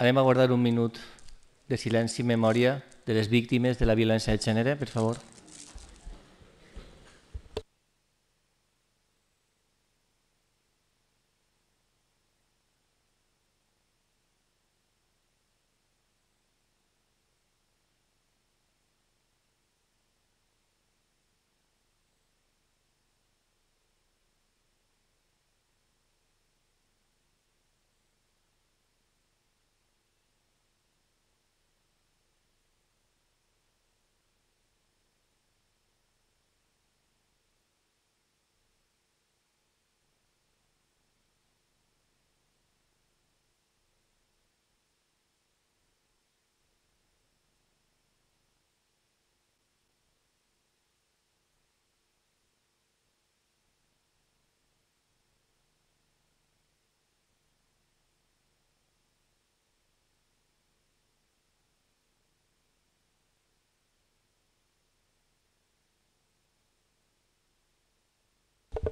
Anem a guardar un minut de silenci i memòria de les víctimes de la violència de gènere, per favor.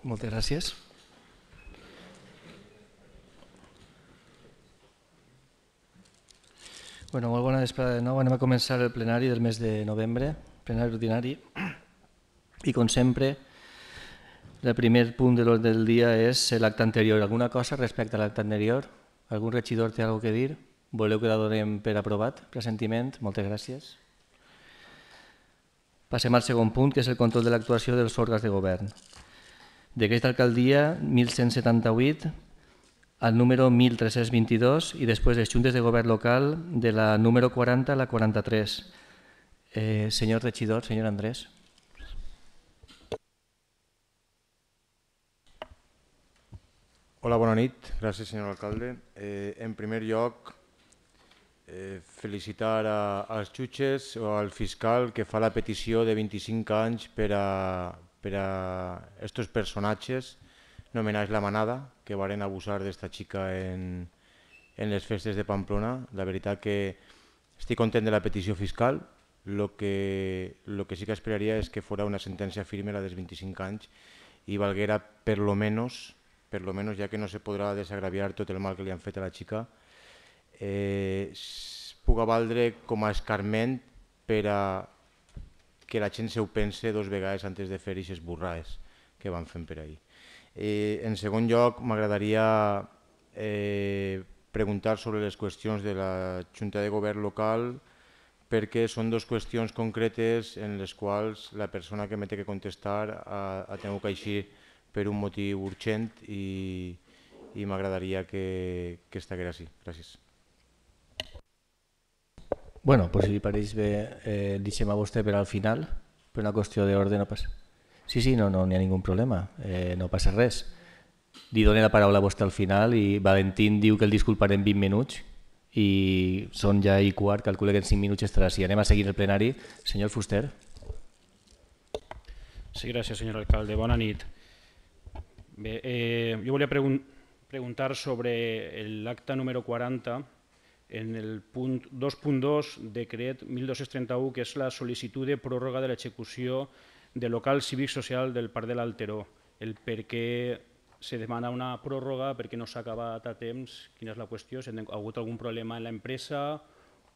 Moltes gràcies. Bueno, molt bona vesprada de nou. Anem a començar el plenari del mes de novembre, plenari ordinari. I com sempre, el primer punt de l'ordre del dia és l'acte anterior. Alguna cosa respecte a l'acte anterior? Algun regidor té alguna cosa a dir? Voleu que la donem per aprovat? Presentiment? Moltes gràcies. Passem al segon punt, que és el control de l'actuació dels òrgans de govern decret d'alcaldia 1178 al número 1322 i després les juntes de govern local de la número 40 a la 43. Eh, senyor regidor, senyor Andrés. Hola, bona nit. Gràcies, senyor alcalde. Eh, en primer lloc, eh, felicitar a, als jutges o al fiscal que fa la petició de 25 anys per a, per a estos personatges nomenats La Manada, que varen abusar d'esta xica en, en les festes de Pamplona. La veritat que estic content de la petició fiscal, lo que, lo que sí que esperaria és que fora una sentència firme la dels 25 anys i valguera per lo menos, per lo menos ja que no se podrà desagraviar tot el mal que li han fet a la xica, eh, puga valdre com a escarment per a que la gent se ho pense dos vegades antes de fer aquestes burrades que van fent per ahir. Eh, en segon lloc, m'agradaria eh, preguntar sobre les qüestions de la Junta de Govern local perquè són dues qüestions concretes en les quals la persona que m'he de contestar ha, ha tingut que eixir per un motiu urgent i, i m'agradaria que, que estigués així. Gràcies. Bueno, pues si pareix bé, eh, deixem a vostè per al final, per una qüestió d'ordre no passa. Sí, sí, no no ha ningú problema, eh, no passa res. Li dono la paraula a vostè al final i Valentín diu que el disculparà en 20 minuts i són ja i quart, calcula que en 5 minuts estarà així. Anem a seguir el plenari. Senyor Fuster. Sí, gràcies, senyor alcalde. Bona nit. Bé, eh, jo volia pregun preguntar sobre l'acte número 40 en el punt 2.2 decret 1231, que és la sol·licitud de pròrroga de l'execució del local cívic social del Parc de l'Alteró. El per què se demana una pròrroga, perquè no s'ha acabat a temps, quina és la qüestió, si ha hagut algun problema en l'empresa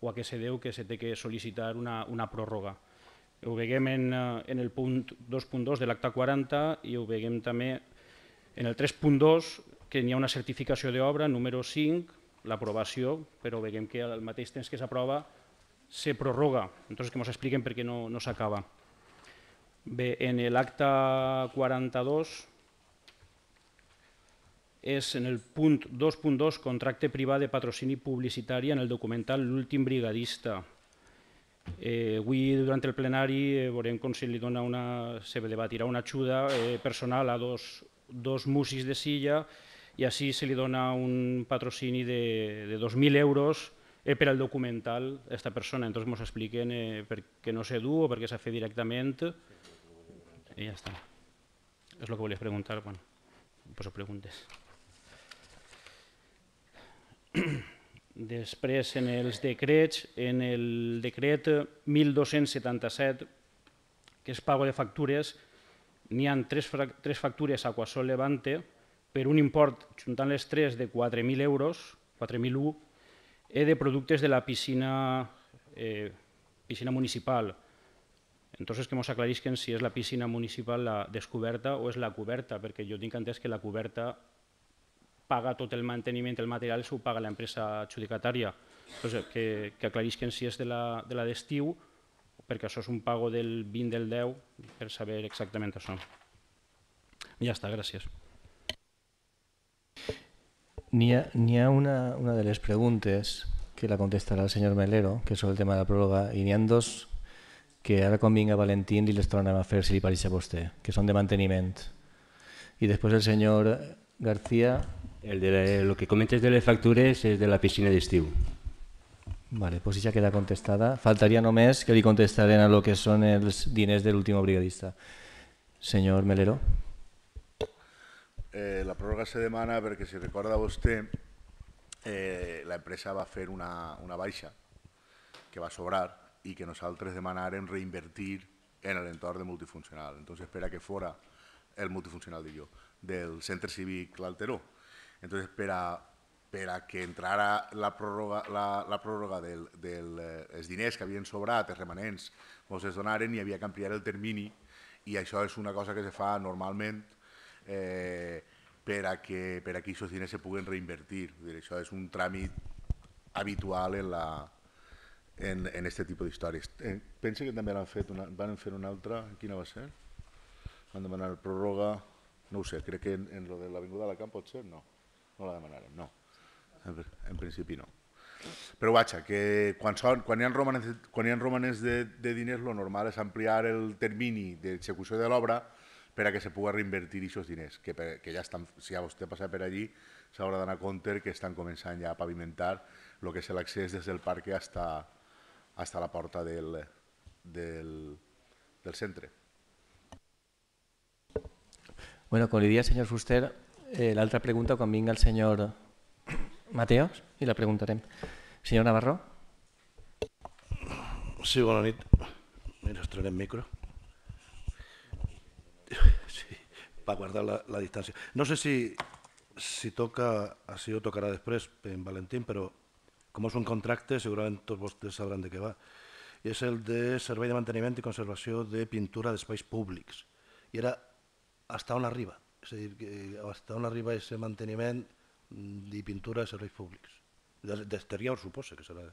o a què se deu que se té que sol·licitar una, una pròrroga. Ho veiem en, en el punt 2.2 de l'acte 40 i ho veiem també en el 3.2 que hi ha una certificació d'obra número 5 l'aprovació, però veiem que al mateix temps que s'aprova se prorroga, entonces que ens expliquen per què no, no s'acaba. Bé, en l'acte 42 és en el punt 2.2 contracte privat de patrocini publicitari en el documental L'últim brigadista. Eh, avui, durant el plenari, eh, veurem com se li dona una, se debatirà una ajuda eh, personal a dos, dos músics de Silla i així se li dona un patrocini de, de 2.000 euros eh, per al documental a aquesta persona. Entonces ens expliquen eh, per què no se du o per què s'ha fet directament i ja està. És el que volia preguntar, bueno, poso preguntes. Després, en els decrets, en el decret 1277, que és pago de factures, n'hi ha tres, tres factures a Quasol Levante, per un import, juntant les tres, de 4.000 euros, 4.001, E de productes de la piscina, eh, piscina municipal. Entonces que ens aclarisquen si és la piscina municipal la descoberta o és la coberta, perquè jo tinc entès que la coberta paga tot el manteniment, el material s'ho paga l'empresa adjudicatària. Entonces, que, que aclarisquen si és de la de d'estiu, perquè això és un pago del 20 del 10, per saber exactament això. Ja està, gràcies. N'hi ha, ha una, una de les preguntes que la contestarà el senyor Melero, que és sobre el tema de la pròrroga, i n'hi ha dos que ara quan vinga Valentín li les tornem a fer si li pareix a vostè, que són de manteniment. I després el senyor García... El de lo que comentes de les factures és de la piscina d'estiu. Vale, pues ja queda contestada. Faltaria només que li contestaren a lo que són els diners de l'últim brigadista. Senyor Melero. Eh, la pròrroga se demana perquè, si recorda vostè, eh, la empresa va fer una, una baixa que va sobrar i que nosaltres demanarem reinvertir en l'entorn de multifuncional. Entonces, espera que fora el multifuncional, dic jo, del centre cívic l'Alteró. Entonces, per a, per a que entrara la pròrroga, la, la pròrroga dels del, eh, diners que havien sobrat, els remanents, ens es donaren i havia que ampliar el termini i això és una cosa que se fa normalment eh, per a que per a que aquests diners se puguen reinvertir. Dir, això és un tràmit habitual en la, en, en este tipus d'històries. Eh, pensa que també van, fet una, van fer una altra, quina va ser? Van demanar pròrroga, no ho sé, crec que en, en lo de l'Avinguda Camp pot ser, no, no la demanarem, no, en, en principi no. Però vaja, que quan, són, quan hi ha romanents, quan hi ha romanents de, de diners, lo normal és ampliar el termini d'execució de l'obra per a que se pugui reinvertir aquests diners, que, per, que ja estan, si ja vostè passa per allí, s'haurà d'anar a compte que estan començant ja a pavimentar el que és l'accés des del parc hasta, hasta la porta del, del, del centre. Bueno, com li dia, senyor Fuster, eh, l'altra pregunta quan vinga el senyor Mateos i la preguntarem. Senyor Navarro? Sí, bona nit. Mira, estrenem micro. Sí, per guardar la, la distància. No sé si, si toca, així o tocarà després en Valentín, però com és un contracte, segurament tots vostès sabran de què va. I és el de servei de manteniment i conservació de pintura d'espais públics. I era hasta on arriba, és a dir, que hasta on arriba aquest manteniment de pintura de serveis públics. D'exterior, suposa que serà.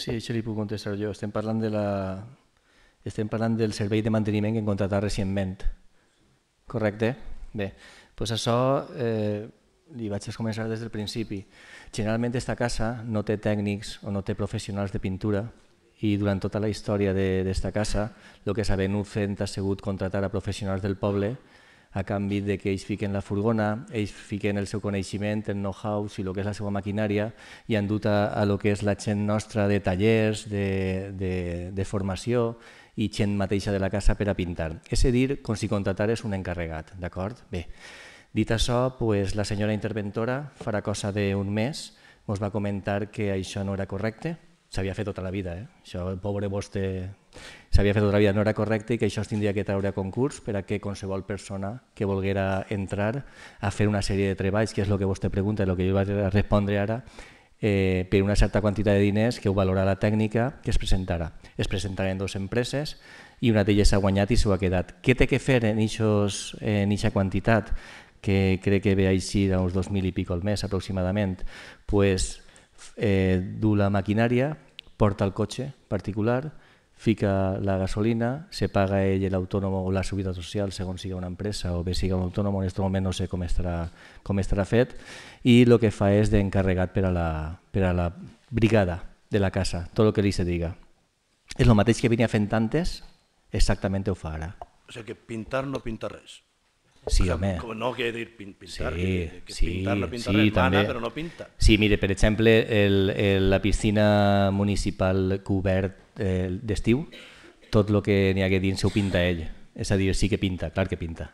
Sí, això li puc contestar jo. Estem parlant, de la... Estem parlant del servei de manteniment que hem contratat recentment. Correcte? Bé, doncs això eh, li vaig començar des del principi. Generalment aquesta casa no té tècnics o no té professionals de pintura i durant tota la història d'esta casa el que s'ha venut fent ha sigut contratar a professionals del poble a canvi de que ells fiquen la furgona, ells fiquen el seu coneixement, el know-how i el que és la seva maquinària i han dut a, a lo que és la gent nostra de tallers, de, de, de formació i gent mateixa de la casa per a pintar. És a dir, com si contratares un encarregat, d'acord? Bé, Dit això, pues, la senyora interventora farà cosa d'un mes ens va comentar que això no era correcte, s'havia fet tota la vida, eh? això el pobre vostre s'havia fet tota la vida, no era correcte i que això es tindria que treure a concurs per a que qualsevol persona que volguera entrar a fer una sèrie de treballs, que és el que vostè pregunta, el que jo vaig respondre ara, eh, per una certa quantitat de diners que ho valora la tècnica que es presentarà. Es presentaran dues empreses i una d'elles ha guanyat i s'ho ha quedat. Què té que fer en aquesta quantitat? que crec que ve així d'uns 2.000 i pico al mes aproximadament, pues, eh, du la maquinària, porta el cotxe particular, fica la gasolina, se paga ell l'autònom o la subida social segons siga una empresa o bé siga un autònom, en aquest moment no sé com estarà, com estarà fet, i el que fa és d'encarregat per, a la, per a la brigada de la casa, tot el que li se diga. És el mateix que venia fent antes, exactament ho fa ara. O sigui que pintar no pinta res. Sí, home. No quiere dir pintar, sí, que, que sí, pintar no pinta sí, res, també. mana, però no pinta. Sí, mire, per exemple, el, el, la piscina municipal cobert eh, d'estiu, tot el que n'hi hagué dins ho pinta ell. És a dir, sí que pinta, clar que pinta.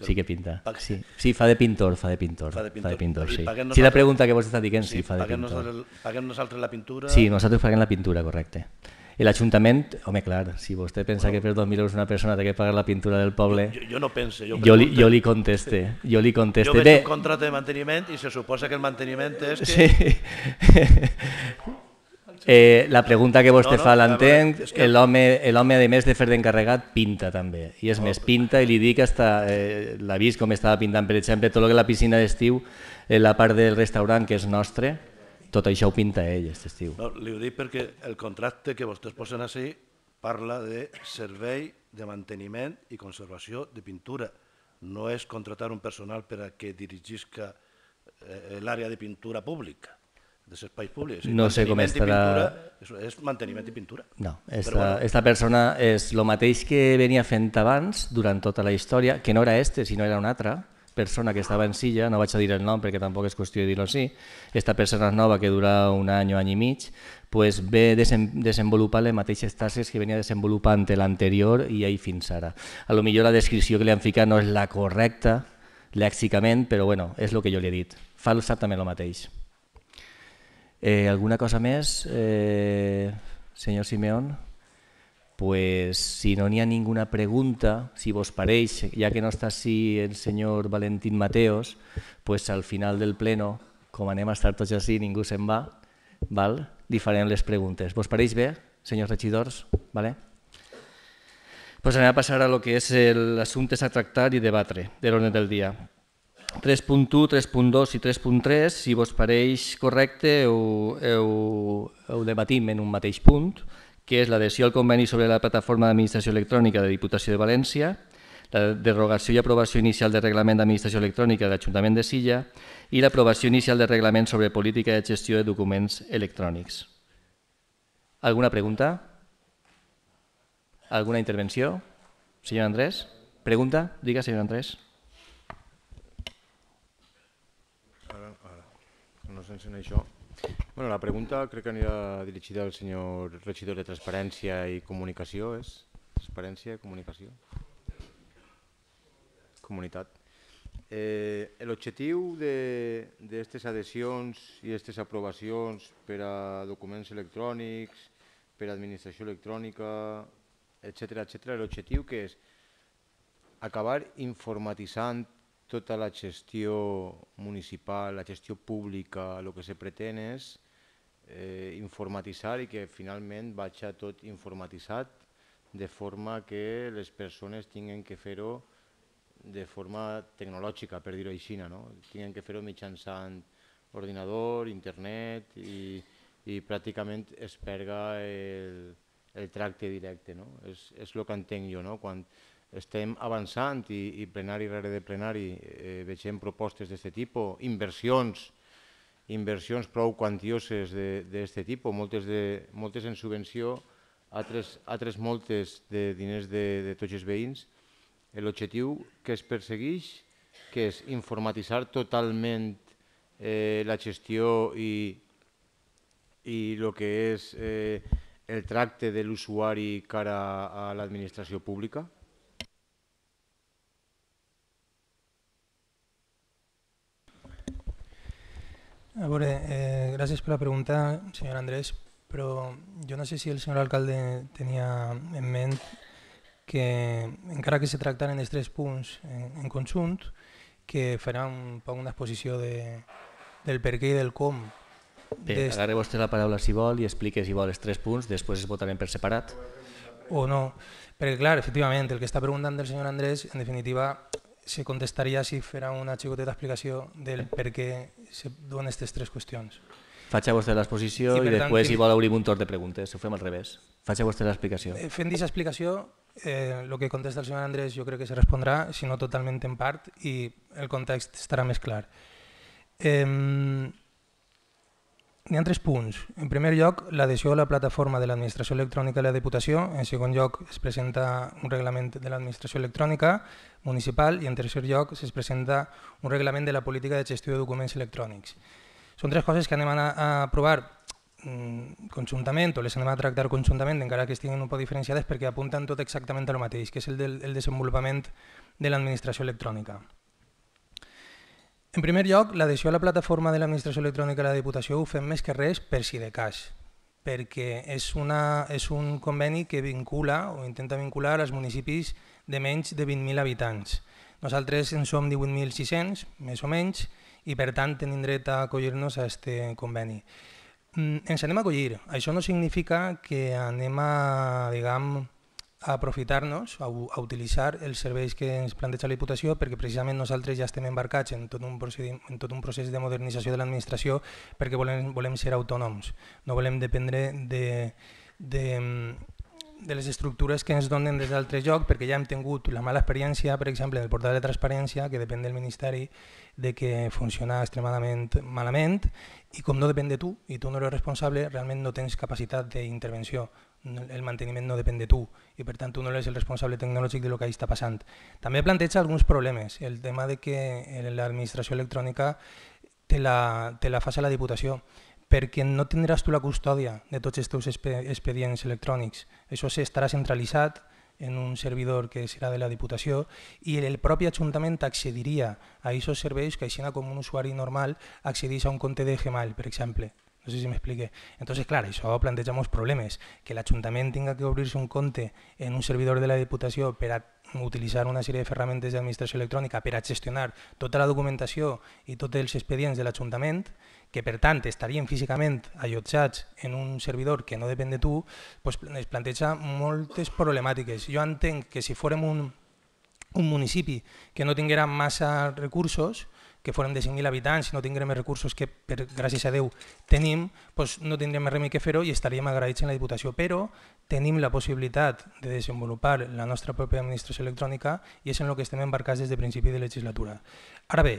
Sí que pinta. Sí, sí fa de pintor, fa de pintor. Fa de pintor, fa de pintor sí. paguem sí, la pregunta que vos està dient, sí, Sí, fa de pintor. nosaltres, paguem nosaltres la pintura. Sí, nosaltres paguem la pintura, correcte. I l'Ajuntament, home, clar, si vostè pensa bueno, que per 2.000 euros una persona té que pagar la pintura del poble... Jo, jo no pense, jo jo li, jo li conteste, jo li conteste. Jo veig un contracte de manteniment i se suposa que el manteniment és que... Sí. eh, la pregunta que vostè No, no, fa l'entenc, que- l'home, a més de fer d'encarregat pinta també, i és més, pinta i li dic hasta, eh, l'ha vist com estava pintant, per exemple, tot el que la piscina d'estiu, eh, la part del restaurant que és nostre, tot això ho pinta ell aquest estiu. No, li ho dic perquè el contracte que vostès posen així parla de servei de manteniment i conservació de pintura. No és contratar un personal per a que dirigisca eh, l'àrea de pintura pública, dels espais públics. No sé com estarà- pintura És, és manteniment i pintura. No, Però esta, bueno. esta persona és el mateix que venia fent abans, durant tota la història, que no era este, sinó era una altra persona que estava en silla, no vaig a dir el nom perquè tampoc és qüestió de dir-ho així, esta persona nova que dura un any o any i mig, pues ve desem desenvolupant les mateixes tasques que venia desenvolupant l'anterior i ahir fins ara. A lo millor la descripció que li han ficat no és la correcta lèxicament, però bueno, és el que jo li he dit. Fa exactament el mateix. Eh, ¿Alguna cosa més, eh, senyor Simeón? Pues si no n'hi ha ninguna pregunta, si vos pareix, ja que no està així el senyor Valentín Mateos, pues al final del pleno, com anem a estar tots així, ningú se'n va, val? li farem les preguntes. Vos pareix bé, senyors regidors? Vale? Pues anem a passar a lo que és l'assumpte a tractar i debatre de l'ordre del dia. 3.1, 3.2 i 3.3, si vos pareix correcte, ho, ho, ho debatim en un mateix punt, que és l'adhesió al conveni sobre la plataforma d'administració electrònica de Diputació de València, la derogació i aprovació inicial del reglament d'administració electrònica de l'Ajuntament de Silla i l'aprovació inicial del reglament sobre política de gestió de documents electrònics. Alguna pregunta? Alguna intervenció? Senyor Andrés? Pregunta? Diga, senyor Andrés. No s'encén això. Bueno, la pregunta crec que anirà dirigida al senyor regidor de Transparència i Comunicació, és? Transparència i Comunicació. Comunitat. Eh, L'objectiu d'aquestes adhesions i aquestes aprovacions per a documents electrònics, per a administració electrònica, etc etc, l'objectiu que és acabar informatitzant tota la gestió municipal, la gestió pública, el que se pretén és eh, informatitzar i que finalment vagi tot informatitzat de forma que les persones tinguin que fer-ho de forma tecnològica, per dir-ho així, no? tinguin que fer-ho mitjançant ordinador, internet i, i pràcticament es perga el, el tracte directe. No? És, és el que entenc jo, no? quan estem avançant i, i plenari rere de plenari eh, vegem propostes d'aquest tipus, inversions, inversions prou quantioses d'aquest tipus, moltes, de, moltes en subvenció, altres, altres moltes de diners de, de tots els veïns. L'objectiu que es persegueix que és informatitzar totalment eh, la gestió i, i el que és eh, el tracte de l'usuari cara a l'administració pública? A veure, eh, gràcies per la pregunta, senyor Andrés, però jo no sé si el senyor alcalde tenia en ment que, encara que se tractaren els tres punts en, en conjunt, que farà un poc una exposició de, del per què i del com. Bé, d'est- agarre vostè la paraula si vol i explique si vol els tres punts, després es votarem per separat. o no. Perquè, clar, efectivament, el que està preguntant el senyor Andrés, en definitiva, se contestaria si farà una xicoteta explicació del per què se duen aquestes tres qüestions. Faig a vostè l'exposició I, i, tant, després, tinc- si vol, obrim un torn de preguntes. Ho fem al revés. Faig a vostè l'explicació. Eh, Fent aquesta explicació, eh, el que contesta el senyor Andrés jo crec que se respondrà, si no totalment en part, i el context estarà més clar. Eh, N'hi ha tres punts. En primer lloc, l'adhesió a la plataforma de l'administració electrònica de la Diputació. En segon lloc, es presenta un reglament de l'administració electrònica municipal i en tercer lloc, es presenta un reglament de la política de gestió de documents electrònics. Són tres coses que anem a, aprovar mm, conjuntament o les anem a tractar conjuntament, encara que estiguin un poc diferenciades perquè apunten tot exactament al mateix, que és el del el desenvolupament de l'administració electrònica. En primer lloc, l'adhesió a la plataforma de l'administració electrònica de la Diputació ho fem més que res per si de cas. perquè és, una, és un conveni que vincula o intenta vincular els municipis de menys de 20.000 habitants. Nosaltres en som 18.600, més o menys, i per tant tenim dret a acollir-nos a aquest conveni. Mm, ens anem a acollir. Això no significa que anem a, diguem, a aprofitar-nos, a, a utilitzar els serveis que ens planteja la Diputació perquè precisament nosaltres ja estem embarcats en tot un, en tot un procés de modernització de l'administració perquè volem, volem ser autònoms, no volem dependre de, de, de les estructures que ens donen des d'altre lloc perquè ja hem tingut la mala experiència, per exemple, del portal de transparència, que depèn del Ministeri, de que funciona extremadament malament i com no depèn de tu i tu no eres responsable, realment no tens capacitat d'intervenció el manteniment no depèn de tu i per tant tu no eres el responsable tecnològic de lo que està passant. També planteja alguns problemes, el tema de que l'administració electrònica te la, te la fas a la Diputació perquè no tindràs tu la custòdia de tots els teus expedients electrònics. Això estarà centralitzat en un servidor que serà de la Diputació i el propi Ajuntament accediria a aquests serveis que així com un usuari normal accedeix a un compte de Gmail, per exemple. No sé si m'explique. Entonces, clar, això planteja molts problemes. Que l'Ajuntament tinga que obrir-se un compte en un servidor de la Diputació per a utilitzar una sèrie de ferramentes d'administració electrònica per a gestionar tota la documentació i tots els expedients de l'Ajuntament, que per tant estarien físicament allotjats en un servidor que no depèn de tu, doncs es planteja moltes problemàtiques. Jo entenc que si fórem un, un municipi que no tinguera massa recursos, que fórem de 5.000 habitants i no tinguem més recursos que, per, gràcies a Déu, tenim, doncs no tindrem més remei que fer-ho i estaríem agraïts en la Diputació. Però tenim la possibilitat de desenvolupar la nostra pròpia administració electrònica i és en el que estem embarcats des de principi de legislatura. Ara bé,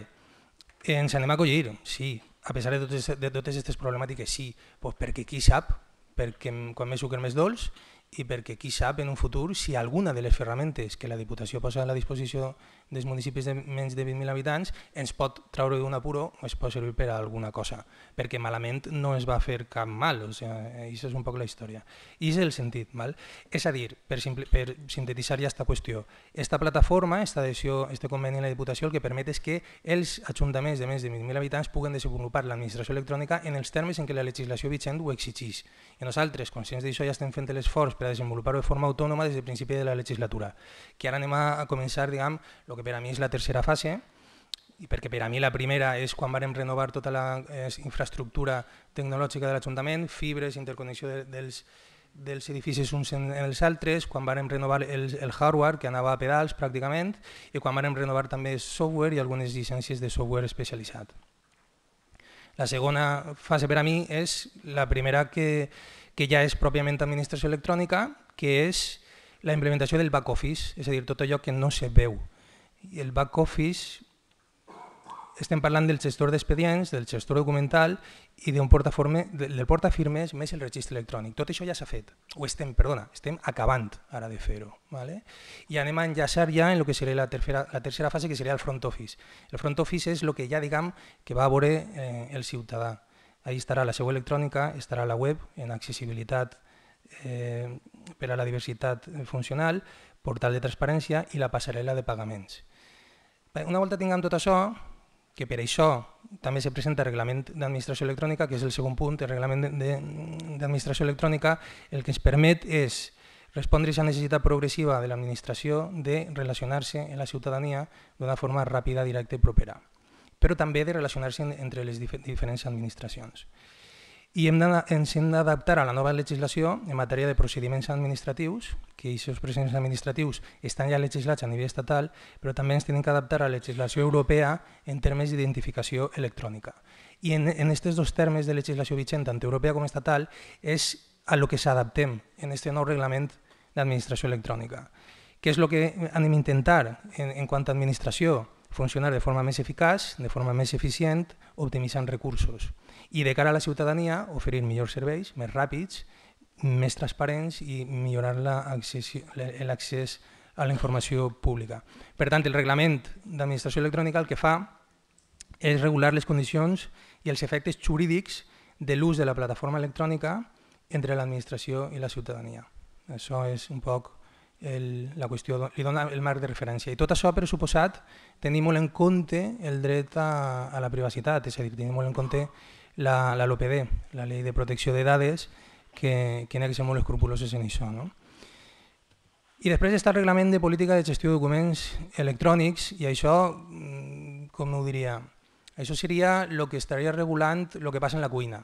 ens anem a acollir, sí, a pesar de totes, de totes aquestes problemàtiques, sí, doncs perquè qui sap, perquè quan més sucre més dolç i perquè qui sap en un futur si alguna de les ferramentes que la Diputació posa a la disposició dels municipis de menys de 20.000 habitants ens pot traure d'un apuro o es pot servir per a alguna cosa, perquè malament no es va fer cap mal, o sigui, això és un poc la història. I és el sentit, val? és a dir, per, simple, per sintetitzar ja aquesta qüestió, esta plataforma, esta adhesió, este conveni en la Diputació, el que permet és que els ajuntaments de més de 20.000 habitants puguen desenvolupar l'administració electrònica en els termes en què la legislació vigent ho exigeix. I nosaltres, conscients d'això, ja estem fent l'esforç per a desenvolupar-ho de forma autònoma des del principi de la legislatura, que ara anem a començar, diguem, el que per a mi és la tercera fase, i perquè per a mi la primera és quan vàrem renovar tota la eh, infraestructura tecnològica de l'Ajuntament, fibres, interconnexió de, dels, dels edificis uns en, en els altres, quan vàrem renovar el, el hardware, que anava a pedals pràcticament, i quan vàrem renovar també software i algunes llicències de software especialitzat. La segona fase per a mi és la primera que, que ja és pròpiament administració electrònica, que és la implementació del back office, és a dir, tot allò que no se veu. I el back office estem parlant del gestor d'expedients, del gestor documental i d'un portaforme, del portafirmes més el registre electrònic. Tot això ja s'ha fet, o estem, perdona, estem acabant ara de fer-ho. ¿vale? I anem a enllaçar ja en el que seria la tercera, la tercera fase, que seria el front office. El front office és el que ja diguem que va a veure eh, el ciutadà. Ahí estarà la seu electrònica, estarà la web en accessibilitat eh, per a la diversitat funcional, portal de transparència i la passarel·la de pagaments. Una volta tinguem tot això, que per això també se presenta el reglament d'administració electrònica, que és el segon punt, el reglament d'administració electrònica, el que ens permet és respondre a aquesta necessitat progressiva de l'administració de relacionar-se amb la ciutadania d'una forma ràpida, directa i propera, però també de relacionar-se entre les diferents administracions i hem ens hem d'adaptar a la nova legislació en matèria de procediments administratius, que aquests procediments administratius estan ja legislats a nivell estatal, però també ens tenim que adaptar a la legislació europea en termes d'identificació electrònica. I en aquests dos termes de legislació vigent, tant europea com estatal, és a lo que s'adaptem en aquest nou reglament d'administració electrònica. Què és el que anem a intentar en, en quant a administració? Funcionar de forma més eficaç, de forma més eficient, optimitzant recursos i de cara a la ciutadania oferir millors serveis, més ràpids, més transparents i millorar l'accés a la informació pública. Per tant, el reglament d'administració electrònica el que fa és regular les condicions i els efectes jurídics de l'ús de la plataforma electrònica entre l'administració i la ciutadania. Això és un poc el, la qüestió, li dona el marc de referència. I tot això, per suposat, tenim molt en compte el dret a, a la privacitat, és a dir, tenim molt en compte la, la LOPD, la Llei de Protecció de Dades, que, que n'hi ha que ser molt escrupuloses en això. No? I després està el reglament de política de gestió de documents electrònics i això, mm, com ho diria, això seria el que estaria regulant el que passa en la cuina.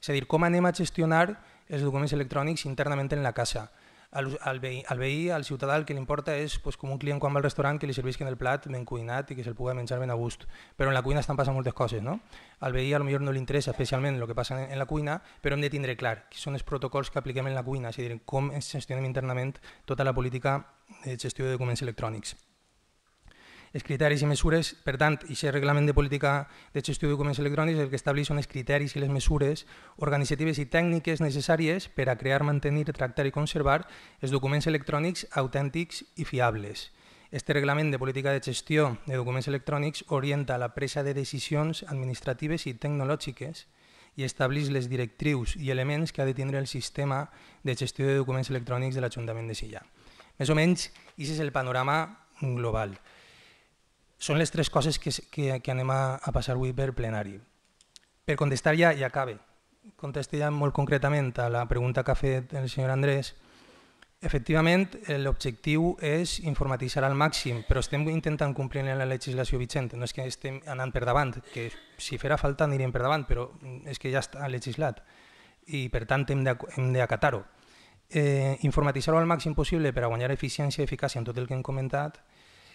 És a dir, com anem a gestionar els documents electrònics internament en la casa al, al, veí, al veí, al ciutadà, el que li importa és pues, com un client quan va al restaurant que li servisquen el plat ben cuinat i que se'l pugui menjar ben a gust. Però en la cuina estan passant moltes coses, no? Al veí millor no li interessa especialment el que passa en, la cuina, però hem de tindre clar que són els protocols que apliquem en la cuina, és a dir, com gestionem internament tota la política de gestió de documents electrònics els criteris i mesures, per tant, aquest reglament de política de gestió de documents electrònics el que estableix són els criteris i les mesures organitzatives i tècniques necessàries per a crear, mantenir, tractar i conservar els documents electrònics autèntics i fiables. Este reglament de política de gestió de documents electrònics orienta la presa de decisions administratives i tecnològiques i estableix les directrius i elements que ha de tindre el sistema de gestió de documents electrònics de l'Ajuntament de Silla. Més o menys, aquest és el panorama global. Són les tres coses que, que, que anem a, a passar avui per plenari. Per contestar ja, i acabe, conteste ja molt concretament a la pregunta que ha fet el senyor Andrés, Efectivament, l'objectiu és informatitzar al màxim, però estem intentant complir la legislació vigent. No és que estem anant per davant, que si farà falta anirem per davant, però és que ja està legislat i per tant hem d'acatar-ho. Eh, informatitzar-ho al màxim possible per a guanyar eficiència i eficàcia en tot el que hem comentat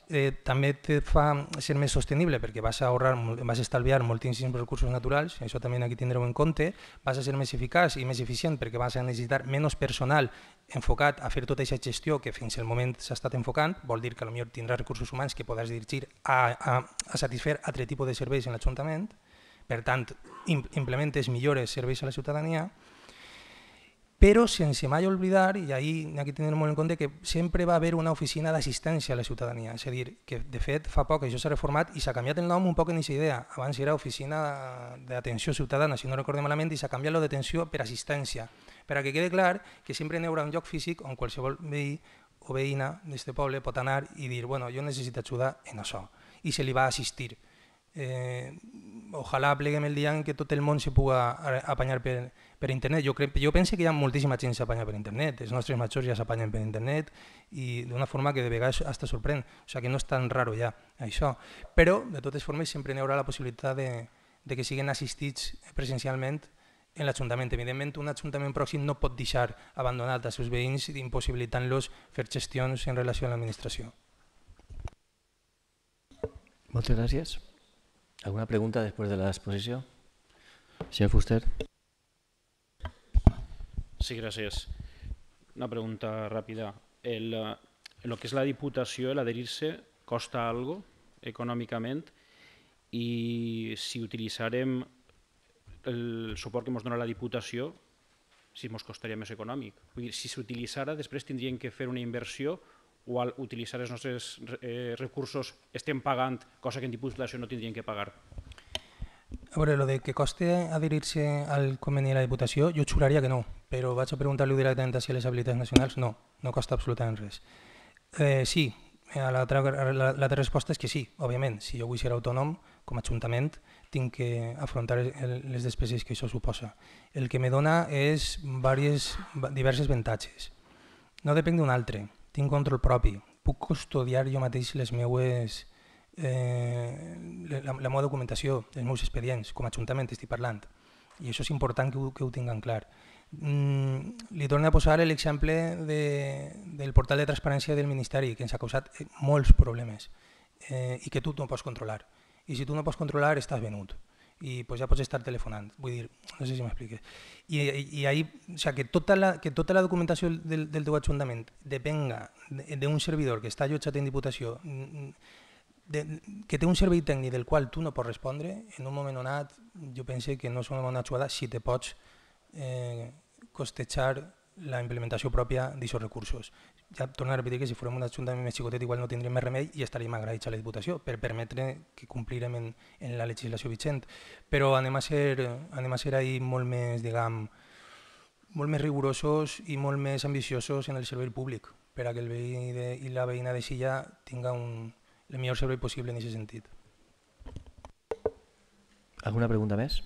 eh, també te fa ser més sostenible perquè vas a ahorrar, vas a estalviar moltíssims recursos naturals, això també aquí tindreu en compte, vas a ser més eficaç i més eficient perquè vas a necessitar menys personal enfocat a fer tota aquesta gestió que fins al moment s'ha estat enfocant, vol dir que potser tindràs recursos humans que podràs dirigir a, a, a satisfer altre tipus de serveis en l'Ajuntament, per tant, implementes millores serveis a la ciutadania, però sense mai oblidar, i ahir que tenir molt en compte, que sempre va haver una oficina d'assistència a la ciutadania. És a dir, que de fet fa poc això s'ha reformat i s'ha canviat el nom un poc en aquesta idea. Abans era oficina d'atenció ciutadana, si no recordem malament, i s'ha canviat lo d'atenció per assistència. Per a que quede clar que sempre n'hi haurà un lloc físic on qualsevol veí o veïna d'aquest poble pot anar i dir bueno, jo necessito ajuda en això i se li va assistir. Eh, ojalà pleguem el dia en què tot el món se puga apanyar per, per internet. Jo, crec, jo penso que hi ha moltíssima gent que s'apanya per internet, els nostres majors ja s'apanyen per internet i d'una forma que de vegades hasta sorprèn, o sigui que no és tan raro ja això. Però, de totes formes, sempre n'hi haurà la possibilitat de, de que siguin assistits presencialment en l'Ajuntament. Evidentment, un Ajuntament pròxim no pot deixar abandonat als seus veïns impossibilitant-los fer gestions en relació a l'administració. Moltes gràcies. ¿Alguna pregunta després de l'exposició? Senyor Fuster. Sí, gràcies. Una pregunta ràpida. El, el que és la Diputació, l'adherir-se, costa algo econòmicament i si utilitzarem el suport que ens dona la Diputació, si ens costaria més econòmic. Vull dir, si s'utilitzara, després tindríem que fer una inversió o al utilitzar els nostres eh, recursos estem pagant, cosa que en Diputació no tindríem que pagar. A veure, lo de que coste adherir-se al conveni de la Diputació, jo xuraria que no, però vaig a preguntar-li directament si les habilitats nacionals, no, no costa absolutament res. Eh, sí, l'altra la, la resposta és que sí, òbviament, si jo vull ser autònom, com a ajuntament, tinc que afrontar les despeses que això suposa. El que me dona és diverses, diverses avantatges. No depenc d'un altre, tinc control propi, puc custodiar jo mateix les meues eh, la, la meva documentació, els meus expedients, com a Ajuntament estic parlant, i això és important que ho, que ho tinguin clar. Mm, li torno a posar l'exemple de, del portal de transparència del Ministeri, que ens ha causat eh, molts problemes eh, i que tu no pots controlar. I si tu no pots controlar, estàs venut i pues, ja pots estar telefonant. Vull dir, no sé si m'expliques. I, i, i ahí, o sea, que, tota la, que tota la documentació del, del teu ajuntament depenga d'un servidor que està allotjat en Diputació de, que té un servei tècnic del qual tu no pots respondre, en un moment donat jo penso que no és una bona jugada si te pots eh, costejar la implementació pròpia d'aquests recursos. Ja torno a repetir que si fórem un ajuntament més xicotet igual no tindríem més remei i estaríem agraïts a la Diputació per permetre que complirem en, en la legislació vigent. Però anem a ser, anem a ser ahí molt més, diguem, molt més rigorosos i molt més ambiciosos en el servei públic per a que el veí de, i la veïna de Silla tinga un, el millor servei possible en aquest sentit. Alguna pregunta més?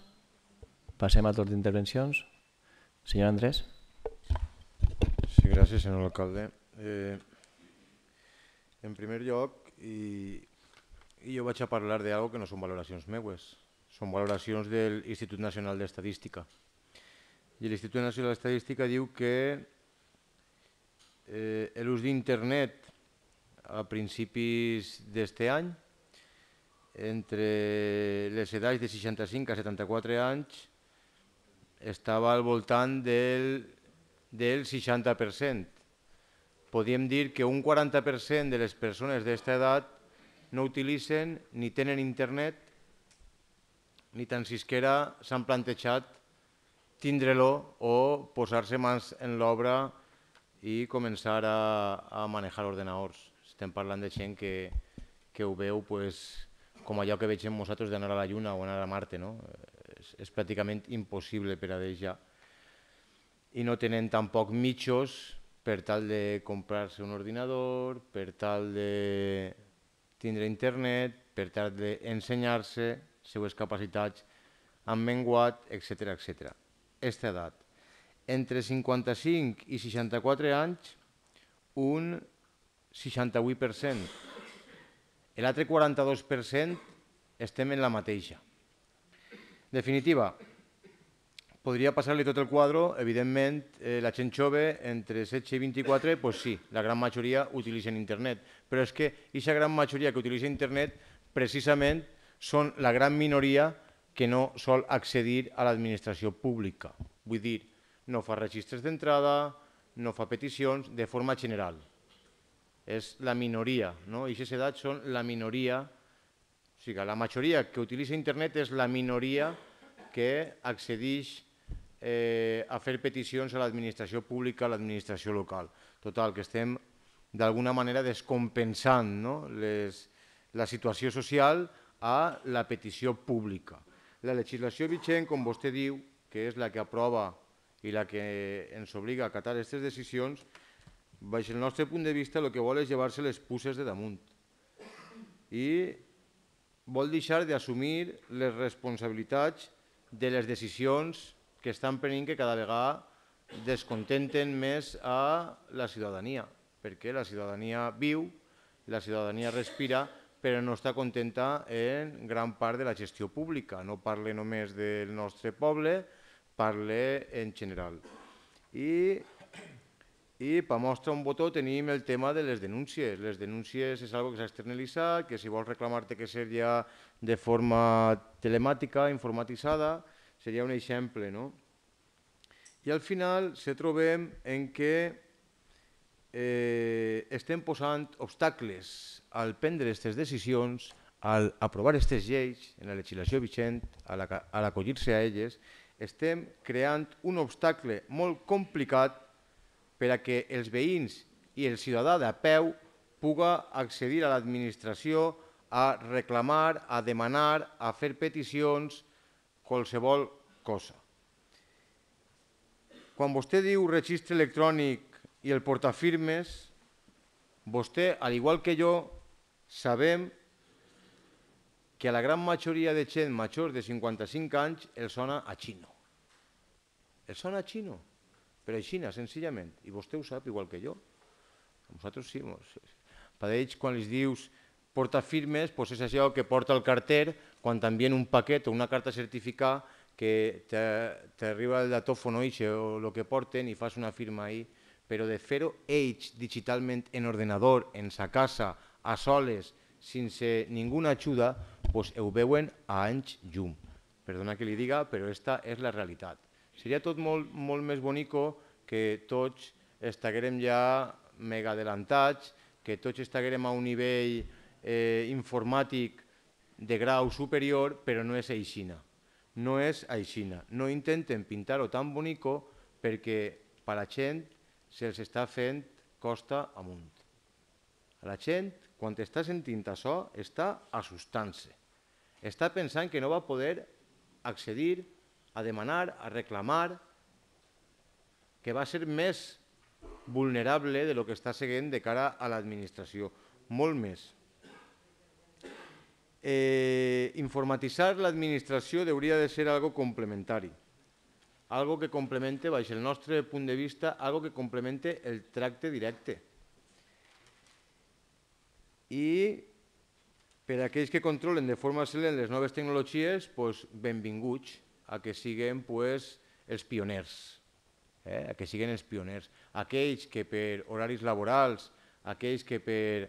Passem al torn d'intervencions. Senyor Andrés. gràcies, senyor alcalde. Eh, en primer lloc, i, i jo vaig a parlar d'algo que no són valoracions meues, són valoracions de l'Institut Nacional d'Estadística. I l'Institut Nacional d'Estadística diu que eh, l'ús d'internet a principis d'este any, entre les edats de 65 a 74 anys, estava al voltant del, del 60%. Podríem dir que un 40% de les persones d'esta edat no utilitzen ni tenen internet ni tan siquiera s'han plantejat tindre-lo o posar-se mans en l'obra i començar a, a manejar ordenadors. Estem parlant de gent que, que ho veu pues, com allò que veiem nosaltres d'anar a la Lluna o anar a Marte. No? És, és pràcticament impossible per a ells ja. I no tenen tampoc mitjos per tal de comprar-se un ordinador, per tal de tindre internet, per tal d'ensenyar-se, seues capacitats han menguat, etc etc. Esta edat. Entre 55 i 64 anys, un 68%. L'altre 42% estem en la mateixa. Definitiva, podria passar-li tot el quadre, evidentment, eh, la gent jove entre 16 i 24, pues sí, la gran majoria utilitzen internet, però és que aquesta gran majoria que utilitza internet precisament són la gran minoria que no sol accedir a l'administració pública. Vull dir, no fa registres d'entrada, no fa peticions de forma general. És la minoria, no? I aquestes edats són la minoria, o sigui, la majoria que utilitza internet és la minoria que accedeix eh, a fer peticions a l'administració pública, a l'administració local. Total, que estem d'alguna manera descompensant no? Les, la situació social a la petició pública. La legislació vigent, com vostè diu, que és la que aprova i la que ens obliga a acatar aquestes decisions, baix el nostre punt de vista, el que vol és llevar-se les puces de damunt. I vol deixar d'assumir les responsabilitats de les decisions que estan prenent que cada vegada descontenten més a la ciutadania, perquè la ciutadania viu, la ciutadania respira, però no està contenta en gran part de la gestió pública. No parle només del nostre poble, parle en general. I, i per mostra un botó tenim el tema de les denúncies. Les denúncies és algo que s'ha externalitzat, que si vols reclamar té que ser ja de forma telemàtica, informatitzada, seria un exemple. No? I al final se trobem en que eh, estem posant obstacles al prendre aquestes decisions, al aprovar aquestes lleis en la legislació vigent, a l'acollir-se a elles, estem creant un obstacle molt complicat per a que els veïns i el ciutadà de peu puga accedir a l'administració a reclamar, a demanar, a fer peticions, qualsevol cosa. Quan vostè diu registre electrònic i el portafirmes, vostè, al igual que jo, sabem que a la gran majoria de gent major de 55 anys el sona a xino. El sona a xino, però a Xina, senzillament. I vostè ho sap igual que jo. Nosaltres sí. Per ells, quan els dius porta firmes, pues és això que porta el carter quan t'envien un paquet o una carta certificada que t'arriba el datòfon o el que porten i fas una firma ahí, però de fer-ho ells digitalment en ordenador, en sa casa, a soles, sense ninguna ajuda, pues ho veuen a anys llum. Perdona que li diga, però esta és la realitat. Seria tot molt, molt més bonico que tots estaguérem ja mega adelantats, que tots estaguérem a un nivell eh, informàtic de grau superior, però no és aixina. No és aixina. No intenten pintar-ho tan bonico perquè per la gent se'ls està fent costa amunt. A la gent quan està sentint això, està assustant-se. Està pensant que no va poder accedir a demanar, a reclamar, que va ser més vulnerable de lo que està seguint de cara a l'administració, molt més. Eh, informatitzar l'administració hauria de ser algo complementari. algo que complemente, baix el nostre punt de vista, algo que complemente el tracte directe. I per a aquells que controlen de forma excel·lent les noves tecnologies, pues, benvinguts a que siguin pues, els pioners, eh? a que siguin els pioners. Aquells que per horaris laborals, aquells que per,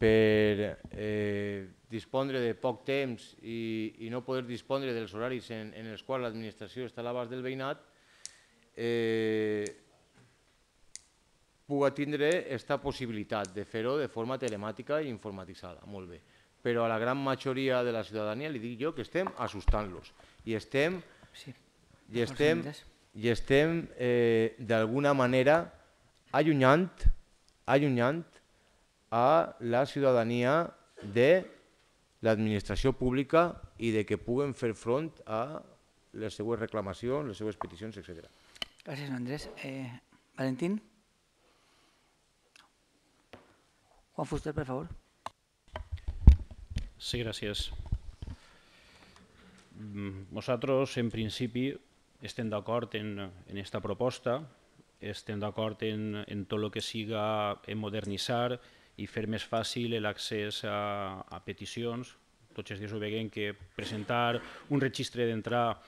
per eh, dispondre de poc temps i, i no poder dispondre dels horaris en, en els quals l'administració està a l'abast del veïnat, eh, puga tindre aquesta possibilitat de fer-ho de forma telemàtica i informatitzada. Molt bé però a la gran majoria de la ciutadania li dic jo que estem assustant-los i estem, sí. i estem, i estem eh, d'alguna manera allunyant, allunyant a la ciutadania de l'administració pública i de que puguen fer front a les seues reclamacions, les seues peticions, etc. Gràcies, Andrés. Eh, Valentín? Juan Fuster, per favor. Sí, gràcies. Mm, nosaltres, en principi, estem d'acord en, en esta proposta, estem d'acord en, en tot el que siga en modernitzar i fer més fàcil l'accés a, a peticions. Tots els dies ho veiem que presentar un registre d'entrar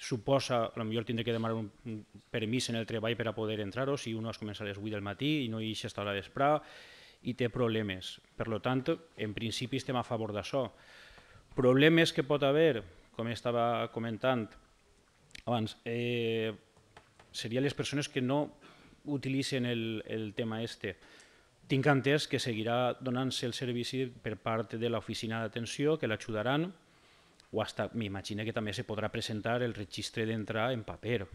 suposa, potser tindré que demanar un, permís en el treball per a poder entrar-ho, si un es comença a les 8 del matí i no hi hasta a la vesprà, i té problemes. Per tant, en principi estem a favor d'això. Problemes que pot haver, com estava comentant abans, eh, serien les persones que no utilitzen el, el tema este. Tinc entès que seguirà donant-se el servici per part de l'oficina d'atenció, que l'ajudaran, o hasta m'imagino que també se podrà presentar el registre d'entrar en paper.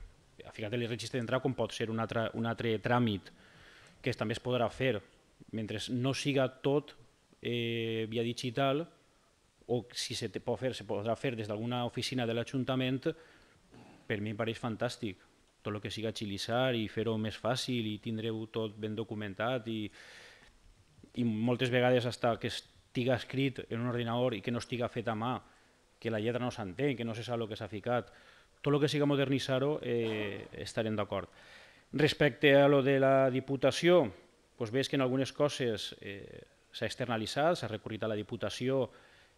Fica't el registre d'entrar com pot ser un altre, un altre tràmit que també es podrà fer mentre no siga tot eh, via digital, o si se pot fer, se podrà fer des d'alguna oficina de l'Ajuntament, per mi em pareix fantàstic. Tot el que siga agilitzar i fer-ho més fàcil i tindreu tot ben documentat i, i moltes vegades hasta que estiga escrit en un ordinador i que no estiga fet a mà, que la lletra no s'entén, que no se sap el que s'ha ficat, tot el que siga modernitzar-ho eh, estarem d'acord. Respecte a lo de la Diputació, doncs veus que en algunes coses eh, s'ha externalitzat, s'ha recorrit a la Diputació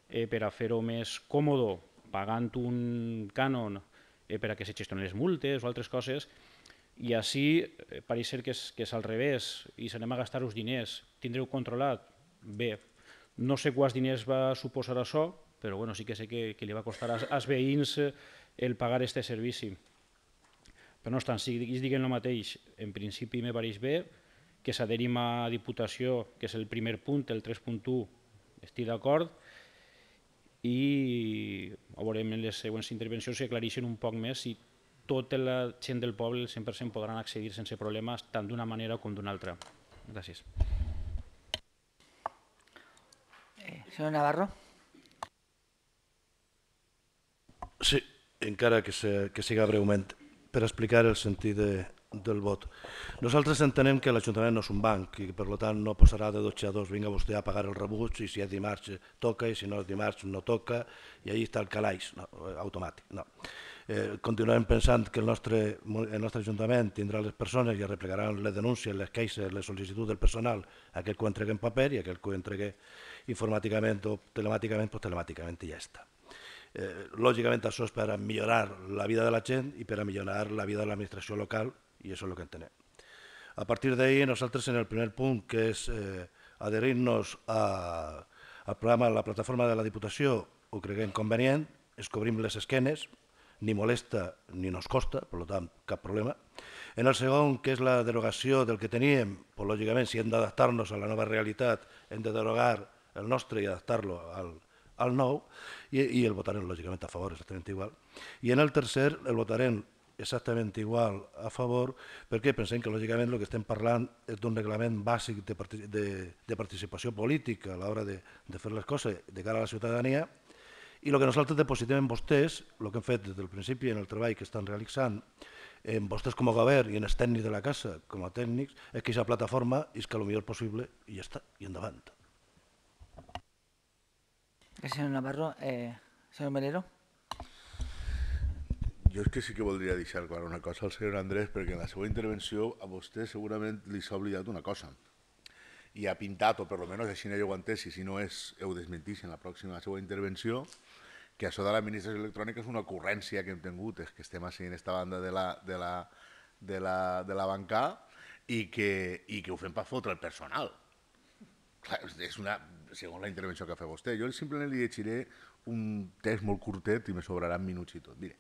eh, per a fer-ho més còmode, pagant un cànon eh, per a que se gestionen les multes o altres coses, i així eh, pareix ser que és, que és al revés i s'anem a gastar els diners. Tindreu controlat? Bé, no sé quants diners va suposar això, però bueno, sí que sé que, que li va costar als, veïns el pagar aquest servici. Però no obstant, si diguin el mateix, en principi me pareix bé, que s'adherim a Diputació, que és el primer punt, el 3.1, estic d'acord, i veurem en les següents intervencions que aclareixen un poc més si tota la gent del poble, el 100%, podran accedir sense problemes tant d'una manera com d'una altra. Gràcies. Eh, senyor Navarro. Sí, encara que, se, que siga breument, per explicar el sentit de, del vot. Nosaltres entenem que l'Ajuntament no és un banc i per tant no posarà de 12 a 2 vinga vostè a pagar el rebuig i si és dimarts toca i si no és dimarts no toca i ahí està el calaix no, automàtic. No. Eh, continuem pensant que el nostre, el nostre Ajuntament tindrà les persones i replegaran les denúncies, les queixes, les sol·licituds del personal, aquell que ho entregui en paper i aquell que ho entregui informàticament o telemàticament, pues telemàticament i ja està. Eh, lògicament això és per a millorar la vida de la gent i per a millorar la vida de l'administració local i això és el que entenem. A partir d'ahí, nosaltres en el primer punt, que és eh, adherir-nos al programa de la plataforma de la Diputació, ho creguem convenient, es cobrim les esquenes, ni molesta ni nos costa, per tant, cap problema. En el segon, que és la derogació del que teníem, pues, lògicament, si hem d'adaptar-nos a la nova realitat, hem de derogar el nostre i adaptar-lo al, al nou, i, i el votarem, lògicament, a favor, exactament igual. I en el tercer, el votarem exactament igual a favor, perquè pensem que lògicament el que estem parlant és d'un reglament bàsic de, de, de participació política a l'hora de, de fer les coses de cara a la ciutadania i el que nosaltres depositem en vostès, el que hem fet des del principi en el treball que estan realitzant, en vostès com a govern i en els tècnics de la casa com a tècnics, és que aquesta plataforma és que el millor possible i ja està, i endavant. Gràcies, senyor Navarro. Eh, senyor Melero. Jo és que sí que voldria deixar clar una cosa al senyor Andrés, perquè en la seva intervenció a vostè segurament li s'ha oblidat una cosa. I ha pintat, o per almenys així no ho entès, i si no és, heu desmentís en la pròxima seva intervenció, que això de l'administració electrònica és una ocurrència que hem tingut, és que estem així en esta banda de la, de la, de la, de la banca i que, i que ho fem per fotre el personal. Clar, és una, segons la intervenció que ha fet vostè. Jo simplement li llegiré un text molt curtet i me sobraran minuts i tot. Mire,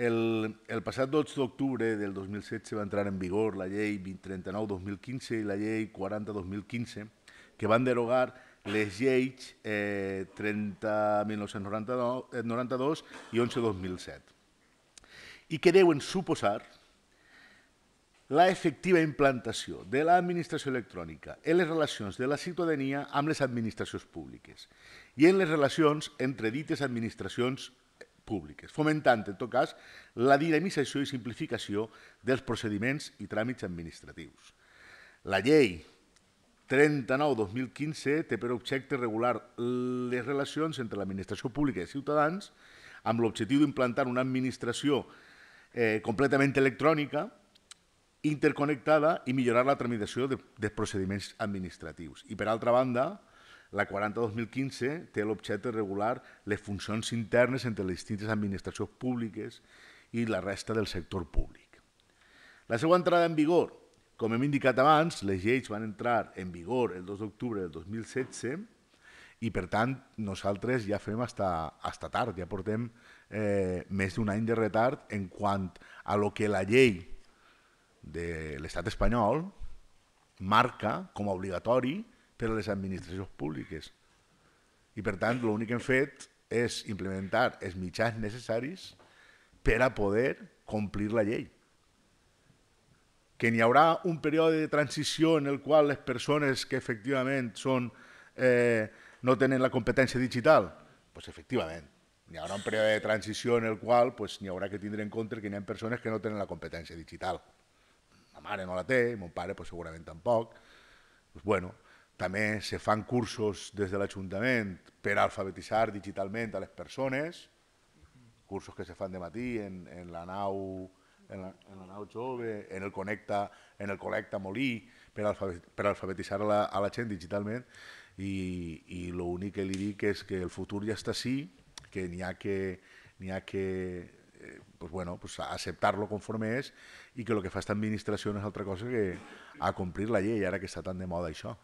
el, el passat 12 d'octubre del 2016 va entrar en vigor la llei 2039-2015 i la llei 40-2015 que van derogar les lleis eh, 30-1992 eh, i 11-2007 i que deuen suposar? La efectiva implantació de l'administració electrònica en les relacions de la ciutadania amb les administracions públiques i en les relacions entre dites administracions públiques, fomentant, en tot cas, la dinamització i simplificació dels procediments i tràmits administratius. La llei 39-2015 té per objecte regular les relacions entre l'administració pública i ciutadans amb l'objectiu d'implantar una administració eh, completament electrònica, interconnectada i millorar la tramitació de, de procediments administratius. I, per altra banda, la 40-2015 té l'objecte de regular les funcions internes entre les distintes administracions públiques i la resta del sector públic. La seva entrada en vigor, com hem indicat abans, les lleis van entrar en vigor el 2 d'octubre del 2016 i, per tant, nosaltres ja fem hasta, hasta tard, ja portem eh, més d'un any de retard en quant a lo que la llei de l'estat espanyol marca com a obligatori per a les administracions públiques. I per tant, l'únic que hem fet és implementar els mitjans necessaris per a poder complir la llei. Que n'hi haurà un període de transició en el qual les persones que efectivament són, eh, no tenen la competència digital, pues efectivament, hi haurà un període de transició en el qual pues, n'hi haurà que tindre en compte que hi ha persones que no tenen la competència digital. Ma mare no la té, mon pare pues, segurament tampoc. Pues, bueno, també se fan cursos des de l'Ajuntament per alfabetitzar digitalment a les persones, cursos que se fan de matí en, en la nau en la, en la nau jove, en el Connecta, en el Connecta Molí, per, alfabet, per alfabetitzar la, a la gent digitalment i, i l'únic que li dic és que el futur ja està així, que n'hi ha que, ha que eh, pues bueno, pues acceptar-lo conforme és i que el que fa aquesta administració no és altra cosa que a complir la llei, ara que està tan de moda això.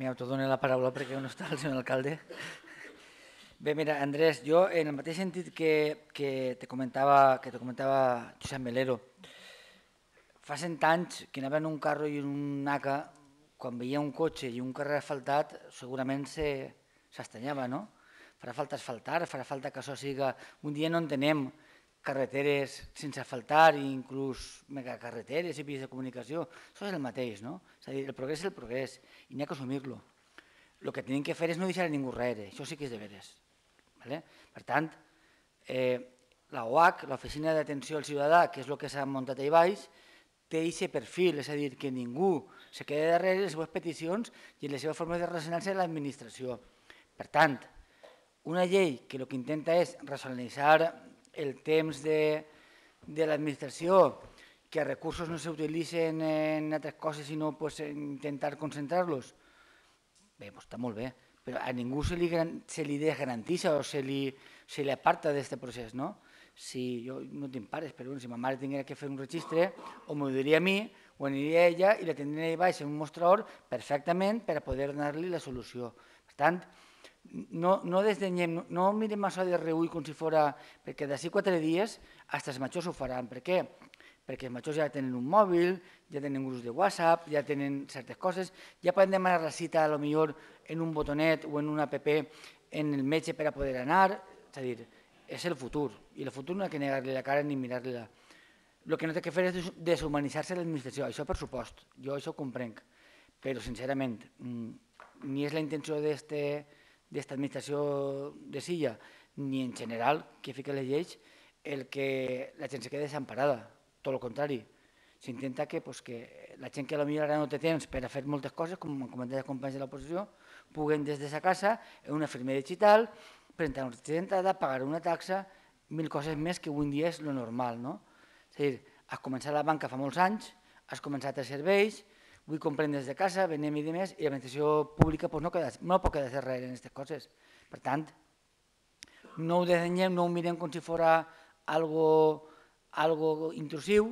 M'autodono la paraula perquè no està el senyor alcalde. Bé, mira, Andrés, jo en el mateix sentit que, que te comentava, que te comentava Josep Melero, fa cent anys que anava en un carro i en un NACA, quan veia un cotxe i un carrer asfaltat, segurament s'estanyava, no? Farà falta asfaltar, farà falta que això siga... Un dia no entenem carreteres sense asfaltar, inclús megacarreteres i vies de comunicació, això és el mateix, no? És a dir, el progrés és el progrés i n'hi ha que assumir-lo. El que tenim que fer és no deixar ningú rere, això sí que és de veres. Vale? Per tant, eh, la OAC, l'Oficina d'Atenció al Ciutadà, que és el que s'ha muntat allà baix, té aquest perfil, és a dir, que ningú se quedi darrere les seves peticions i les seves formes de relacionar-se amb l'administració. Per tant, una llei que el que intenta és racionalitzar el temps de, de l'administració, que els recursos no s'utilitzen en altres coses, sinó pues, intentar concentrar-los, bé, pues, està molt bé, però a ningú se li, se li desgarantissa o se li, se li aparta d'aquest procés, no? Si jo no tinc pares, però bueno, si ma mare tingués que fer un registre, o m'ho diria a mi, o aniria a ella i la tindria allà baix en un mostrador perfectament per a poder donar-li la solució. Per tant, no, no desdenyem, no, mirem això de reull com si fora... Perquè d'ací quatre dies fins els majors ho faran. Per què? Perquè els majors ja tenen un mòbil, ja tenen grups de WhatsApp, ja tenen certes coses, ja poden demanar la cita a lo millor en un botonet o en una app en el metge per a poder anar. És a dir, és el futur. I el futur no ha que negar-li la cara ni mirar-li-la. El que no té que fer és deshumanitzar-se l'administració, això per supost, jo això ho comprenc, però sincerament mm, ni és la intenció d'este d'esta administració de Silla, ni en general que fica les lleis, el que la gent se quede desemparada, tot el contrari. S'intenta que, pues, que la gent que potser ara no té temps per a fer moltes coses, com han comentat els companys de l'oposició, puguen des de sa casa, en una firma digital, presentar un registre d'entrada, pagar una taxa, mil coses més que avui en dia és lo normal. No? És a dir, has començat la banca fa molts anys, has començat a serveis, vull comprar des de casa, venem i demés, i l'administració pública pues, no, queda, no pot quedar res en aquestes coses. Per tant, no ho dissenyem, no ho mirem com si fos algo, algo intrusiu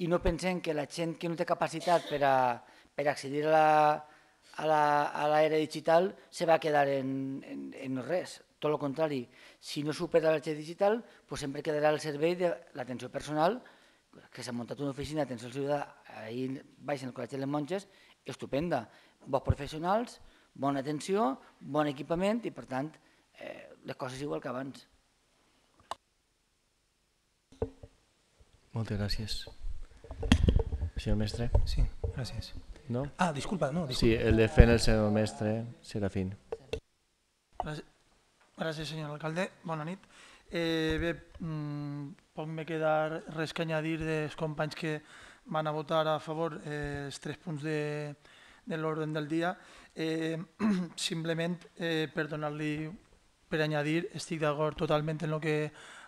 i no pensem que la gent que no té capacitat per, a, per accedir a la, a l'era digital se va quedar en, en, en res. Tot el contrari, si no supera la digital, pues sempre quedarà el servei de l'atenció personal, que s'ha muntat una oficina d'atenció al ciutadà ahir baix en el Col·legi de les Monges, estupenda. Bons professionals, bona atenció, bon equipament i, per tant, eh, les coses igual que abans. Moltes gràcies. Senyor mestre. Sí, gràcies. No? Ah, disculpa, no. Disculpa. Sí, el de fent el senyor mestre, Serafín. Gràcies, gràcies senyor alcalde. Bona nit. Eh, bé, mmm, poc me queda res que añadir dels companys que van a votar a favor eh, els tres punts de, de l'ordre del dia. Eh, simplement, eh, per donar-li, per añadir, estic d'acord totalment en el que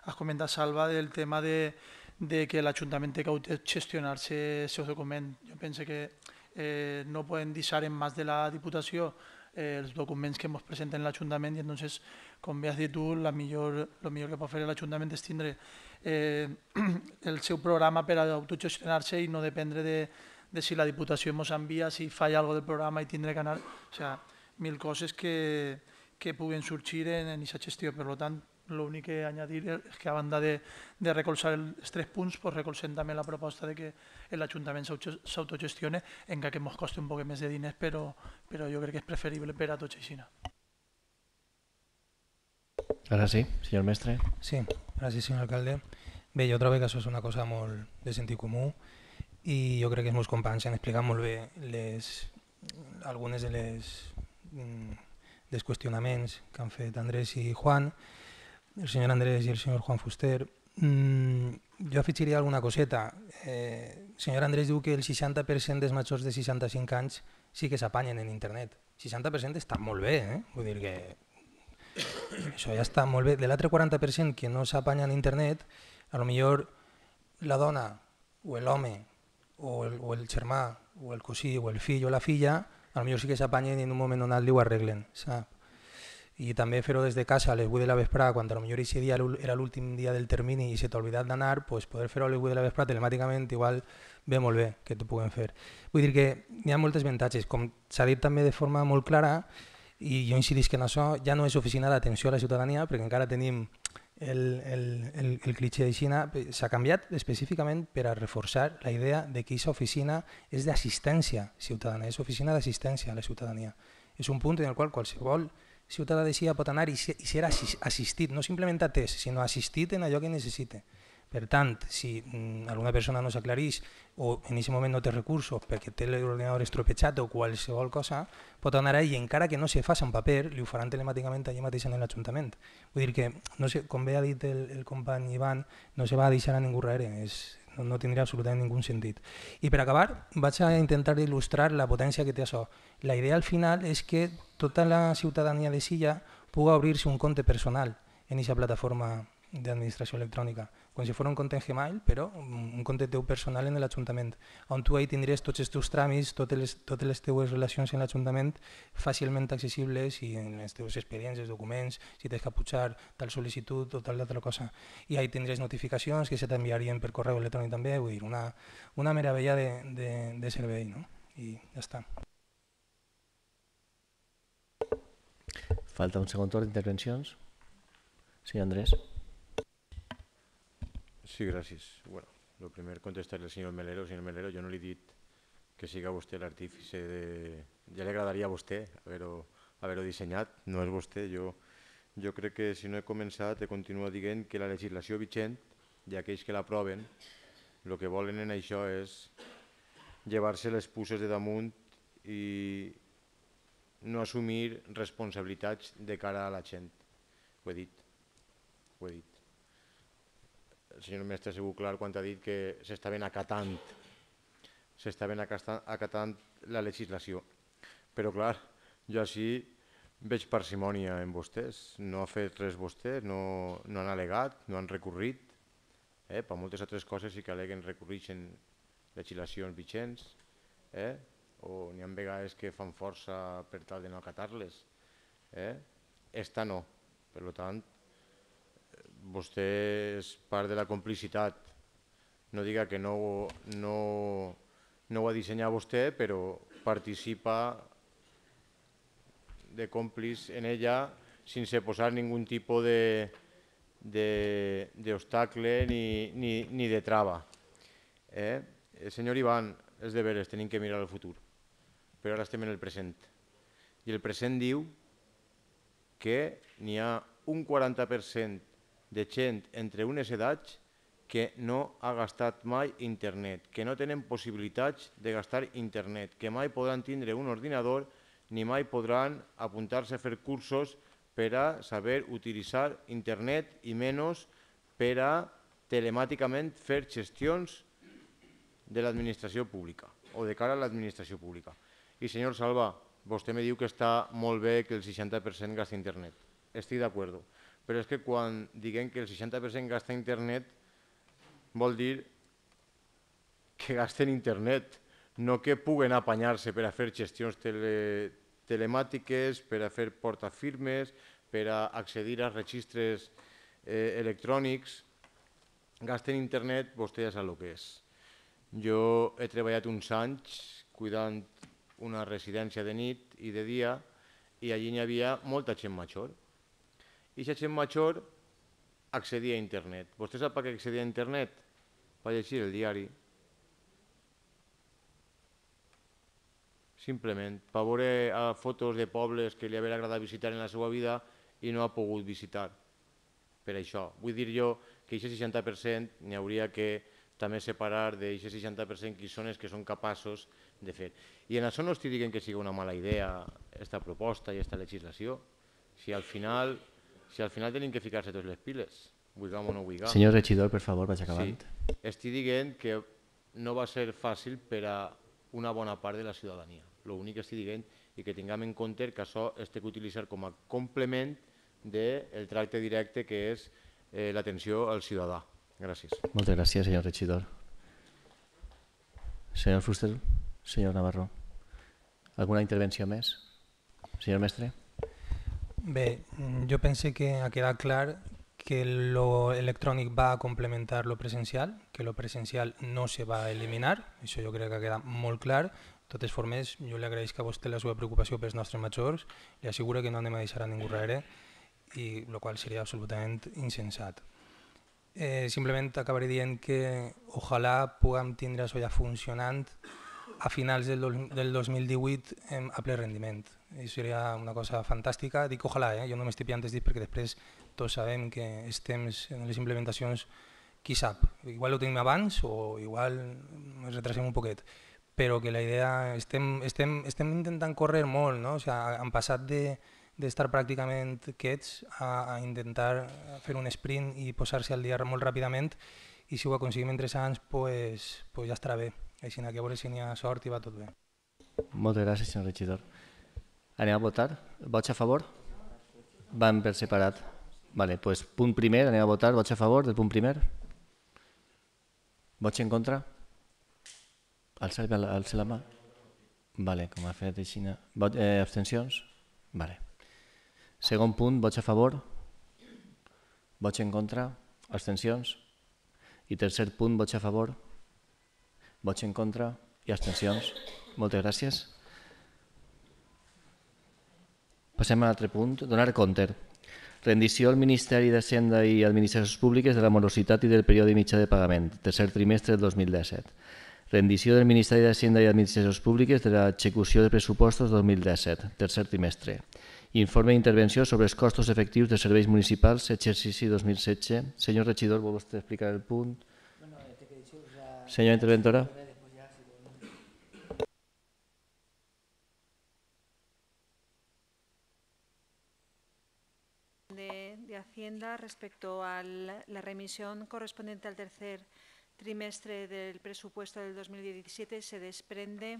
has comentat, Salva, del tema de, de que l'Ajuntament té que gestionar-se el seu document. Jo penso que eh, no poden deixar en mans de la Diputació eh, els documents que ens presenten l'Ajuntament i entonces, com bé has dit tu, la millor, lo millor que pot fer l'Ajuntament és tindre eh, el seu programa per a autogestionar-se i no dependre de, de si la Diputació ens envia, si falla alguna del programa i tindre que anar... O sea, mil coses que, que puguen sorgir en aquesta gestió. Per tant, l'únic que añadir és que a banda de, de recolzar els tres punts, pues recolzem també la proposta de que l'Ajuntament s'autogestione, encara que ens costi un poc més de diners, però, però jo crec que és preferible per a tots així. Ara sí, senyor mestre. Sí, gràcies, senyor alcalde. Bé, jo trobo que això és una cosa molt de sentit comú i jo crec que els meus companys han explicat molt bé les, algunes de les mm, dels qüestionaments que han fet Andrés i Juan el senyor Andrés i el senyor Juan Fuster. Mm, jo afegiria alguna coseta. Eh, el senyor Andrés diu que el 60% dels majors de 65 anys sí que s'apanyen en internet. 60% està molt bé, eh? vull dir que això ja està molt bé. De l'altre 40% que no s'apanya en internet, a lo millor la dona o l'home o, el, o el germà o el cosí o el fill o la filla, a lo millor sí que s'apanyen i en un moment donat li ho arreglen. Saps? i també fer-ho des de casa a les 8 de la vesprada, quan potser aquest dia era l'últim dia del termini i se t'ha oblidat d'anar, pues poder fer-ho a les 8 de la vesprada telemàticament igual ve molt bé que t'ho puguem fer. Vull dir que hi ha moltes avantatges, com s'ha dit també de forma molt clara, i jo incidisc que en això ja no és oficina d'atenció a la ciutadania, perquè encara tenim el, el, el, el clitxer de Xina, s'ha canviat específicament per a reforçar la idea de que aquesta oficina és d'assistència ciutadana, és oficina d'assistència a la ciutadania. És un punt en el qual qualsevol ciutadà de Sia pot anar i, i ser assistit, no simplement atès, sinó assistit en allò que necessite. Per tant, si mm, alguna persona no s'aclareix o en aquest moment no té recursos perquè té l'ordinador estropejat o qualsevol cosa, pot anar allà i encara que no se faci en paper, li ho faran telemàticament allà mateix en l'Ajuntament. Vull dir que, no sé, com bé ha dit el, el company Ivan, no se va deixar a ningú darrere, és, no, no tindria absolutament ningú sentit. I per acabar, vaig a intentar il·lustrar la potència que té això. La idea al final és que tota la ciutadania de Silla pugui obrir-se un compte personal en aquesta plataforma d'administració electrònica, com si fos un compte en Gmail, però un compte teu personal en l'Ajuntament, on tu ahí tindries tots els teus tràmits, totes les, totes les teues relacions en l'Ajuntament fàcilment accessibles i en les teves experiències, documents, si tens que pujar tal sol·licitud o tal altra cosa. I ahí tindries notificacions que se t'enviarien per correu electrònic també, vull dir, una, una meravella de, de, de servei, no? I ja està. Falta un segon torn d'intervencions. Sí, Andrés. Sí, gràcies. Bueno, el primer contestar al senyor Melero. Senyor Melero, jo no li he dit que siga vostè l'artífice de... Ja li agradaria a vostè haver-ho haver dissenyat, no és vostè. Jo, jo crec que si no he començat he continuat dient que la legislació vigent i aquells que l'aproven el que volen en això és llevar-se les puces de damunt i no assumir responsabilitats de cara a la gent. Ho he dit. Ho he dit el senyor mestre ha sigut clar quan ha dit que s'estaven acatant s'estaven acatant la legislació. Però clar, jo així Veig parsimònia en vostès, no ha fet res vostè, no, no han alegat, no han recurrit. Eh? Per moltes altres coses sí que aleguen recurreixen legislacions vigents, eh? o n'hi ha vegades que fan força per tal de no acatar-les. Eh? Esta no. Per tant, vostè és part de la complicitat. No diga que no, no, no ho ha dissenyat vostè, però participa de còmpliç en ella sense posar ningú tipus d'obstacle ni, ni, ni de trava. Eh? Senyor Ivan, és de veres, tenim que mirar el futur, però ara estem en el present. I el present diu que n'hi ha un 40% de gent entre unes edats que no ha gastat mai internet, que no tenen possibilitats de gastar internet, que mai podran tindre un ordinador ni mai podran apuntar-se a fer cursos per a saber utilitzar internet i menys per a telemàticament fer gestions de l'administració pública o de cara a l'administració pública. I senyor Salva, vostè me diu que està molt bé que el 60% gasta internet. Estic d'acord, però és que quan diguem que el 60% gasta internet vol dir que gasten internet, no que puguen apanyar-se per a fer gestions tele, telemàtiques, per a fer portafirmes, per a accedir a registres eh, electrònics, gasten internet, vostè ja sap el que és. Jo he treballat uns anys cuidant una residència de nit i de dia i allí hi havia molta gent major. I aquesta gent major accedia a internet. Vostè sap per què accedia a internet? Per llegir el diari, simplement, per veure eh, fotos de pobles que li havia agradat visitar en la seva vida i no ha pogut visitar. Per això, vull dir jo que aquest 60% n'hi hauria que també separar d'aquest 60% qui són els que són capaços de fer. I en això no estic dient que sigui una mala idea aquesta proposta i aquesta legislació, si al final, si al final tenim que ficar-se tots les piles, vulguem o no vulguem. Senyor regidor, per favor, vaig acabant. Sí, estic dient que no va ser fàcil per a una bona part de la ciutadania l'únic que estic dient i que tinguem en compte que això es té que utilitzar com a complement del tracte directe que és eh, l'atenció al ciutadà. Gràcies. Moltes gràcies, senyor regidor. Senyor Fuster, senyor Navarro, alguna intervenció més? Senyor mestre? Bé, jo pense que ha quedat clar que lo electrònic va a complementar lo presencial, que lo presencial no se va a eliminar, això jo crec que ha quedat molt clar, totes formes, jo li agraeix que a vostè la seva preocupació pels nostres majors, li assegura que no anem a deixar a ningú darrere, i el qual seria absolutament insensat. Eh, simplement acabaré dient que ojalà puguem tindre això ja funcionant a finals del, del 2018 en, a ple rendiment. I seria una cosa fantàstica. Dic ojalà, eh? jo no m'estic piant dit perquè després tots sabem que els temps en les implementacions, qui sap, igual ho tenim abans o igual ens retrasem un poquet però que la idea, estem, estem, estem intentant córrer molt, no? o sigui, han passat de d'estar pràcticament quiets a, a intentar fer un sprint i posar-se al dia molt ràpidament i si ho aconseguim en 3 anys pues, pues ja estarà bé, així que a veure si n'hi ha sort i va tot bé. Moltes gràcies, senyor regidor. Anem a votar? Vots a favor? Van per separat. Vale, pues punt primer, anem a votar. Vots a favor del punt primer? Vots en contra? Alçar, alçar la mà? Vale, com ha fet així. Vot, eh, abstencions? Vale. Segon punt, vots a favor? Vots en contra? Abstencions? I tercer punt, vots a favor? Vots en contra i abstencions? Moltes gràcies. Passem a l'altre punt, donar compte. Rendició al Ministeri d'Hacienda i Administracions Públiques de la morositat i del període mitjà de pagament, tercer trimestre del 2017. Rendició del Ministeri d'Hacienda i Administracions Públiques de l'execució de pressupostos 2017, tercer trimestre. Informe d'intervenció sobre els costos efectius de serveis municipals, exercici 2016. Senyor regidor, vol vostè explicar el punt? Senyora interventora. Respecto a la remisión correspondiente al tercer trimestre del presupuesto del 2017 se desprende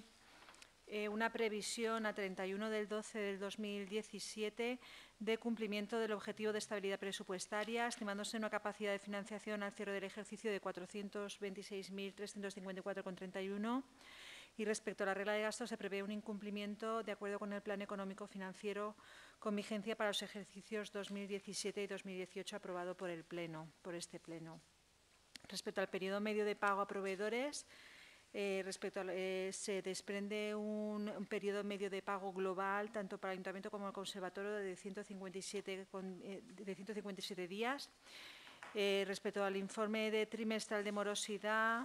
eh, una previsión a 31 del 12 del 2017 de cumplimiento del objetivo de estabilidad presupuestaria, estimándose una capacidad de financiación al cierre del ejercicio de 426.354,31 y respecto a la regla de gastos se prevé un incumplimiento de acuerdo con el Plan Económico Financiero con vigencia para los ejercicios 2017 y 2018 aprobado por el Pleno, por este Pleno. Respecto al periodo medio de pago a proveedores, eh, respecto a, eh, se desprende un, un, periodo medio de pago global, tanto para el Ayuntamiento como el Conservatorio, de 157, con, eh, de 157 días. Respecto al informe de trimestral de morosidad,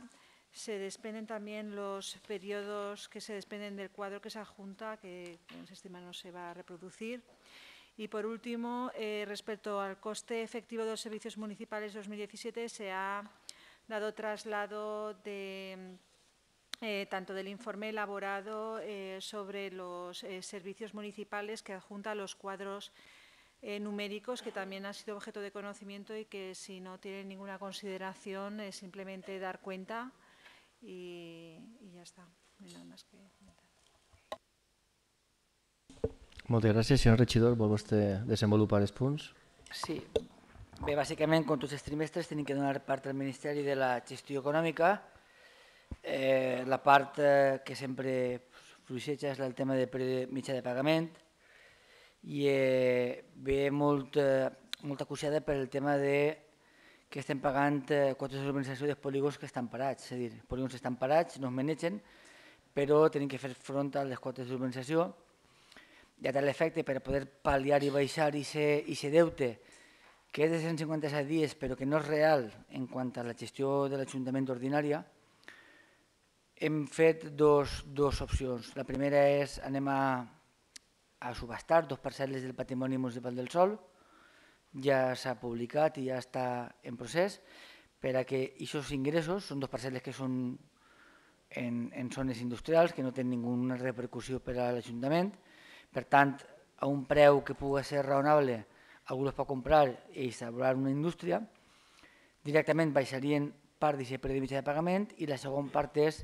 se desprenden también los periodos que se desprenden del cuadro que se adjunta, que en sistema no se va a reproducir. Y por último, eh, respecto al coste efectivo de los servicios municipales 2017, se ha dado traslado de eh, tanto del informe elaborado eh, sobre los servicios municipales que adjunta los cuadros numéricos que también han sido objeto de conocimiento y que si no tienen ninguna consideración es simplemente dar cuenta y, y ya está. No hay nada más que comentar. Moltes gràcies. Senyor regidor, vol vostè desenvolupar els punts? Sí. Bé, bàsicament, com tots els trimestres, tenim que donar part al Ministeri de la Gestió Econòmica, Eh, la part eh, que sempre fluixeja és el tema de període mitjà de pagament i eh, ve molt, eh, molt acusada per el tema de que estem pagant eh, d'urbanització dels polígons que estan parats, és a dir, els polígons estan parats, no es manegen, però tenim que fer front a les quotes d'urbanització i a tal efecte per poder pal·liar i baixar i ser, i ser deute que és de 157 dies però que no és real en quant a la gestió de l'Ajuntament ordinària, hem fet dos, dos opcions. La primera és anem a, a subhastar dos parcel·les del patrimoni municipal del Sol, ja s'ha publicat i ja està en procés, per a que aquests ingressos, són dos parcel·les que són en, en zones industrials, que no tenen ninguna repercussió per a l'Ajuntament, per tant, a un preu que pugui ser raonable, algú les pot comprar i instal·lar una indústria, directament baixarien part d'aquest període mitjà de pagament i la segona part és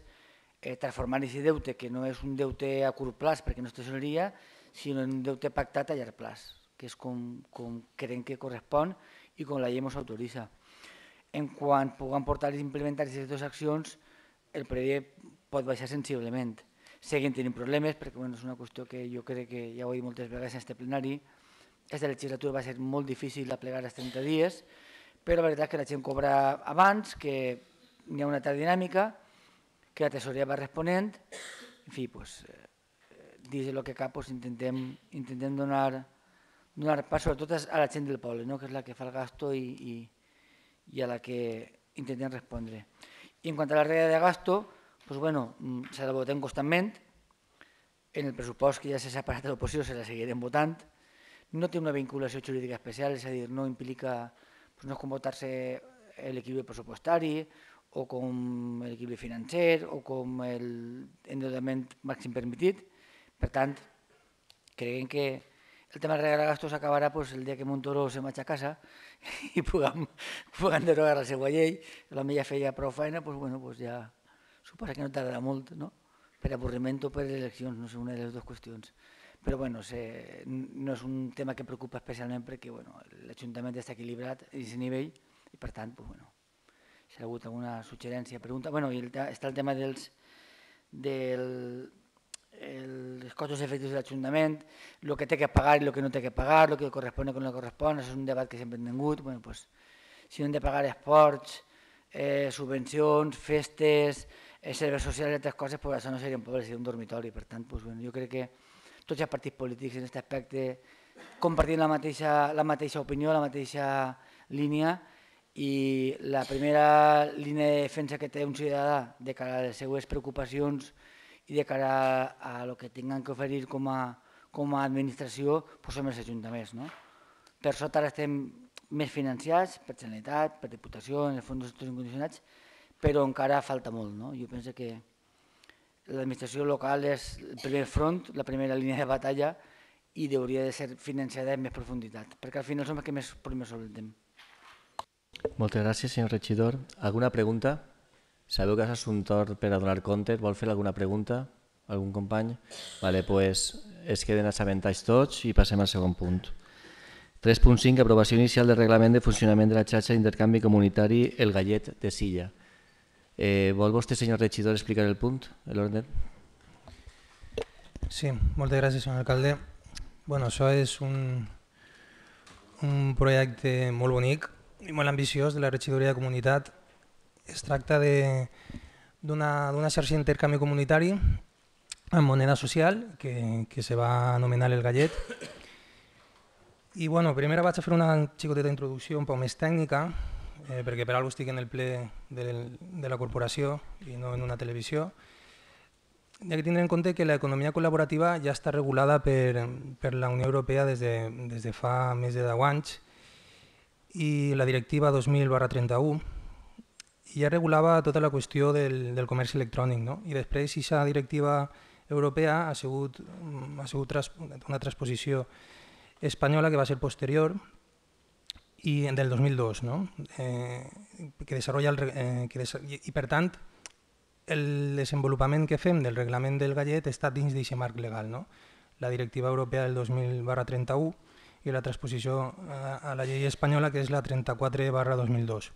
eh, transformar aquest deute, que no és un deute a curt plaç perquè no és tesoreria, sinó un deute pactat a llarg plaç, que és com, com creiem que correspon i com la llei ens autoritza. En quan puguem portar i implementar aquestes dues accions, el període pot baixar sensiblement. Seguim tenint problemes, perquè bueno, és una qüestió que jo crec que ja ho he dit moltes vegades en aquest plenari, aquesta legislatura va ser molt difícil plegar els 30 dies, però la veritat és que la gent cobra abans, que hi ha una altra dinàmica, que la tesoreria va responent, en fi, eh, dins del que cap pues, intentem, intentem donar, donar pas sobretot a la gent del poble, no? que és la que fa el gasto i, i, i a la que intentem respondre. I en quant a la regla de gasto, pues, bueno, mm, se la votem constantment, en el pressupost que ja s'ha separat de l'oposició se la seguirem votant, no té una vinculació jurídica especial, és a dir, no implica, pues, no és com votar-se l'equilibri pressupostari o com l'equilibri financer o com l'endeutament màxim permitit. Per tant, creiem que el tema de regalar gastos acabarà pues, el dia que Montoro se marxa a casa i puguem, puguem derogar la seva llei. La meva feia prou feina, pues, bueno, pues ja suposa que no tardarà molt, no? per avorriment o per eleccions, no sé, una de les dues qüestions. Però bueno, se, no és un tema que preocupa especialment perquè bueno, l'Ajuntament està equilibrat a aquest nivell i per tant, pues, bueno, si ha hagut alguna suggerència, pregunta. Bueno, i el, està el tema dels del, el, els costos efectius de l'Ajuntament, el que té que pagar i el que no té que pagar, el que correspon i el que no correspon, això és un debat que sempre hem tingut. Bueno, pues, si hem de pagar esports, eh, subvencions, festes, eh, serveis socials i altres coses, pues, això no seria un poble, seria un dormitori. Per tant, pues, bueno, jo crec que tots els partits polítics en aquest aspecte compartint la mateixa, la mateixa opinió, la mateixa línia, i la primera línia de defensa que té un ciutadà de cara a les seues preocupacions i de cara a, lo que tinguin que oferir com a, com a administració pues som els ajuntaments. No? Per sota ara estem més financiats per Generalitat, per Diputació, en el fons dels incondicionats, però encara falta molt. No? Jo penso que l'administració local és el primer front, la primera línia de batalla i hauria de ser financiada en més profunditat, perquè al final som els que més problemes solventem. Moltes gràcies, senyor regidor. Alguna pregunta? Sabeu que és un torn per a donar compte. Vol fer alguna pregunta? Algun company? Vale, pues es queden assabentats tots i passem al segon punt. 3.5. Aprovació inicial del reglament de funcionament de la xarxa d'intercanvi comunitari El Gallet de Silla. Eh, vol vostè, senyor regidor, explicar el punt, l'ordre? Sí, moltes gràcies, senyor alcalde. Bueno, això és un, un projecte molt bonic i molt ambiciós de la regidoria de comunitat. Es tracta d'una xarxa d'intercanvi comunitari amb moneda social que, que se va anomenar el Gallet. I bueno, primer vaig a fer una xicoteta introducció un poc més tècnica, eh, perquè per alguna estic en el ple de, de la corporació i no en una televisió. Hi ha que tindre en compte que l'economia col·laborativa ja està regulada per, per la Unió Europea des de, des de fa més de 10 anys i la directiva 2000-31 ja regulava tota la qüestió del, del comerç electrònic. No? I després, aquesta directiva europea ha sigut, ha sigut tras, una transposició espanyola que va ser posterior i del 2002, no? eh, que desenvolupa el, eh, que des, i, per tant el desenvolupament que fem del reglament del gallet està dins d'aquest marc legal, no? la directiva europea del 2000 31 i la transposició a, a la llei espanyola que és la 34 2002.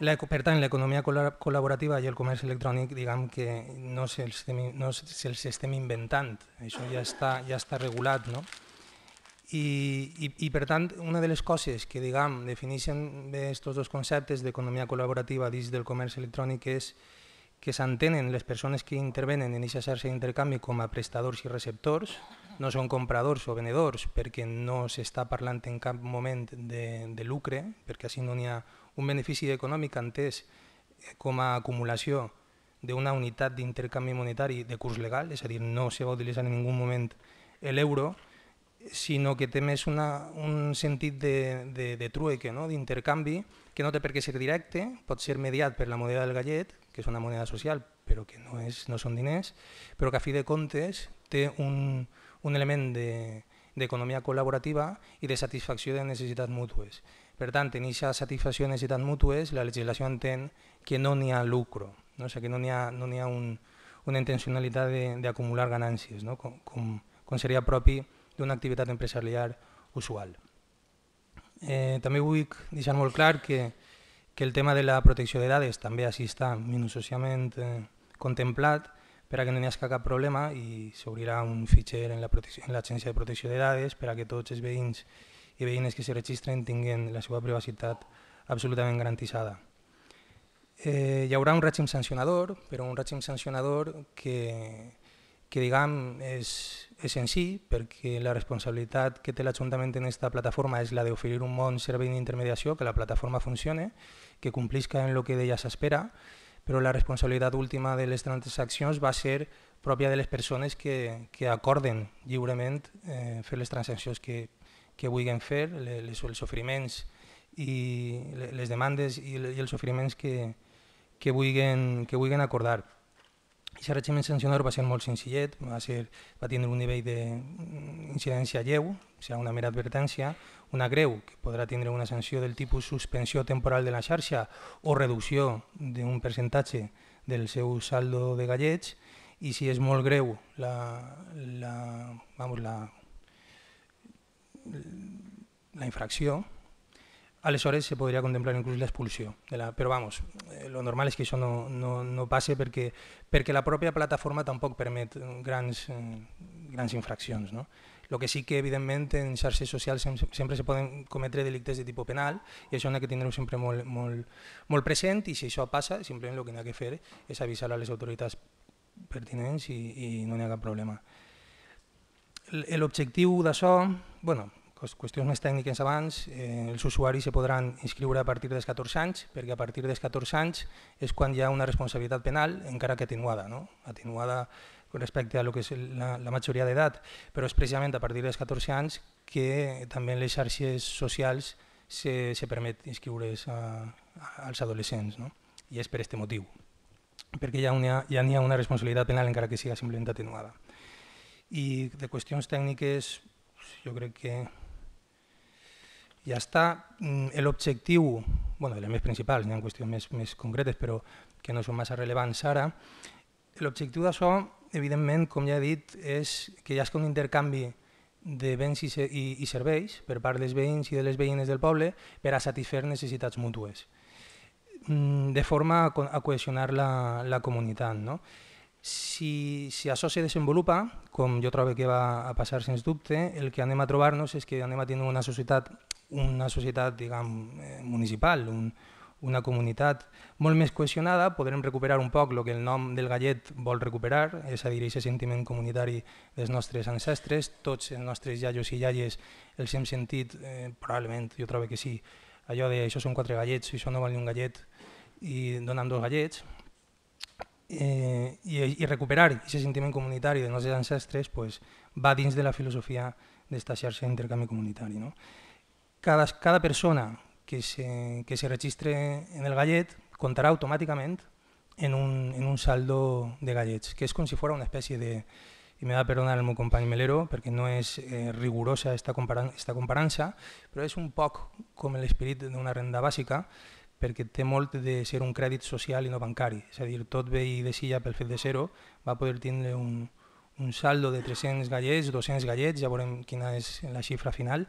La, per tant, l'economia col·laborativa i el comerç electrònic, diguem que no se'ls no se estem inventant, això ja està, ja està regulat. No? I, i, I per tant, una de les coses que diguem, defineixen bé aquests dos conceptes d'economia col·laborativa dins del comerç electrònic és que s'entenen les persones que intervenen en aquesta xarxa d'intercanvi com a prestadors i receptors, no són compradors o venedors perquè no s'està parlant en cap moment de, de lucre, perquè així no n'hi ha un benefici econòmic entès eh, com a acumulació d'una unitat d'intercanvi monetari de curs legal, és a dir, no se va utilitzar en ningú moment l'euro, sinó que té més una, un sentit de, de, de trueque, no? d'intercanvi, que no té per què ser directe, pot ser mediat per la moneda del gallet, que és una moneda social, però que no, és, no són diners, però que a fi de comptes té un, un element d'economia de, col·laborativa i de satisfacció de necessitats mútues. Per tant, en aquesta satisfacció de necessitats mútues, la legislació entén que no n'hi ha lucro, no? o sigui, que no n'hi ha, no ha un, una intencionalitat d'acumular ganàncies, no? com, com, com seria propi d'una activitat empresarial usual. Eh, també vull deixar molt clar que, que el tema de la protecció de dades també així està minuciosament eh, contemplat per a que no n'hi hagi cap problema i s'obrirà un fitxer en l'Agència de Protecció de Dades per a que tots els veïns i veïnes que se registren tinguin la seva privacitat absolutament garantitzada. Eh, hi haurà un règim sancionador, però un règim sancionador que, que diguem, és, és senzill perquè la responsabilitat que té l'Ajuntament en aquesta plataforma és la d'oferir un bon servei d'intermediació, que la plataforma funcione, que complisca en el que d'ella s'espera, però la responsabilitat última de les transaccions va ser pròpia de les persones que, que acorden lliurement eh, fer les transaccions que, que vulguin fer, les, els oferiments i les demandes i, els oferiments que, que, vulguin, que vulguin acordar. Aquest règim sancionador va ser molt senzillet, va, ser, va tindre un nivell d'incidència lleu, o sigui, una mera advertència, una greu, que podrà tindre una sanció del tipus suspensió temporal de la xarxa o reducció d'un percentatge del seu saldo de gallets, i si és molt greu la, la, vamos, la, la infracció, aleshores se podria contemplar inclús l'expulsió. Però vamos, eh, lo normal és que això no, no, no passe perquè, perquè la pròpia plataforma tampoc permet grans, eh, grans infraccions. No? El que sí que, evidentment, en xarxes socials sempre, se poden cometre delictes de tipus penal i això ha de tindre sempre molt, molt, molt present i si això passa, simplement el que ha de fer és avisar a les autoritats pertinents i, i no hi ha cap problema. L'objectiu d'això, bueno, qüestions més tècniques abans, eh, els usuaris se podran inscriure a partir dels 14 anys, perquè a partir dels 14 anys és quan hi ha una responsabilitat penal, encara que atenuada, no? atenuada respecte a lo que és la, la majoria d'edat, però és precisament a partir dels 14 anys que també en les xarxes socials se, se permet inscriure's a, a, als adolescents, no? i és per aquest motiu, perquè ja, una, ja n'hi ha una responsabilitat penal encara que siga simplement atenuada. I de qüestions tècniques jo crec que ja està. Mm, l'objectiu, bueno, de les més principals, hi ha qüestions més, més concretes però que no són massa rellevants ara, l'objectiu d'això evidentment, com ja he dit, és que hi ha un intercanvi de béns i, i, i serveis per part dels veïns i de les veïnes del poble per a satisfer necessitats mútues, mm, de forma a cohesionar la, la comunitat. No? Si, si això se desenvolupa, com jo trobo que va a passar sens dubte, el que anem a trobar-nos és que anem a tenir una societat, una societat diguem, eh, municipal, un, una comunitat molt més cohesionada, podrem recuperar un poc el que el nom del gallet vol recuperar, és a dir, aquest sentiment comunitari dels nostres ancestres, tots els nostres iaios i iaies els hem sentit, eh, probablement, jo trobo que sí, allò de això són quatre gallets, això no val ni un gallet, i donant dos gallets, eh, i, i recuperar aquest sentiment comunitari dels nostres ancestres pues, va dins de la filosofia d'esta xarxa d'intercanvi comunitari. No? Cada, cada persona que se, que se registre en el gallet comptarà automàticament en un, en un saldo de gallets, que és com si fos una espècie de... I me va perdonar el meu company Melero perquè no és eh, rigurosa esta, comparan esta comparança, però és un poc com l'esperit d'una renda bàsica perquè té molt de ser un crèdit social i no bancari. És a dir, tot veí de Silla pel fet de ser-ho va poder tindre un, un saldo de 300 gallets, 200 gallets, ja veurem quina és la xifra final,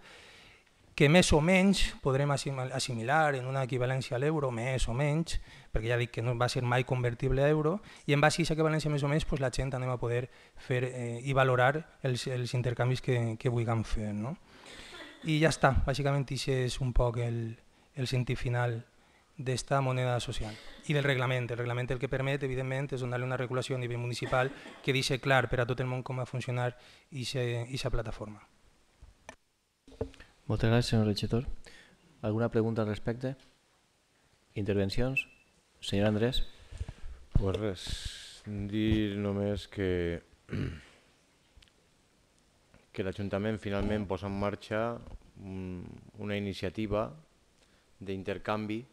que més o menys podrem assimilar en una equivalència a l'euro, més o menys, perquè ja dic que no va ser mai convertible a euro, i en base a aquesta equivalència més o menys pues, la gent anem a poder fer eh, i valorar els, els intercanvis que, que vulguem fer. No? I ja està, bàsicament això és un poc el, el sentit final d'esta moneda social i del reglament. El reglament el que permet, evidentment, és donar-li una regulació a nivell municipal que deixi clar per a tot el món com va funcionar aquesta plataforma. Moltes gràcies, senyor regidor. Alguna pregunta al respecte? Intervencions? Senyor Andrés? Pues res, dir només que, que l'Ajuntament finalment posa en marxa una iniciativa d'intercanvi,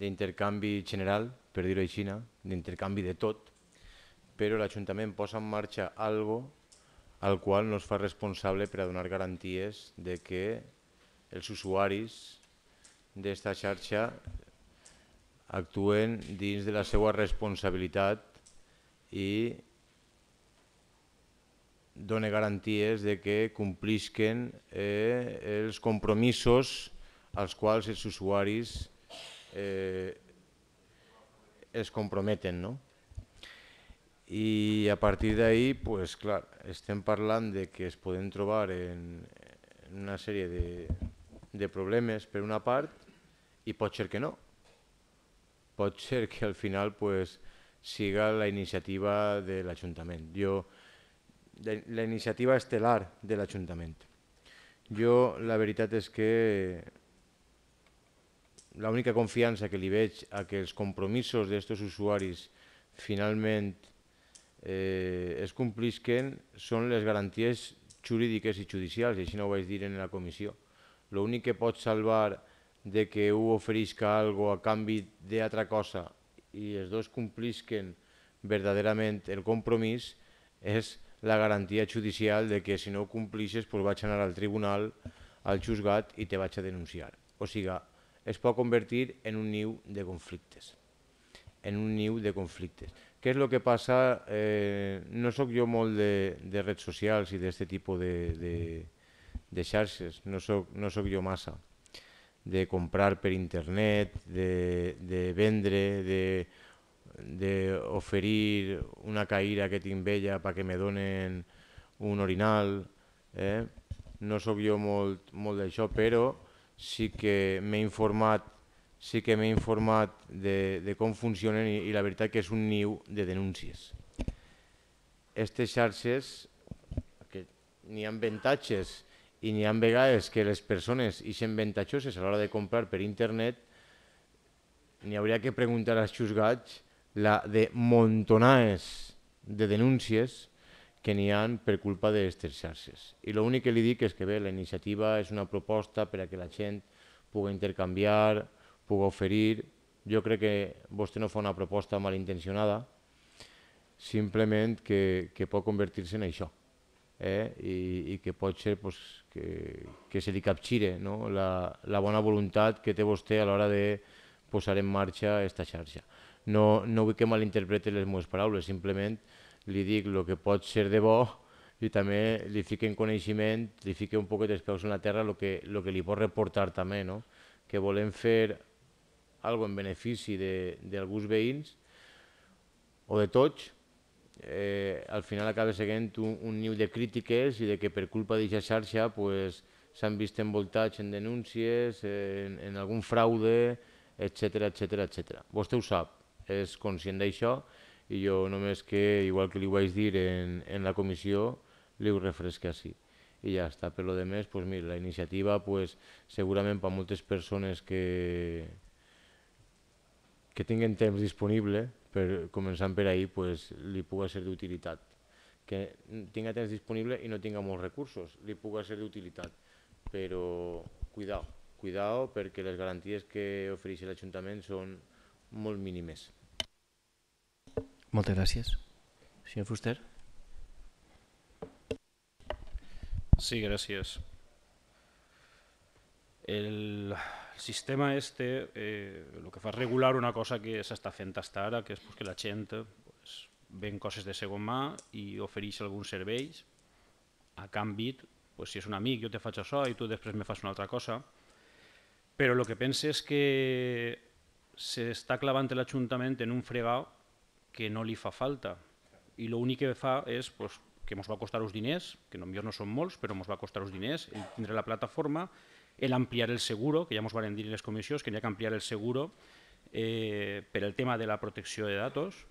d'intercanvi general, per dir-ho així, d'intercanvi de tot, però l'Ajuntament posa en marxa algo al qual no es fa responsable per a donar garanties de que els usuaris d'esta xarxa actuen dins de la seva responsabilitat i dona garanties de que complisquen eh, els compromisos als quals els usuaris eh, es comprometen. No? I a partir d'ahir, pues, clar, estem parlant de que es poden trobar en, en una sèrie de, de problemes per una part i pot ser que no. Pot ser que al final pues, siga la iniciativa de l'Ajuntament. Jo, la iniciativa estel·lar de l'Ajuntament. Jo la veritat és que l'única confiança que li veig a que els compromisos d'aquests usuaris finalment eh, es complisquen són les garanties jurídiques i judicials, i així no ho vaig dir en la comissió. L'únic que pot salvar de que un oferisca algo a canvi d'altra cosa i els dos complisquen verdaderament el compromís és la garantia judicial de que si no ho complixes pues vaig anar al tribunal, al juzgat i te vaig a denunciar. O sigui, es pot convertir en un niu de conflictes. En un niu de conflictes. Què és el que passa? Eh, no sóc jo molt de, de redes socials i d'aquest tipus de, de, de xarxes, no sóc, no sóc jo massa de comprar per internet, de, de vendre, d'oferir una caïra que tinc vella perquè me donen un orinal. Eh? No sóc jo molt, molt d'això, però sí que m'he informat sí que m'he informat de, de com funcionen i, i la veritat que és un niu de denúncies. Aquestes xarxes, que n'hi ha avantatges i n'hi ha vegades que les persones ixen avantatjoses a l'hora de comprar per internet, n'hi hauria que preguntar als xusgats la de montonaes de denúncies que n'hi han per culpa d'aquestes xarxes. I l'únic que li dic és que bé, la iniciativa és una proposta per a que la gent pugui intercanviar, puga oferir. Jo crec que vostè no fa una proposta malintencionada, simplement que, que pot convertir-se en això eh? I, i que pot ser pues, que, que se li capgire no? la, la bona voluntat que té vostè a l'hora de posar en marxa aquesta xarxa. No, no vull que malinterprete les meves paraules, simplement li dic el que pot ser de bo i també li fique en coneixement, li fique un poquet els peus en la terra el que, lo que li pot reportar també, no? que volem fer algo en benefici d'alguns veïns o de tots, eh, al final acaba seguint un, un niu de crítiques i de que per culpa d'aquesta xarxa pues, s'han vist envoltats en denúncies, en, en algun fraude, etc etc etc. Vostè ho sap, és conscient d'això i jo només que, igual que li ho vaig dir en, en la comissió, li ho refresca així. I ja està. Per lo de més, pues, mira, la iniciativa pues, segurament per moltes persones que, que tinguen temps disponible, per, començant per ahir, pues, li puga ser d'utilitat. Que tinga temps disponible i no tinga molts recursos, li puga ser d'utilitat. Però cuidao, cuidao perquè les garanties que ofereix l'Ajuntament són molt mínimes. Moltes gràcies. Senyor Fuster. Sí, gràcies. El sistema este eh, que fa regular una cosa que s'està fent hasta ara, que és pues, que la gent pues, ven coses de segon mà i ofereix alguns serveis a canvi, pues, si és un amic jo te faig això i tu després me fas una altra cosa, però el que penso és que s'està clavant l'Ajuntament en un fregau que no li fa falta i l'únic que fa és pues, que ens va costar els diners, que potser no són molts, però ens va costar els diners, el tindre la plataforma, el ampliar el seguro, que ja ens van dir les comissions que n'hi ha que ampliar el seguro eh, per el tema de la protecció de datos.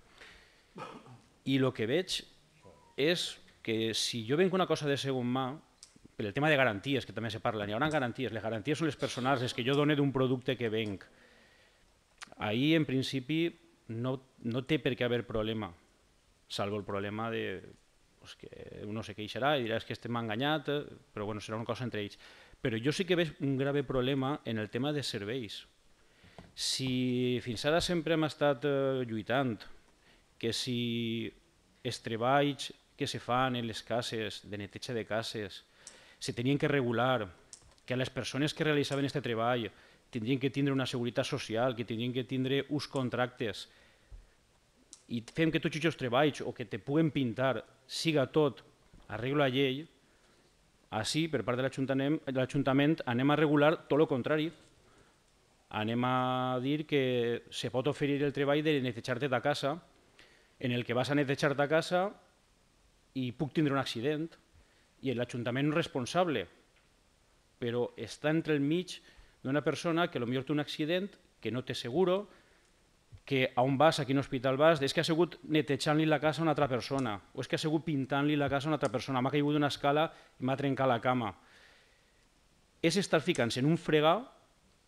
I el que veig és que si jo venc una cosa de segon mà, per el tema de garanties, que també se parla, hi haurà garanties, les garanties són les personals, les que jo dono d'un producte que venc. Ahir, en principi, no, no té per què haver problema, salvo el problema de pues que uno se queixarà i dirà que estem enganyat, eh, però bueno, serà una cosa entre ells. Però jo sí que veig un grave problema en el tema de serveis. Si fins ara sempre hem estat eh, lluitant que si els treballs que se fan en les cases, de neteja de cases, se tenien que regular, que les persones que realitzaven aquest treball tindrien que tindre una seguretat social, que tindrien que tindre uns contractes, i fem que tots aquests treballs o que te puguen pintar siga tot a llei, així, per part de l'Ajuntament, anem a regular tot el contrari. Anem a dir que se pot oferir el treball de netejar-te de casa, en el que vas a netejar de casa i puc tindre un accident, i l'Ajuntament és responsable, però està entre el mig d'una persona que potser té un accident, que no té seguro, que a on vas, a quin hospital vas, és que ha sigut netejant-li la casa a una altra persona, o és que ha sigut pintant-li la casa a una altra persona, m'ha caigut una escala i m'ha trencat la cama. És estar ficant-se en un fregau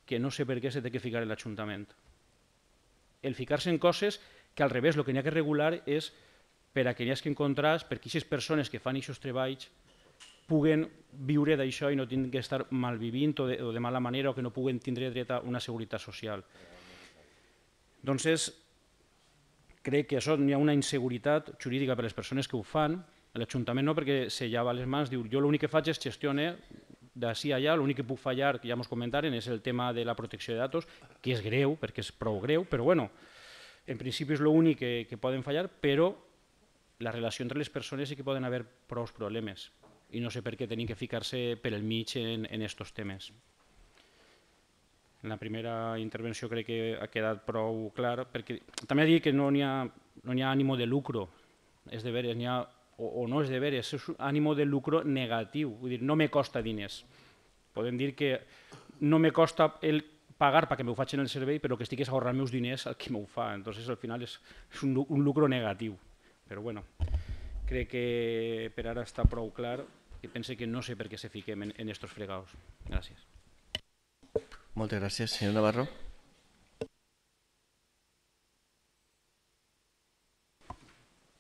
que no sé per què se té que ficar en l'Ajuntament. El ficar-se en coses que al revés, el que n'hi ha que regular és per a que n'hi ha que encontrar, perquè aquestes persones que fan aquests treballs puguen viure d'això i no tinguin que estar malvivint o de, o de mala manera o que no puguen tindre dret a una seguretat social. Doncs és, crec que això hi ha una inseguretat jurídica per a les persones que ho fan, l'Ajuntament no, perquè se llava les mans, diu jo l'únic que faig és gestione d'ací a allà, l'únic que puc fallar, que ja ens comentaren, és el tema de la protecció de datos, que és greu, perquè és prou greu, però bueno, en principi és l'únic que, que poden fallar, però la relació entre les persones sí que poden haver prou problemes i no sé per què tenim que ficar-se per el mig en, en estos temes. En la primera intervenció crec que ha quedat prou clar, perquè també ha dit que no n'hi ha, no ha ànimo de lucro, és de veres, ha, o, o no és de veres, és ànimo de lucro negatiu, vull dir, no me costa diners. Podem dir que no me costa el pagar perquè m'ho facin el servei, però que estic ahorrant meus diners al que m'ho fa. Entonces, al final és, és un, un lucro negatiu. Però bueno, crec que per ara està prou clar i pense que no sé per què se fiquem en, en estos. Gràcies. Moltes gràcies. Senyor Navarro.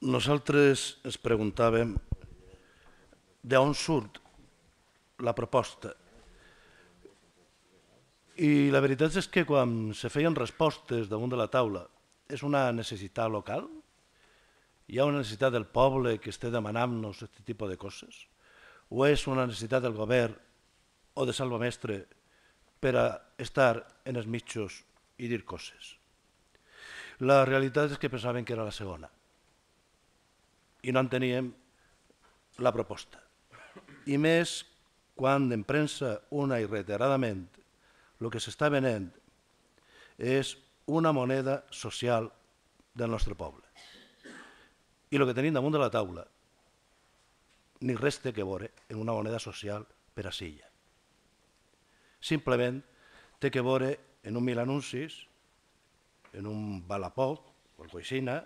Nosaltres ens preguntàvem d'on surt la proposta. I la veritat és que quan se feien respostes damunt de la taula és una necessitat local? Hi ha una necessitat del poble que esté demanant-nos aquest tipus de coses? O és una necessitat del govern o de Salvamestre per a estar en els mitjos i dir coses. La realitat és que pensaven que era la segona. i no enteníem la proposta. I més quan en premsa una i reiteradament el que s'està venent és una moneda social del nostre poble. I el que tenim damunt de la taula ni res té que veure en una moneda social per a Silla. Simplement té que veure en un mil anuncis, en un balapot, o coixina,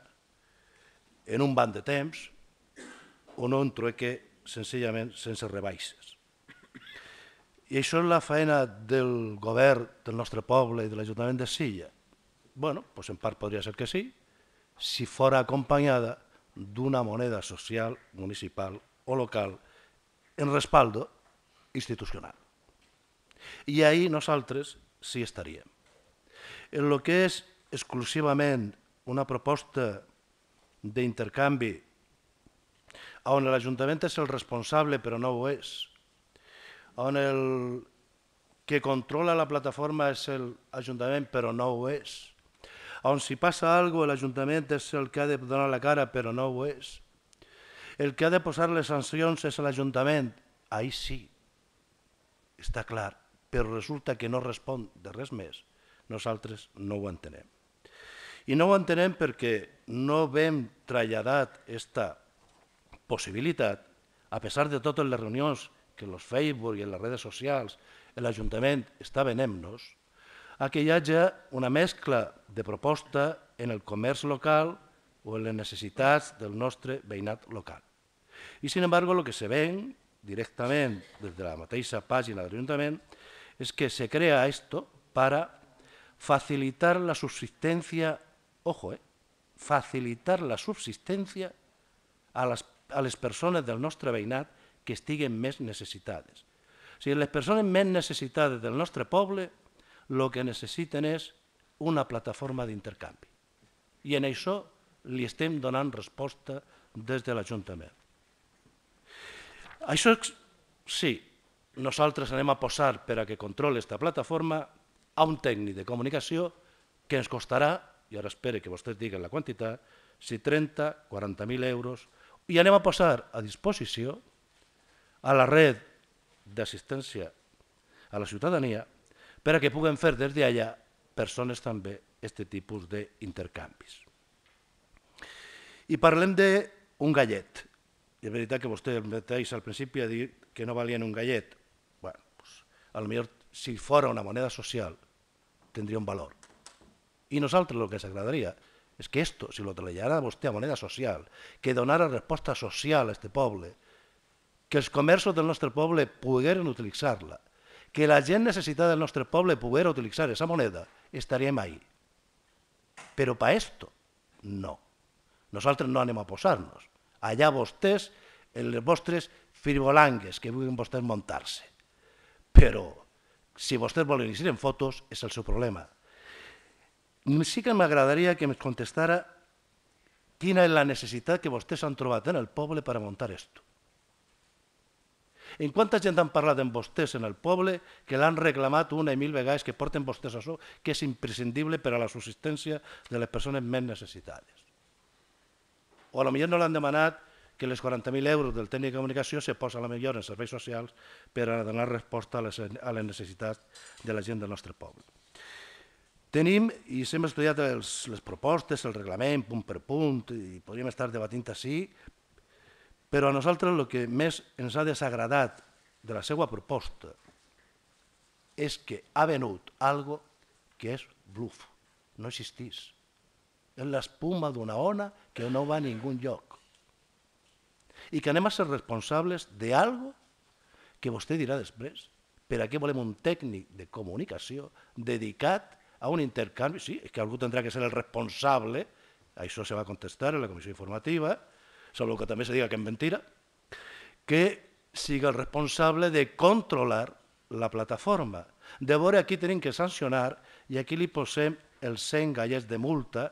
en un banc de temps, o no un trueque senzillament sense rebaixes. I això és la feina del govern del nostre poble i de l'Ajuntament de Silla. bueno, doncs en part podria ser que sí, si fora acompanyada d'una moneda social, municipal o local en respaldo institucional. I ahir nosaltres sí estaríem. En el que és exclusivament una proposta d'intercanvi on l'Ajuntament és el responsable però no ho és, on el que controla la plataforma és l'Ajuntament però no ho és, on si passa alguna cosa l'Ajuntament és el que ha de donar la cara però no ho és, el que ha de posar les sancions és l'Ajuntament, ahí sí, està clar, però resulta que no respon de res més, nosaltres no ho entenem. I no ho entenem perquè no vam traslladat aquesta possibilitat, a pesar de totes les reunions que en els Facebook i en les redes socials l'Ajuntament està venent-nos, a que hi hagi una mescla de proposta en el comerç local o en les necessitats del nostre veïnat local. I, sin embargo, el que se ven directament des de la mateixa pàgina de l'Ajuntament és que se crea esto para facilitar la subsistencia, ojo, eh, facilitar la subsistencia a les, a les persones del nostre veïnat que estiguen més necessitades. O sigui, les persones més necessitades del nostre poble el que necessiten és una plataforma d'intercanvi. I en això li estem donant resposta des de l'Ajuntament. Això sí, nosaltres anem a posar per a que controli aquesta plataforma a un tècnic de comunicació que ens costarà, i ara espere que vostès diguen la quantitat, si 30, 40.000 euros, i anem a posar a disposició a la red d'assistència a la ciutadania per a que puguen fer des d'allà persones també aquest tipus d'intercanvis. I parlem d'un gallet. És veritat que vostè al principi ha dit que no valien un gallet. A lo si fora una moneda social tindria un valor. I nosaltres el que ens agradaria és que esto, si lo trasladara vostè a moneda social, que donara resposta social a este poble, que els comerços del nostre poble pogueren utilitzar-la, que la gent necessitada del nostre poble poguera utilitzar aquesta moneda, estaríem ahí. Però per esto, no. Nosaltres no anem a posar-nos allà vostès, en les vostres frivolangues que vulguin vostès muntar-se. Però si vostès volen eixir en fotos, és el seu problema. Sí que m'agradaria que em contestara quina és la necessitat que vostès han trobat en el poble per muntar esto. En quanta gent han parlat amb vostès en el poble que l'han reclamat una i mil vegades que porten vostès això, que és imprescindible per a la subsistència de les persones més necessitades o a no l'han demanat que les 40.000 euros del tècnic de comunicació se posa a la millor en serveis socials per a donar resposta a les, a les necessitats de la gent del nostre poble. Tenim, i hem estudiat els, les propostes, el reglament, punt per punt, i podríem estar debatint així, però a nosaltres el que més ens ha desagradat de la seva proposta és que ha venut algo que és bluff, no existís és l'espuma d'una ona que no va a ningú lloc. I que anem a ser responsables d'algo que vostè dirà després. Per a què volem un tècnic de comunicació dedicat a un intercanvi? Sí, és que algú tindrà que ser el responsable, això se va contestar en la comissió informativa, sobre el que també se diga que és mentira, que siga el responsable de controlar la plataforma, de veure a qui tenim que sancionar i aquí li posem els 100 gallets de multa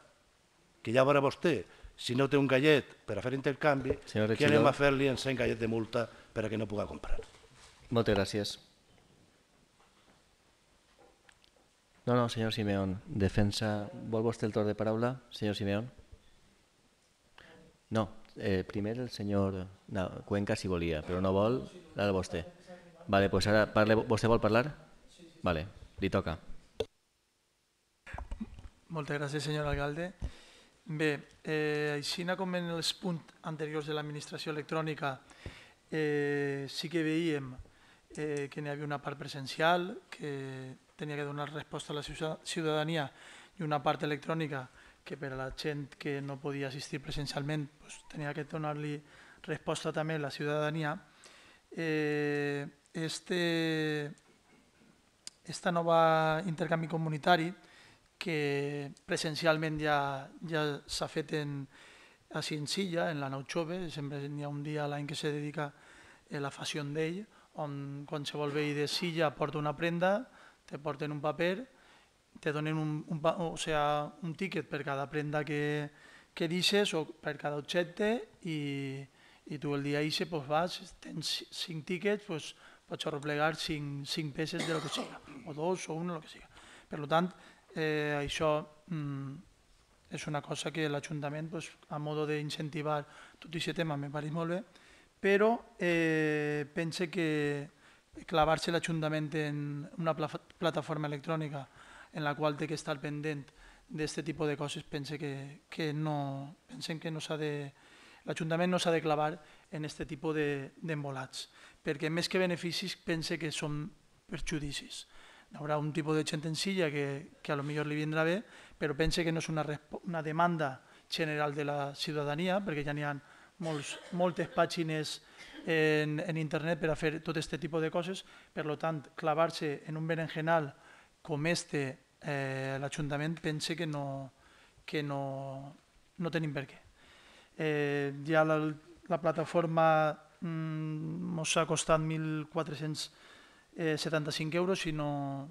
que ja veurà vostè, si no té un gallet per a fer intercanvi, que anem a fer-li en 100 gallet de multa per a que no puga comprar. Moltes gràcies. No, no, senyor Simeón. Defensa... Vol vostè el torn de paraula, senyor Simeón? No, Eh, primer el senyor no, Cuenca si volia, però no vol, la de vostè. Vale, pues ara parle, vostè vol parlar? Vale, li toca. Moltes gràcies, senyor alcalde. Bé, eh, com en els punts anteriors de l'administració electrònica eh, sí que veiem eh, que n'hi havia una part presencial, que tenia que donar resposta a la ciutadania i una part electrònica que per a la gent que no podia assistir presencialment tenia que donar-li resposta també a la ciutadania. Eh, este, esta nova intercanvi comunitari que presencialment ja, ja s'ha fet en, a Cincilla, en la Nau Xove, sempre hi ha un dia a l'any que se dedica a la fassió d'ell, on qualsevol veí de Silla porta una prenda, te porten un paper, te donen un, un, o sea, un ticket per cada prenda que, que deixes o per cada objecte i, i tu el dia ixe pues, vas, tens cinc tickets, pues, pots arreplegar cinc, cinc peces de lo que siga, o dos o un, o el que siga. Per tant, eh, això mm, és una cosa que l'Ajuntament, pues, a modo d'incentivar tot aquest tema, me pareix molt bé, però eh, pense que clavar-se l'Ajuntament en una pla plataforma electrònica en la qual té que estar pendent d'aquest tipus de coses, pense que, que no, pensem que no s'ha de, l'Ajuntament no s'ha de clavar en aquest tipus d'embolats, de, perquè més que beneficis pense que són perjudicis. Haurà un tipus de gent senzilla que, que a lo millor li vindrà bé, però pense que no és una, una demanda general de la ciutadania, perquè ja n'hi ha molts, moltes pàgines en, en internet per a fer tot aquest tipus de coses, per tant, clavar-se en un berenjenal com este eh, l'Ajuntament pense que no, que no, no tenim per què. Eh, ja la, la plataforma mm, ha costat 1.400 eh, 75 euros, sinó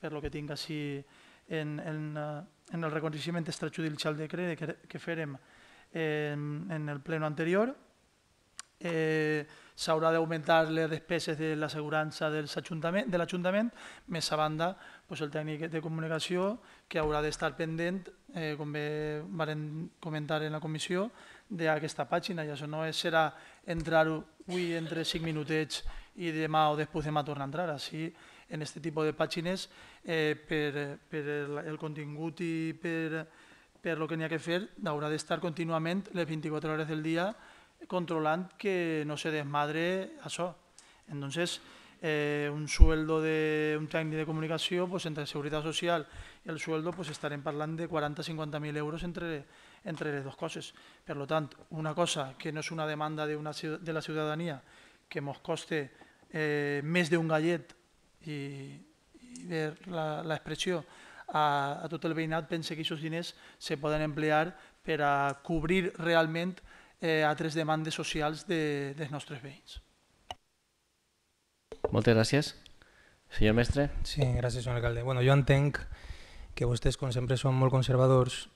per lo que tinc així en, en, eh, en el reconeixement extrajudicial de crèdit que, que farem en, en el pleno anterior. Eh, S'haurà d'augmentar les despeses de l'assegurança de l'Ajuntament, més a banda pues, el tècnic de comunicació que haurà d'estar pendent, eh, com bé vam comentar en la comissió, d'aquesta pàgina. I això no és, serà entrar avui entre 5 minutets i demà o després demà tornar a entrar. Així, en aquest tipus de pàgines, eh, per, per el, el contingut i per, per el que n'hi ha que fer, haurà d'estar contínuament les 24 hores del dia controlant que no se desmadre això. Entonces, eh, un sueldo de un tècnic de comunicació, pues, entre Seguretat Social i el sueldo, pues, estarem parlant de 40-50.000 euros entre, entre les dues coses. Per tant, una cosa que no és una demanda de, una, de la ciutadania que ens coste eh, més d'un gallet i, i ver l'expressió a, a tot el veïnat, pense que aquests diners se poden emplear per a cobrir realment eh, altres demandes socials de, dels nostres veïns. Moltes gràcies. Senyor mestre. Sí, gràcies, senyor alcalde. Bueno, jo entenc que vostès, com sempre, són molt conservadors,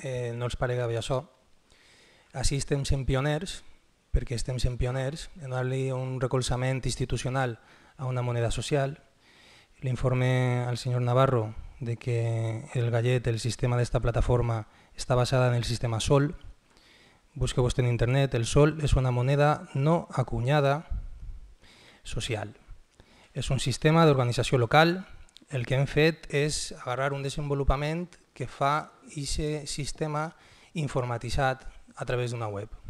eh, no els parega bé això. Així estem sent pioners, perquè estem sent pioners en donar-li un recolzament institucional a una moneda social. L'informe al senyor Navarro de que el gallet, el sistema d'esta plataforma, està basada en el sistema SOL. Busque vostè en internet, el SOL és una moneda no acunyada social. És un sistema d'organització local. El que hem fet és agarrar un desenvolupament que fa aquest sistema informatitzat a través d'una web.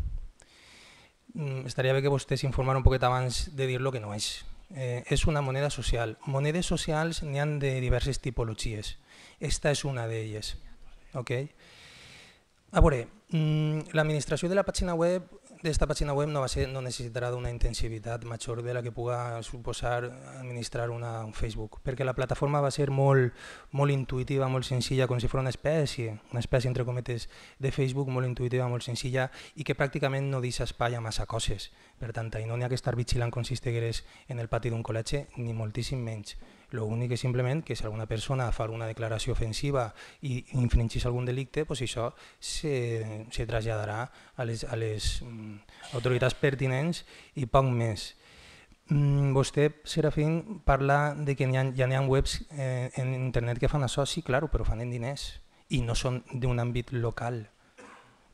Mm, estaria bé que vostè s'informara un poquet abans de dir-lo que no és. Eh, és una moneda social. Monedes socials n'hi han de diverses tipologies. Esta és una d'elles. Okay? A veure, mm, l'administració de la pàgina web d'esta pàgina web no, va ser, no necessitarà d'una intensivitat major de la que puga suposar administrar una, un Facebook, perquè la plataforma va ser molt, molt intuïtiva, molt senzilla, com si fos una espècie, una espècie entre cometes de Facebook, molt intuïtiva, molt senzilla, i que pràcticament no deixa espai a massa coses. Per tant, no n'hi ha que estar vigilant com si estigués en el pati d'un col·legi, ni moltíssim menys. L'únic és simplement que si alguna persona fa alguna declaració ofensiva i infringís algun delicte, pues això se, se traslladarà a les, a les mm, autoritats pertinents i poc més. Mm, vostè, Serafín, parla de que ha, ja n'hi ha webs eh, en internet que fan això, sí, claro, però fan en diners i no són d'un àmbit local.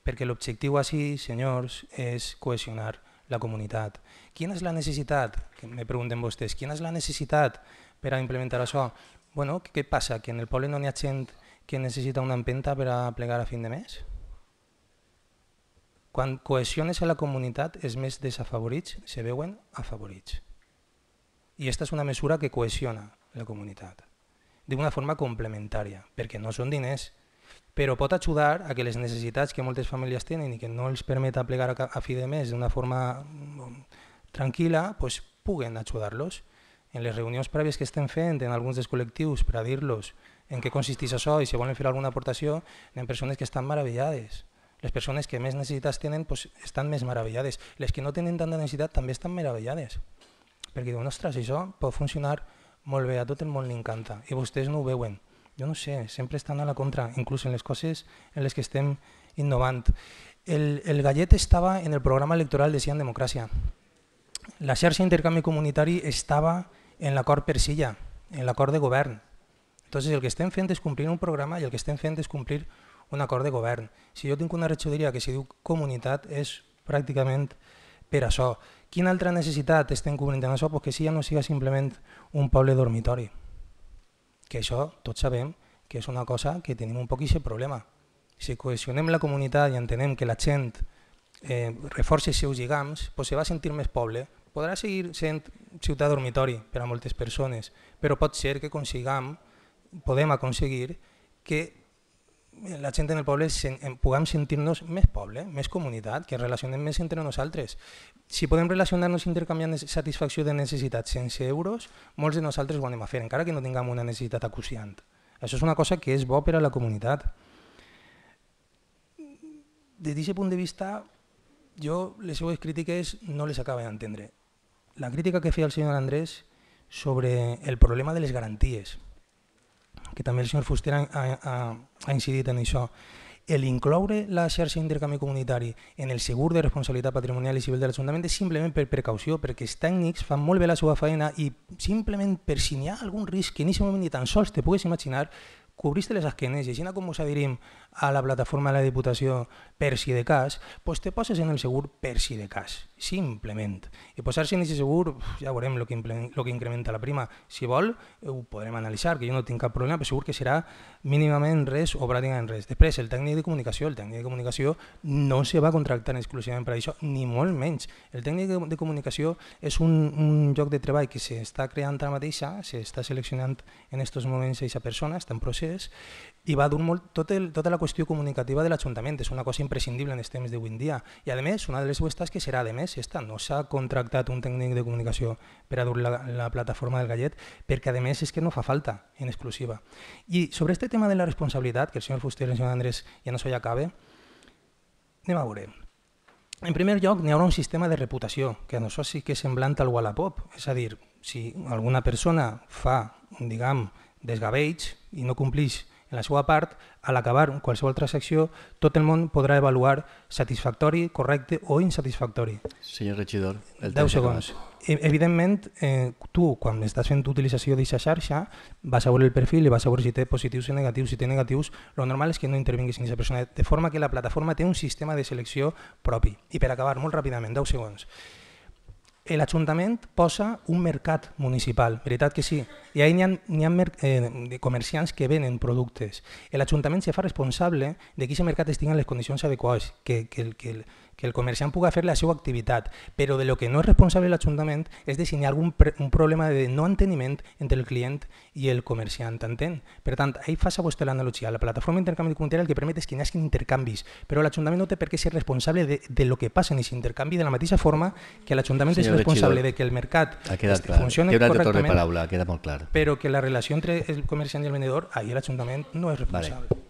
perquè l'objectiu així, senyors, és cohesionar la comunitat. Quina és la necessitat? Que me pregunten vostès, quina és la necessitat per a implementar això? Bueno, què passa? Que en el poble no n'hi ha gent que necessita una empenta per a plegar a fin de mes? Quan cohesiones a la comunitat, els més desafavorits se veuen afavorits. I aquesta és una mesura que cohesiona la comunitat d'una forma complementària, perquè no són diners, però pot ajudar a que les necessitats que moltes famílies tenen i que no els permet plegar a fi de mes d'una forma mm, tranquil·la, pues, puguen ajudar-los. En les reunions prèvies que estem fent en alguns dels col·lectius per a dir-los en què consisteix això i si volen fer alguna aportació, hi persones que estan meravellades. Les persones que més necessitats tenen pues, estan més meravellades. Les que no tenen tanta necessitat també estan meravellades. Perquè diuen, ostres, això pot funcionar molt bé, a tot el món li encanta i vostès no ho veuen. Jo no sé, sempre estan a la contra, inclús en les coses en les que estem innovant. El, el gallet estava en el programa electoral de Cian Democràcia. La xarxa d'intercanvi comunitari estava en l'acord per Silla, en l'acord de govern. Entonces el que estem fent és complir un programa i el que estem fent és complir un acord de govern. Si jo tinc una regidoria que s'hi diu comunitat és pràcticament per això. Quina altra necessitat estem cobrint en això? Pues que si ja no siga simplement un poble dormitori. Que això tots sabem que és una cosa que tenim un poc aquest problema. Si cohesionem la comunitat i entenem que la gent eh, reforça els seus lligams, pues se va sentir més poble, podrà seguir sent ciutat dormitori per a moltes persones, però pot ser que consigam, podem aconseguir que la gent en el poble sen, puguem sentir-nos més poble, més comunitat, que relacionem més entre nosaltres. Si podem relacionar-nos intercanviant satisfacció de necessitats sense euros, molts de nosaltres ho anem a fer, encara que no tinguem una necessitat acuciant. Això és una cosa que és bo per a la comunitat. Des d'aquest punt de vista, jo les seues crítiques no les acabo d'entendre. La crítica que feia el senyor Andrés sobre el problema de les garanties, que també el senyor Fuster ha, ha, ha incidit en això, el incloure la xarxa d'intercanvi comunitari en el segur de responsabilitat patrimonial i civil de l'Ajuntament és simplement per precaució, perquè els tècnics fan molt bé la seva feina i simplement per si hi ha algun risc que en aquest moment ni tan sols te pugues imaginar, cobriste les esquenes així com us adherim a la plataforma de la Diputació per si de cas, pues te poses en el segur per si de cas, simplement. I posar-se en aquest segur, ja veurem el que, lo que incrementa la prima. Si vol, ho podrem analitzar, que jo no tinc cap problema, però segur que serà mínimament res o pràcticament res. Després, el tècnic de comunicació. El tècnic de comunicació no se va contractar exclusivament per això, ni molt menys. El tècnic de comunicació és un, un lloc de treball que s'està creant ara mateixa, s'està seleccionant en aquests moments aquesta persona, està en procés, i va dur molt tot el, tota la qüestió comunicativa de l'Ajuntament, és una cosa imprescindible en els temps d'avui en dia. I a més, una de les seues tasques serà, a més, esta, no s'ha contractat un tècnic de comunicació per a dur la, la plataforma del Gallet, perquè a més és que no fa falta en exclusiva. I sobre este tema de la responsabilitat, que el senyor Fuster i el senyor Andrés ja no s'ho ja acabe, anem a veure. En primer lloc, n'hi haurà un sistema de reputació, que a nosaltres sí que és semblant al Wallapop, és a dir, si alguna persona fa, diguem, desgavells i no complix en la seva part, a l'acabar qualsevol transacció, tot el món podrà avaluar satisfactori, correcte o insatisfactori. Senyor regidor, el 10 segons. E evidentment, eh, tu, quan estàs fent utilització d'aquesta xarxa, vas a veure el perfil i vas a veure si té positius o negatius. Si té negatius, lo normal és que no intervinguis en aquesta persona, de forma que la plataforma té un sistema de selecció propi. I per acabar, molt ràpidament, 10 segons l'Ajuntament posa un mercat municipal, veritat que sí, i ahí n'hi ha, ha eh, comerciants que venen productes. L'Ajuntament se fa responsable de que aquest mercat estigui en les condicions adequades, que, que, que, que el comerciant pugui fer la seva activitat, però de lo que no és responsable l'Ajuntament és de si hi ha algun un problema de no enteniment entre el client i el comerciant, entén? Per tant, ahí fa vostè l'analogia. La plataforma d'intercanvi comunitari el que permet és que hi hagi intercanvis, però l'Ajuntament no té per què ser responsable de, de lo que passa en aquest intercanvi de la mateixa forma que l'Ajuntament és responsable de que el mercat funcioni correctament, de paraula, queda molt clar. però que la relació entre el comerciant i el venedor, ahí l'Ajuntament no és responsable. Vale.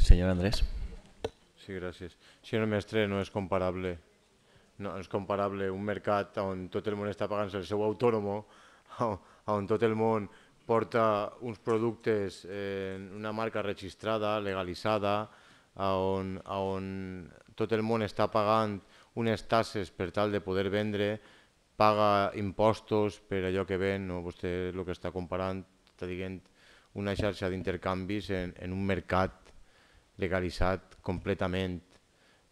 Senyor Andrés. Sí, gràcies. Senyor mestre, no és comparable. No és comparable un mercat on tot el món està pagant el seu autònomo, on tot el món porta uns productes en una marca registrada, legalitzada, on, on tot el món està pagant unes tasses per tal de poder vendre, paga impostos per allò que ven, no? vostè el que està comparant, està dient una xarxa d'intercanvis en, en un mercat legalitzat completament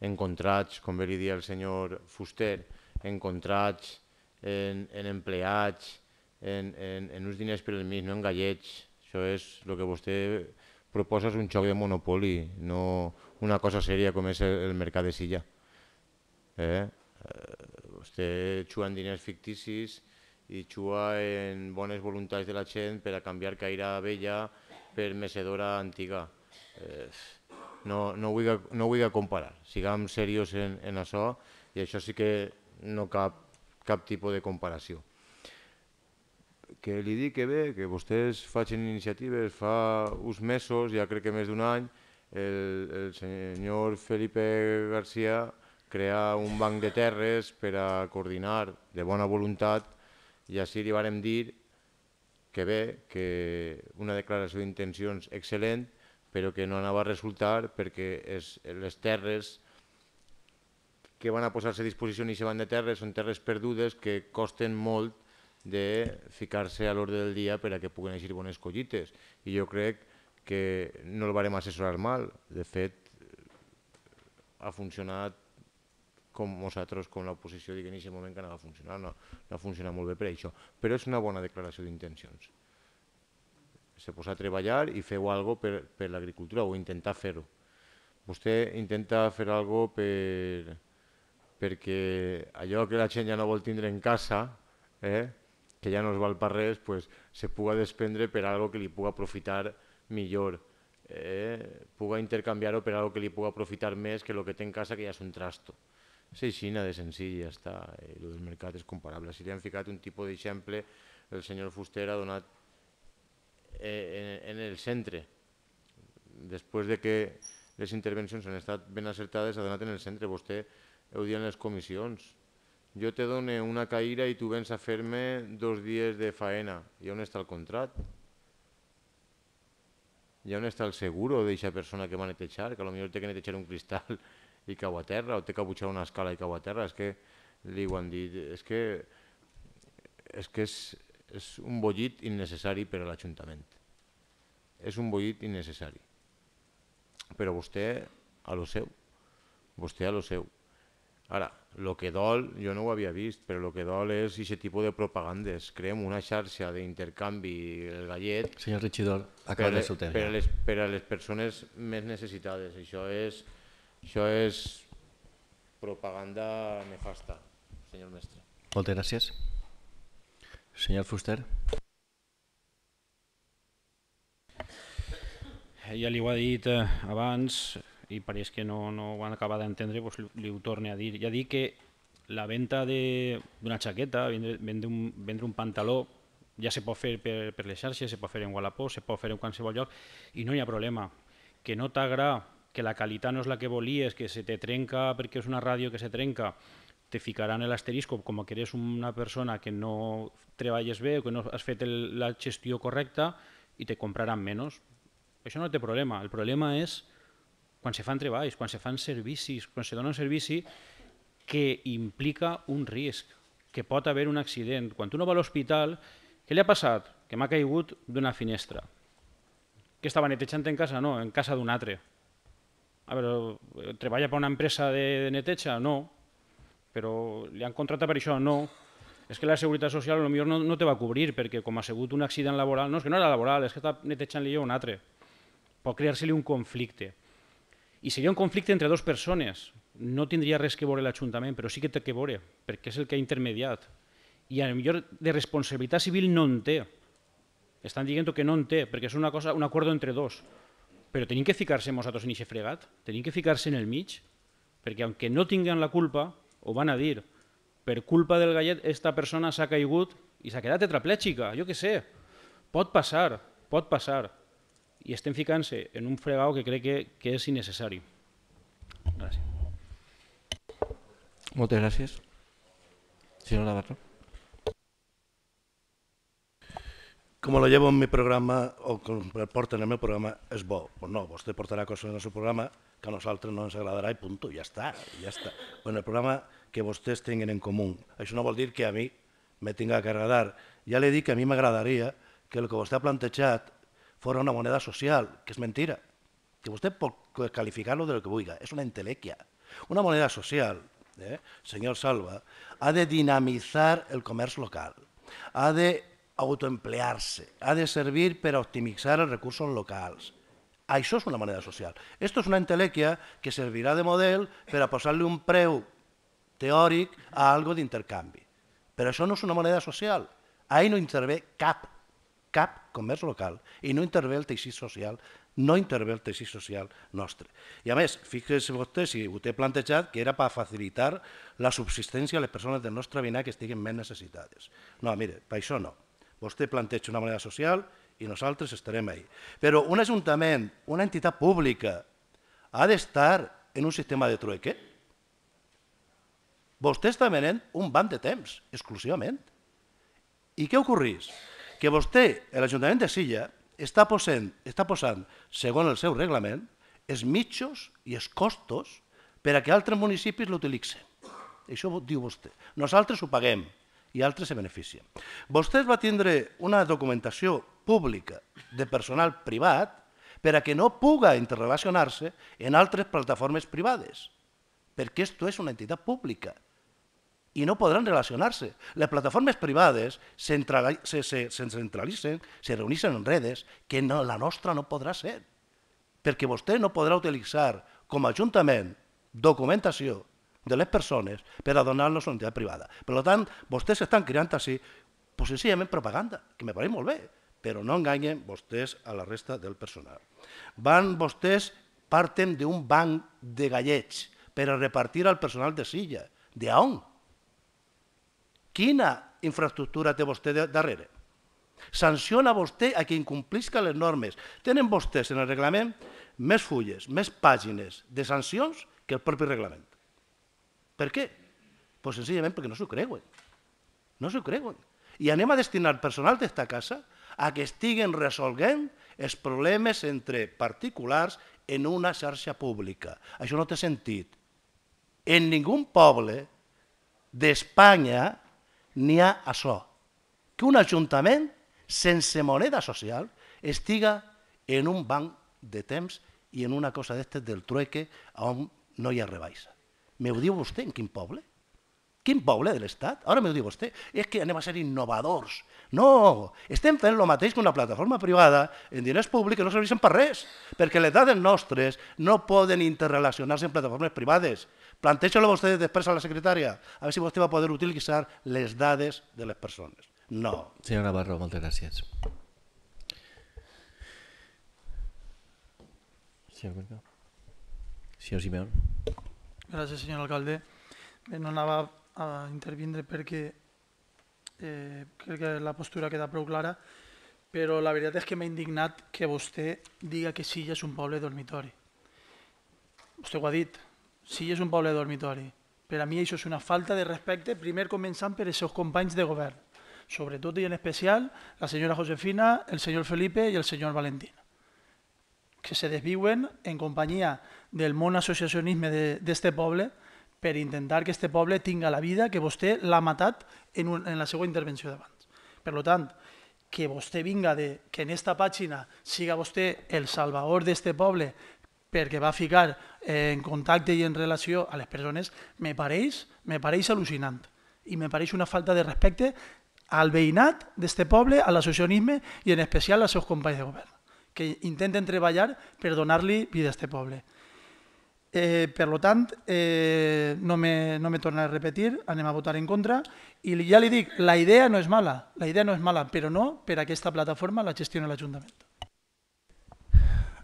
en contrats, com bé li dia el senyor Fuster, en contrats, en, en empleats, en, en, en uns diners per al mig, no en gallets. Això és el que vostè proposa és un xoc de monopoli, no una cosa sèria com és el, el mercat de silla. Eh? eh vostè xua en diners ficticis i xua en bones voluntats de la gent per a canviar caire vella per mecedora antiga. Eh, no, no, vull, no vull comparar, siguem serios en, en això i això sí que no cap, cap tipus de comparació. Que li dic que bé, que vostès facin iniciatives. Fa uns mesos, ja crec que més d'un any, el, el senyor Felipe García crear un banc de terres per a coordinar de bona voluntat i així li vàrem dir que bé, que una declaració d'intencions excel·lent, però que no anava a resultar perquè és, les terres que van a posar-se a disposició en aquest banc de terres són terres perdudes que costen molt de ficar-se a l'ordre del dia per a que puguen eixir bones collites. I jo crec que no el varem assessorar mal. De fet, ha funcionat com nosaltres, com l'oposició, dic en aquest moment que anava a funcionar. No, no ha funcionat molt bé per això. Però és una bona declaració d'intencions. Se posa a treballar i feu alguna per, per l'agricultura o intentar fer-ho. Vostè intenta fer alguna per, perquè allò que la gent ja no vol tindre en casa, eh, que ja no es val per res, pues, se puga desprendre per algo que li puga aprofitar millor, eh? puga intercanviar-ho per algo que li puga aprofitar més que el que té en casa que ja és un trasto. És així de senzill, ja està. Eh, el del mercat és comparable. Si li han ficat un tipus d'exemple, el senyor Fuster ha donat eh, en, en el centre. Després de que les intervencions han estat ben acertades, ha donat en el centre. Vostè ho dia en les comissions jo te dono una caïra i tu vens a fer-me dos dies de faena. I on està el contrat? I on està el seguro d'aquesta persona que va netejar? Que potser té que netejar un cristal i cau a terra, o té que butxar una escala i cau a terra. És que li ho han dit. És que és, que és, és un bollit innecessari per a l'Ajuntament. És un bollit innecessari. Però vostè a lo seu. Vostè a lo seu. Ara, el que dol, jo no ho havia vist, però el que dol és aquest tipus de propagandes. Creem una xarxa d'intercanvi el gallet... Senyor Richidor, acaba el seu temps. Per a, les, per a les persones més necessitades. Això és, això és propaganda nefasta, senyor mestre. Moltes gràcies. Senyor Fuster. Ja li ho ha dit eh, abans, i pareix que no, no ho han acabat d'entendre, doncs li, ho torne a dir. Ja dic que la venda d'una jaqueta, vendre, un, vendre un pantaló, ja se pot fer per, per les xarxes, se pot fer en Wallapop, se pot fer en qualsevol lloc, i no hi ha problema. Que no t'agrada, que la qualitat no és la que volies, que se te trenca perquè és una ràdio que se trenca, te ficaran l'asterisco com que eres una persona que no treballes bé o que no has fet el, la gestió correcta i te compraran menys. Això no té problema. El problema és quan se fan treballs, quan se fan servicis, quan se dona un servici que implica un risc, que pot haver un accident. Quan tu no va a l'hospital, què li ha passat? Que m'ha caigut d'una finestra. Que estava netejant en casa? No, en casa d'un altre. A veure, treballa per una empresa de, de neteja? No. Però li han contractat per això? No. És que la Seguretat Social potser no, no te va cobrir perquè com ha sigut un accident laboral, no, és que no era laboral, és que està netejant-li jo un altre. Pot crear-se-li un conflicte. I seria un conflicte entre dues persones. No tindria res que veure l'Ajuntament, però sí que té que veure, perquè és el que ha intermediat. I a millor de responsabilitat civil no en té. Estan dient que no en té, perquè és una cosa, un acord entre dos. Però tenim que ficar-se nosaltres en aquest fregat, tenim que ficar-se en el mig, perquè aunque no tinguen la culpa, ho van a dir, per culpa del gallet, esta persona s'ha caigut i s'ha quedat tetraplèxica, jo què sé. Pot passar, pot passar i estem ficant-se en un fregau que crec que, que és innecessari. Gràcies. Moltes gràcies. Senyor Navarro. Como lo llevo en mi programa, o com porta en el meu programa, és bo. Pues no, vostè portarà coses en el seu programa que a nosaltres no ens agradarà i punt, ja està, ja està. En el programa que vostès tinguin en comú. Això no vol dir que a mi me tinga que agradar. Ja li dic que a mi m'agradaria que el que vostè ha plantejat fora una moneda social, que és mentira, que vostè pot qualificar-lo de lo que vulgui, és una entelequia. Una moneda social, eh, senyor Salva, ha de dinamitzar el comerç local, ha de autoemplear-se, ha de servir per optimitzar els recursos locals. Això és una moneda social. Esto és una entelequia que servirà de model per a posar-li un preu teòric a algo d'intercanvi. Però això no és una moneda social. Ahí no intervé cap, cap comerç local i no intervé el teixit social no intervé el teixit social nostre. I a més, fixes vostè si ho té plantejat que era per facilitar la subsistència a les persones del nostre veïnat que estiguen més necessitades. No, mire, per això no. Vostè planteja una moneda social i nosaltres estarem ahí. Però un ajuntament, una entitat pública, ha d'estar en un sistema de trueque? Vostè està venent un banc de temps, exclusivament. I què ocorrís? Que vostè, l'Ajuntament de Silla, està posant, està posant, segons el seu reglament, els mitjos i els costos per a que altres municipis l'utilitzen. Això ho diu vostè. Nosaltres ho paguem i altres se beneficien. Vostè va tindre una documentació pública de personal privat per a que no puga interrelacionar-se en altres plataformes privades, perquè esto és una entitat pública i no podran relacionar-se. Les plataformes privades se, se, se, centralitzen, se reuneixen en redes, que no, la nostra no podrà ser, perquè vostè no podrà utilitzar com a ajuntament documentació de les persones per a donar-los a una entitat privada. Per tant, vostès estan creant així, pues, senzillament propaganda, que me pareix molt bé, però no enganyen vostès a la resta del personal. Van vostès, parten d'un banc de gallets per a repartir al personal de silla. De on? Quina infraestructura té vostè darrere? Sanciona vostè a qui incomplisca les normes. Tenen vostès en el reglament més fulles, més pàgines de sancions que el propi reglament. Per què? Pues senzillament perquè no s'ho creuen. No s'ho creuen. I anem a destinar personal d'esta casa a que estiguen resolguent els problemes entre particulars en una xarxa pública. Això no té sentit. En ningú poble d'Espanya n'hi ha això, que un ajuntament sense moneda social estiga en un banc de temps i en una cosa d'estes del trueque on no hi ha rebaixa. Me ho diu vostè en quin poble? Quin poble de l'Estat? Ara m'ho diu vostè. És que anem a ser innovadors. No, estem fent el mateix que una plataforma privada en diners públics que no serveixen per res, perquè les dades nostres no poden interrelacionar-se en plataformes privades. Planteja-lo vostè després a la secretària, a veure si vostè va poder utilitzar les dades de les persones. No. Senyor Navarro, moltes gràcies. Senyor Cuenca. Senyor Simeón. Gràcies, senyor alcalde. Bé, no anava a intervindre perquè eh, crec que la postura queda prou clara, però la veritat és que m'ha indignat que vostè diga que Silla és un poble dormitori. Vostè ho ha dit, Silla és un poble dormitori. Per a mi això és una falta de respecte, primer començant per els seus companys de govern, sobretot i en especial la senyora Josefina, el senyor Felipe i el senyor Valentín, que se desviuen en companyia del món associacionisme d'este poble per intentar que este poble tinga la vida que vostè l'ha matat en, un, en la seva intervenció d'abans. Per tant, que vostè vinga de que en esta pàgina siga vostè el salvador d'este poble perquè va ficar eh, en contacte i en relació a les persones, me pareix, me pareix al·lucinant i me pareix una falta de respecte al veïnat d'este poble, a l'associacionisme i en especial als seus companys de govern, que intenten treballar per donar-li vida a este poble. Eh, per tant, eh, no, me, no me torna a repetir, anem a votar en contra i ja li dic, la idea no és mala, la idea no és mala, però no per aquesta plataforma la gestiona l'Ajuntament.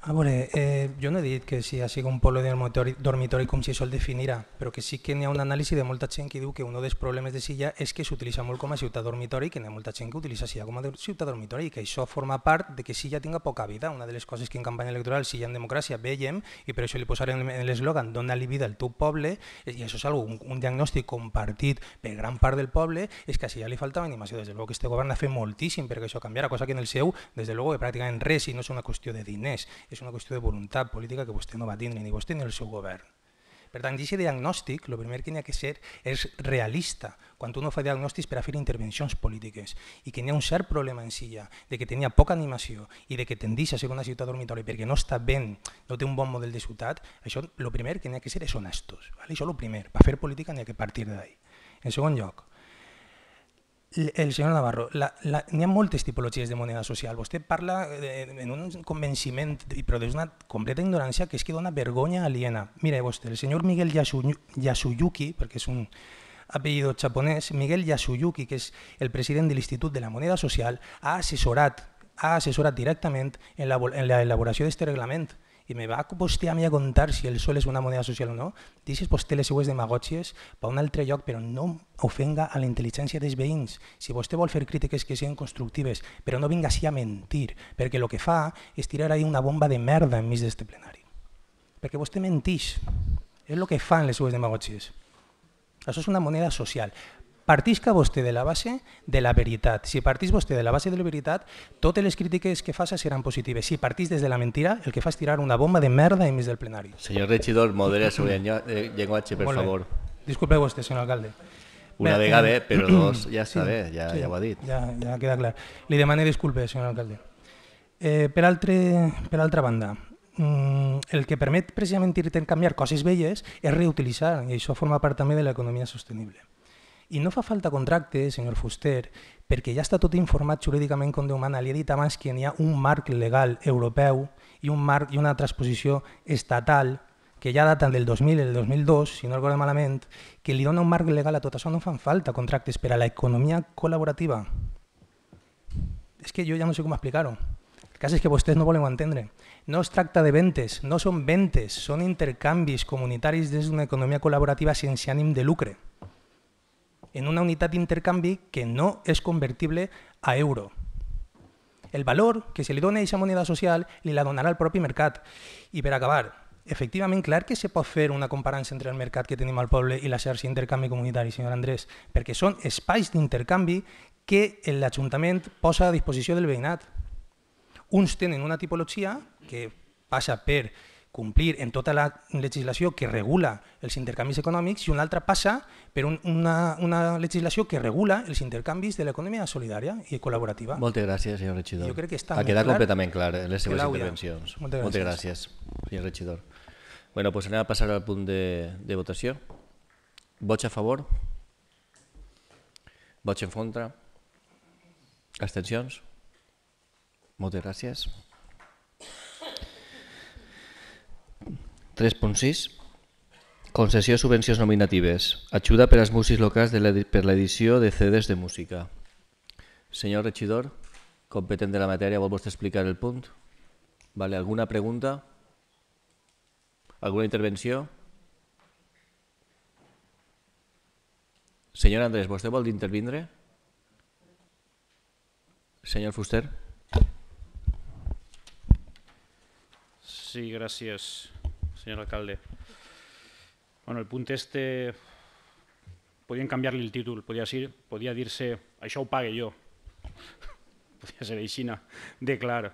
A veure, eh, jo no he dit que si ha sigut un poble dormitori, dormitori com si sol definirà, però que sí que n'hi ha un anàlisi de molta gent que diu que un dels problemes de Silla és que s'utilitza molt com a ciutat dormitori, que n'hi ha molta gent que utilitza Silla com a ciutat dormitori i que això forma part de que Silla tinga poca vida. Una de les coses que en campanya electoral Silla en democràcia veiem, i per això li posarem en l'eslògan dona-li vida al teu poble, i això és algo, un, un diagnòstic compartit per gran part del poble, és que a Silla li faltava animació. Des de luego que este govern ha fet moltíssim perquè això canviara, cosa que en el seu, des de luego, que pràcticament res, i no és una qüestió de diners, és una qüestió de voluntat política que vostè no va tindre, ni vostè ni el seu govern. Per tant, aquest diagnòstic, el primer que n'hi ha que ser és realista, quan uno fa diagnòstics per a fer intervencions polítiques i que n'hi ha un cert problema en silla, de que tenia poca animació i de que tendeix a ser una ciutat dormitori perquè no està ben, no té un bon model de ciutat, això el primer que n'hi ha que ser és honestos. Vale? Això és el primer. Per fer política n'hi ha que partir d'ahí. En segon lloc, el senyor Navarro, n'hi ha moltes tipologies de moneda social. Vostè parla de, en un convenciment, però des d'una completa ignorància que és que dona vergonya aliena. Mira vostè, el senyor Miguel Yasuyuki, perquè és un apellido japonès, Miguel Yasuyuki, que és el president de l'Institut de la Moneda Social, ha assessorat, ha assessorat directament en l'elaboració d'aquest reglament i me va vostè a mi a contar si el sol és una moneda social o no, deixes vostè les seues demagògies per un altre lloc, però no ofenga a la intel·ligència dels veïns. Si vostè vol fer crítiques que siguin constructives, però no vinga així a mentir, perquè el que fa és tirar ahí una bomba de merda enmig d'este plenari. Perquè vostè mentix, és el que fan les seues demagògies. Això és una moneda social partisca vostè de la base de la veritat. Si partís vostè de la base de la veritat, totes les crítiques que faça seran positives. Si partís des de la mentira, el que fa és tirar una bomba de merda enmig del plenari. Senyor regidor, modera el seu llenguatge, per favor. Disculpe vostè, senyor alcalde. Una bé, vegada, eh, però dos ja està sí, bé, ja, sí, ja ho ha dit. Ja, ja queda clar. Li demano disculpe, senyor alcalde. Eh, per, altre, per altra banda, mm, el que permet precisament intercanviar coses velles és reutilitzar, i això forma part també de l'economia sostenible. I no fa falta contracte, senyor Fuster, perquè ja està tot informat jurídicament com Déu mana. Li he dit abans que hi ha un marc legal europeu i un marc i una transposició estatal que ja data del 2000 i del 2002, si no recordo malament, que li dona un marc legal a tot això. No fan falta contractes per a l'economia col·laborativa. És que jo ja no sé com explicar-ho. El cas és que vostès no volen entendre. No es tracta de ventes, no són ventes, són intercanvis comunitaris des d'una economia col·laborativa sense ànim de lucre en una unitat d'intercanvi que no és convertible a euro. El valor que se li dona a aquesta moneda social li la donarà el propi mercat. I per acabar, efectivament, clar que se pot fer una comparança entre el mercat que tenim al poble i la xarxa d'intercanvi comunitari, senyor Andrés, perquè són espais d'intercanvi que l'Ajuntament posa a disposició del veïnat. Uns tenen una tipologia que passa per complir en tota la legislació que regula els intercanvis econòmics i una altra passa per un, una, una legislació que regula els intercanvis de l'economia solidària i col·laborativa. Moltes gràcies, senyor regidor. Jo crec que està ha quedat clar completament clar en les seves intervencions. Moltes gràcies. Moltes gràcies, senyor regidor. Bueno, pues anem a passar al punt de, de votació. Vots a favor? Vots en contra? Abstencions? Moltes gràcies. 3.6 Concessió subvencions nominatives. Ajuda per als músics locals de per l'edició de CDs de música. Senyor regidor, competent de la matèria, vol vostè explicar el punt? Vale, alguna pregunta? Alguna intervenció? Senyor Andrés, vostè vol intervindre? Senyor Fuster? Sí, gràcies señor alcalde. Bueno, el punt este... Podien canviar-li el títol, podia, ser, podia dir-se això ho pague jo. podia ser aixina, de clar.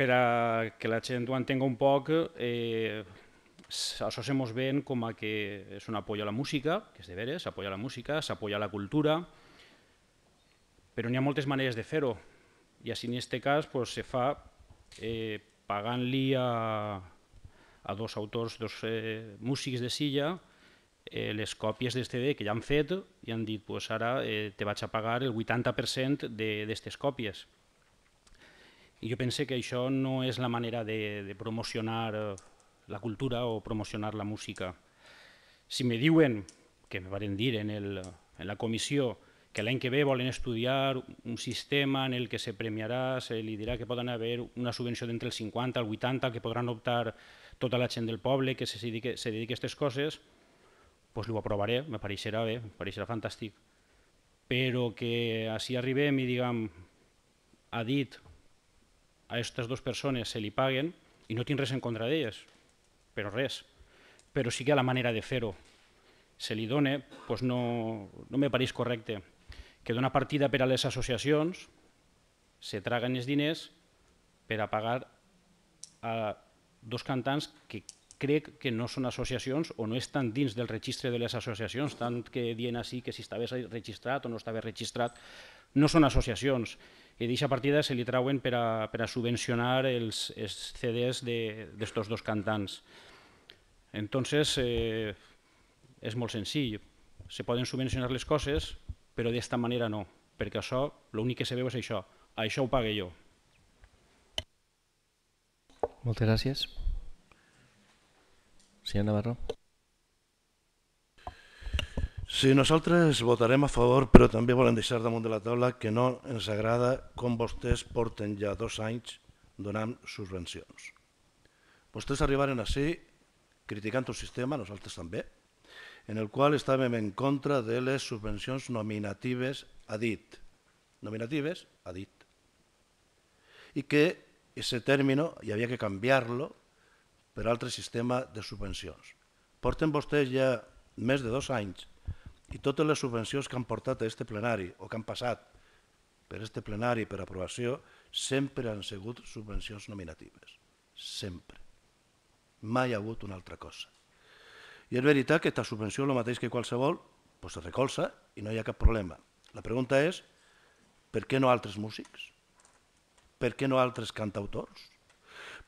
Per a que la gent ho entenga un poc, eh, associem ben com a que és un apoyo a la música, que és de veres, s'apoya la música, s'apoya la cultura, però n'hi ha moltes maneres de fer-ho. I així en aquest cas pues, se fa eh, pagant-li a, a dos autors, dos eh, músics de Silla, eh, les còpies d'este CD que ja han fet i han dit pues ara eh, te vaig a pagar el 80% d'aquestes còpies. I jo pense que això no és la manera de, de promocionar eh, la cultura o promocionar la música. Si me diuen, que me van dir en, el, en la comissió, que l'any que ve volen estudiar un sistema en el que se premiarà, se li dirà que poden haver una subvenció d'entre el 50 al 80, que podran optar tota la gent del poble que se dediqui, se dediqui a aquestes coses, doncs ho aprovaré, me pareixerà bé, me pareixerà fantàstic. Però que així arribem i diguem, ha dit a aquestes dues persones se li paguen i no tinc res en contra d'elles, però res. Però sí que ha la manera de fer-ho. Se li dona, doncs no, no me pareix correcte que dona partida per a les associacions, se traguen els diners per a pagar a dos cantants que crec que no són associacions o no estan dins del registre de les associacions, tant que dient així que si estava registrat o no estava registrat, no són associacions i d'aquesta partida se li trauen per a, per a subvencionar els, els CDs de, dos cantants. Entonces, eh, és molt senzill. Se poden subvencionar les coses, però d'esta manera no, perquè això, l'únic que se veu és això. Això ho pague jo. Moltes gràcies. Senyor Navarro. Sí, nosaltres votarem a favor, però també volem deixar damunt de la taula que no ens agrada com vostès porten ja dos anys donant subvencions. Vostès arribaren així criticant un sistema, nosaltres també, en el qual estàvem en contra de les subvencions nominatives a dit. Nominatives a dit. I que término hi havia que canviar-lo per altre sistema de subvencions. Porten vostès ja més de dos anys i totes les subvencions que han portat a aquest plenari o que han passat per aquest plenari per aprovació sempre han sigut subvencions nominatives. Sempre. Mai ha hagut una altra cosa. I és veritat que aquesta subvenció, el mateix que qualsevol, se recolza i no hi ha cap problema. La pregunta és, per què no altres músics? Per què no altres cantautors?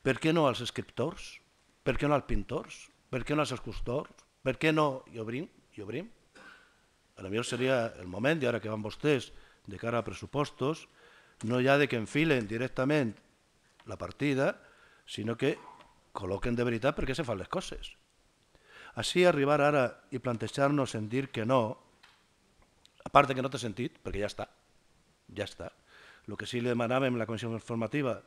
Per què no els escriptors? Per què no els pintors? Per què no els escultors? Per què no i obrim? I obrim? a millor seria el moment, i ara que van vostès de cara a pressupostos, no ja de que enfilen directament la partida, sinó que col·loquen de veritat perquè se fan les coses. Així arribar ara i plantejar-nos en dir que no, a part de que no té sentit, perquè ja està, ja està. El que sí li demanàvem la comissió informativa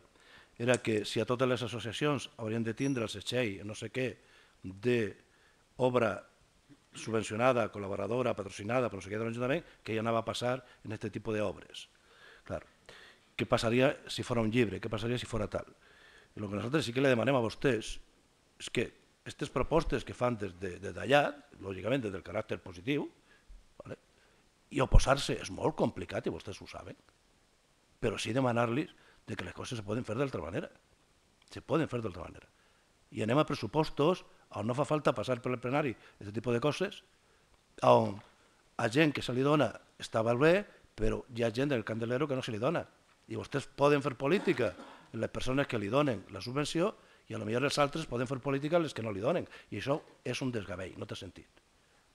era que si a totes les associacions haurien de tindre el setxell, no sé què, d'obra subvencionada, col·laboradora, patrocinada per no sé què de l'Ajuntament, que ja anava a passar en aquest tipus d'obres. Claro. Què passaria si fos un llibre? Què passaria si fos tal? El que nosaltres sí que le demanem a vostès és que aquestes propostes que fan des de, de d'allà, lògicament des del caràcter positiu, vale? i oposar-se és molt complicat i vostès ho saben, però sí demanar-los de que les coses se poden fer d'altra manera. Se poden fer d'altra manera. I anem a pressupostos on no fa falta passar per el plenari aquest tipus de coses, on a gent que se li dona està bé, però hi ha gent del Candelero que no se li dona. I vostès poden fer política les persones que li donen la subvenció i a lo millor els altres poden fer política les que no li donen. I això és un desgavell, no té sentit.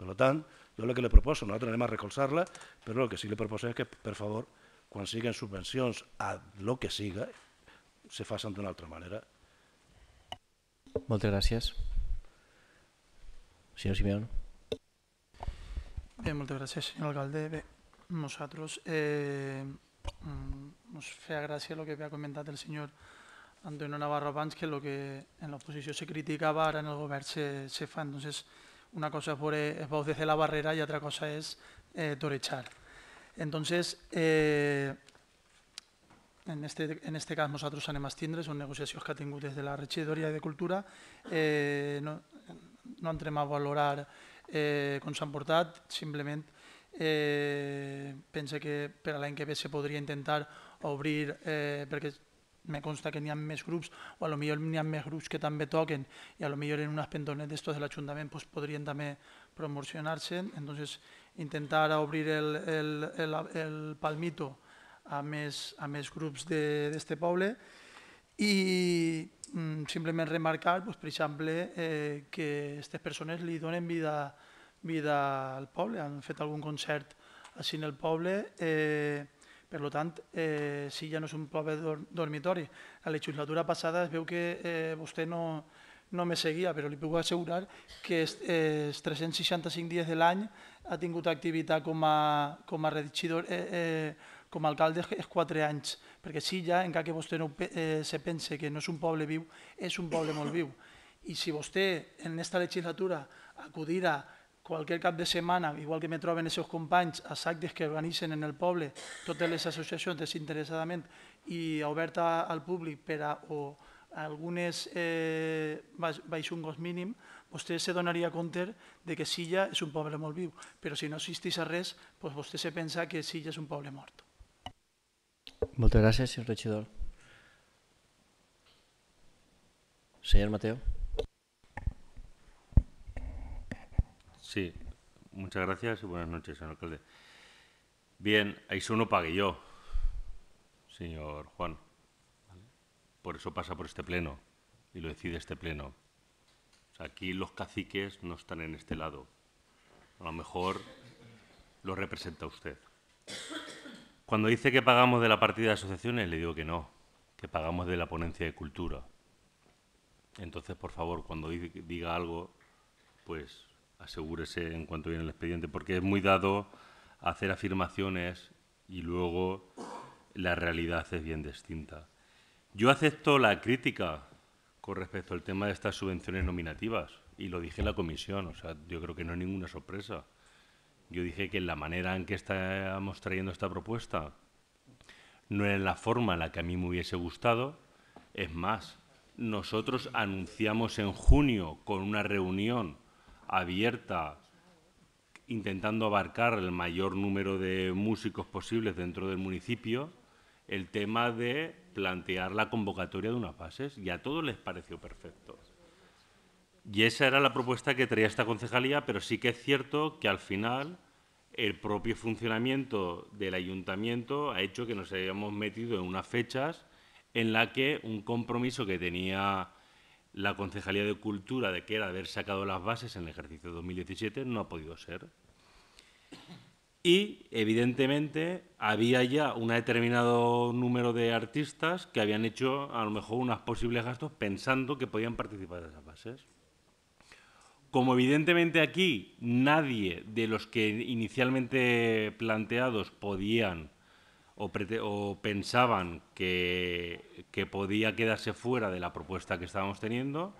Per tant, jo el que li proposo, nosaltres anem a recolzar-la, però el que sí que li proposo és que, per favor, quan siguin subvencions a lo que siga, se facin d'una altra manera. Moltes gràcies. Senyor Simeón. Bé, moltes gràcies, senyor alcalde. Bé, nosaltres eh, mm, nos feia gràcia el que havia comentat el senyor Antonio Navarro abans, que el que en l'oposició se criticava, ara en el govern se, se fa. Entonces, una cosa es veu des de la barrera i altra cosa és eh, torejar. Entonces, eh, en este, en este cas nosaltres anem a estindre, són negociacions que ha tingut des de la regidoria de Cultura, eh, no, no entrem a valorar eh, com s'han portat, simplement eh, pense que per l'any que ve se podria intentar obrir, eh, perquè me consta que n'hi ha més grups, o a lo millor n'hi ha més grups que també toquen, i a lo millor en unes pentones d'estos de l'Ajuntament pues, podrien també promocionar-se, entonces intentar obrir el, el, el, el palmito a més, a més grups d'este poble, i mm, simplement remarcar, pues, per exemple, eh, que aquestes persones li donen vida, vida al poble, han fet algun concert així en el poble, eh, per tant, eh, sí, ja no és un poble dormitori. La legislatura passada es veu que eh, vostè no, no me seguia, però li puc assegurar que eh, els 365 dies de l'any ha tingut activitat com a, com a regidor, eh, eh, com a alcalde és quatre anys, perquè si ja, encara que vostè no eh, se pense que no és un poble viu, és un poble molt viu. I si vostè en aquesta legislatura acudirà qualque cap de setmana, igual que me troben els seus companys, a actes que organitzen en el poble totes les associacions desinteressadament i oberta al públic per a, o algunes eh, baixungos mínim, vostè se donaria compte de que Silla és un poble molt viu, però si no existís a res, doncs vostè se pensa que Silla és un poble mort. Moltes gràcies, senyor regidor. Senyor Mateo. Sí, muchas gracias y buenas noches, señor alcalde. Bien, eso no pague yo, señor Juan. Por eso pasa por este pleno y lo decide este pleno. aquí los caciques no están en este lado. A lo mejor lo representa usted. Cuando dice que pagamos de la partida de asociaciones, le digo que no, que pagamos de la ponencia de cultura. Entonces, por favor, cuando diga algo, pues asegúrese en cuanto viene el expediente, porque es muy dado hacer afirmaciones y luego la realidad es bien distinta. Yo acepto la crítica con respecto al tema de estas subvenciones nominativas y lo dije en la comisión, o sea, yo creo que no es ninguna sorpresa. Yo dije que la manera en que estamos trayendo esta propuesta no era la forma en la que a mí me hubiese gustado. Es más, nosotros anunciamos en junio con una reunión abierta intentando abarcar el mayor número de músicos posibles dentro del municipio, el tema de plantear la convocatoria de unas bases y a todos les pareció perfecto. Y esa era la propuesta que traía esta concejalía, pero sí que es cierto que al final el propio funcionamiento del ayuntamiento ha hecho que nos hayamos metido en unas fechas en la que un compromiso que tenía la Concejalía de Cultura de que era haber sacado las bases en el ejercicio 2017 no ha podido ser. Y, evidentemente, había ya un determinado número de artistas que habían hecho, a lo mejor, unos posibles gastos pensando que podían participar de esas bases. Como evidentemente aquí nadie de los que inicialmente planteados podían o, pensaban que, que, podía quedarse fuera de la propuesta que estábamos teniendo,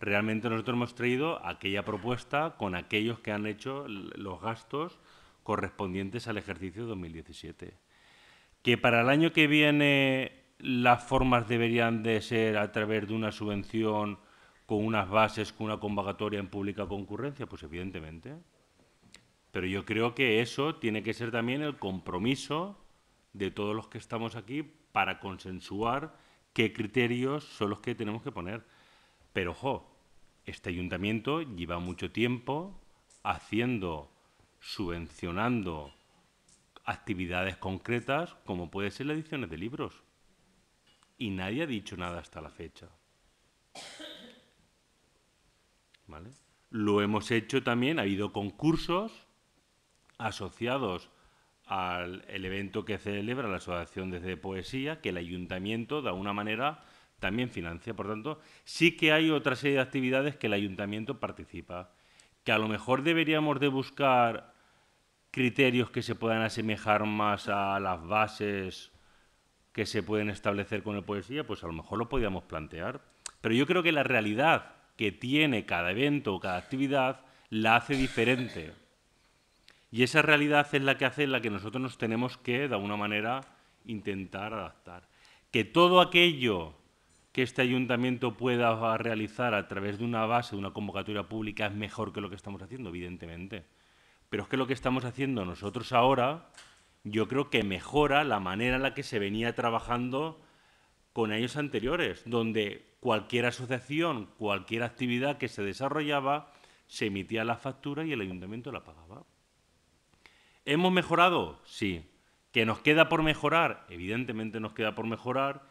realmente nosotros hemos traído aquella propuesta con aquellos que han hecho los gastos correspondientes al ejercicio 2017. Que para el año que viene las formas deberían de ser a través de una subvención con unas bases, con una convocatoria en pública concurrencia, pues evidentemente. Pero yo creo que eso tiene que ser también el compromiso de todos los que estamos aquí para consensuar qué criterios son los que tenemos que poner. Pero, ojo, este ayuntamiento lleva mucho tiempo haciendo, subvencionando actividades concretas como puede ser las ediciones de libros. Y nadie ha dicho nada hasta la fecha. ¿Vale? Lo hemos hecho también, ha habido concursos asociados al el evento que celebra la Asociación de Poesía, que el ayuntamiento, de alguna manera, también financia. Por tanto, sí que hay otra serie de actividades que el ayuntamiento participa, que a lo mejor deberíamos de buscar criterios que se puedan asemejar más a las bases que se pueden establecer con el poesía, pues a lo mejor lo podríamos plantear. Pero yo creo que la realidad que tiene cada evento o cada actividad la hace diferente. Y esa realidad es la que hace la que nosotros nos tenemos que, de alguna manera, intentar adaptar. Que todo aquello que este ayuntamiento pueda realizar a través de una base, de una convocatoria pública, es mejor que lo que estamos haciendo, evidentemente. Pero es que lo que estamos haciendo nosotros ahora, yo creo que mejora la manera en la que se venía trabajando con años anteriores, donde cualquier asociación, cualquier actividad que se desarrollaba, se emitía la factura y el ayuntamiento la pagaba. ¿Hemos mejorado? Sí. ¿Que nos queda por mejorar? Evidentemente nos queda por mejorar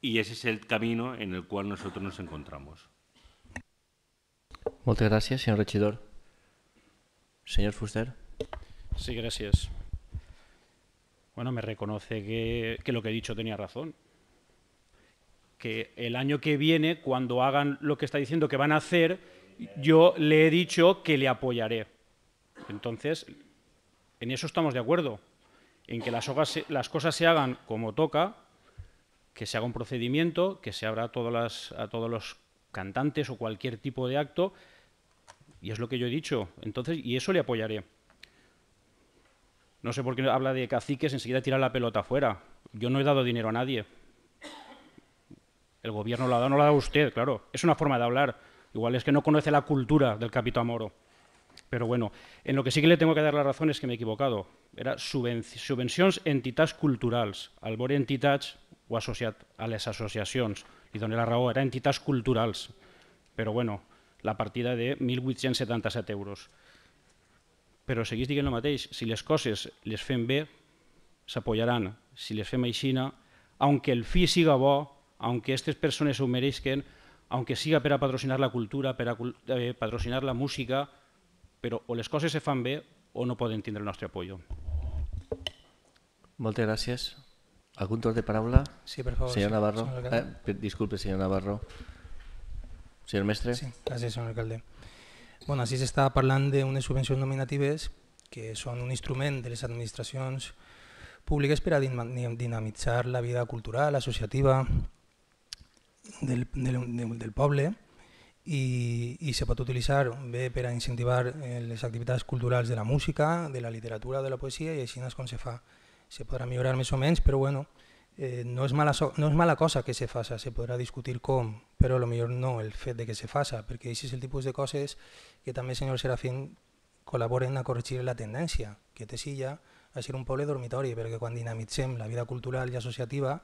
y ese es el camino en el cual nosotros nos encontramos. Muchas gracias, señor regidor. Señor Fuster. Sí, gracias. Bueno, me reconoce que, que, lo que he dicho tenía razón. Que el año que viene, cuando hagan lo que está diciendo que van a hacer, yo le he dicho que le apoyaré. Entonces, en eso estamos de acuerdo, en que las, cosas se hagan como toca, que se haga un procedimiento, que se abra a todos, a todos los cantantes o cualquier tipo de acto, y es lo que yo he dicho. Entonces, y eso le apoyaré. No sé por qué habla de caciques, enseguida tira la pelota afuera. Yo no he dado dinero a nadie. El gobierno lo ha dado, no lo ha dado usted, claro. Es una forma de hablar. Igual es que no conoce la cultura del capitán Moro. Pero bueno, en lo que sí que le tengo que dar la razón es que me he equivocado. Era subvencions entitats culturals. Al veure entitats o associat a les associacions. Li dono la raó, era entitats culturals. Però bueno, la partida de 1.877 euros. però seguís dient el mateix, si les coses les fem bé, s'apoyaran. Si les fem aixina, aunque el fi siga bo, aunque aquestes persones ho mereixen, aunque siga per a patrocinar la cultura, per a eh, patrocinar la música, però o les coses se fan bé o no poden tindre el nostre apoyo. Moltes gràcies. ¿Algún torn de paraula? Sí, per favor. Señor sí, Navarro. alcalde. Eh, disculpe, señor Navarro. Señor Mestre. Sí, gràcies, senyor alcalde. Bueno, així s'està parlant d'unes subvencions nominatives que són un instrument de les administracions públiques per a dinamitzar la vida cultural, associativa del, del, del, del poble i, i se pot utilitzar bé per a incentivar eh, les activitats culturals de la música, de la literatura, de la poesia i així és com se fa. Se podrà millorar més o menys, però bueno, eh, no, és mala so no és mala cosa que se faça, se podrà discutir com, però a millor no el fet de que se faça, perquè això és el tipus de coses que també, senyor Serafín, col·laboren a corregir la tendència que té Silla a ser un poble dormitori, perquè quan dinamitzem la vida cultural i associativa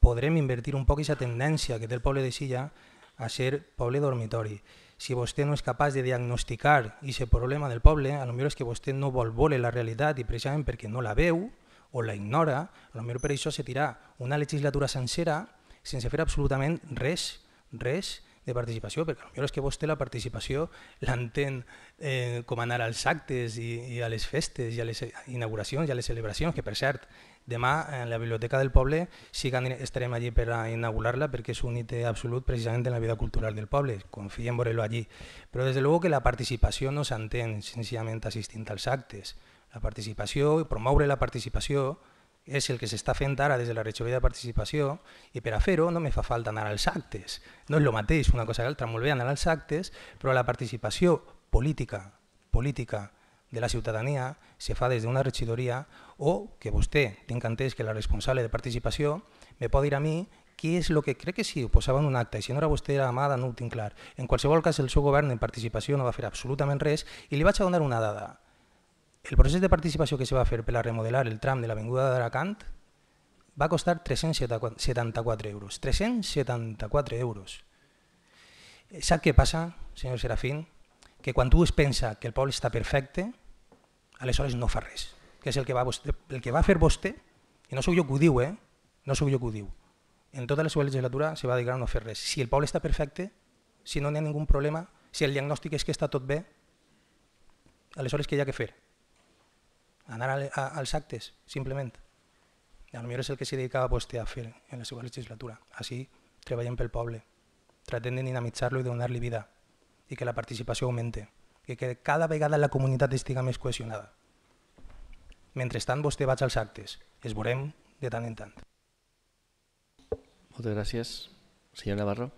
podrem invertir un poc aquesta tendència que té el poble de Silla a ser poble dormitori. Si vostè no és capaç de diagnosticar aquest problema del poble, a és que vostè no vol veure la realitat i precisament perquè no la veu o la ignora, a per això se tirà una legislatura sencera sense fer absolutament res, res de participació, perquè potser és que vostè la participació l'entén eh, com anar als actes i, i a les festes i a les inauguracions i a les celebracions, que per cert, demà en la Biblioteca del Poble sí que estarem allí per a inaugurar-la perquè és un hit absolut precisament en la vida cultural del poble, confiem veure-lo allí. Però des de luego que la participació no s'entén senzillament assistint als actes. La participació i promoure la participació és el que s'està fent ara des de la regidoria de participació i per a fer-ho no me fa falta anar als actes. No és el mateix una cosa que l'altra, molt bé anar als actes, però la participació política, política de la ciutadania se fa des d'una regidoria o que vostè tinc entès que la responsable de participació me pot dir a mi què és el que crec que sí, ho posava en un acte, i si no era vostè era amada no ho tinc clar. En qualsevol cas el seu govern en participació no va fer absolutament res i li vaig donar una dada. El procés de participació que se va fer per a remodelar el tram de l'Avinguda d'Aracant va costar 374 euros. 374 euros. Sap què passa, senyor Serafín? Que quan tu es pensa que el poble està perfecte, aleshores no fa res. Que és el que va, vostè, el que va fer vostè, i no sóc jo que ho diu, eh? no sóc jo que ho diu. En tota la seva legislatura se va dedicar a no fer res. Si el poble està perfecte, si no n'hi ha ningú problema, si el diagnòstic és que està tot bé, aleshores què hi ha que fer? anar a, a, als actes, simplement. I potser és el que s'hi dedicava vostè a fer en la seva legislatura. Així treballem pel poble, tratem de dinamitzar-lo i donar-li vida i que la participació augmente i que cada vegada la comunitat estiga més cohesionada. Mentrestant vostè vaig als actes, es veurem de tant en tant. Moltes gràcies. Senyor Navarro.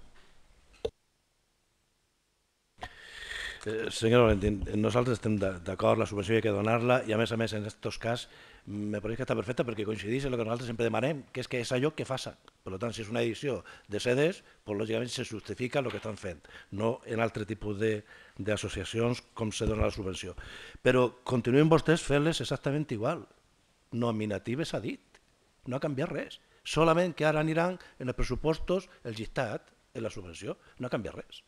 Eh, senyor Valentín, nosaltres estem d'acord, la subvenció hi ha que donar-la i a més a més en aquest cas me pareix que està perfecta perquè coincideix en el que nosaltres sempre demanem, que és que és allò que faça. Per tant, si és una edició de CDs, pues, lògicament se justifica el que estan fent, no en altre tipus d'associacions com se dona la subvenció. Però continuen vostès fent-les exactament igual. Nominatives s'ha dit, no ha canviat res. Solament que ara aniran en els pressupostos el llistat en la subvenció, no ha canviat res.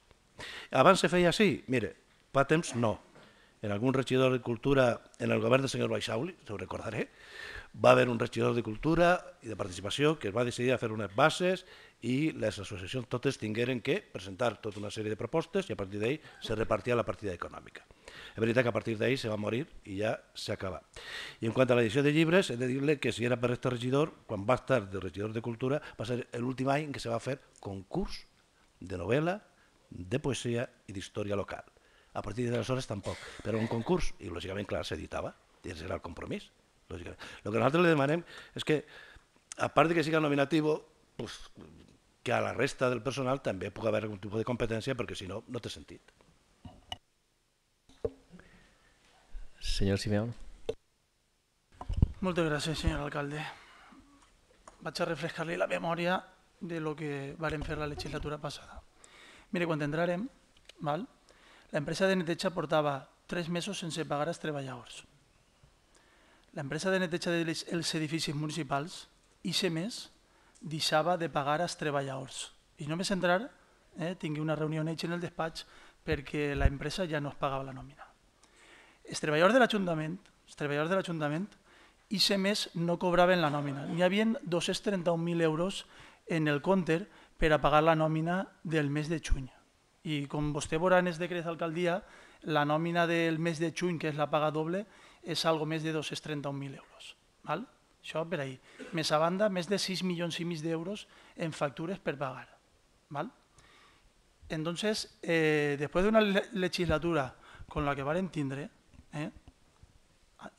Abans se feia així, mire, Fa temps no. En algun regidor de Cultura, en el govern del senyor Baixauli, ho recordaré, va haver un regidor de Cultura i de Participació que es va decidir a fer unes bases i les associacions totes tingueren que presentar tota una sèrie de propostes i a partir d'ahir se repartia la partida econòmica. És veritat que a partir d'ahir se va morir i ja s'acaba. I en quant a l'edició de llibres, he de dir-li que si era per este regidor, quan va estar de regidor de Cultura, va ser l'últim any en què se va fer concurs de novel·la, de poesia i d'història local a partir d'aleshores tampoc, però un concurs, i lògicament, clar, s'editava, i era el compromís. Lògicament. El que nosaltres li demanem és que, a part de que siga nominatiu, pues, que a la resta del personal també pugui haver algun tipus de competència, perquè si no, no té sentit. Senyor Simeón. Moltes gràcies, senyor alcalde. Vaig a refrescar-li la memòria de lo que varen fer la legislatura passada. Mire, quan entrarem, val? La empresa de neteja portava tres mesos sense pagar als treballadors. La empresa de neteja dels edificis municipals, i mes, deixava de pagar als treballadors. I només entrar, eh, tingui una reunió en en el despatx perquè la empresa ja no es pagava la nòmina. els treballadors de l'Ajuntament, els treballadors de l'Ajuntament, i se mes no cobraven la nòmina. N'hi havia 231.000 euros en el compte per a pagar la nòmina del mes de juny. I com vostè veurà en el decret d'alcaldia, la nòmina del mes de juny, que és la paga doble, és algo més de 231.000 euros. Val? Això per ahir. Més a banda, més de 6 milions i mig d'euros en factures per pagar. ¿Val? Entonces, eh, después de una legislatura con la que varen tindre, eh,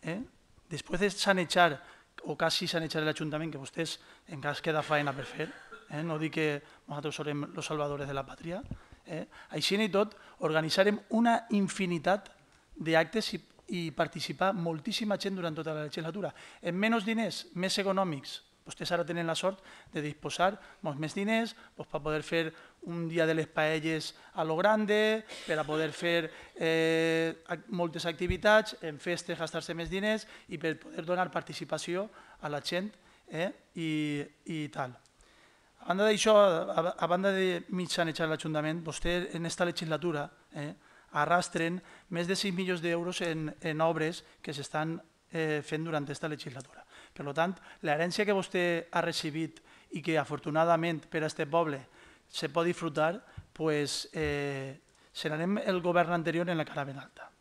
eh, després de sanechar, o quasi sanechar l'Ajuntament, que vostès encara es queda faena per fer, eh, no dic que nosaltres serem els salvadores de la pàtria, eh, així i tot organitzarem una infinitat d'actes i i participar moltíssima gent durant tota la legislatura. En menys diners, més econòmics, vostès ara tenen la sort de disposar molts més diners doncs, per poder fer un dia de les paelles a lo grande, per a poder fer eh, moltes activitats, en festes gastar-se més diners i per poder donar participació a la gent eh, i, i tal. A banda d'això, a, banda de mitjanejar l'Ajuntament, vostè en esta legislatura eh, arrastren més de 6 milions d'euros en, en obres que s'estan eh, fent durant aquesta legislatura. Per tant, l'herència que vostè ha recibit i que afortunadament per a aquest poble se pot disfrutar, pues, eh, el govern anterior en la cara ben alta.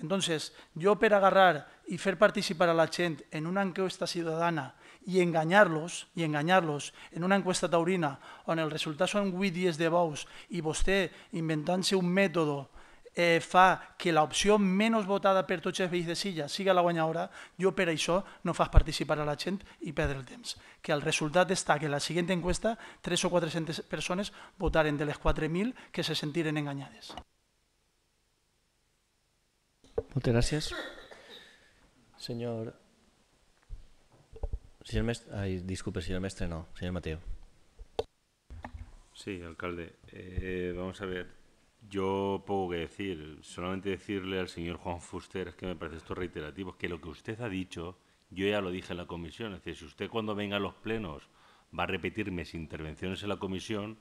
Entonces, jo per agarrar i fer participar a la gent en una encuesta ciutadana i enganyar-los i enganyar-los en una encuesta taurina on el resultat són 8 dies de bous i vostè inventant-se un mètode eh, fa que l'opció menys votada per tots els veïns de Silla siga la guanyadora, jo per això no fas participar a la gent i perdre el temps. Que el resultat està que en la següent encuesta 3 o 400 persones votaren de les 4.000 que se sentiren enganyades. Moltes gràcies. Senyor... Señor mestre... Ay, disculpe, señor mestre, no. Señor Mateo. Sí, alcalde. Eh, vamos a ver. Yo poco que decir, solamente decirle al señor Juan Fuster, que me parece esto reiterativo, que lo que usted ha dicho, yo ya lo dije en la comisión, es decir, si usted cuando venga a los plenos va a repetir mis intervenciones en la comisión,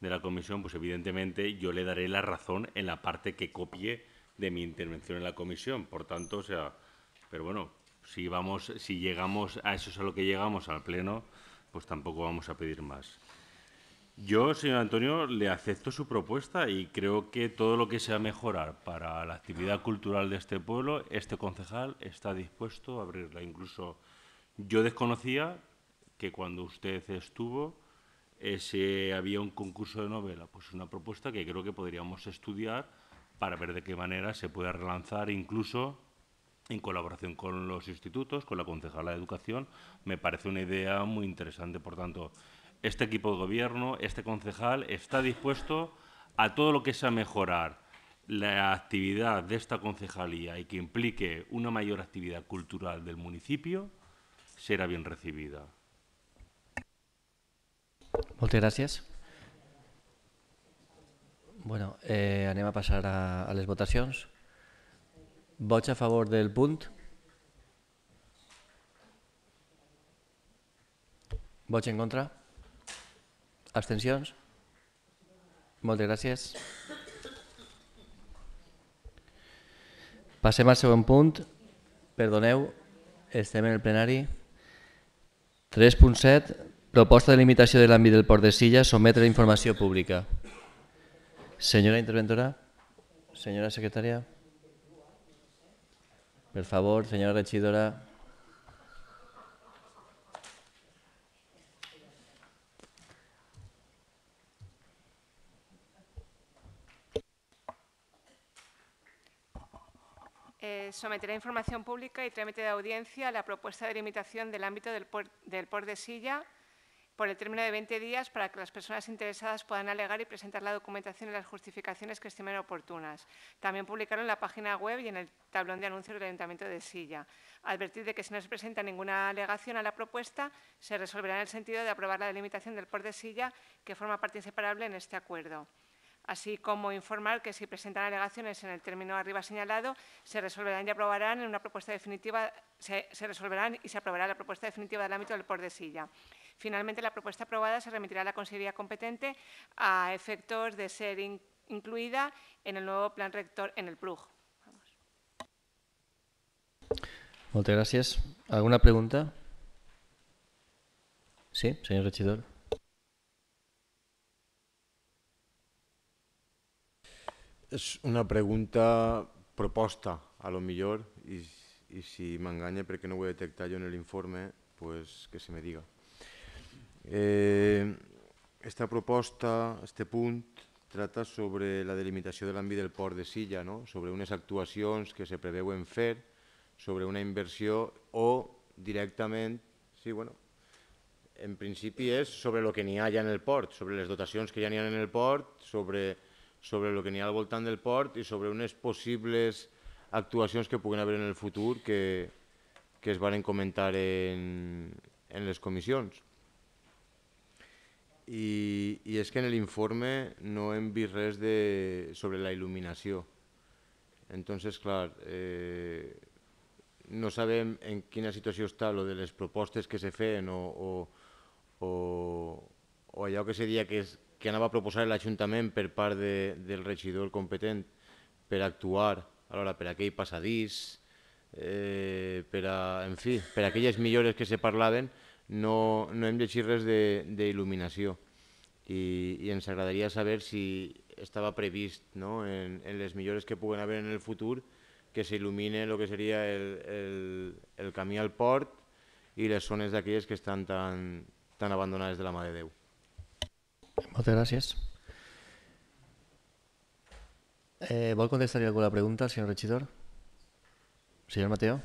de la comisión, pues evidentemente yo le daré la razón en la parte que copie de mi intervención en la comisión. Por tanto, o sea, pero bueno, si vamos, si llegamos a eso es a lo que llegamos al pleno, pues tampoco vamos a pedir más. Yo, señor Antonio, le acepto su propuesta y creo que todo lo que sea mejorar para la actividad cultural de este pueblo, este concejal está dispuesto a abrirla. Incluso yo desconocía que cuando usted estuvo ese, había un concurso de novela, pues una propuesta que creo que podríamos estudiar para ver de qué manera se puede relanzar incluso en colaboración con los institutos, con la concejala de educación. Me parece una idea muy interesante, por tanto, este equipo de gobierno, este concejal, está dispuesto a todo lo que sea mejorar la actividad de esta concejalía y que implique una mayor actividad cultural del municipio, será bien recibida. Muchas gracias. Bueno, eh, a pasar a, a les votacions. Vots a favor del punt? Vots en contra? Abstencions? Moltes gràcies. Passem al segon punt. Perdoneu, estem en el plenari. 3.7. Proposta de limitació de l'àmbit del port de Silla, sometre a informació pública. Senyora interventora, senyora secretària, per favor, senyora regidora. eh, someterá información pública y trámite de audiencia la propuesta de limitación del ámbito del, port, del port de Silla por el término de 20 días para que las personas interesadas puedan alegar y presentar la documentación y las justificaciones que estimen oportunas. También publicaron en la página web y en el tablón de anuncios del Ayuntamiento de Silla. Advertir de que si no se presenta ninguna alegación a la propuesta, se resolverá en el sentido de aprobar la delimitación del port de Silla, que forma parte inseparable en este acuerdo así como informar que si presentan alegaciones en el término arriba señalado, se resolverán y aprobarán en una propuesta definitiva, se, se resolverán y se aprobará la propuesta definitiva del ámbito del port de silla. Finalmente, la propuesta aprobada se remitirá a la Consejería competente a efectos de ser in, incluida en el nuevo plan rector en el PLUG. Moltes gràcies. Alguna pregunta? Sí, senyor regidor. És una pregunta proposta, a lo millor, i, i si m'enganya perquè no ho he detectat jo en l'informe, pues que se me diga. Eh, esta proposta, este punt, trata sobre la delimitació de l'àmbit del port de Silla, no? sobre unes actuacions que se preveuen fer, sobre una inversió o directament, sí, bueno, en principi és sobre el que n'hi ha ja en el port, sobre les dotacions que ja n'hi ha en el port, sobre, sobre el que n'hi ha al voltant del port i sobre unes possibles actuacions que puguen haver en el futur que, que es van comentar en, en les comissions. I, I és que en l'informe no hem vist res de, sobre la il·luminació. Entonces, clar, eh, no sabem en quina situació està lo de les propostes que se feien o, o, o, o allò que se dia que, és, que anava a proposar l'Ajuntament per part de, del regidor competent per actuar alhora per aquell passadís, eh, per a, en fi, per aquelles millores que se parlaven, no, no hem llegit res d'il·luminació I, i ens agradaria saber si estava previst no? en, en les millores que puguen haver en el futur que s'il·lumine el que seria el, el, el camí al port i les zones d'aquelles que estan tan, tan abandonades de la mà de Déu. Moltes gràcies. Eh, vol contestar alguna pregunta, senyor regidor? Senyor Mateo?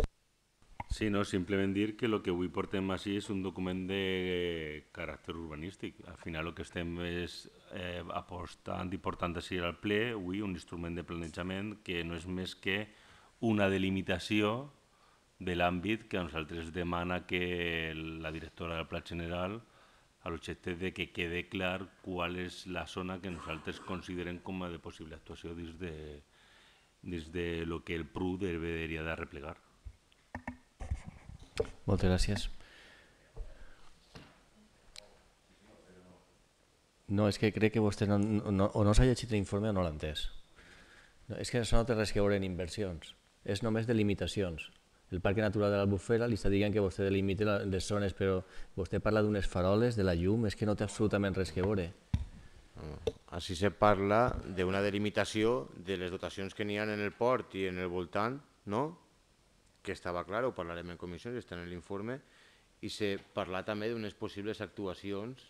Sí, no, simplement dir que el que avui portem així és un document de caràcter urbanístic. Al final el que estem és eh, apostant i portant així al ple, avui, un instrument de planejament que no és més que una delimitació de l'àmbit que a nosaltres demana que la directora del Pla General a l'objecte de que quede clar qual és la zona que nosaltres considerem com a de possible actuació dins de, dins de lo que el PRU deberia de replegar. Moltes gràcies. No, és que crec que vostè no, no, o no s'ha llegit l'informe o no l'ha entès. No, és que això no té res que veure en inversions, és només de limitacions. El Parc Natural de l'Albufera li està dient que vostè delimita les zones, però vostè parla d'unes faroles, de la llum, és que no té absolutament res que veure. Així se parla d'una delimitació de les dotacions que n'hi ha en el port i en el voltant, no? Que estava clar, ho parlarem en comissió, està en l'informe, i se parla també d'unes possibles actuacions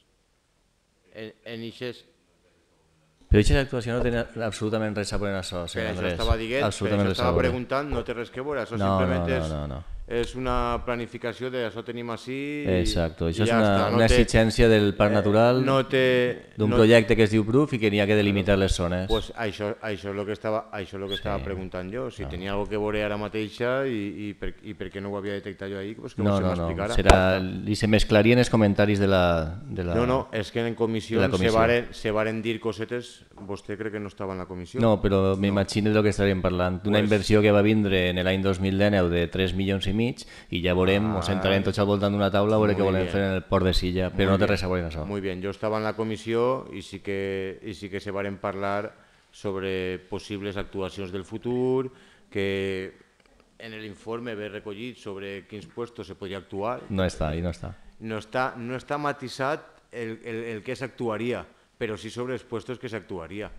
en, en eixes però aquesta actuació no té absolutament res a veure amb això, senyor Andrés. Per això estava dient, per això estava preguntant, no té res que veure, això no, simplement no, no, no, no. és una planificació de això tenim així Exacto, i això és ja una, està. No una té, exigència del Parc Natural no té, d'un no, projecte que es diu PRUF i que n'hi ha que delimitar les zones. Pues això, això és el que estava, això és el que estava Sí. preguntant jo, si No. tenia alguna que veure ara mateixa i, i, per, i per què no ho havia detectat jo ahir, pues que No, no, no, m'explicara. serà, i se mesclarien els comentaris de la, de la... No, no, és que en comissió, la se, comissió. varen, se varen dir cosetes, vostè crec que no estava en la comissió. No, però m'imagino del que estaríem parlant. D'una Pues- inversió que va vindre en l'any 2019 de 3 milions i mig i ja veurem, Ah, ens sentarem tots al voltant d'una taula a veure què volem bien. fer en el port de Silla, però Muy no té res a veure amb això. Muy bien, jo estava en la comissió i sí que, i sí que se varen parlar sobre possibles actuacions del futur, que en l'informe ve recollit sobre quins puestos se podria actuar. No està, i no està. No està, no està matisat el, el, el que s'actuaria, però sí sobre els puestos que s'actuaria.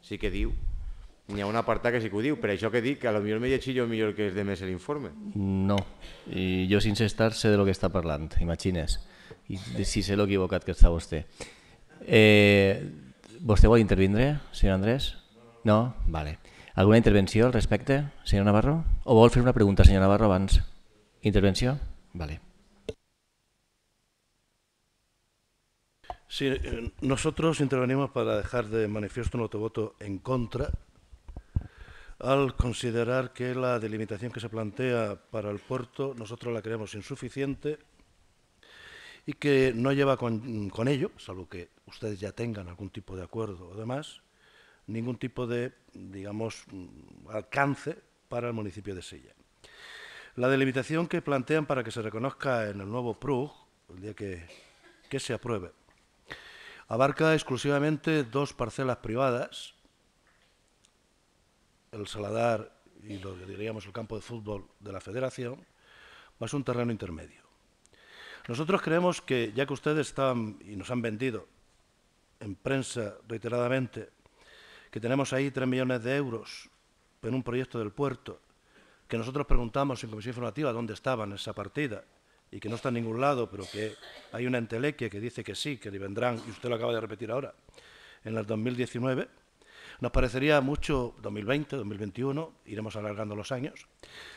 Sí que diu. N'hi ha un apartat que sí que ho diu, per això que dic que a lo millor m'he llegit jo millor que és de més l'informe. No, i jo sense estar sé de lo que està parlant, imagines. I de- si sé lo equivocat que està vostè. Eh, vostè vol intervindre, senyor Andrés? No? Vale. Alguna intervenció al respecte, senyor Navarro? O vol fer una pregunta, senyor Navarro, abans? Intervenció? Vale. Sí, eh, nosotros intervenimos para dejar de manifiesto nuestro voto en contra al considerar que la delimitación que se plantea para el puerto nosotros la creemos insuficiente y que no lleva con, ello, salvo que ustedes ya tengan algún tipo de acuerdo o demás, ningún tipo de, digamos, mm, alcance para el municipio de Silla. La delimitación que plantean para que se reconozca en el nuevo PRUG, el día que, que se apruebe, abarca exclusivamente dos parcelas privadas, el Saladar y lo que diríamos el campo de fútbol de la Federación, es un terreno intermedio. Nosotros creemos que, ya que ustedes están y nos han vendido en prensa reiteradamente que tenemos ahí 3 millones de euros en un proyecto del puerto, que nosotros preguntamos en comisión informativa dónde estaba en esa partida y que no está en ningún lado, pero que hay una entelequia que dice que sí, que vendrán, y usted lo acaba de repetir ahora, en el 2019. Nos parecería mucho 2020, 2021, iremos alargando los años,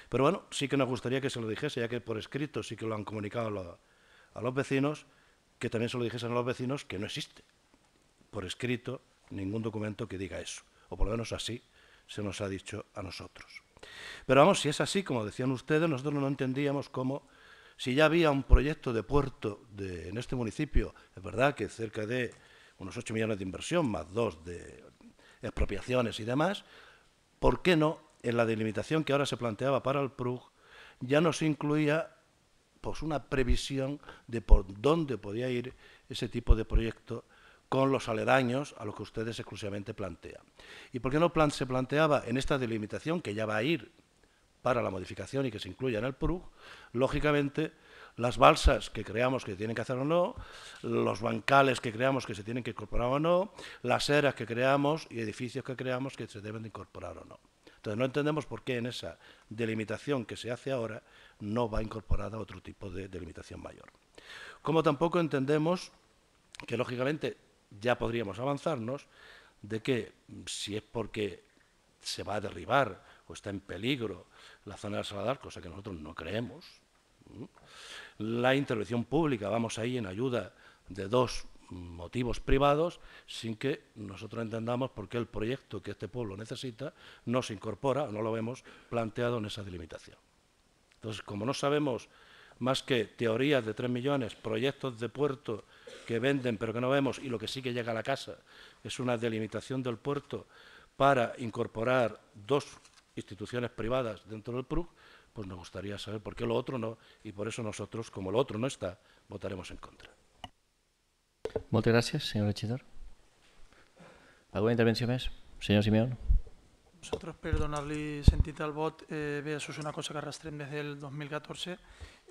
pero bueno, sí que nos gustaría que se lo dijese, ya que por escrito sí que lo han comunicado a los vecinos, que también se lo dijesen a los vecinos que no existe por escrito ningún documento que diga eso, o por lo menos así se nos ha dicho a nosotros. Pero vamos, si es así, como decían ustedes, nosotros no entendíamos cómo, si ya había un proyecto de puerto en este municipio, es verdad que cerca de unos 8 millones de inversión, más dos de expropiaciones y demás, ¿por qué no en la delimitación que ahora se planteaba para el PRUG ya no se incluía pues, una previsión de por dónde podía ir ese tipo de proyecto con los aledaños a lo que ustedes exclusivamente plantean. ¿Y por qué no se planteaba en esta delimitación, que ya va a ir para la modificación y que se incluya en el PRUG, lógicamente las balsas que creamos que tienen que hacer o no, los bancales que creamos que se tienen que incorporar o no, las eras que creamos y edificios que creamos que se deben de incorporar o no. Entonces no entendemos por qué en esa delimitación que se hace ahora no va incorporada otro tipo de delimitación mayor. Como tampoco entendemos que lógicamente ya podríamos avanzarnos de que si es porque se va a derribar o está en peligro la zona del Saladar, cosa que nosotros no creemos, la intervención pública, vamos ahí en ayuda de dos motivos privados sin que nosotros entendamos por qué el proyecto que este pueblo necesita no se incorpora o no lo vemos planteado en esa delimitación. Entonces, como no sabemos más que teorías de 3 millones, proyectos de puerto que venden pero que no vemos y lo que sí que llega a la casa es una delimitación del puerto para incorporar dos instituciones privadas dentro del PRUC, pues nos gustaría saber por qué lo otro no y por eso nosotros, como lo otro no está, votaremos en contra. Muchas gracias, señor regidor. ¿Alguna intervención más? Señor Simeón. Nosotros, per donar-li sentit al vot, eh, bé, això és una cosa que arrastrem des del 2014.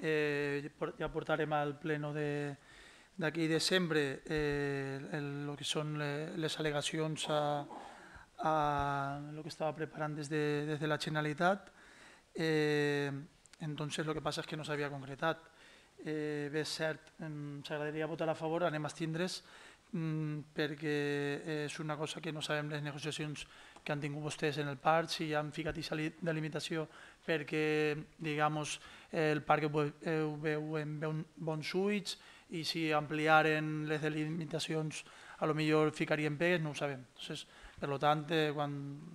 Eh, ja portarem al pleno de, d'aquí desembre eh, el, el que són les al·legacions a, a el que estava preparant des de, des de la Generalitat. Eh, entonces lo que passa és que no s'havia concretat. Eh, bé, cert, s'agradaria votar a favor, anem a estindre's, mm, perquè és una cosa que no sabem les negociacions que han tingut vostès en el parc, si han ficat aquesta delimitació perquè, digamos, el parc ho veu en bons ulls, i si ampliaren les delimitacions a lo millor ficarien pegues, no ho sabem. Entonces, per tant, eh, quan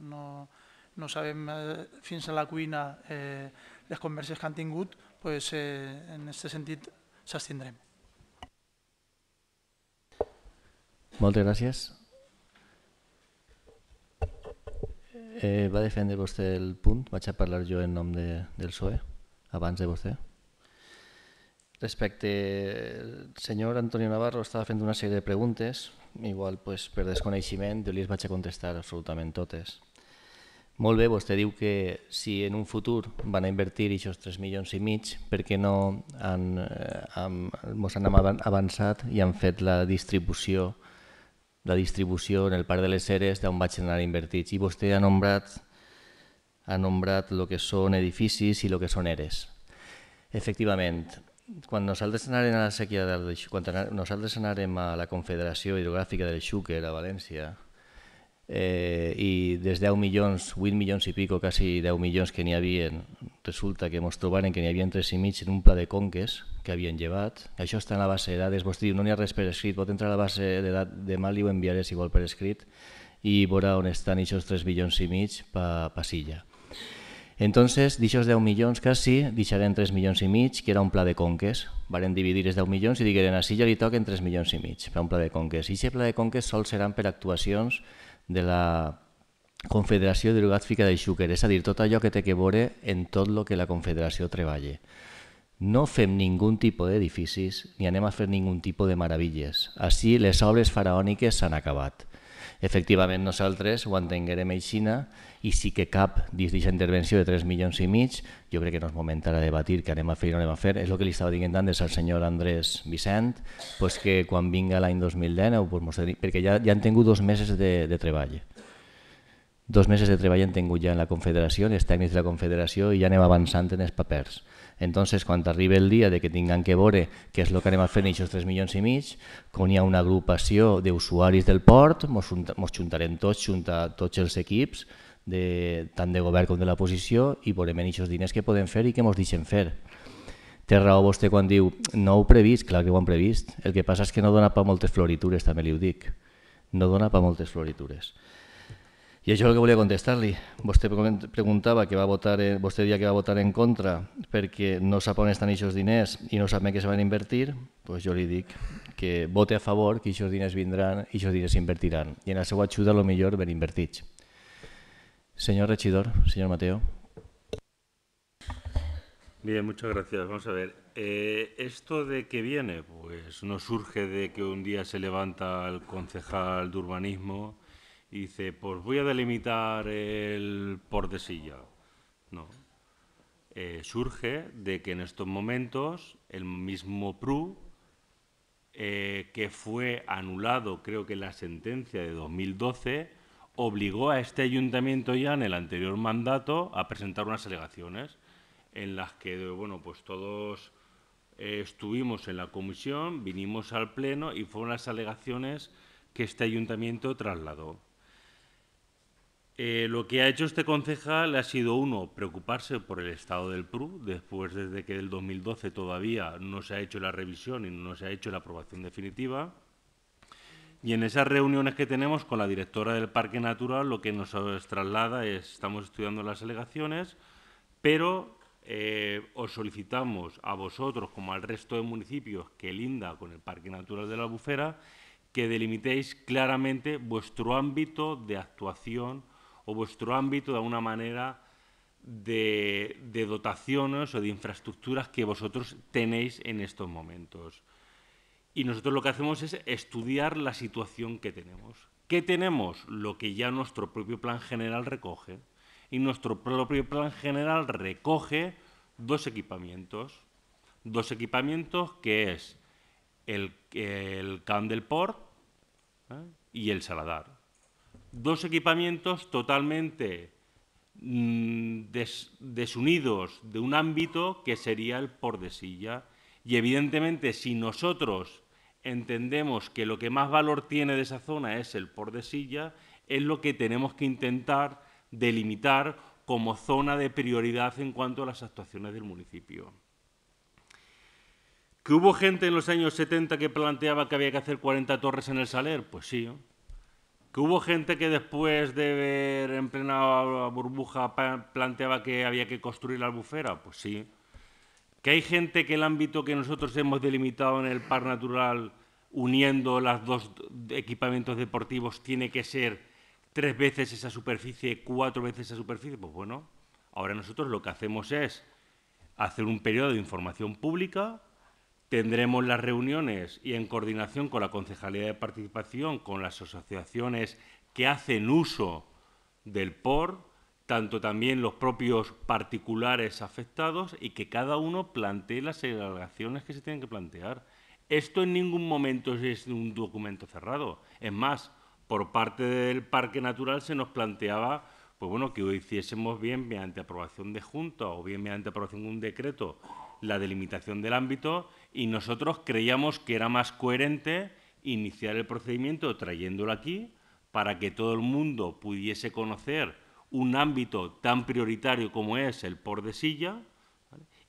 no, no sabem eh, fins a la cuina eh, les converses que han tingut, pues, eh, en aquest sentit s'abstindrem. Moltes gràcies. Eh, va defendre vostè el punt? Vaig a parlar jo en nom de, del PSOE, abans de vostè. Respecte, el senyor Antonio Navarro estava fent una sèrie de preguntes, igual pues, per desconeixement, jo li vaig a contestar absolutament totes. Molt bé, vostè diu que si en un futur van a invertir aquests 3 milions i mig, perquè no han, eh, han, mos han avançat i han fet la distribució la distribució en el parc de les Ceres d'on vaig anar invertits. I vostè ha nombrat, ha nombrat el que són edificis i el que són eres. Efectivament, quan nosaltres anàrem a la sèquia del, quan nosaltres anàrem a la Confederació Hidrogràfica del Xúquer a València eh, i des 10 milions, 8 milions i pico, quasi 10 milions que n'hi havia, resulta que ens trobaren que n'hi havia 3 i mig en un pla de conques que havien llevat. Això està en la base de dades. Vostè diu, no n'hi ha res per escrit, pot entrar a la base de dades, demà li ho enviaré si vol per escrit i veurà on estan aquests 3 milions i mig pa, pa silla. Entonces, dichos 10 milions quasi, deixarem 3 milions i mig, que era un pla de conques. Varen dividir els 10 milions i digueren, així ja li toquen 3 milions i mig per un pla de conques. I aquest pla de conques sols seran per actuacions de la Confederació Hidrogràfica del Xúquer, és a dir, tot allò que té que veure en tot el que la Confederació treballa. No fem ningú tipus d'edificis ni anem a fer ningú tipus de meravilles. Així les obres faraòniques s'han acabat. Efectivament, nosaltres ho entenguerem aixina i sí que cap dins d'aquesta intervenció de 3 milions i mig, jo crec que no és moment ara de debatir què anem a fer i no anem a fer, és el que li estava dient antes al senyor Andrés Vicent, pues que quan vinga l'any 2019, pues, perquè ja, ja han tingut dos mesos de, de treball. Dos mesos de treball han tingut ja en la Confederació, els tècnics de la Confederació, i ja anem avançant en els papers. Entonces, quan arribi el dia de que tinguem que veure què és el que anem a fer en aquests 3 milions i mig, quan hi ha una agrupació d'usuaris del port, ens juntarem tots, juntar tots els equips, de, tant de govern com de l'oposició, i veurem en aquests diners que podem fer i què ens deixen fer. Té raó vostè quan diu, no ho previst, clar que ho han previst, el que passa és que no dona pa moltes floritures, també li ho dic, no dona pa moltes floritures. I això és el que volia contestar-li. Vostè preguntava que va votar, en, vostè dia que va votar en contra perquè no sap on estan aquests diners i no sap què se van invertir, pues jo li dic que vote a favor, que aquests diners vindran i aquests diners s'invertiran. I en la seva ajuda, lo millor, ben invertits. Señor regidor, señor Mateo. Bien, muchas gracias. Vamos a ver. Eh, ¿Esto de qué viene? Pues no surge de que un día se levanta el concejal de urbanismo y dice, pues voy a delimitar el por de silla. No. Eh, surge de que en estos momentos el mismo PRU, eh, que fue anulado, creo que la sentencia de 2012, obligó a este ayuntamiento ya en el anterior mandato a presentar unas alegaciones en las que, bueno, pues todos eh, estuvimos en la comisión, vinimos al pleno y fueron las alegaciones que este ayuntamiento trasladó. Eh, lo que ha hecho este concejal ha sido, uno, preocuparse por el estado del PRU, después desde que el 2012 todavía no se ha hecho la revisión y no se ha hecho la aprobación definitiva. Y en esas reuniones que tenemos con la directora del Parque Natural, lo que nos traslada es, estamos estudiando las alegaciones, pero eh, os solicitamos a vosotros, como al resto de municipios que linda con el Parque Natural de la Albufera, que delimitéis claramente vuestro ámbito de actuación o vuestro ámbito de alguna manera de, dotaciones o de infraestructuras que vosotros tenéis en estos momentos. Y nosotros lo que hacemos es estudiar la situación que tenemos. ¿Qué tenemos? Lo que ya nuestro propio plan general recoge. Y nuestro propio plan general recoge dos equipamientos. Dos equipamientos que es el, el Camp del Port ¿eh? y el Saladar dos equipamientos totalmente mm, desunidos de un ámbito que sería el por de silla. Y evidentemente, si nosotros entendemos que lo que más valor tiene de esa zona es el por de silla, es lo que tenemos que intentar delimitar como zona de prioridad en cuanto a las actuaciones del municipio. ¿Que hubo gente en los años 70 que planteaba que había que hacer 40 torres en el Saler? Pues sí. Que hubo gente que después de ver en plena burbuja planteaba que había que construir la albufera, pues sí. Que hay gente que el ámbito que nosotros hemos delimitado en el par natural, uniendo los dos equipamientos deportivos, tiene que ser tres veces esa superficie, cuatro veces esa superficie, pues bueno, ahora nosotros lo que hacemos es hacer un periodo de información pública Tendremos las reuniones y en coordinación con la Concejalía de Participación, con las asociaciones que hacen uso del POR, tanto también los propios particulares afectados y que cada uno plantee las alegaciones que se tienen que plantear. Esto en ningún momento es un documento cerrado. Es más, por parte del Parque Natural se nos planteaba pues bueno, que hiciésemos bien mediante aprobación de Junta o bien mediante aprobación de un decreto la delimitación del ámbito y nosotros creíamos que era más coherente iniciar el procedimiento trayéndolo aquí para que todo el mundo pudiese conocer un ámbito tan prioritario como es el por de silla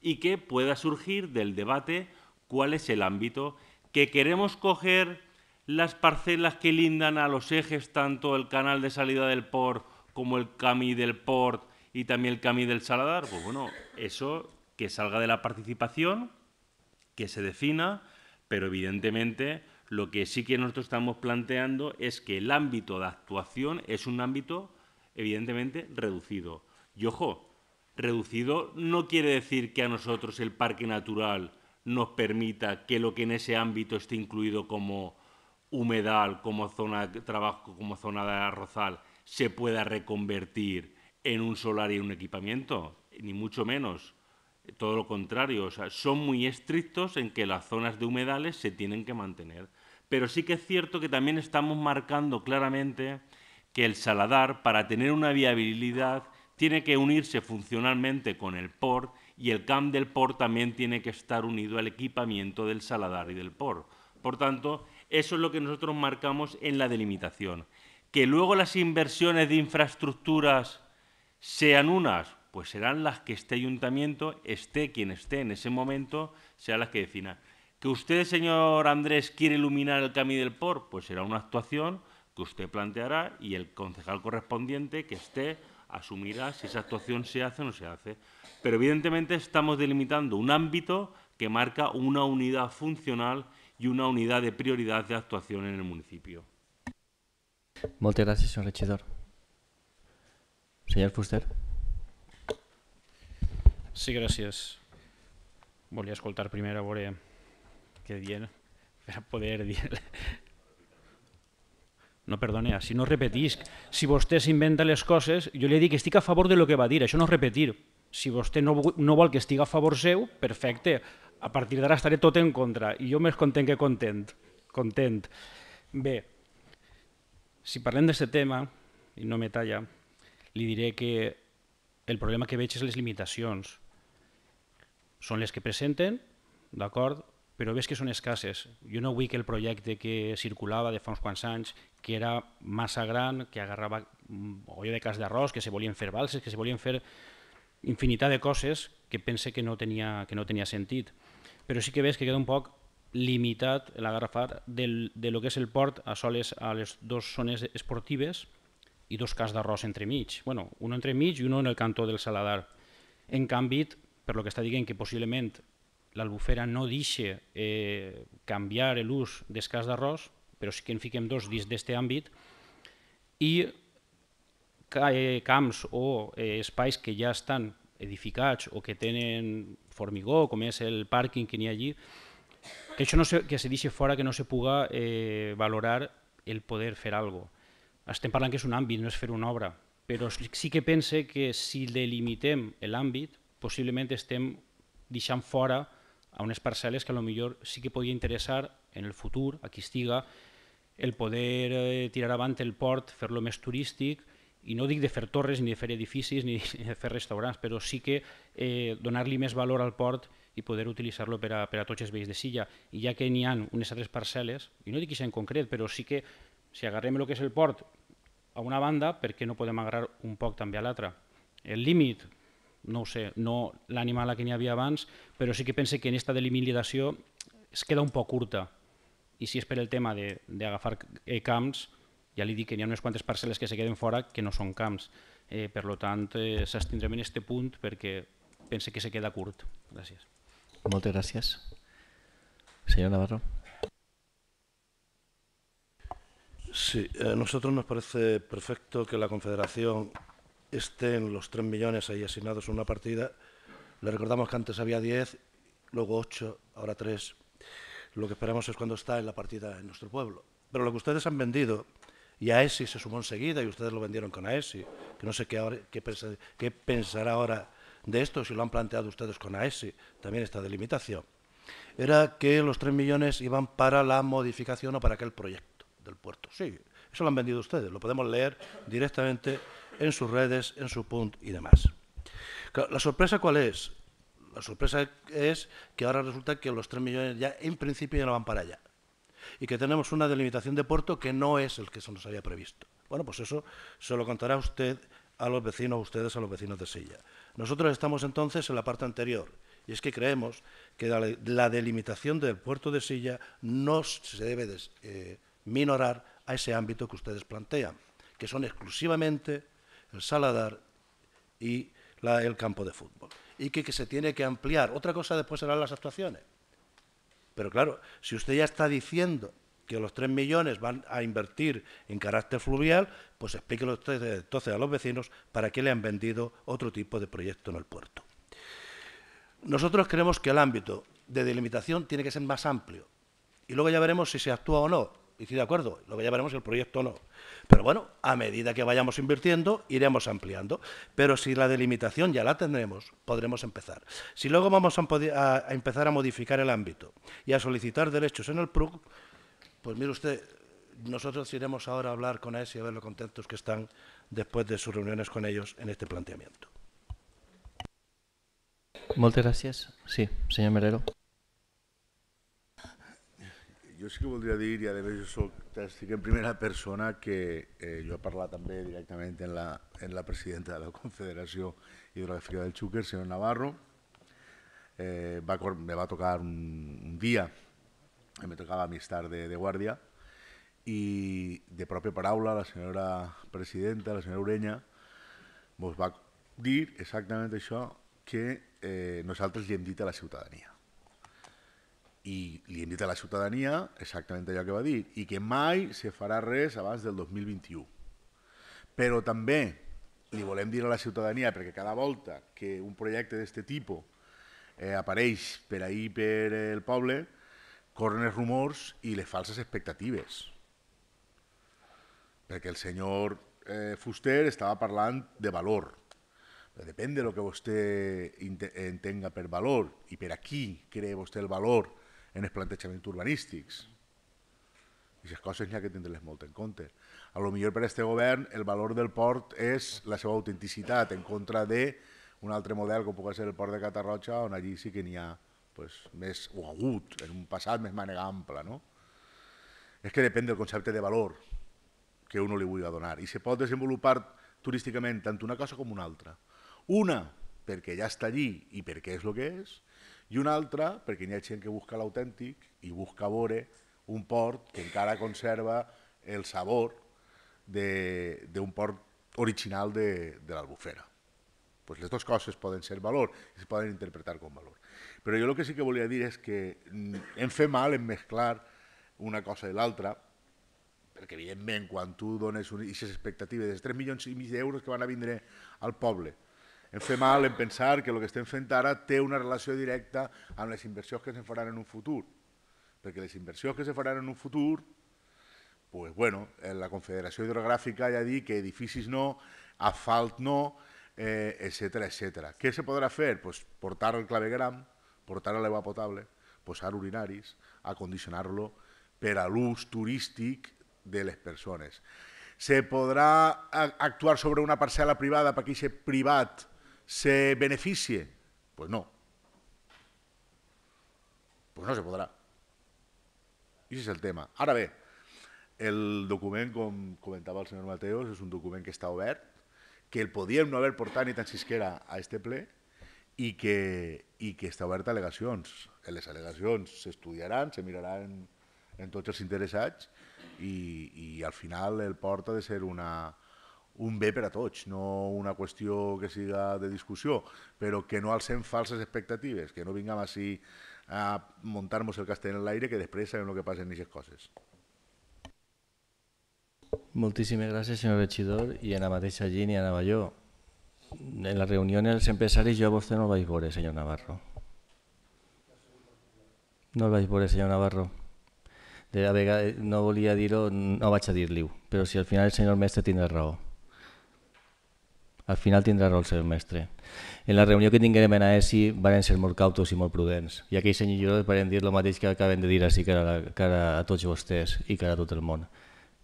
y que pueda surgir del debate cuál es el ámbito que queremos coger las parcelas que lindan a los ejes, tanto el canal de salida del port como el cami del port y también el cami del Saladar. Pues bueno, eso que salga de la participación, que se defina, pero evidentemente lo que sí que nosotros estamos planteando es que el ámbito de actuación es un ámbito evidentemente reducido. Y ojo, reducido no quiere decir que a nosotros el parque natural nos permita que lo que en ese ámbito esté incluido como, humedal como zona de trabajo, como zona de arrozal, se pueda reconvertir en un solar y un equipamiento, ni mucho menos. Todo lo contrario, o sea, son muy estrictos en que las zonas de humedales se tienen que mantener. Pero sí que es cierto que también estamos marcando claramente que el saladar, para tener una viabilidad, tiene que unirse funcionalmente con el port y el camp del port también tiene que estar unido al equipamiento del saladar y del port. Por tanto, eso es lo que nosotros marcamos en la delimitación. Que luego las inversiones de infraestructuras sean unas, pues serán las que este ayuntamiento, esté quien esté en ese momento, sean las que definan. Que usted, señor Andrés, quiere iluminar el camino del port, pues será una actuación que usted planteará y el concejal correspondiente que esté asumirá si esa actuación se hace o no se hace. Pero evidentemente estamos delimitando un ámbito que marca una unidad funcional y una unidad de prioridad de actuación en el municipio. Muchas gracias, señor regidor. Señor Fuster. Sí, gràcies. Volia escoltar primer a veure què dient per a poder dir... No, perdone, si no repetisc. Si vostè s'inventa les coses, jo li dic que estic a favor de lo que va dir, això no és repetir. Si vostè no, no vol que estigui a favor seu, perfecte. A partir d'ara estaré tot en contra. I jo més content que content. Content. Bé, si parlem d'aquest tema, i no me talla, li diré que el problema que veig és les limitacions. Són les que presenten, d'acord, però veig que són escasses. Jo no vull que el projecte que circulava de fa uns quants anys, que era massa gran, que agarrava olla de cas d'arròs, que se volien fer balses, que se volien fer infinitat de coses que pense que no tenia, que no tenia sentit. Però sí que veig que queda un poc limitat l'agarrafar de lo que és el port a soles a les dues zones esportives i dos cas d'arròs entremig. Bueno, un entremig i un en el cantó del Saladar. En canvi, per lo que està dient que possiblement l'albufera no deixa eh, canviar l'ús d'escàs d'arròs, però sí que en fiquem dos dins d'aquest àmbit, i eh, camps o eh, espais que ja estan edificats o que tenen formigó, com és el pàrquing que n'hi ha allí, que això no se, que se deixi fora, que no se puga eh, valorar el poder fer alguna cosa. Estem parlant que és un àmbit, no és fer una obra, però sí que pense que si delimitem l'àmbit, possiblement estem deixant fora a unes parcel·les que a lo millor sí que podria interessar en el futur, a qui estiga, el poder eh, tirar avant el port, fer-lo més turístic, i no dic de fer torres, ni de fer edificis, ni de fer restaurants, però sí que eh, donar-li més valor al port i poder utilitzar-lo per, a, per a tots els veïns de Silla. I ja que n'hi ha unes altres parcel·les, i no dic això en concret, però sí que si agarrem el que és el port a una banda, per què no podem agarrar un poc també a l'altra? El límit, no ho sé, no l'animal que n'hi havia abans, però sí que pense que en aquesta delimitació es queda un poc curta. I si és per el tema d'agafar eh, camps, ja li dic que n'hi ha unes quantes parcel·les que se queden fora que no són camps. Eh, per tant, eh, s'estindrem en aquest punt perquè pense que se queda curt. Gràcies. Moltes gràcies. Señor Navarro. Sí, a nosotros nos parece perfecto que la Confederación estén los 3 millones ahí asignados en una partida. Le recordamos que antes había 10, luego 8, ahora 3. Lo que esperamos es cuando está en la partida en nuestro pueblo. Pero lo que ustedes han vendido, y AESI se sumó enseguida y ustedes lo vendieron con AESI, que no sé qué, ahora, ahora de esto, si lo han planteado ustedes con AESI, también esta delimitación, era que los 3 millones iban para la modificación o para aquel proyecto del puerto. Sí, eso lo han vendido ustedes, lo podemos leer directamente en sus redes, en su punt y demás. ¿La sorpresa cuál es? La sorpresa es que ahora resulta que los 3 millones ya en principio ya no van para allá y que tenemos una delimitación de puerto que no es el que se nos había previsto. Bueno, pues eso se lo contará usted a los vecinos, ustedes a los vecinos de Silla. Nosotros estamos entonces en la parte anterior y es que creemos que la, delimitación del puerto de Silla no se debe eh, minorar a ese ámbito que ustedes plantean, que son exclusivamente el Saladar y el campo de fútbol. Y que, se tiene que ampliar. Otra cosa después serán las actuaciones. Pero claro, si usted ya está diciendo que los 3 millones van a invertir en carácter fluvial, pues explíquelo entonces a los vecinos para qué le han vendido otro tipo de proyecto en el puerto. Nosotros creemos que el ámbito de delimitación tiene que ser más amplio y luego ya veremos si se actúa o no. Y estoy de acuerdo, lo que ya veremos el proyecto no. Pero bueno, a medida que vayamos invirtiendo, iremos ampliando. Pero si la delimitación ya la tendremos, podremos empezar. Si luego vamos a, a, a empezar a modificar el ámbito y a solicitar derechos en el PRUC, pues mire usted, nosotros iremos ahora a hablar con ES y a ver lo contentos que están después de sus reuniones con ellos en este planteamiento. Moltes gràcies. Sí, senyor Merero. Jo sí que voldria dir, i a més jo soc, estic en primera persona, que eh, jo he parlat també directament en la, en la presidenta de la Confederació Hidrogràfica del Xúquer, senyor Navarro. Eh, va, me va tocar un, un dia, me tocava més tard de, de guàrdia, i de pròpia paraula la senyora presidenta, la senyora Urenya, ens va dir exactament això que eh, nosaltres li hem dit a la ciutadania i li hem dit a la ciutadania exactament allò que va dir, i que mai se farà res abans del 2021. Però també li volem dir a la ciutadania, perquè cada volta que un projecte d'aquest tipus eh, apareix per ahir per el poble, corren els rumors i les falses expectatives. Perquè el senyor eh, Fuster estava parlant de valor. Depèn de lo que vostè entenga per valor i per a qui cree vostè el valor en els plantejaments urbanístics. I aquestes coses n'hi ha que tindre-les molt en compte. A lo millor per a aquest govern el valor del port és la seva autenticitat en contra de un altre model com pugui ser el port de Catarroja on allí sí que n'hi ha pues, més, o hagut, en un passat més mànega ample. No? És que depèn del concepte de valor que uno li vulgui donar i se pot desenvolupar turísticament tant una cosa com una altra. Una, perquè ja està allí i perquè és el que és, i una altra perquè hi ha gent que busca l'autèntic i busca veure un port que encara conserva el sabor d'un port original de, de l'Albufera. Pues les dues coses poden ser valor i es poden interpretar com valor. Però jo el que sí que volia dir és que hem fet mal en mesclar una cosa i l'altra, perquè evidentment quan tu dones aquestes expectatives de 3 milions i mig d'euros que van a vindre al poble, hem fet mal en pensar que el que estem fent ara té una relació directa amb les inversions que se faran en un futur. Perquè les inversions que se faran en un futur, pues bueno, la Confederació Hidrogràfica ja dit que edificis no, asfalt no, eh, etc etc. Què se podrà fer? Pues portar el clavegram, portar l'aigua potable, posar urinaris, acondicionar-lo per a l'ús turístic de les persones. Se podrà actuar sobre una parcel·la privada perquè aquest privat se beneficie? Pues no. Pues no se podrà. I és el tema. Ara bé, el document, com comentava el senyor Mateos, és un document que està obert, que el podíem no haver portat ni tan siquiera a este ple i que, i que està obert a al·legacions. Les al·legacions s'estudiaran, se miraran en tots els interessats i, i al final el port ha de ser una, un bé per a tots, no una qüestió que siga de discussió, però que no alcem falses expectatives, que no vinguem així a muntar-nos el castell en l'aire que després sabem el que passa en aquestes coses. Moltíssimes gràcies, senyor regidor, i en la mateixa línia anava jo. En la reunió dels empresaris jo a vostè no el vaig veure, senyor Navarro. No el vaig veure, senyor Navarro. De la vegada, no volia dir-ho, no vaig a dir-li-ho, però si al final el senyor mestre tindrà raó al final tindrà raó el seu mestre. En la reunió que tinguem en AESI van ser molt cautos i molt prudents. I aquells senyors van dir el mateix que acaben de dir així que a, que a tots vostès i que a tot el món.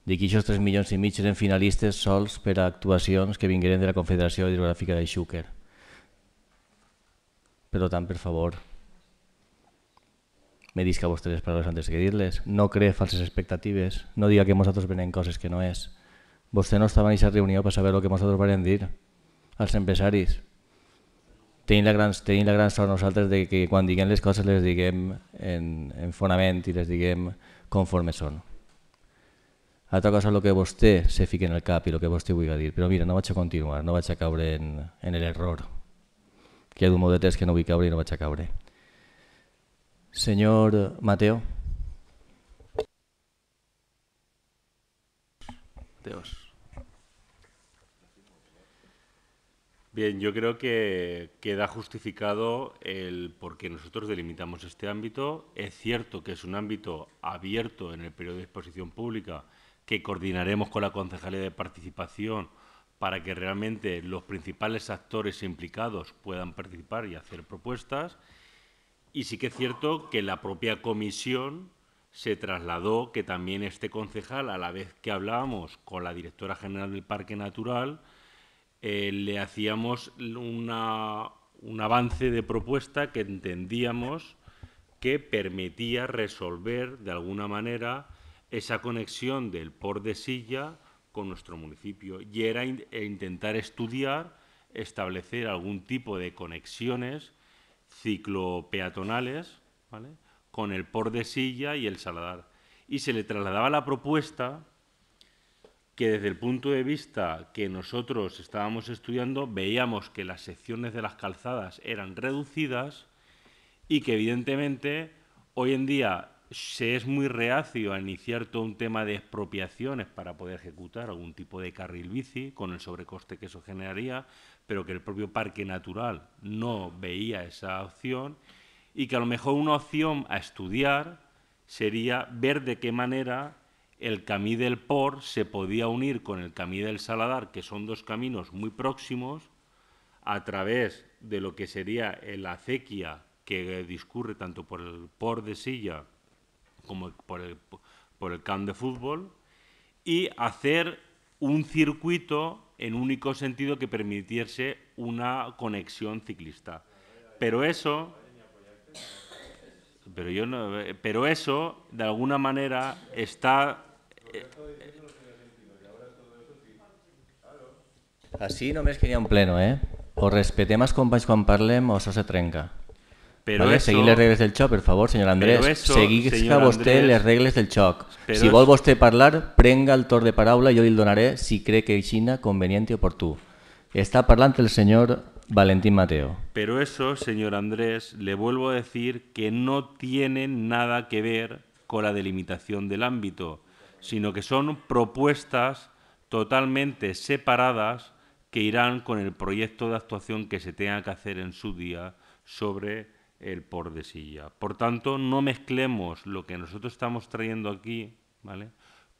Dic que aquests 3 milions i mig eren finalistes sols per a actuacions que vingueren de la Confederació Hidrogràfica de Xúquer. Per tant, per favor, me disca vostès les paraules antes que dir-les. No cree falses expectatives. No diga que nosaltres venem coses que no és. Vostè no estava en aquesta reunió per saber el que nosaltres vam dir als empresaris. Tenim la gran, tenim la gran sort nosaltres de que quan diguem les coses les diguem en, en fonament i les diguem conforme són. Altra cosa és el que vostè se fiqui en el cap i el que vostè vulgui dir. Però mira, no vaig a continuar, no vaig a caure en, en l'error. Que hi d'un de que no vull caure i no vaig a caure. Senyor Mateo. Deus. Bien, yo creo que queda justificado el por qué nosotros delimitamos este ámbito. Es cierto que es un ámbito abierto en el periodo de exposición pública que coordinaremos con la Concejalía de Participación para que realmente los principales actores implicados puedan participar y hacer propuestas. Y sí que es cierto que la propia comisión se trasladó que también este concejal, a la vez que hablábamos con la directora general del Parque Natural, eh, le hacíamos una, un avance de propuesta que entendíamos que permitía resolver de alguna manera esa conexión del port de Silla con nuestro municipio y era e intentar estudiar, establecer algún tipo de conexiones ciclopeatonales con el port de Silla y el Saladar. Y se le trasladaba la propuesta que desde el punto de vista que nosotros estábamos estudiando veíamos que las secciones de las calzadas eran reducidas y que evidentemente hoy en día se es muy reacio a iniciar todo un tema de expropiaciones para poder ejecutar algún tipo de carril bici con el sobrecoste que eso generaría, pero que el propio parque natural no veía esa opción y que a lo mejor una opción a estudiar sería ver de qué manera el Camí del Por se podía unir con el Camí del Saladar, que son dos caminos muy próximos, a través de lo que sería la acequia que discurre tanto por el Port de Silla como por el, por el camp de fútbol, y hacer un circuito en único sentido que permitiese una conexión ciclista. Pero eso pero yo no, pero eso de alguna manera está Així només que hi ha un pleno, eh? O respetem els companys quan parlem o això se trenca. Pero vale? eso, Seguir les regles del xoc, per favor, senyor Andrés. Eso, Seguisca señor vostè Andrés, les regles del xoc. Si vol vostè parlar, prenga el torn de paraula i jo li donaré si cree que aixina convenient i oportú. Està parlant el senyor Valentín Mateo. Pero eso, señor Andrés, le vuelvo a decir que no tiene nada que ver con la delimitación del ámbito, sino que son propuestas totalmente separadas que irán con el proyecto de actuación que se tenga que hacer en su día sobre el por de silla. Por tanto, no mezclemos lo que nosotros estamos trayendo aquí, ¿vale?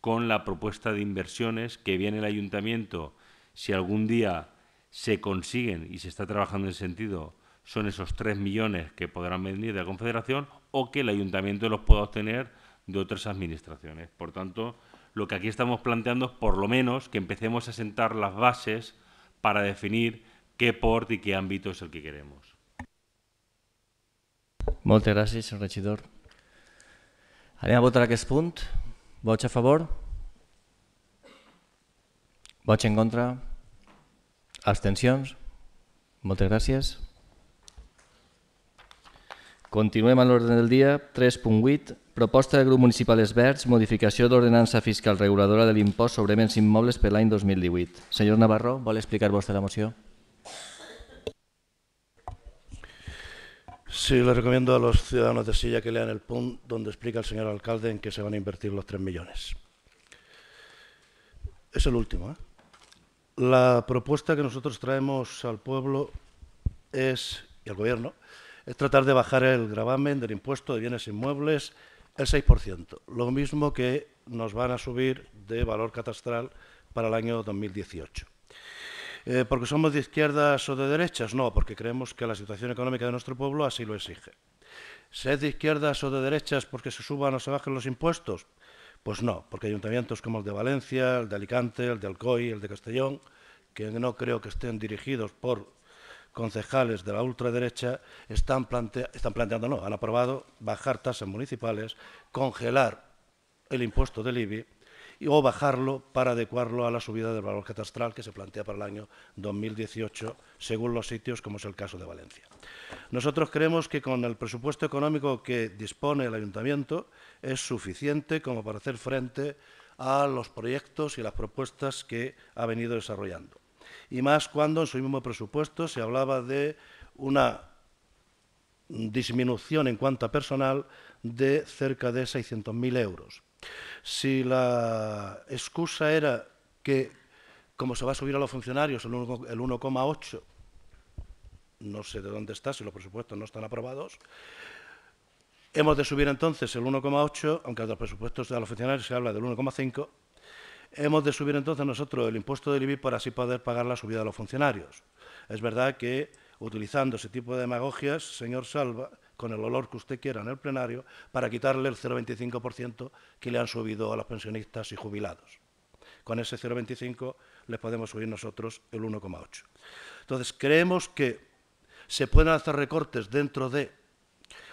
con la propuesta de inversiones que viene el ayuntamiento, si algún día se consiguen y se está trabajando en ese sentido, son esos 3 millones que podrán venir de la Confederación o que el ayuntamiento los pueda obtener de otras administraciones. Por tanto, lo que aquí estamos planteando es por lo menos que empecemos a sentar las bases para definir qué port y qué ámbito es el que queremos. Moltes gràcies, senyor regidor. Anem a votar aquest punt. Vots a favor? Vots en contra? Abstencions? Moltes gràcies. Continuem a l'ordre del dia. 3.8. Proposta del grup municipal Esverds, modificació d'ordenança fiscal reguladora de l'impost sobre béns immobles per l'any 2018. Senyor Navarro, vol explicar vostè la moció? Sí, le recomiendo a los ciudadanos de Silla que lean el punto donde explica el señor alcalde en qué se van a invertir los 3 millones. Es el último. ¿eh? La propuesta que nosotros traemos al pueblo es, y al gobierno es tratar de bajar el gravamen del impuesto de bienes inmuebles el 6%, lo mismo que nos van a subir de valor catastral para el año 2018. Eh, ¿Porque somos de izquierdas o de derechas? No, porque creemos que la situación económica de nuestro pueblo así lo exige. ¿Ser de izquierdas o de derechas porque se suban o se bajen los impuestos? Pues no, porque ayuntamientos como el de Valencia, el de Alicante, el de Alcoy, el de Castellón, que no creo que estén dirigidos por concejales de la ultraderecha, están, plantea están planteando, no, han aprobado bajar tasas municipales, congelar el impuesto del IBI o bajarlo para adecuarlo a la subida del valor catastral que se plantea para el año 2018, según los sitios, como es el caso de Valencia. Nosotros creemos que con el presupuesto económico que dispone el ayuntamiento es suficiente como para hacer frente a los proyectos y las propuestas que ha venido desarrollando. Y más cuando en su mismo presupuesto se hablaba de una disminución en cuanto a personal de cerca de 600.000 euros. Si la excusa era que, como se va a subir a los funcionarios el 1,8 no sé de dónde está, si los presupuestos no están aprobados. Hemos de subir entonces el 1,8, aunque de los presupuestos de los funcionarios se habla del 1,5. Hemos de subir entonces nosotros el impuesto del IBI para así poder pagar la subida de los funcionarios. Es verdad que utilizando ese tipo de demagogias, señor Salva, con el olor que usted quiera en el plenario, para quitarle el 0,25% que le han subido a los pensionistas y jubilados. Con ese 0,25 les podemos subir nosotros el 1,8. Entonces, creemos que se pueden hacer recortes dentro de,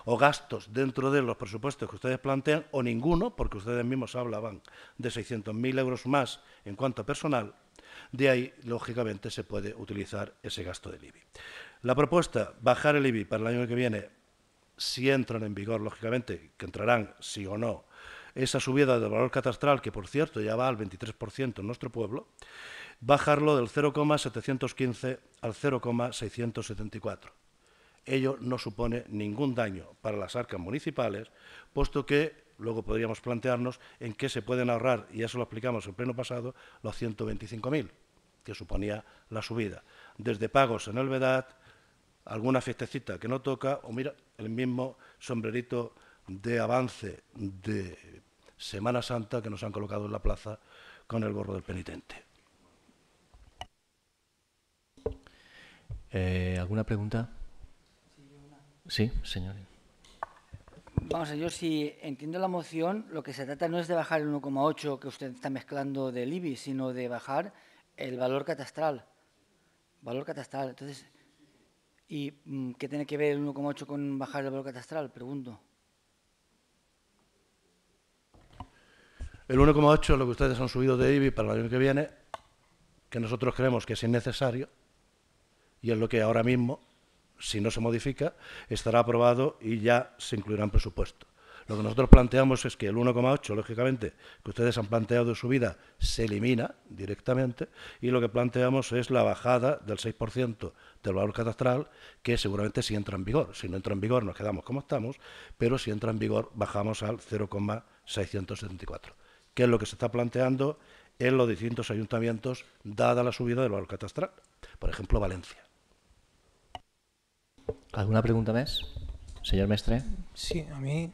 o gastos dentro de los presupuestos que ustedes plantean, o ninguno, porque ustedes mismos hablaban de 600.000 euros más en cuanto a personal, de ahí, lógicamente, se puede utilizar ese gasto del IBI. La propuesta, bajar el IBI para el año que viene, si entran en vigor, lógicamente, que entrarán sí o no, esa subida del valor catastral, que por cierto ya va al 23% en nuestro pueblo, bajarlo del 0,715 al 0,674. Ello no supone ningún daño para las arcas municipales, puesto que luego podríamos plantearnos en qué se pueden ahorrar, y eso lo explicamos el pleno pasado, los 125.000, que suponía la subida. Desde pagos en el VEDAT, alguna fiestecita que no toca, o mira, el mismo sombrerito de avance de Semana Santa que nos han colocado en la plaza con el gorro del penitente. Eh, ¿Alguna pregunta? Sí, señor. Vamos a ver, yo si entiendo la moción, lo que se trata no es de bajar el 1,8 que usted está mezclando del IBI, sino de bajar el valor catastral. Valor catastral. Entonces, ¿y mm, qué tiene que ver el 1,8 con bajar el valor catastral? Pregunto. El 1,8 lo que ustedes han subido de IBI para el año que viene, que nosotros creemos que es innecesario, y es lo que ahora mismo, si no se modifica, estará aprobado y ya se incluirá en presupuesto. Lo que nosotros planteamos es que el 1,8, lógicamente, que ustedes han planteado de subida, se elimina directamente y lo que planteamos es la bajada del 6% del valor catastral, que seguramente si entra en vigor. Si no entra en vigor nos quedamos como estamos, pero si entra en vigor bajamos al 0,674, que es lo que se está planteando en los distintos ayuntamientos, dada la subida del valor catastral. Por ejemplo, Valencia. ¿Alguna pregunta más? Señor Mestre. Sí, a mí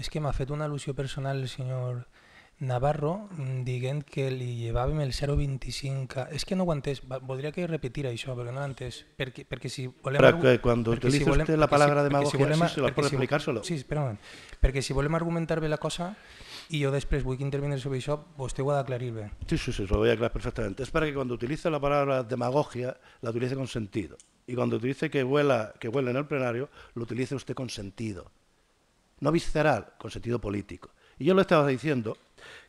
és que m'ha fet una al·lusió personal el senyor Navarro mm, dient que li llevàvem el 0,25... És que no ho entès, voldria que repetira això, perquè no l'he entès. Perquè, perquè si volem... Però que quan utiliza si volem, usted la palabra si, demagogia, si volem, sí, se la pot si, explicar-solo. Sí, espera un moment. Perquè si volem argumentar bé la cosa i jo després vull que intervenir sobre això, vostè ho ha d'aclarir bé. Sí, sí, sí, lo voy a aclarar perfectamente. Es para que cuando utilice la palabra demagogia, la utilice con sentido. Y cuando utilice que vuela, que vuela en el plenario, lo utilice usted con sentido no visceral, con sentido político. Y yo le estaba diciendo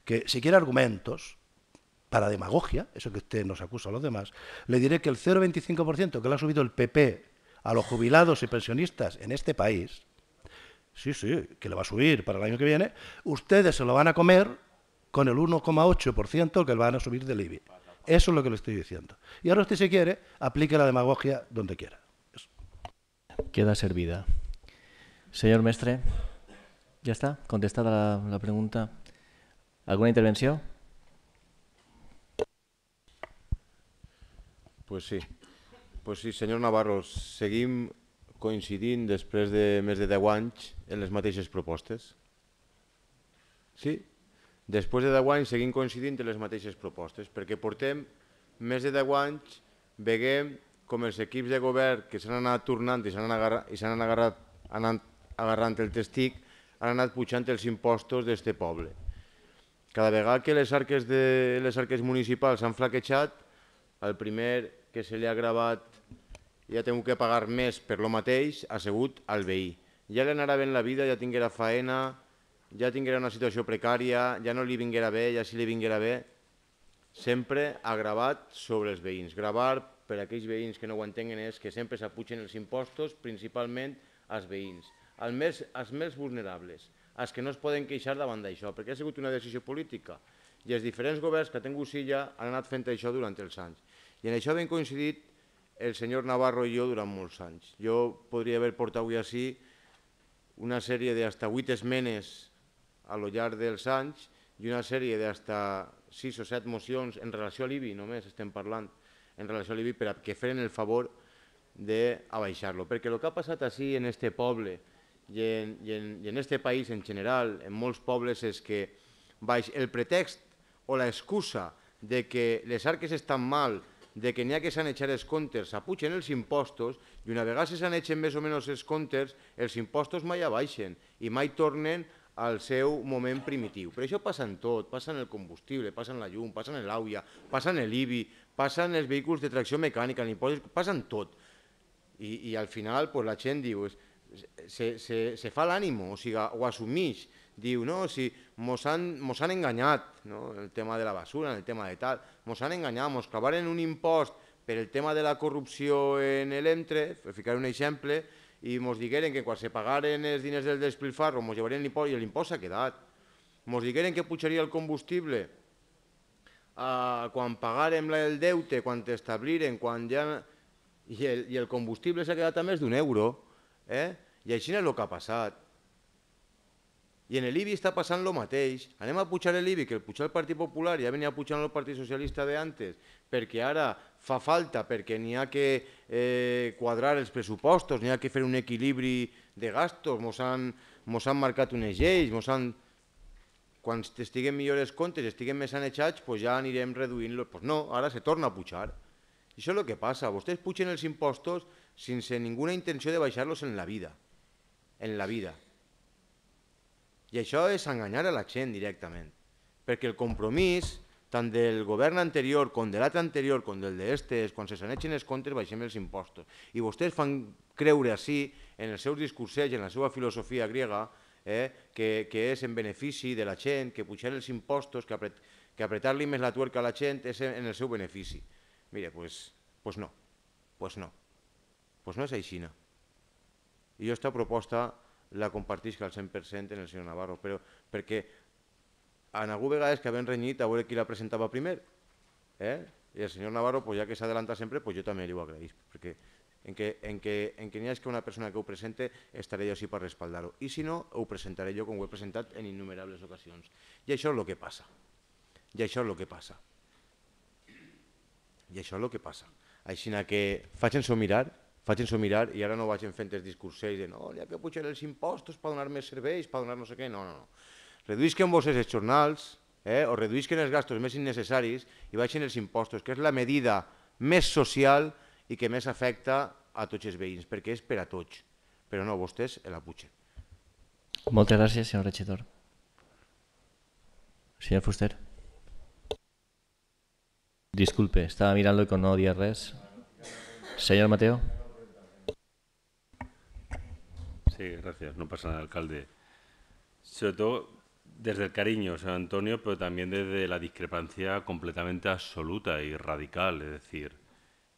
que si quiere argumentos para demagogia, eso que usted nos acusa a los demás, le diré que el 0,25% que le ha subido el PP a los jubilados y pensionistas en este país, sí, sí, que le va a subir para el año que viene, ustedes se lo van a comer con el 1,8% que le van a subir del IBI. Eso es lo que le estoy diciendo. Y ahora usted, si quiere, aplique la demagogia donde quiera. Queda servida. Señor Mestre. Ya está, contestada la, pregunta. ¿Alguna intervención? Pues sí. Pues sí, señor Navarro, seguim coincidint després de més de 10 anys en les mateixes propostes. Sí, després de 10 anys seguim coincidint en les mateixes propostes, perquè portem més de 10 anys, veiem com els equips de govern que s'han anat tornant i s'han agarrat, i agarrat, anat agarrant el testic han anat pujant els impostos d'aquest poble. Cada vegada que les arques, de, les arques municipals s'han flaquejat, el primer que se li ha gravat i ha tingut que pagar més per lo mateix ha sigut al veí. Ja li anarà bé la vida, ja tinguera faena, ja tinguera una situació precària, ja no li vinguera bé, ja si li vinguera bé, sempre ha gravat sobre els veïns. Gravar per a aquells veïns que no ho entenguen és que sempre s'apugen els impostos, principalment als veïns els més, els més vulnerables, els que no es poden queixar davant d'això, perquè ha sigut una decisió política i els diferents governs que ha tingut Silla han anat fent això durant els anys. I en això ben coincidit el senyor Navarro i jo durant molts anys. Jo podria haver portat avui així una sèrie d'hasta vuit esmenes a lo llarg dels anys i una sèrie d'hasta sis o set mocions en relació a l'IBI, només estem parlant en relació a l'IBI, per a que feren el favor d'abaixar-lo. Perquè el que ha passat així en este poble i en, i, en, i en este país en general, en molts pobles, és que baix el pretext o l'excusa de que les arques estan mal, de que n'hi ha que sanejar els comptes, s'apugen els impostos i una vegada se sanegen més o menys els comptes, els impostos mai abaixen i mai tornen al seu moment primitiu. Però això passa en tot, passa en el combustible, passa en la llum, passa en l'àuia, passa en l'IBI, passa en els vehicles de tracció mecànica, passa en tot. I, i al final pues, la gent diu, se, se, se fa l'ànim, o sigui, ho assumeix, diu, no, si mos han, mos han enganyat, no? el tema de la basura, el tema de tal, mos han enganyat, mos clavaren un impost per el tema de la corrupció en l'entre, per ficar un exemple, i mos digueren que quan se pagaren els diners del despilfarro mos llevarien l'impost i l'impost s'ha quedat. Mos digueren que pujaria el combustible quan pagarem el deute, quan establiren, quan ja... I el, i el combustible s'ha quedat a més d'un euro. Eh? I així és el que ha passat. I en l'IBI està passant el mateix. Anem a pujar l'IBI, que el pujar el Partit Popular ja venia pujant el Partit Socialista de antes, perquè ara fa falta, perquè n'hi ha que eh, quadrar els pressupostos, n'hi ha que fer un equilibri de gastos, mos han, mos han marcat unes lleis, mos han... quan estiguem millors comptes, estiguem més sanejats, pues ja anirem reduint-los. Pues no, ara se torna a pujar. I això és el que passa. Vostès pugen els impostos sense ninguna intenció de baixar-los en la vida. En la vida. I això és enganyar a la gent directament, perquè el compromís tant del govern anterior com de l'altre anterior com del d'este quan se saneixen els comptes baixem els impostos. I vostès fan creure així en els seus discursets, en la seva filosofia griega, eh, que, que és en benefici de la gent, que pujar els impostos, que, apret, que apretar-li més la tuerca a la gent és en el seu benefici. Mire, pues, pues no, pues no, pues no és així. I jo aquesta proposta la compartisc al 100% en el senyor Navarro, però perquè en algú vegades que havent renyit a veure qui la presentava primer, eh? i el senyor Navarro, pues, ja que s'adelanta sempre, pues, jo també li ho agraïs, perquè en que, en que, en que n'hi ha que una persona que ho presente estaré jo així per respaldar-ho, i si no, ho presentaré jo com ho he presentat en innumerables ocasions. I això és el que passa. I això és el que passa. I això és el que passa. Així que facin-s'ho mirar, facin-s'ho mirar i ara no vagin fent els discursos de no, ha que pujar els impostos per donar més serveis, per donar no sé què, no, no, no. Reduïsquen vostès els jornals eh, o reduïsquen els gastos més innecessaris i baixen els impostos, que és la medida més social i que més afecta a tots els veïns, perquè és per a tots, però no, vostès la pugen. Moltes gràcies, senyor regidor. Senyor Fuster. Disculpe, estaba mirando con no dir res. Señor Mateo. Sí, gracias. No pasa nada, alcalde. Sobre todo desde el cariño, señor Antonio, pero también desde la discrepancia completamente absoluta y radical. Es decir,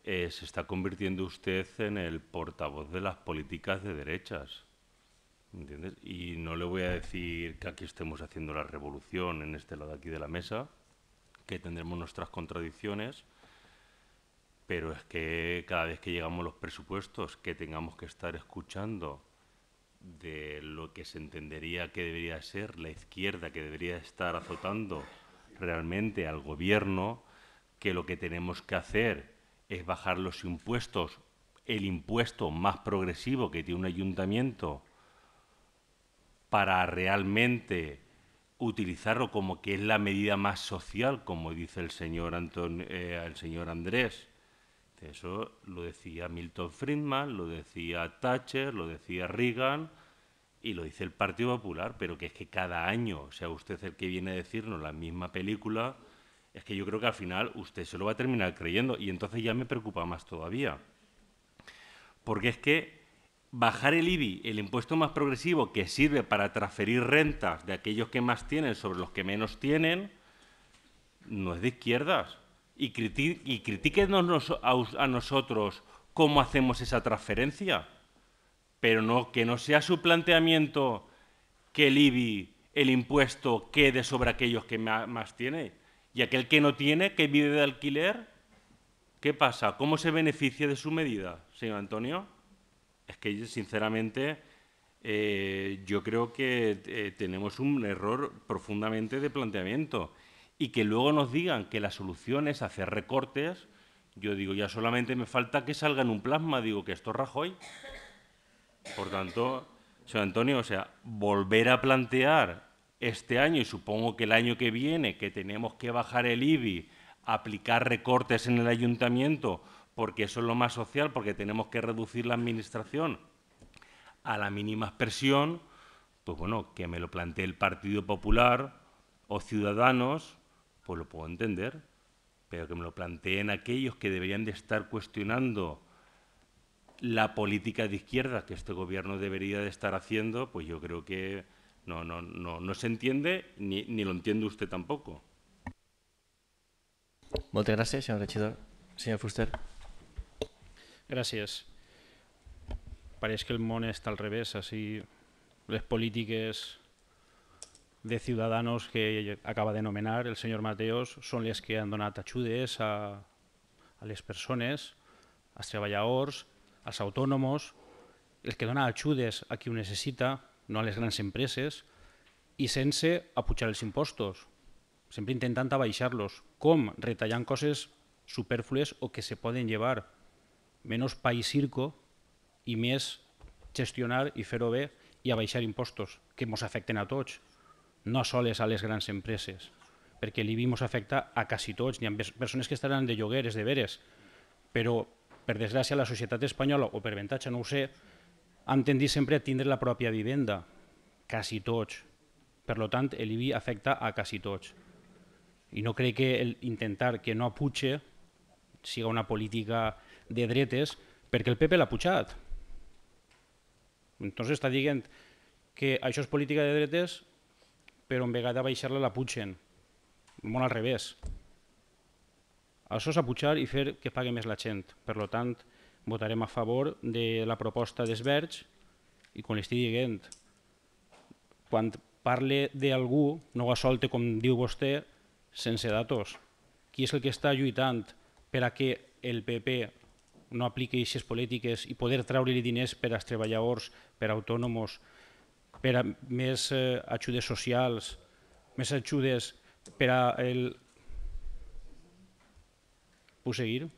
eh, se está convirtiendo usted en el portavoz de las políticas de derechas. ¿Entiendes? Y no le voy a decir que aquí estemos haciendo la revolución en este lado aquí de la mesa, que tendremos nuestras contradicciones, pero es que cada vez que llegamos los presupuestos, que tengamos que estar escuchando de lo que se entendería que debería ser la izquierda, que debería estar azotando realmente al gobierno, que lo que tenemos que hacer es bajar los impuestos, el impuesto más progresivo que tiene un ayuntamiento, para realmente utilizarlo como que es la medida más social, como dice el señor, eh, el señor Andrés. Eso lo decía Milton Friedman, lo decía Thatcher, lo decía Reagan y lo dice el Partido Popular, pero que es que cada año sea usted el que viene a decirnos la misma película, es que yo creo que al final usted se lo va a terminar creyendo y entonces ya me preocupa más todavía. Porque es que bajar el IBI, el impuesto más progresivo que sirve para transferir rentas de aquellos que más tienen sobre los que menos tienen, no es de izquierdas y, critíquenos a, nosotros cómo hacemos esa transferencia, pero no que no sea su planteamiento que el IBI, el impuesto, quede sobre aquellos que más tienen. Y aquel que no tiene, que vive de alquiler, ¿qué pasa? ¿Cómo se beneficia de su medida, señor Antonio? Es que, sinceramente, eh, yo creo que eh, tenemos un error profundamente de planteamiento y que luego nos digan que la solución es hacer recortes, Yo digo, ya solamente me falta que salga en un plasma, digo que esto es Rajoy. Por tanto, señor Antonio, o sea, volver a plantear este año y supongo que el año que viene que tenemos que bajar el IBI, aplicar recortes en el ayuntamiento, porque eso es lo más social, porque tenemos que reducir la administración a la mínima expresión, pues bueno, que me lo plantee el Partido Popular o Ciudadanos, pues lo puedo entender, pero que me lo planteen aquellos que deberían de estar cuestionando la política de izquierda que este gobierno debería de estar haciendo, pues yo creo que no, no, no, no se entiende ni, ni lo entiende usted tampoco. Moltes gràcies, senyor regidor. Senyor Fuster. Gràcies. Pareix que el món està al revés, així les polítiques de Ciudadanos que acaba de nomenar el senyor Mateos són les que han donat ajudes a, a les persones, als treballadors, als autònoms, els que donen ajudes a qui ho necessita, no a les grans empreses, i sense apujar els impostos, sempre intentant abaixar-los. Com? Retallant coses superflues o que se poden llevar. Menys pa i circo i més gestionar i fer-ho bé i abaixar impostos que ens afecten a tots, no soles a les grans empreses, perquè l'IBI ens afecta a quasi tots. Hi ha persones que estaran de llogueres, de veres, però per desgràcia la societat espanyola, o per avantatge no ho sé, han tendit sempre a tindre la pròpia vivenda, quasi tots. Per tant, l'IBI afecta a quasi tots. I no crec que el intentar que no apuche siga una política de dretes perquè el PP l'ha pujat. Entonces està dient que això és política de dretes però en vegada baixar-la la pugen. Molt al revés. Això és apujar i fer que pagui més la gent. Per tant, votarem a favor de la proposta d'Esverge i quan li estic dient, quan parle d'algú, no ho solte, com diu vostè, sense datos. Qui és el que està lluitant per a que el PP no apliqui aquestes polítiques i poder treure-li diners per als treballadors, per a autònoms, per a més eh, ajudes socials, més ajudes per a el... Puc seguir?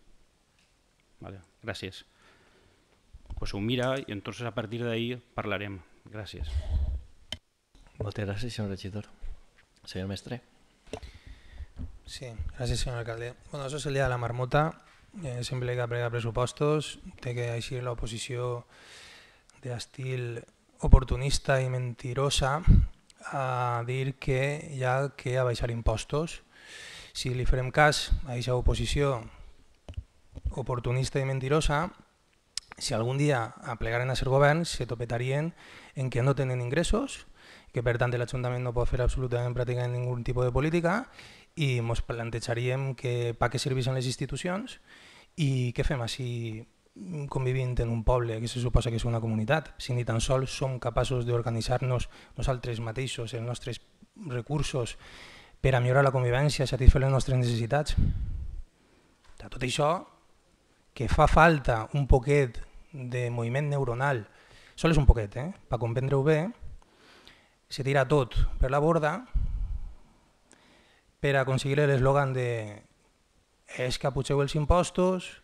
Vale, gràcies. Pues ho mira i entonces a partir d'ahí parlarem. Gràcies. Moltes gràcies, senyor regidor. Senyor mestre. Sí, gràcies, senyor alcalde. Bueno, això és el dia de la marmota. Eh, sempre que aplega pressupostos té que eixir l'oposició d'estil oportunista i mentirosa a dir que hi ha que abaixar impostos. Si li farem cas a aquesta oposició oportunista i mentirosa, si algun dia aplegaren a ser govern, se topetarien en que no tenen ingressos, que per tant l'Ajuntament no pot fer absolutament pràcticament ningun tipus de política i ens plantejaríem que pa què serveixen les institucions i què fem així convivint en un poble que se suposa que és una comunitat, si ni tan sols som capaços d'organitzar-nos nosaltres mateixos, els nostres recursos per a millorar la convivència, satisfer les nostres necessitats. De tot això, que fa falta un poquet de moviment neuronal, sol és un poquet, eh? per comprendre-ho bé, se tira tot per la borda per aconseguir l'eslògan de apugeu els impostos,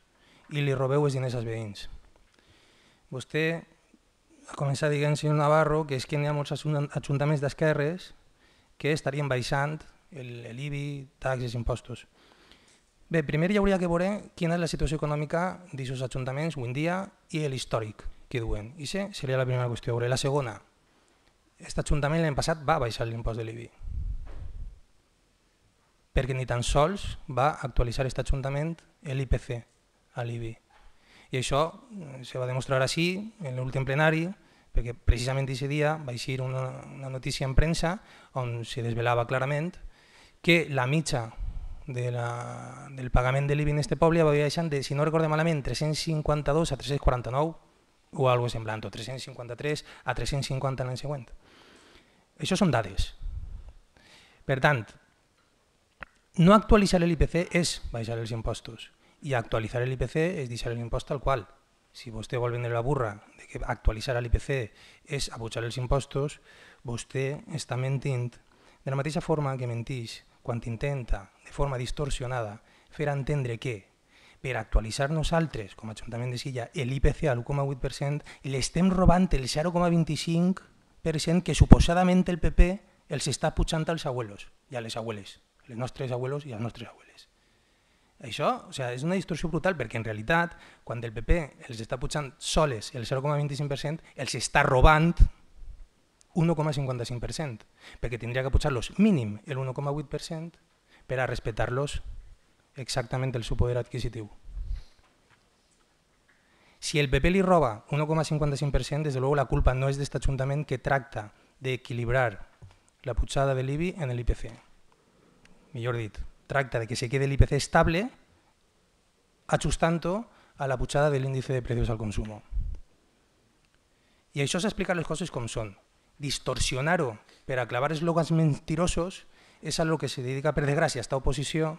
i li robeu els diners als veïns. Vostè ha començat dient, senyor Navarro, que és que hi ha molts ajuntaments d'esquerres que estarien baixant l'IBI, taxes, impostos. Bé, primer hi hauria que veure quina és la situació econòmica d'aquests ajuntaments avui dia i l'històric que duen. I això seria la primera qüestió. La segona, aquest ajuntament l'any passat va baixar l'impost de l'IBI perquè ni tan sols va actualitzar aquest ajuntament l'IPC, a l'IBI. I això eh, se va demostrar així en l'últim plenari, perquè precisament aquest dia va eixir una, una notícia en premsa on se desvelava clarament que la mitja de la, del pagament de l'IBI en aquest poble va baixant de, si no recordo malament, 352 a 349 o cosa semblant, o 353 a 350 l'any següent. Això són dades. Per tant, no actualitzar l'IPC és baixar els impostos i actualitzar l'IPC és deixar l'impost tal qual. Si vostè vol vendre la burra de que actualitzar l'IPC és apujar els impostos, vostè està mentint de la mateixa forma que mentix quan intenta, de forma distorsionada, fer entendre que per actualitzar nosaltres, com a Ajuntament de Silla, l'IPC a l'1,8% i l'estem robant el 0,25% que suposadament el PP els està pujant als abuelos i a les abueles, les nostres abuelos i els nostres abueles. Això o sigui, és una distorsió brutal perquè en realitat quan el PP els està pujant soles el 0,25% els està robant 1,55% perquè tindria que pujar-los mínim el 1,8% per a respectar-los exactament el seu poder adquisitiu. Si el PP li roba 1,55%, des de luego la culpa no és d'aquest Ajuntament que tracta d'equilibrar la pujada de l'IBI en l'IPC. Millor dit, tracta de que se quede l'IPC estable ajustant-ho a la pujada de l'índice de precios al consumo. I això s'explica les coses com són. Distorsionar-ho per a clavar eslògans mentirosos és a lo que se dedica, per desgràcia, esta oposició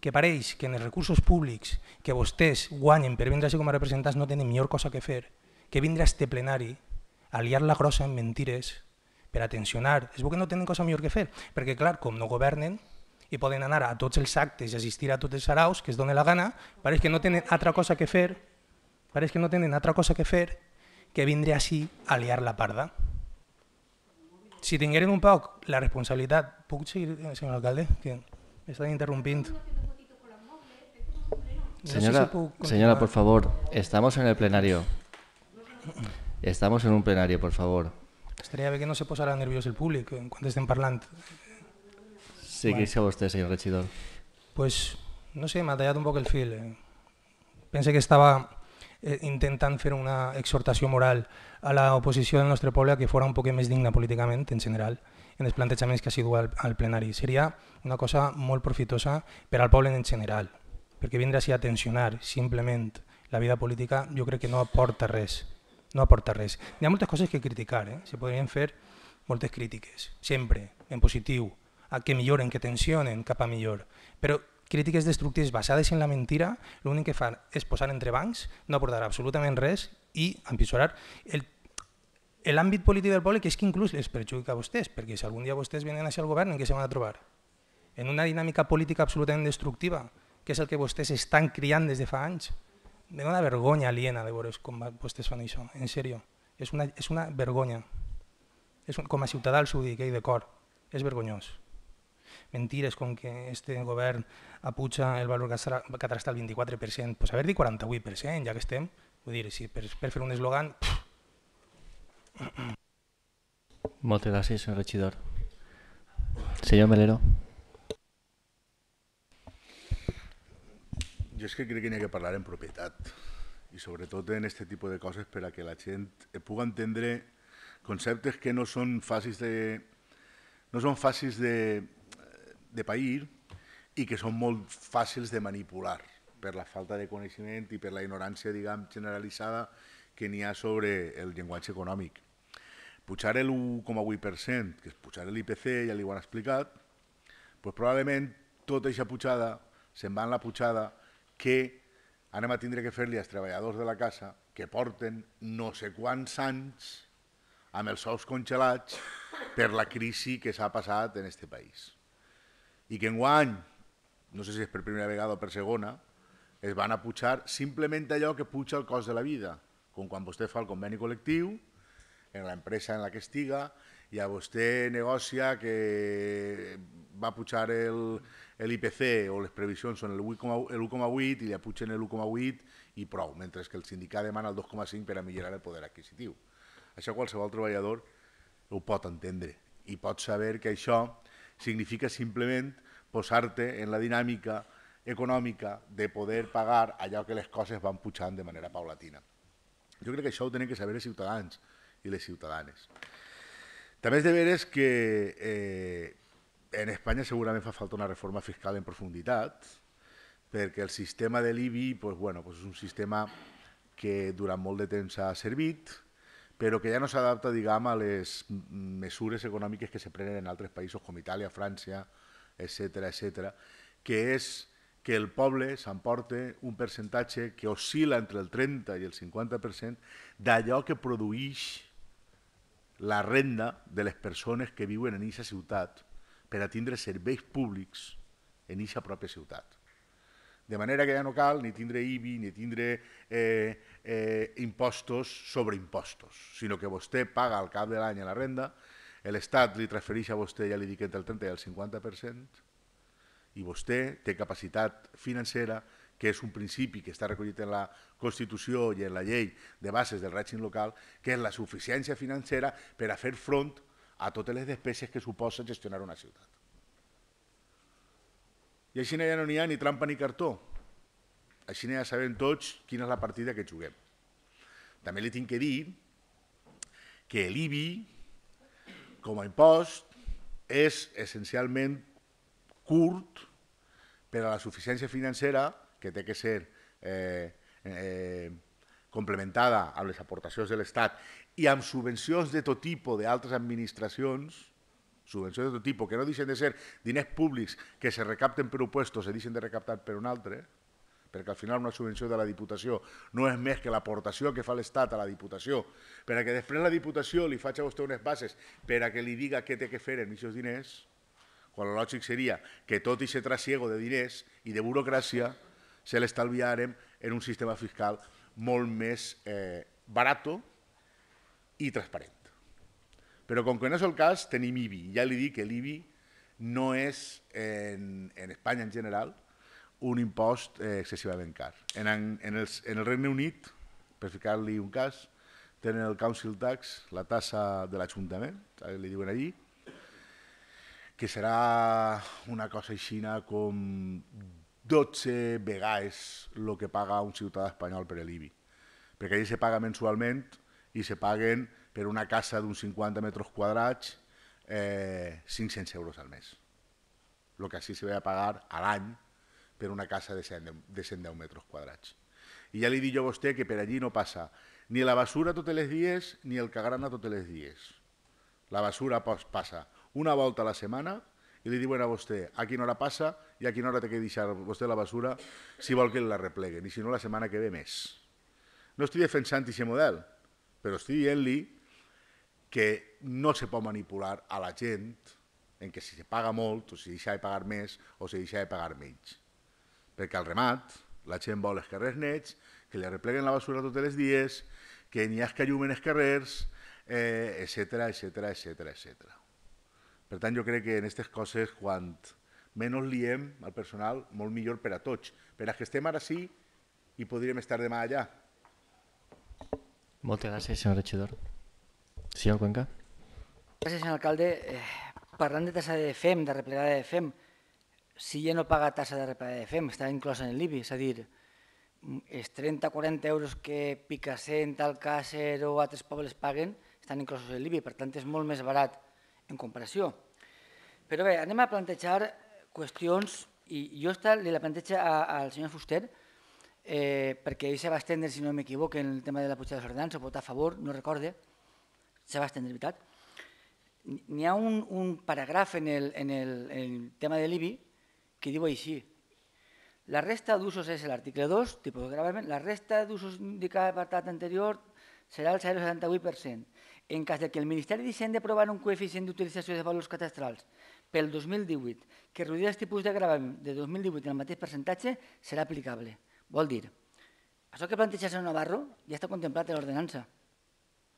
que pareix que en els recursos públics que vostès guanyen per vindre-se com a representants no tenen millor cosa que fer que vindre a este plenari a liar la grossa en mentires per a tensionar. És bo que no tenen cosa millor que fer, perquè clar, com no governen i poden anar a tots els actes i assistir a tots els saraus que es dona la gana, pareix que no tenen altra cosa que fer, pareix que no tenen altra cosa que fer que vindre així a liar la parda. Si tingueren un poc la responsabilitat... Puc seguir, senyor alcalde? Que m'estan interrompint. Señora, señora, por favor, estamos en el plenario. Estamos en un plenario, por favor. Estaria bé que no se posara nerviós el públic quan estem parlant. Sí, bueno. que sea vostè, senyor regidor. Pues, no sé, m'ha tallat un poc el fil. Eh. Pense que estava eh, intentant fer una exhortació moral a l'oposició del nostre poble que fora un poc més digna políticament, en general, en els plantejaments que ha sigut al, al plenari. Seria una cosa molt profitosa per al poble en general perquè vindre així a tensionar simplement la vida política jo crec que no aporta res. No aporta res. Hi ha moltes coses que criticar, eh? se podrien fer moltes crítiques, sempre, en positiu, a que milloren, que tensionen cap a millor. Però crítiques destructives basades en la mentira l'únic que fan és posar entre bancs, no aportar absolutament res i empitjorar el l'àmbit polític del poble que és que inclús les perjudica a vostès, perquè si algun dia vostès venen així al govern, en què se van a trobar? En una dinàmica política absolutament destructiva, que és el que vostès estan criant des de fa anys. De una vergonya aliena de veure com vostès fan això, en sèrio. És una, és una vergonya. És un, com a ciutadà els ho dic, eh, de cor. És vergonyós. Mentires com que este govern apuja el valor catastral al 24%, pues haver dit 48%, ja que estem, vull dir, si per, per fer un eslògan... Moltes gràcies, senyor regidor. Senyor Melero. Jo és que crec que n'hi ha que parlar en propietat i sobretot en aquest tipus de coses per a que la gent pugui entendre conceptes que no són fàcils de, no són fàcils de, de pair i que són molt fàcils de manipular per la falta de coneixement i per la ignorància diguem, generalitzada que n'hi ha sobre el llenguatge econòmic. Pujar el 1,8%, que és pujar l'IPC, ja li ho han explicat, doncs probablement tota aquesta pujada se'n va en la pujada que anem a tindre que fer-li als treballadors de la casa que porten no sé quants anys amb els sous congelats per la crisi que s'ha passat en aquest país. I que enguany, no sé si és per primera vegada o per segona, es van a pujar simplement allò que puja el cost de la vida, com quan vostè fa el conveni col·lectiu, en l'empresa en la que estiga, i a vostè negocia que va pujar el, l'IPC o les previsions són l'1,8 i li apugen l'1,8 i prou, mentre que el sindicat demana el 2,5 per a millorar el poder adquisitiu. Això qualsevol treballador ho pot entendre i pot saber que això significa simplement posar-te en la dinàmica econòmica de poder pagar allò que les coses van pujant de manera paulatina. Jo crec que això ho tenen que saber els ciutadans i les ciutadanes. També és de veres que eh, en Espanya segurament fa falta una reforma fiscal en profunditat, perquè el sistema de l'IBI pues, bueno, pues és un sistema que durant molt de temps ha servit, però que ja no s'adapta diguem, a les mesures econòmiques que se prenen en altres països com Itàlia, França, etc etc, que és que el poble s'emporta un percentatge que oscil·la entre el 30 i el 50% d'allò que produeix la renda de les persones que viuen en aquesta ciutat per a tindre serveis públics en aquesta pròpia ciutat. De manera que ja no cal ni tindre IBI ni tindre eh, eh, impostos sobre impostos, sinó que vostè paga al cap de l'any la renda, l'Estat li transfereix a vostè, ja li dic, entre el 30 i el 50%, i vostè té capacitat financera, que és un principi que està recollit en la Constitució i en la llei de bases del règim local, que és la suficiència financera per a fer front a totes les despeses que suposa gestionar una ciutat. I així no n'hi ha ni trampa ni cartó. Així ja sabem tots quina és la partida que juguem. També li tinc que dir que l'IBI, com a impost, és essencialment curt per a la suficiència financera, que té que ser eh, eh, complementada amb les aportacions de l'Estat i amb subvencions de tot tipus d'altres administracions, subvencions de tot tipus, que no deixen de ser diners públics que se recapten per un puesto, se deixen de recaptar per un altre, perquè al final una subvenció de la Diputació no és més que l'aportació que fa l'Estat a la Diputació, per a que després la Diputació li faci a vostè unes bases per a que li diga què té que fer amb aquests diners, quan el lògic seria que tot i ser trasiego de diners i de burocràcia se l'estalviarem en un sistema fiscal molt més eh, barato i transparent. Però com que no és el cas, tenim IBI. Ja li dic que l'IBI no és, en, en Espanya en general, un impost eh, excessivament car. En, en, els, en el Regne Unit, per ficar-li un cas, tenen el Council Tax, la tassa de l'Ajuntament, li diuen allí, que serà una cosa així com 12 vegades el que paga un ciutadà espanyol per l'IBI. Perquè allí se paga mensualment i se paguen per una casa d'uns 50 metres quadrats eh, 500 euros al mes. El que així se ve a pagar a l'any per una casa de 110, de 110 metres quadrats. I ja li dic jo a vostè que per allí no passa ni la basura tots els dies ni el cagrana tots els dies. La basura passa una volta a la setmana i li diuen a vostè a quina hora passa i a quina hora té que deixar vostè la basura si vol que la repleguen i si no la setmana que ve més. No estic defensant aquest model, però estic dient-li que no se pot manipular a la gent en que si se paga molt o si deixa de pagar més o si deixa de pagar menys. Perquè al remat la gent vol els carrers nets, que li repleguen la basura tots els dies, que n'hi ha que llumen els carrers, etc etc etc etc. Per tant, jo crec que en aquestes coses, quan menys liem al personal, molt millor per a tots. Per a que estem ara sí i podríem estar demà allà. Moltes gràcies, senyor regidor. Senyor Cuenca. Gràcies, senyor alcalde. Eh, parlant de tassa de FEM, de replegada de FEM, si ja no paga tassa de replegada de FEM, està inclosa en l'IBI, és a dir, els 30-40 euros que Picassent, Alcácer o altres pobles paguen estan inclosos en l'IBI, per tant és molt més barat en comparació. Però bé, anem a plantejar qüestions, i jo li la planteja al senyor Fuster, eh, perquè ell se va estendre, si no m'equivoco, en el tema de la pujada dels ordenants, o votar a favor, no recorde, se va estendre, veritat. N'hi ha un, un paràgraf en el, en, el, en el tema de l'IBI que diu així, la resta d'usos és l'article 2, tipus de gravament, la resta d'usos indicada apartat anterior serà el 0,78%. En cas de que el Ministeri deixi d'aprovar un coeficient d'utilització de valors catastrals pel 2018 que reduirà els tipus de gravament de 2018 en el mateix percentatge, serà aplicable. Vol dir, això que planteja el Navarro ja està contemplat en l'ordenança.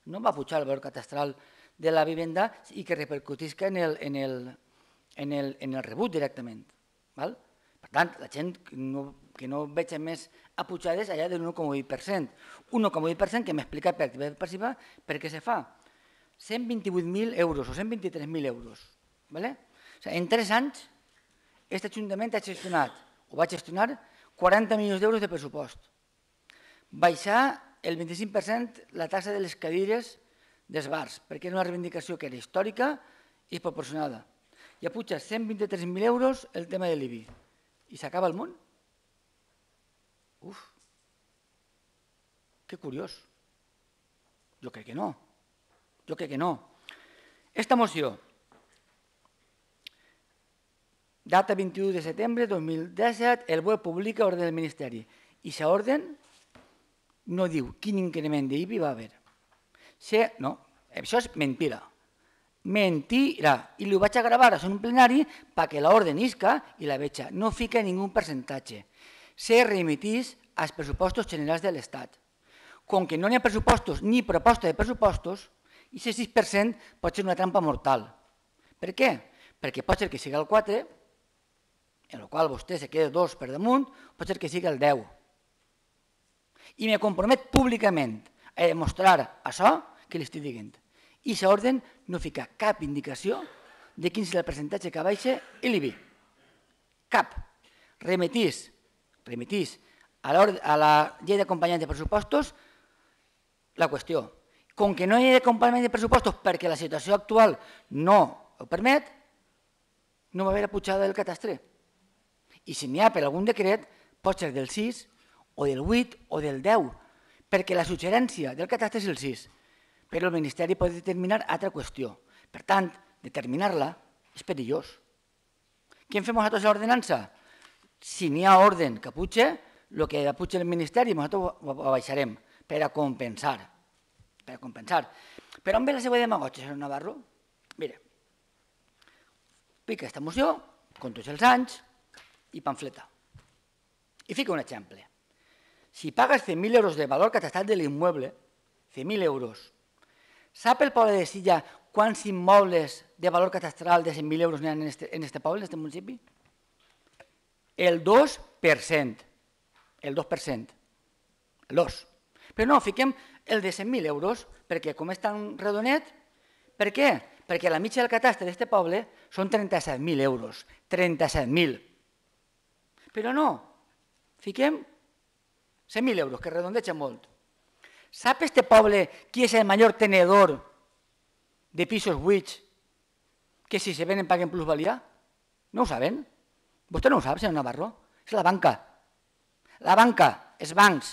No va pujar el valor catastral de la vivenda i que repercutisca en el, en el, en el, en el rebut directament. Val? Per tant, la gent que no, que no veig més a pujades allà de l'1,8%. 1,8% que m'explica per activitat passiva per què se fa. 128.000 euros o 123.000 euros. Vale? O sigui, en tres anys, aquest Ajuntament ha gestionat, o va gestionar, 40 milions d'euros de pressupost. Baixar el 25% la taxa de les cadires dels bars, perquè era una reivindicació que era històrica i proporcionada. I apuja 123.000 euros el tema de l'IBI. I s'acaba el món? Uf, que curiós. Jo crec que no. Jo crec que no. Esta moció, data 21 de setembre de 2017, el web publica ordre del Ministeri. I aquesta ordre no diu quin increment d'IBI va haver. Sí, no, això és mentira. Mentira. I ho vaig a gravar en un plenari perquè l'ordre isca i la veig. No fica ningú percentatge. se remitís als pressupostos generals de l'Estat. Com que no hi ha pressupostos ni proposta de pressupostos, i aquest 6% pot ser una trampa mortal. Per què? Perquè pot ser que sigui el 4, en el qual vostè se queda dos per damunt, pot ser que sigui el 10. I me compromet públicament a demostrar això que li estic dient. I l'ordre no fica cap indicació de quin és el percentatge que baixa i l'IBI. Cap. Remetís, remetís a, a la llei d'acompanyament de pressupostos la qüestió. Com que no hi ha acompanyament de pressupostos perquè la situació actual no ho permet, no va haver pujada del catastre. I si n'hi ha per algun decret, pot ser del 6 o del 8 o del 10, perquè la suggerència del catastre és el 6, però el Ministeri pot determinar altra qüestió. Per tant, determinar-la és perillós. Què en fem nosaltres a l'ordenança? Si n'hi ha orden que puja, el que puja el Ministeri nosaltres ho, baixarem per a compensar. Per a compensar. Però on ve la seva demagògia, senyor Navarro? Mire, pica aquesta moció, com els anys, i pamfleta. I fica un exemple. Si pagues 100.000 euros de valor catastral de l'immueble, 100.000 euros, sap el poble de Silla quants immobles de valor catastral de 100.000 euros n'hi ha en este, en este poble, en este municipi? El 2%. El 2%. El 2%. Però no, fiquem el de 100.000 euros, perquè com és tan redonet, per què? Perquè la mitja del catastre d'aquest poble són 37.000 euros. 37.000. Però no, fiquem 100.000 euros, que redondeja molt. Sap este poble qui és el major tenedor de pisos buits que si se venen paguen plusvalia? No ho saben? Vostè no ho sap, senyor Navarro? És la banca. La banca, els bancs,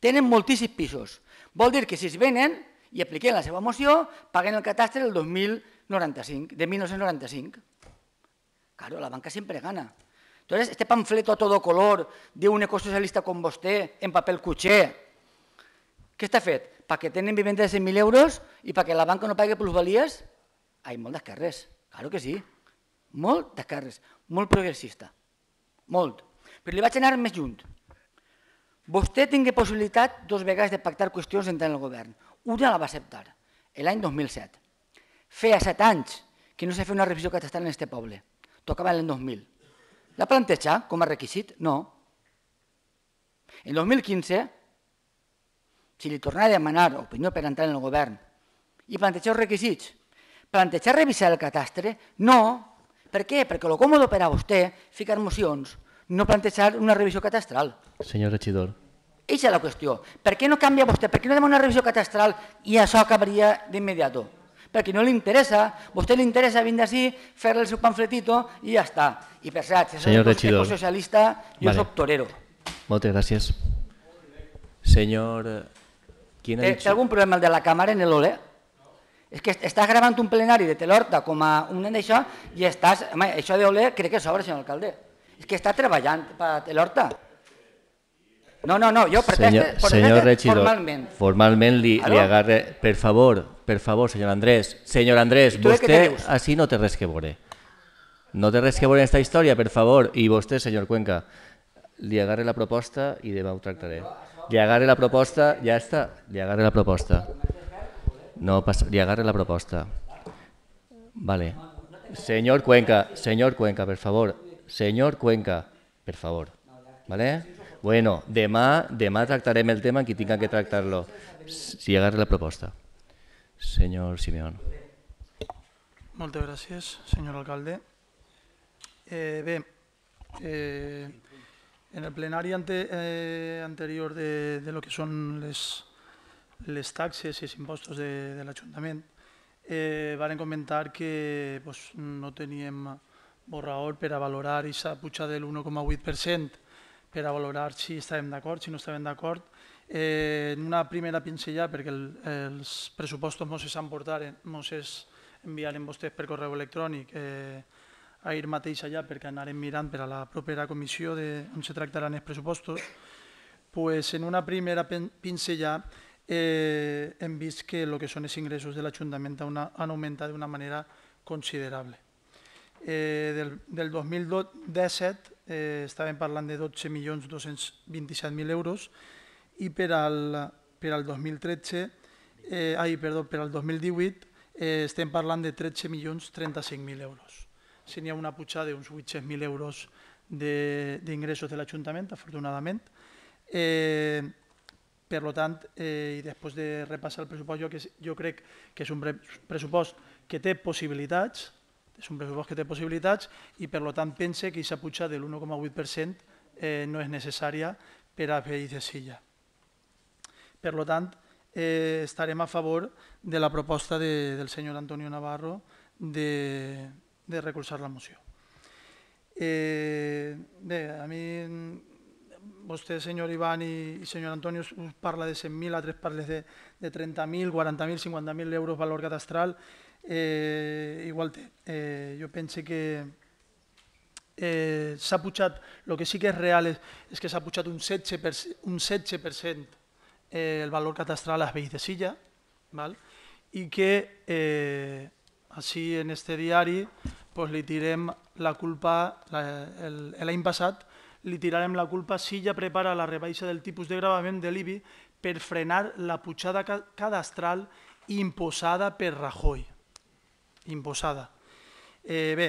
tenen moltíssims pisos. Vol dir que si es venen i apliquen la seva moció, paguen el catastre del 2095, de 1995. Claro, la banca sempre gana. Entonces, este panfleto a todo color de un ecosocialista com vostè, en paper cuché, què està fet? Perquè tenen vivenda de 100.000 euros i perquè la banca no pagui plusvalies? Ai, molt d'esquerres, claro que sí. Molt d'esquerres, molt progressista. Molt. Però li vaig anar més junt. Vostè tingui possibilitat dos vegades de pactar qüestions entre el govern. Una la va acceptar, l'any 2007. Feia set anys que no s'ha fet una revisió catastral en aquest poble. Tocava l'any 2000. La planteja com a requisit? No. En 2015, si li tornava a demanar opinió per entrar en el govern i plantejar els requisits, plantejar revisar el catastre? No. Per què? Perquè el còmode per a vostè ficar mocions no plantejar una revisió catastral. Senyor regidor. Eixa és la qüestió. Per què no canvia vostè? Per què no demana una revisió catastral i això acabaria d'immediat? Perquè no li interessa, a vostè li interessa vindre així, fer el seu pamfletito i ja està. I per cert, si Senyor regidor. socialista, jo Vale. soc torero. Moltes gràcies. Senyor... Quin ha Té, té algun problema el de la càmera en l'olé? És que estàs gravant un plenari de Telorta com a un nen d'això i estàs... Home, això d'olé crec que sobra, senyor alcalde. És que està treballant per Telorta. No, no, no, jo preteste, Senyor, preteste senyor regidor, formalment. formalment li, li agarre... Per favor, per favor, senyor Andrés. Senyor Andrés, de vostè així no té res que veure. No té res que veure en aquesta història, per favor. I vostè, senyor Cuenca, li agarre la proposta i demà ho tractaré. Li agarre la proposta, ja està, li agarre la proposta. No passa, li agarre la proposta. Vale. Señor Cuenca, señor Cuenca, per favor. Señor Cuenca, per favor. Vale? Bueno, demà, demà tractarem el tema en qui tinga que tractar-lo. Si agarre la proposta. Senyor Simeón. Moltes gràcies, senyor alcalde. Eh, bé, eh, en el plenari ante, eh, anterior de, de lo que són les, les taxes i els impostos de, de l'Ajuntament, eh, varen comentar que pues, no teníem borrador per a valorar aquesta puja de l'1,8% per a valorar si estàvem d'acord, si no estàvem d'acord. Eh, en una primera pincella, perquè el, els pressupostos mos portat, mos es enviaren vostès per correu electrònic eh, ahir mateix allà perquè anarem mirant per a la propera comissió de, on se tractaran els pressupostos, pues en una primera pincella eh, hem vist que el que són els ingressos de l'Ajuntament han augmentat d'una manera considerable. Eh, del, del 2017 eh, estàvem parlant de 12.227.000 euros i per al, per al 2013, eh, ai, perdó, per al 2018 eh, estem parlant de 13.035.000 euros. Si n'hi ha una pujada d'uns 800.000 euros d'ingressos de, de l'Ajuntament, afortunadament. Eh, per tant, eh, i després de repassar el pressupost, jo, que, jo crec que és un pressupost que té possibilitats, és un pressupost que té possibilitats i per tant pense que aquesta puja de l'1,8% eh, no és necessària per a Peix de Silla. Per tant, eh, estarem a favor de la proposta de, del senyor Antonio Navarro de, de recolzar la moció. Eh, bé, a mi vostè, senyor Ivan i, senyor Antonio, us parla de 100.000, altres parles de, de 30.000, 40.000, 50.000 euros valor catastral eh, igual té. Eh, jo penso que eh, s'ha pujat, el que sí que és real és, que s'ha pujat un 16%, un 16% eh, el valor catastral a Veïs de Silla, i que eh, així en este diari pues, li tirem la culpa, l'any passat, li tirarem la culpa si ja prepara la rebaixa del tipus de gravament de l'IBI per frenar la pujada cadastral imposada per Rajoy imposada. Eh, bé,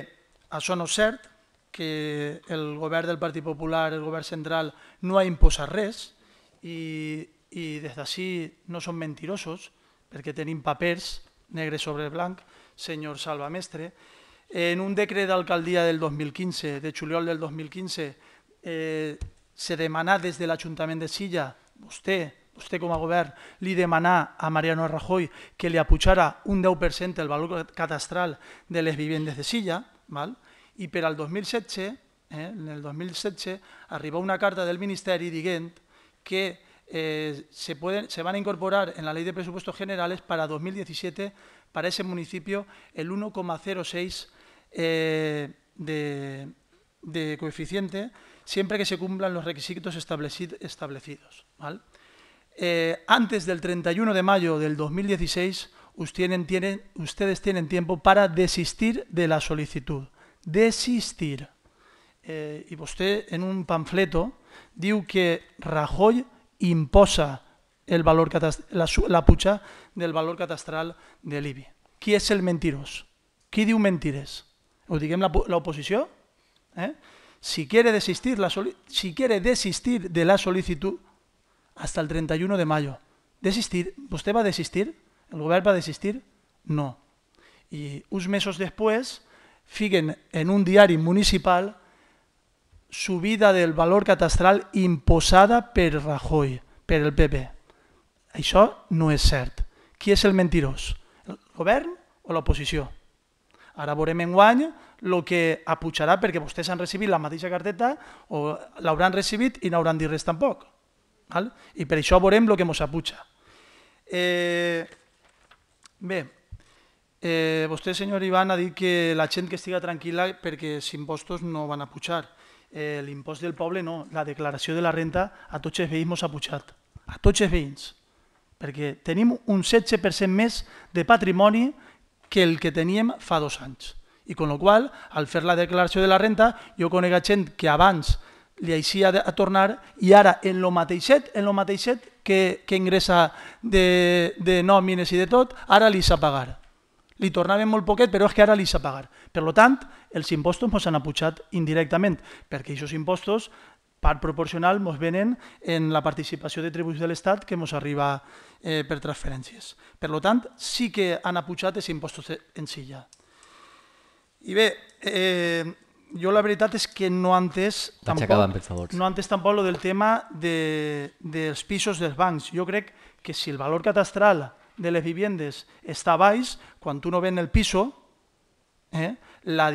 això no és cert, que el govern del Partit Popular, el govern central, no ha imposat res i, i des d'ací no són mentirosos perquè tenim papers negre sobre blanc, senyor Salva Mestre. En un decret d'alcaldia del 2015, de juliol del 2015, eh, se demanà des de l'Ajuntament de Silla, vostè, vostè com a govern li demanà a Mariano Rajoy que li apujara un 10% el valor catastral de les vivendes de Silla, val? i per al 2016, eh, en el 2016, arribó una carta del Ministeri dient que eh, se, pueden, se van a incorporar en la Ley de Presupuestos Generales para 2017 para ese municipio el 1,06 eh, de, coeficiente siempre que se cumplan los requisitos establecidos. Eh, antes del 31 de mayo del 2016, ustedes tienen tiempo para desistir de la solicitud. Desistir. Eh, y usted en un panfleto diu que Rajoy imposa el valor la, la pucha del valor catastral de l'IBI. Qui és el mentirós? Qui diu mentires? Ho diguem l'oposició? Eh? Si, quiere desistir la si quiere desistir de la solicitud, hasta el 31 de mayo. ¿Desistir? ¿Usted va desistir? ¿El gobierno va desistir? No. Y unos meses después, figuen en un diario municipal subida del valor catastral imposada per Rajoy, per el PP. Això no és cert. Qui és el mentirós? El govern o l'oposició? Ara veurem enguany el que apujarà perquè vostès han recibit la mateixa carteta o l'hauran recibit i no hauran dit res tampoc. Val? I per això veurem el que ens apuja. Eh, bé, eh, vostè, senyor Ivan, ha dit que la gent que estiga tranquil·la perquè els impostos no van a pujar. Eh, L'impost del poble no, la declaració de la renta a tots els veïns ha pujat. A tots els veïns. Perquè tenim un 16% més de patrimoni que el que teníem fa dos anys. I con lo qual, al fer la declaració de la renta, jo conec gent que abans li aixia a tornar i ara en lo mateixet, en lo mateixet que, que ingressa de, de nòmines i de tot, ara li s'ha pagar. Li tornaven molt poquet, però és que ara li s'ha pagar. Per tant, els impostos ens han apujat indirectament, perquè aquests impostos, part proporcional, ens venen en la participació de tributs de l'Estat que ens arriba eh, per transferències. Per tant, sí que han apujat els impostos en silla. I bé, eh, jo la veritat és que no entès tampoc, no entès tampoc lo del tema de, dels pisos dels bancs. Jo crec que si el valor catastral de les vivendes està baix, quan tu no ven el piso, eh, la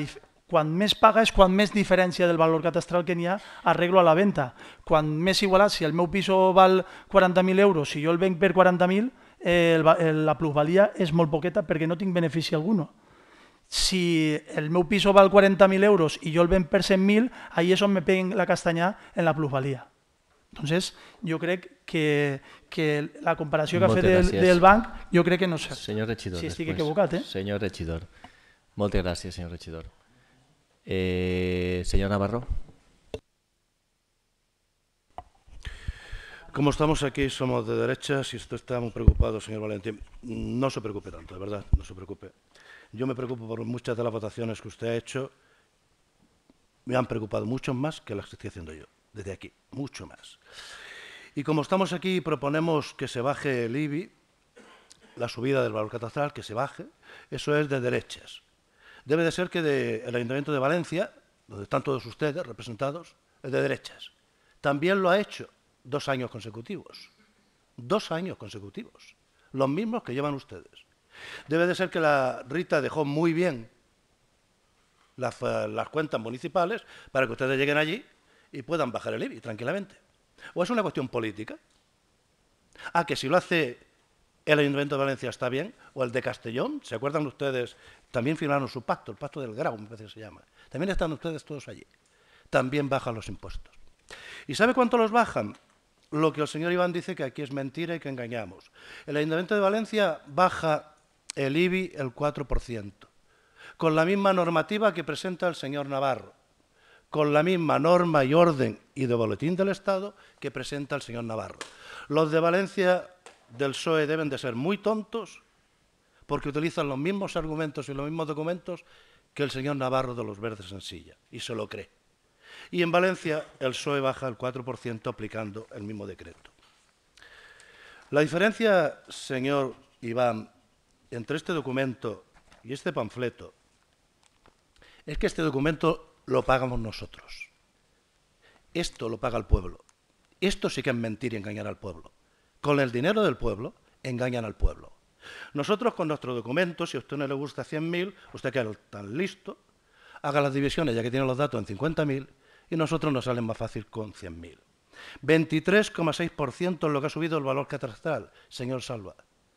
quan més paga és quan més diferència del valor catastral que n'hi ha arreglo a la venda. Quan més igualat, si el meu piso val 40.000 euros, si jo el venc per 40.000, eh, la plusvalia és molt poqueta perquè no tinc benefici alguno si el meu piso val 40.000 euros i jo el ven per 100.000, ahí és on me peguen la castanya en la plusvalía. Entonces, jo crec que, que la comparació que ha fet del, del banc, jo crec que no és cert. Senyor regidor, si estic equivocat, eh? Senyor regidor, moltes gràcies, senyor regidor. Eh, señor Navarro. Como estamos aquí, somos de derechas y esto está muy preocupado, señor Valentín. No se preocupe tanto, de verdad, no se preocupe. Yo me preocupo por muchas de las votaciones que usted ha hecho. Me han preocupado mucho más que las que estoy haciendo yo, desde aquí, mucho más. Y como estamos aquí y proponemos que se baje el IBI, la subida del valor catastral, que se baje, eso es de derechas. Debe de ser que el Ayuntamiento de Valencia, donde están todos ustedes representados, es de derechas. También lo ha hecho dos años consecutivos. Dos años consecutivos. Los mismos que llevan ustedes. Debe de ser que la Rita dejó muy bien las, eh, las cuentas municipales para que ustedes lleguen allí y puedan bajar el IBI tranquilamente. ¿O es una cuestión política? Ah, que si lo hace el Ayuntamiento de Valencia está bien, o el de Castellón, ¿se acuerdan ustedes? También firmaron su pacto, el pacto del Grau, me parece que se llama. También están ustedes todos allí. También bajan los impuestos. ¿Y sabe cuánto los bajan? Lo que el señor Iván dice que aquí es mentira y que engañamos. El Ayuntamiento de Valencia baja el IBI el 4%, con la misma normativa que presenta el señor Navarro, con la misma norma y orden y de boletín del Estado que presenta el señor Navarro. Los de Valencia del PSOE deben de ser muy tontos porque utilizan los mismos argumentos y los mismos documentos que el señor Navarro de los Verdes en silla, y se lo cree. Y en Valencia el PSOE baja el 4% aplicando el mismo decreto. La diferencia, señor Iván, entre este documento y este panfleto es que este documento lo pagamos nosotros. Esto lo paga el pueblo. Esto sí que es mentir y engañar al pueblo. Con el dinero del pueblo engañan al pueblo. Nosotros con nuestro documento, si a usted no le gusta 100.000, usted queda tan listo, haga las divisiones ya que tiene los datos en 50.000 y nosotros nos salen más fácil con 100.000. 23,6% es lo que ha subido el valor catastral, señor Salva.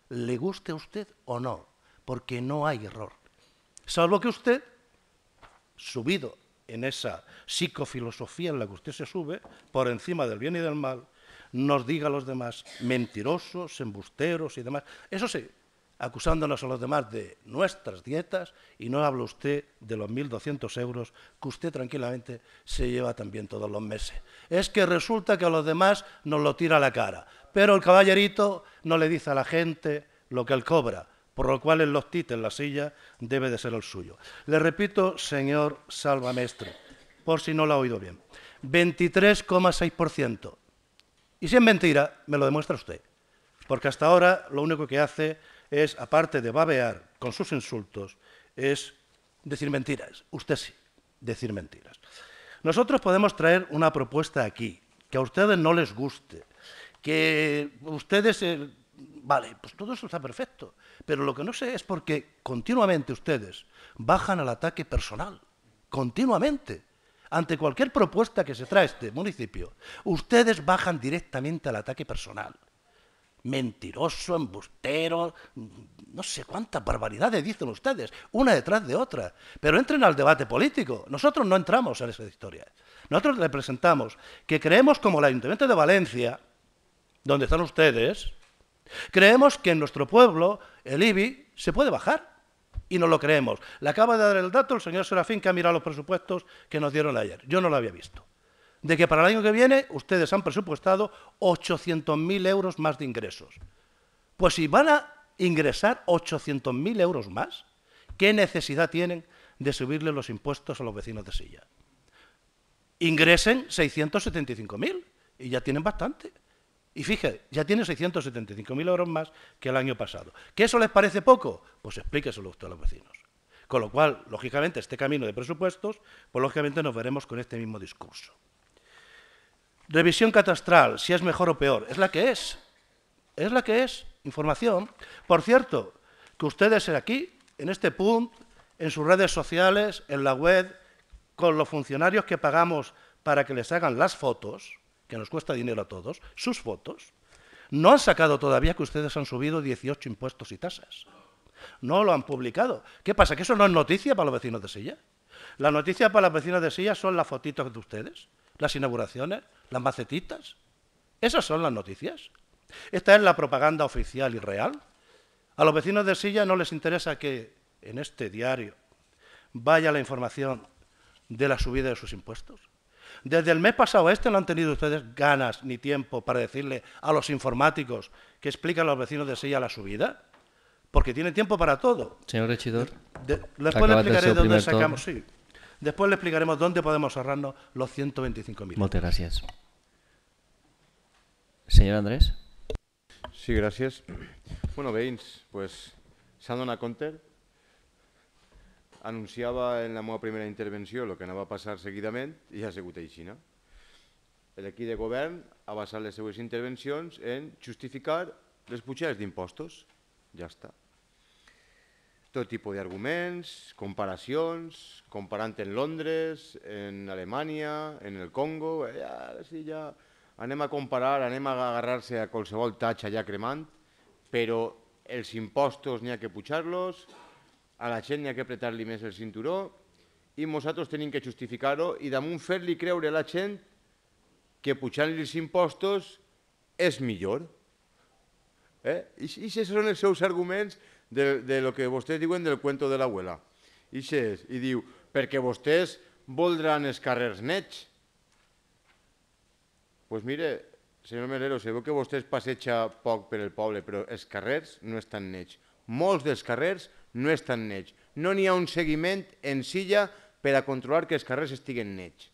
¿Le guste a usted o no? Porque no hay error. Salvo que usted, subido en esa psicofilosofía en la que usted se sube, por encima del bien y del mal, nos diga a los demás mentirosos, embusteros y demás. Eso sí, acusándonos a los demás de nuestras dietas y no habla usted de los 1.200 euros que usted tranquilamente se lleva también todos los meses. Es que resulta que a los demás nos lo tira a la cara, pero el caballerito no le dice a la gente lo que él cobra, por lo cual el lostite en la silla debe de ser el suyo. Le repito, señor Salvamestre, por si no lo ha oído bien, 23,6%. Y si es mentira, me lo demuestra usted. Porque hasta ahora lo único que hace es, aparte de babear con sus insultos, es decir mentiras. Usted sí, decir mentiras. Nosotros podemos traer una propuesta aquí, que a ustedes no les guste, que ustedes... Eh, vale, pues todo eso está perfecto. Pero lo que no sé es porque continuamente ustedes bajan al ataque personal. Continuamente ante cualquier propuesta que se trae este municipio, ustedes bajan directamente al ataque personal. Mentiroso, embustero, no sé cuántas barbaridades dicen ustedes, una detrás de otra. Pero entren al debate político. Nosotros no entramos en esa historia. Nosotros le presentamos que creemos como el Ayuntamiento de Valencia, donde están ustedes, creemos que en nuestro pueblo el IBI se puede bajar y no lo creemos. Le acaba de dar el dato el señor Serafín que ha mirado los presupuestos que nos dieron ayer. Yo no lo había visto. De que para el año que viene ustedes han presupuestado 800.000 euros más de ingresos. Pues si van a ingresar 800.000 euros más, ¿qué necesidad tienen de subirle los impuestos a los vecinos de Silla? Ingresen 675.000 y ya tienen bastante. Y fíjate, ya tiene 675.000 euros más que el año pasado. ¿Que eso les parece poco? Pues explíqueselo usted a los vecinos. Con lo cual, lógicamente, este camino de presupuestos, pues lógicamente nos veremos con este mismo discurso. Revisión catastral, si es mejor o peor, es la que es. Es la que es. Información. Por cierto, que ustedes aquí, en este punto, en sus redes sociales, en la web, con los funcionarios que pagamos para que les hagan las fotos, que nos cuesta dinero a todos, sus fotos, no han sacado todavía que ustedes han subido 18 impuestos y tasas. No lo han publicado. ¿Qué pasa? ¿Que eso no es noticia para los vecinos de Silla? La noticia para los vecinos de Silla son las fotitos de ustedes, las inauguraciones, las macetitas. Esas son las noticias. Esta es la propaganda oficial y real. A los vecinos de Silla no les interesa que en este diario vaya la información de la subida de sus impuestos. Desde el mes pasado este no han tenido ustedes ganas ni tiempo para decirle a los informáticos que explican a los vecinos de Sella la subida, porque tienen tiempo para todo. Señor regidor, De- después le de dónde sacamos, sí. Después le explicaremos dónde podemos ahorrarnos los 125.000. Moltes gràcies. Senyor Andrés? Sí, gràcies. Bueno, veïns, pues, s'han donat compte. Anunciava en la meva primera intervenció el que anava a passar seguidament i ha sigut així. No? L'equip de govern ha basat les seues intervencions en justificar les pujades d'impostos. Ja està. Tot tipus d'arguments, comparacions, comparant en Londres, en Alemanya, en el Congo, eh, ja, sí, ja anem a comparar, anem a agarrar-se a qualsevol tatxa allà cremant, però els impostos n'hi ha que pujar-los, a la gent n'hi ha que apretar-li més el cinturó i nosaltres tenim que justificar-ho i damunt fer-li creure a la gent que pujant-li els impostos és millor. Eh? I aquests són els seus arguments de, de lo que vostès diuen del cuento de l'abuela. Ixes, I diu, perquè vostès voldran els carrers nets. Doncs pues mire, senyor Melero, sabeu que vostè es passeja poc per el poble, però els carrers no estan nets. Molts dels carrers no estan nets. No n'hi ha un seguiment en silla per a controlar que els carrers estiguen nets.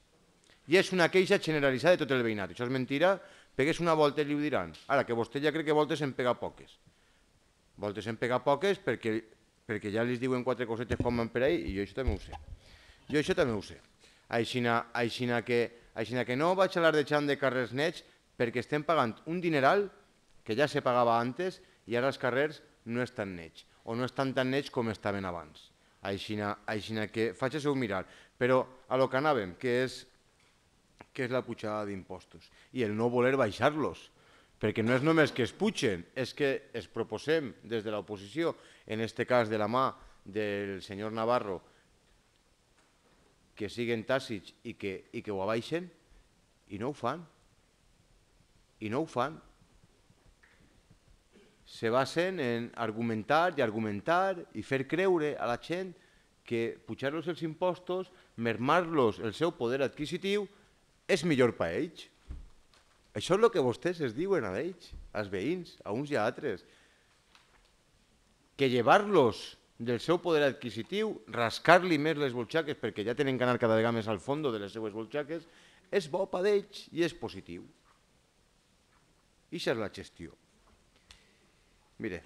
I és una queixa generalitzada de tot el veïnat. Això és mentira, pegués una volta i li ho diran. Ara, que vostè ja crec que voltes en pega poques. Voltes en pega poques perquè, perquè ja li diuen quatre cosetes com van per ahí i jo això també ho sé. Jo això també ho sé. Aixina, aixina, que, aixina que no vaig alardejant de carrers nets perquè estem pagant un dineral que ja se pagava antes i ara els carrers no estan nets o no estan tan nets com estaven abans. Aixina, aixina que faig el seu mirar. Però a lo que anàvem, que és, que és la pujada d'impostos i el no voler baixar-los perquè no és només que es pugen, és que es proposem des de l'oposició, en este cas de la mà del senyor Navarro, que siguen tàcits i que, i que ho abaixen, i no ho fan. I no ho fan. Se basen en argumentar i argumentar i fer creure a la gent que pujar-los els impostos, mermar-los el seu poder adquisitiu, és millor per a ells. Això és el que vostès es diuen a ells, als veïns, a uns i a altres. Que llevar-los del seu poder adquisitiu, rascar-li més les bolxaques perquè ja tenen que anar cada vegada més al fons de les seues bolxaques, és bo per ells i és positiu. I això és la gestió. Mire,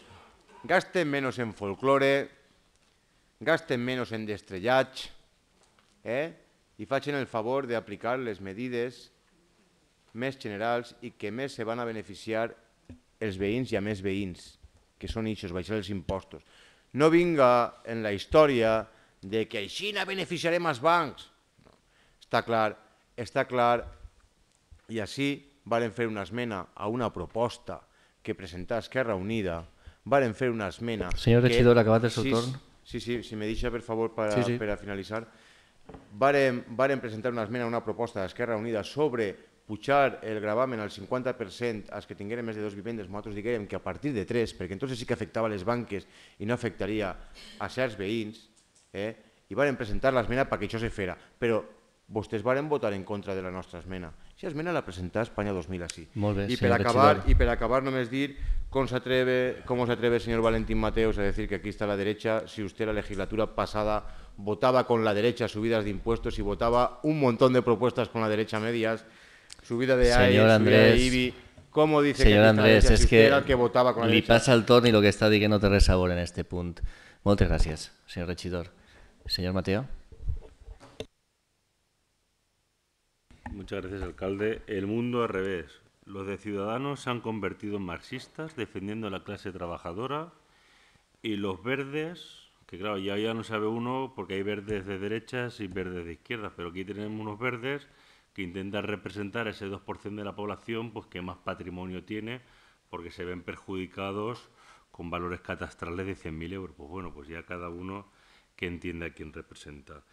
gasten menys en folklore, gasten menys en destrellats, eh? i facin el favor d'aplicar les medides més generals i que més se van a beneficiar els veïns i a més veïns, que són eixos, baixar els impostos. No vinga en la història de que així no beneficiarem els bancs. No. Està clar, està clar, i així varen fer una esmena a una proposta que presentà Esquerra Unida, varen fer una esmena... Senyor que- regidor, acabat el seu sí, torn. Sí, sí, si me deixa, per favor, per, Sí, sí. per a finalitzar. Varen, varen presentar una esmena a una proposta d'Esquerra Unida sobre pujar el gravamen al 50% als que tingueren més de dos vivendes, nosaltres diguérem que a partir de tres, perquè entonces sí que afectava les banques i no afectaria a certs veïns, eh? i varen presentar l'esmena perquè això se fera. Però vostès varen votar en contra de la nostra esmena. Aquesta esmena la presentà Espanya 2000 així. Molt bé, I per senyor acabar, regidor. y para acabar només dir com s'atreve cómo se atreve señor Valentín Mateos a decir que aquí está la derecha si usted la legislatura pasada votaba con la derecha subidas de impuestos y votaba un montón de propuestas con la derecha medias, subida de AE, Señor subida Andrés, de IBI, ¿cómo dice que Andrés, usted que era el que votava con la li passa el torn i el que està dient no té res a veure en este punt. Moltes gràcies, senyor regidor. Senyor Mateo? Muchas gracias, alcalde. El mundo al revés. Los de Ciudadanos se han convertido en marxistas defendiendo a la clase trabajadora y los verdes, que claro, ya, ya no sabe uno porque hay verdes de derechas y verdes de izquierdas, pero aquí tenemos unos verdes que intentan representar ese 2% de la población pues que más patrimonio tiene porque se ven perjudicados con valores catastrales de 100.000 euros. Pues bueno, pues ya cada uno que entienda a quién representa.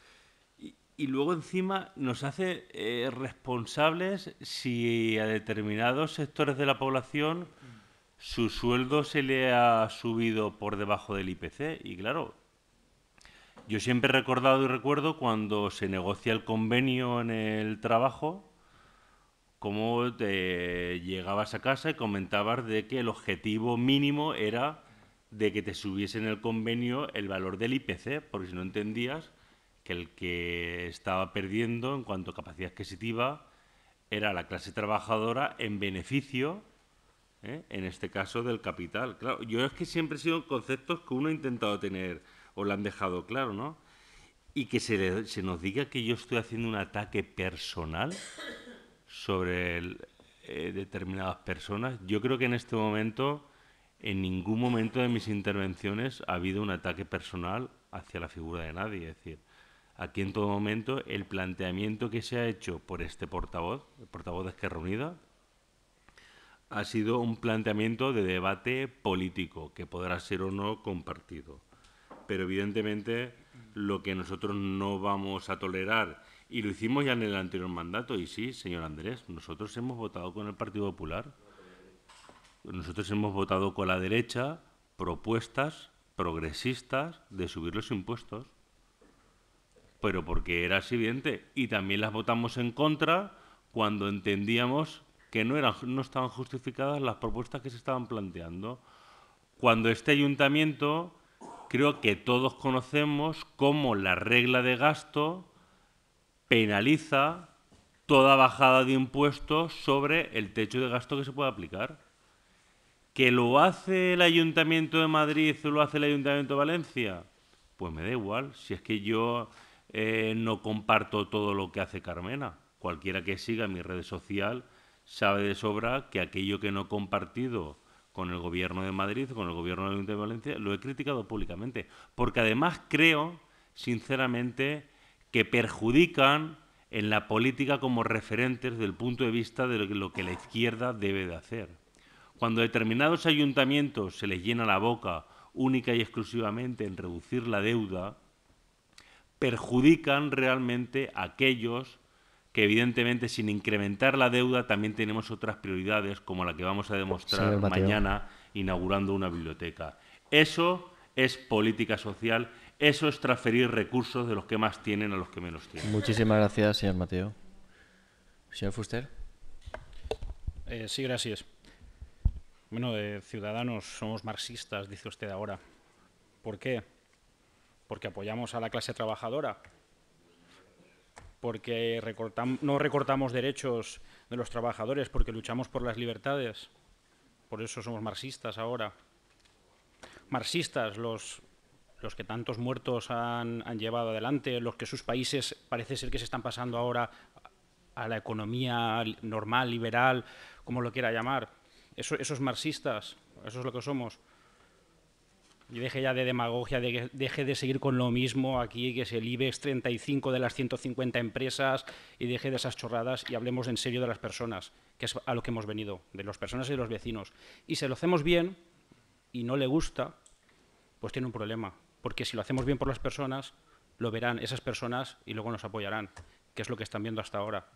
Y, y luego encima nos hace eh, responsables si a determinados sectores de la población su sueldo se le ha subido por debajo del IPC. Y claro, Yo siempre he recordado y recuerdo cuando se negocia el convenio en el trabajo, cómo te llegabas a casa y comentabas de que el objetivo mínimo era de que te subiese en el convenio el valor del IPC, porque si no entendías que el que estaba perdiendo en cuanto a capacidad adquisitiva era la clase trabajadora en beneficio, ¿eh? en este caso, del capital. Claro, yo es que siempre he sido conceptos que uno ha intentado tener o lo han dejado claro, ¿no? Y que se, se nos diga que yo estoy haciendo un ataque personal sobre eh, determinadas personas. Yo creo que en este momento, en ningún momento de mis intervenciones ha habido un ataque personal hacia la figura de nadie. Es decir, aquí en todo momento el planteamiento que se ha hecho por este portavoz, el portavoz de Esquerra Unida, ha sido un planteamiento de debate político que podrá ser o no compartido pero evidentemente lo que nosotros no vamos a tolerar, y lo hicimos ya en el anterior mandato, y sí, señor Andrés, nosotros hemos votado con el Partido Popular, nosotros hemos votado con la derecha propuestas progresistas de subir los impuestos, pero porque era así evidente, y también las votamos en contra cuando entendíamos que no, eran, no estaban justificadas las propuestas que se estaban planteando. Cuando este ayuntamiento creo que todos conocemos cómo la regla de gasto penaliza toda bajada de impuestos sobre el techo de gasto que se puede aplicar. ¿Que lo hace el Ayuntamiento de Madrid o lo hace el Ayuntamiento de Valencia? Pues me da igual, si es que yo eh, no comparto todo lo que hace Carmena. Cualquiera que siga mi red social sabe de sobra que aquello que no he compartido con el gobierno de Madrid, con el gobierno de Valencia, lo he criticado públicamente, porque además creo, sinceramente, que perjudican en la política como referentes desde el punto de vista de lo que la izquierda debe de hacer. Cuando a determinados ayuntamientos se les llena la boca única y exclusivamente en reducir la deuda, perjudican realmente a aquellos que evidentemente sin incrementar la deuda también tenemos otras prioridades como la que vamos a demostrar mañana inaugurando una biblioteca. Eso es política social, eso es transferir recursos de los que más tienen a los que menos tienen. Muchísimas gracias, señor Mateo. Señor Fuster. Eh, sí, gracias. Bueno, de Ciudadanos somos marxistas, dice usted ahora. ¿Por qué? Porque apoyamos a la clase trabajadora, porque no recortamos derechos de los trabajadores, porque luchamos por las libertades. Por eso somos marxistas ahora. Marxistas, los, los que tantos muertos han, llevado adelante, los que sus países parece ser que se están pasando ahora a la economía normal, liberal, como lo quiera llamar. Eso, esos marxistas, eso es lo que somos. Y deje ya de demagogia, de deje de seguir con lo mismo aquí, que es el IBEX 35 de las 150 empresas, y deje de esas chorradas y hablemos en serio de las personas, que es a lo que hemos venido, de las personas y de los vecinos. Y si lo hacemos bien y no le gusta, pues tiene un problema. Porque si lo hacemos bien por las personas, lo verán esas personas y luego nos apoyarán, que es lo que están viendo hasta ahora.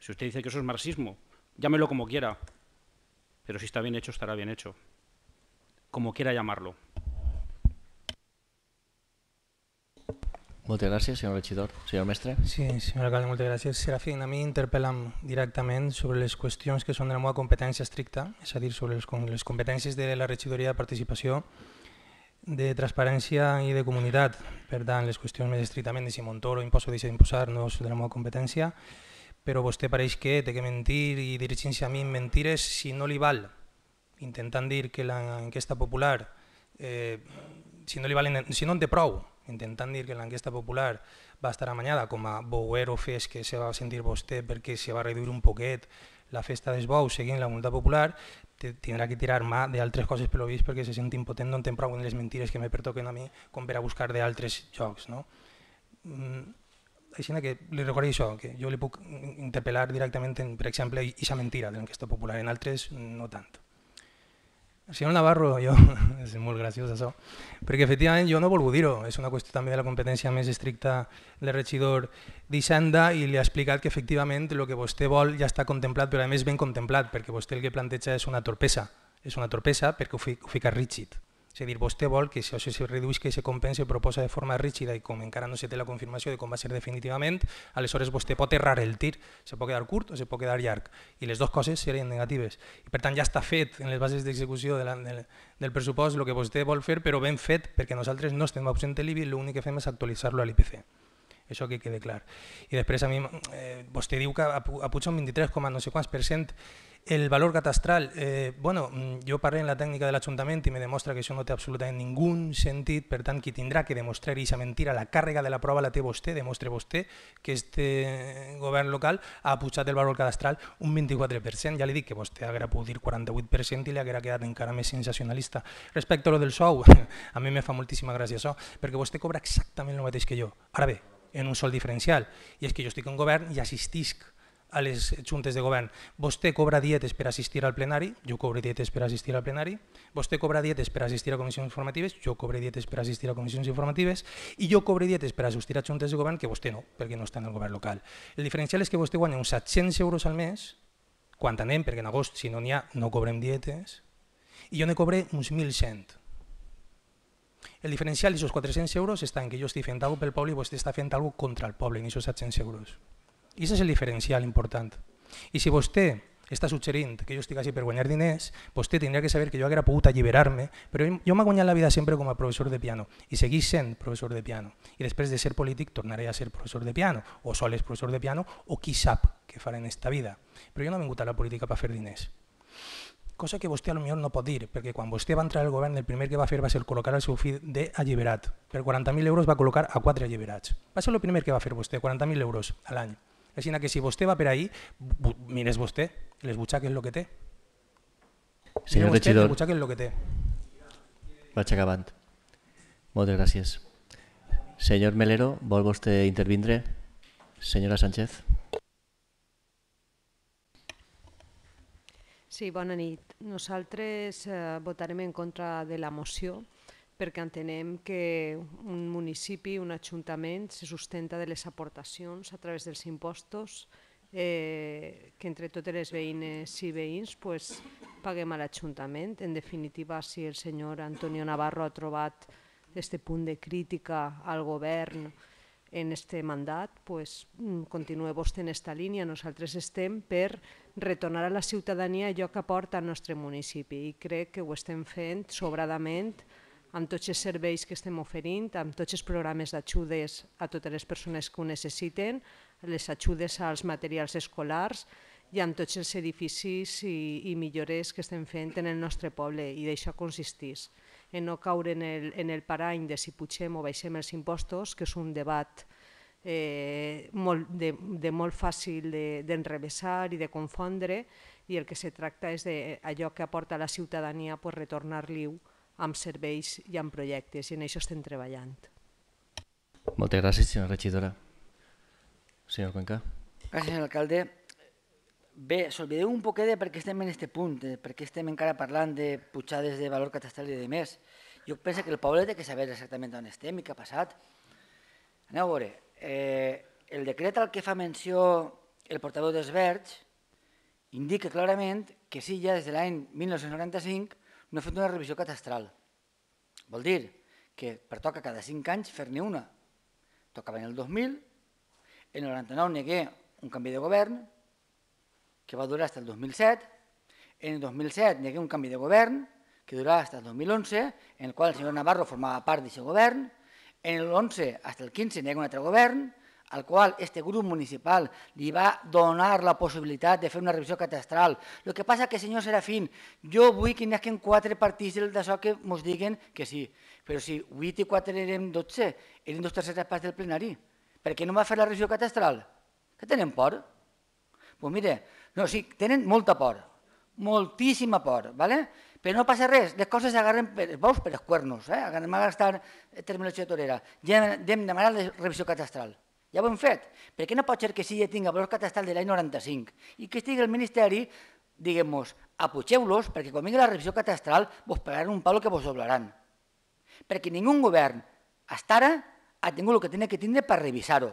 Si usted dice que eso es marxismo, llámelo como quiera, pero si está bien hecho, estará bien hecho. Como quiera llamarlo. Moltes gràcies, senyor regidor. Senyor mestre. Sí, senyor alcalde, moltes gràcies. Serafín, a mi interpel·lam directament sobre les qüestions que són de la meva competència estricta, és a dir, sobre les, les competències de la regidoria de participació, de transparència i de comunitat. Per tant, les qüestions més estrictament de si Montoro imposa o deixa d'imposar no és de la meva competència, però vostè pareix que té que mentir i dirigir-se a mi en mentires si no li val, intentant dir que l'enquesta popular, eh, si, no li valen, si no en té prou, intentant dir que l'enquesta popular va estar amanyada com a bouero fes que se va sentir vostè perquè se va reduir un poquet la festa dels bous seguint la voluntat popular, tindrà que tirar mà d'altres coses per lo vist perquè se sent impotent, no entén prou en les mentires que me pertoquen a mi com per a buscar d'altres jocs. No? Mm, així que li recordo això, que jo li puc interpel·lar directament, en, per exemple, aquesta mentira de l'enquesta popular, en altres no tant. Senyor Navarro, jo, és molt graciós això, perquè efectivament jo no volgo dir-ho, és una qüestió també de la competència més estricta del regidor d'Hisenda i li ha explicat que efectivament el que vostè vol ja està contemplat, però a més ben contemplat, perquè vostè el que planteja és una torpesa, és una torpesa perquè ho, fi, ho fica rígid, És a dir, vostè vol que això se reduïs, que se compense, proposa de forma rígida i com encara no se té la confirmació de com va ser definitivament, aleshores vostè pot errar el tir, se pot quedar curt o se pot quedar llarg. I les dues coses serien negatives. I per tant ja està fet en les bases d'execució de del, del pressupost el que vostè vol fer, però ben fet, perquè nosaltres no estem absent de l'IBI, l'únic que fem és actualitzar-lo a l'IPC això que quede clar. I després a mi, eh, vostè diu que a, Puig són 23, no sé quants per cent el valor catastral. Eh, bueno, jo parlé en la tècnica de l'Ajuntament i me demostra que això no té absolutament ningú sentit, per tant, qui tindrà que demostrar aquesta mentira, la càrrega de la prova la té vostè, demostre vostè que este govern local ha pujat el valor catastral un 24%, ja li dic que vostè haguera pogut dir 48% i li haguera quedat encara més sensacionalista. Respecte a lo del sou, a mi me fa moltíssima gràcia això, perquè vostè cobra exactament el mateix que jo. Ara bé, en un sol diferencial, i és que jo estic en govern i assistisc a les juntes de govern. Vostè cobra dietes per assistir al plenari, jo cobro dietes per assistir al plenari, vostè cobra dietes per assistir a comissions informatives, jo cobre dietes per assistir a comissions informatives i jo cobre dietes per assistir a juntes de govern que vostè no, perquè no està en el govern local. El diferencial és que vostè guanya uns 700 euros al mes, quan anem, perquè en agost si no n'hi ha no cobrem dietes, i jo ne cobré uns 1.100. El diferencial d'aquests 400 euros està en que jo estic fent alguna pel poble i vostè està fent alguna contra el poble en aquests 700 euros. I aquest és el diferencial important. I si vostè està suggerint que jo estic així per guanyar diners, vostè tindria que saber que jo haguera pogut alliberar-me, però jo m'he guanyat la vida sempre com a professor de piano i seguís sent professor de piano. I després de ser polític tornaré a ser professor de piano, o sols professor de piano, o qui sap què faré en esta vida. Però jo no he vingut a la política per fer diners cosa que vostè millor no pot dir, perquè quan vostè va entrar al govern el primer que va fer va ser col·locar el seu fill d'alliberat. Per 40.000 euros va col·locar a quatre alliberats. Va ser el primer que va fer vostè, 40.000 euros a l'any. Així que si vostè va per ahí, mires vostè, les butxaques el que té. Senyor regidor, les butxaques el que té. Vaig acabant. Moltes gràcies. Senyor Melero, vol vostè intervindre? Senyora Sánchez. Sí, bona nit. Nosaltres eh, votarem en contra de la moció perquè entenem que un municipi, un ajuntament, se sustenta de les aportacions a través dels impostos eh, que entre totes les veïnes i veïns pues, paguem a l'Ajuntament. En definitiva, si el senyor Antonio Navarro ha trobat este punt de crítica al govern en este mandat, pues, mm, continue vostè en esta línia. Nosaltres estem per retornar a la ciutadania allò que aporta al nostre municipi i crec que ho estem fent sobradament amb tots els serveis que estem oferint, amb tots els programes d'ajudes a totes les persones que ho necessiten, les ajudes als materials escolars i amb tots els edificis i, i millores que estem fent en el nostre poble i d'això consistís en no caure en el, en el parany de si pugem o baixem els impostos, que és un debat eh, molt, de, de molt fàcil d'enrevessar de, i de confondre, i el que se tracta és d'allò que aporta la ciutadania pues, retornar-li amb serveis i amb projectes, i en això estem treballant. Moltes gràcies, senyora regidora. Senyor Cuenca. Gràcies, senyor alcalde. Bé, s'oblideu un poquet de per què estem en aquest punt, de per què estem encara parlant de pujades de valor catastral i de més. Jo penso que el poble té que saber exactament on estem i què ha passat. Aneu a veure, eh, el decret al que fa menció el portaveu dels Verds indica clarament que sí, ja des de l'any 1995 no ha fet una revisió catastral. Vol dir que pertoca cada 5 anys fer-ne una. Tocava en el 2000, en el 99 n'hi hagué un canvi de govern, que va durar fins el 2007. En el 2007 hi hagué un canvi de govern que durava fins el 2011, en el qual el senyor Navarro formava part d'aquest govern. En el 11 fins el 15 hi hagué un altre govern, al qual este grup municipal li va donar la possibilitat de fer una revisió catastral. El que passa que, senyor Serafín, jo vull que n'hi hagi quatre partits d'això que ens diguen que sí, però si 8 i 4 eren 12, eren dos terceres parts del plenari. Per què no va fer la revisió catastral? Que tenen por? Doncs pues mire, no, sí, tenen molta por, moltíssima por, ¿vale? però no passa res, les coses s'agarren per els bous per els cuernos, eh? anem a gastar terminologia torera, ja hem demanat la revisió catastral. Ja ho hem fet. Per què no pot ser que si ja tinga valor catastral de l'any 95 i que estigui el Ministeri, diguem-nos, apugeu-los perquè quan vingui la revisió catastral vos pagaran un palo que vos doblaran. Perquè ningú govern, hasta ara, ha tingut el que tenia que tindre per revisar-ho.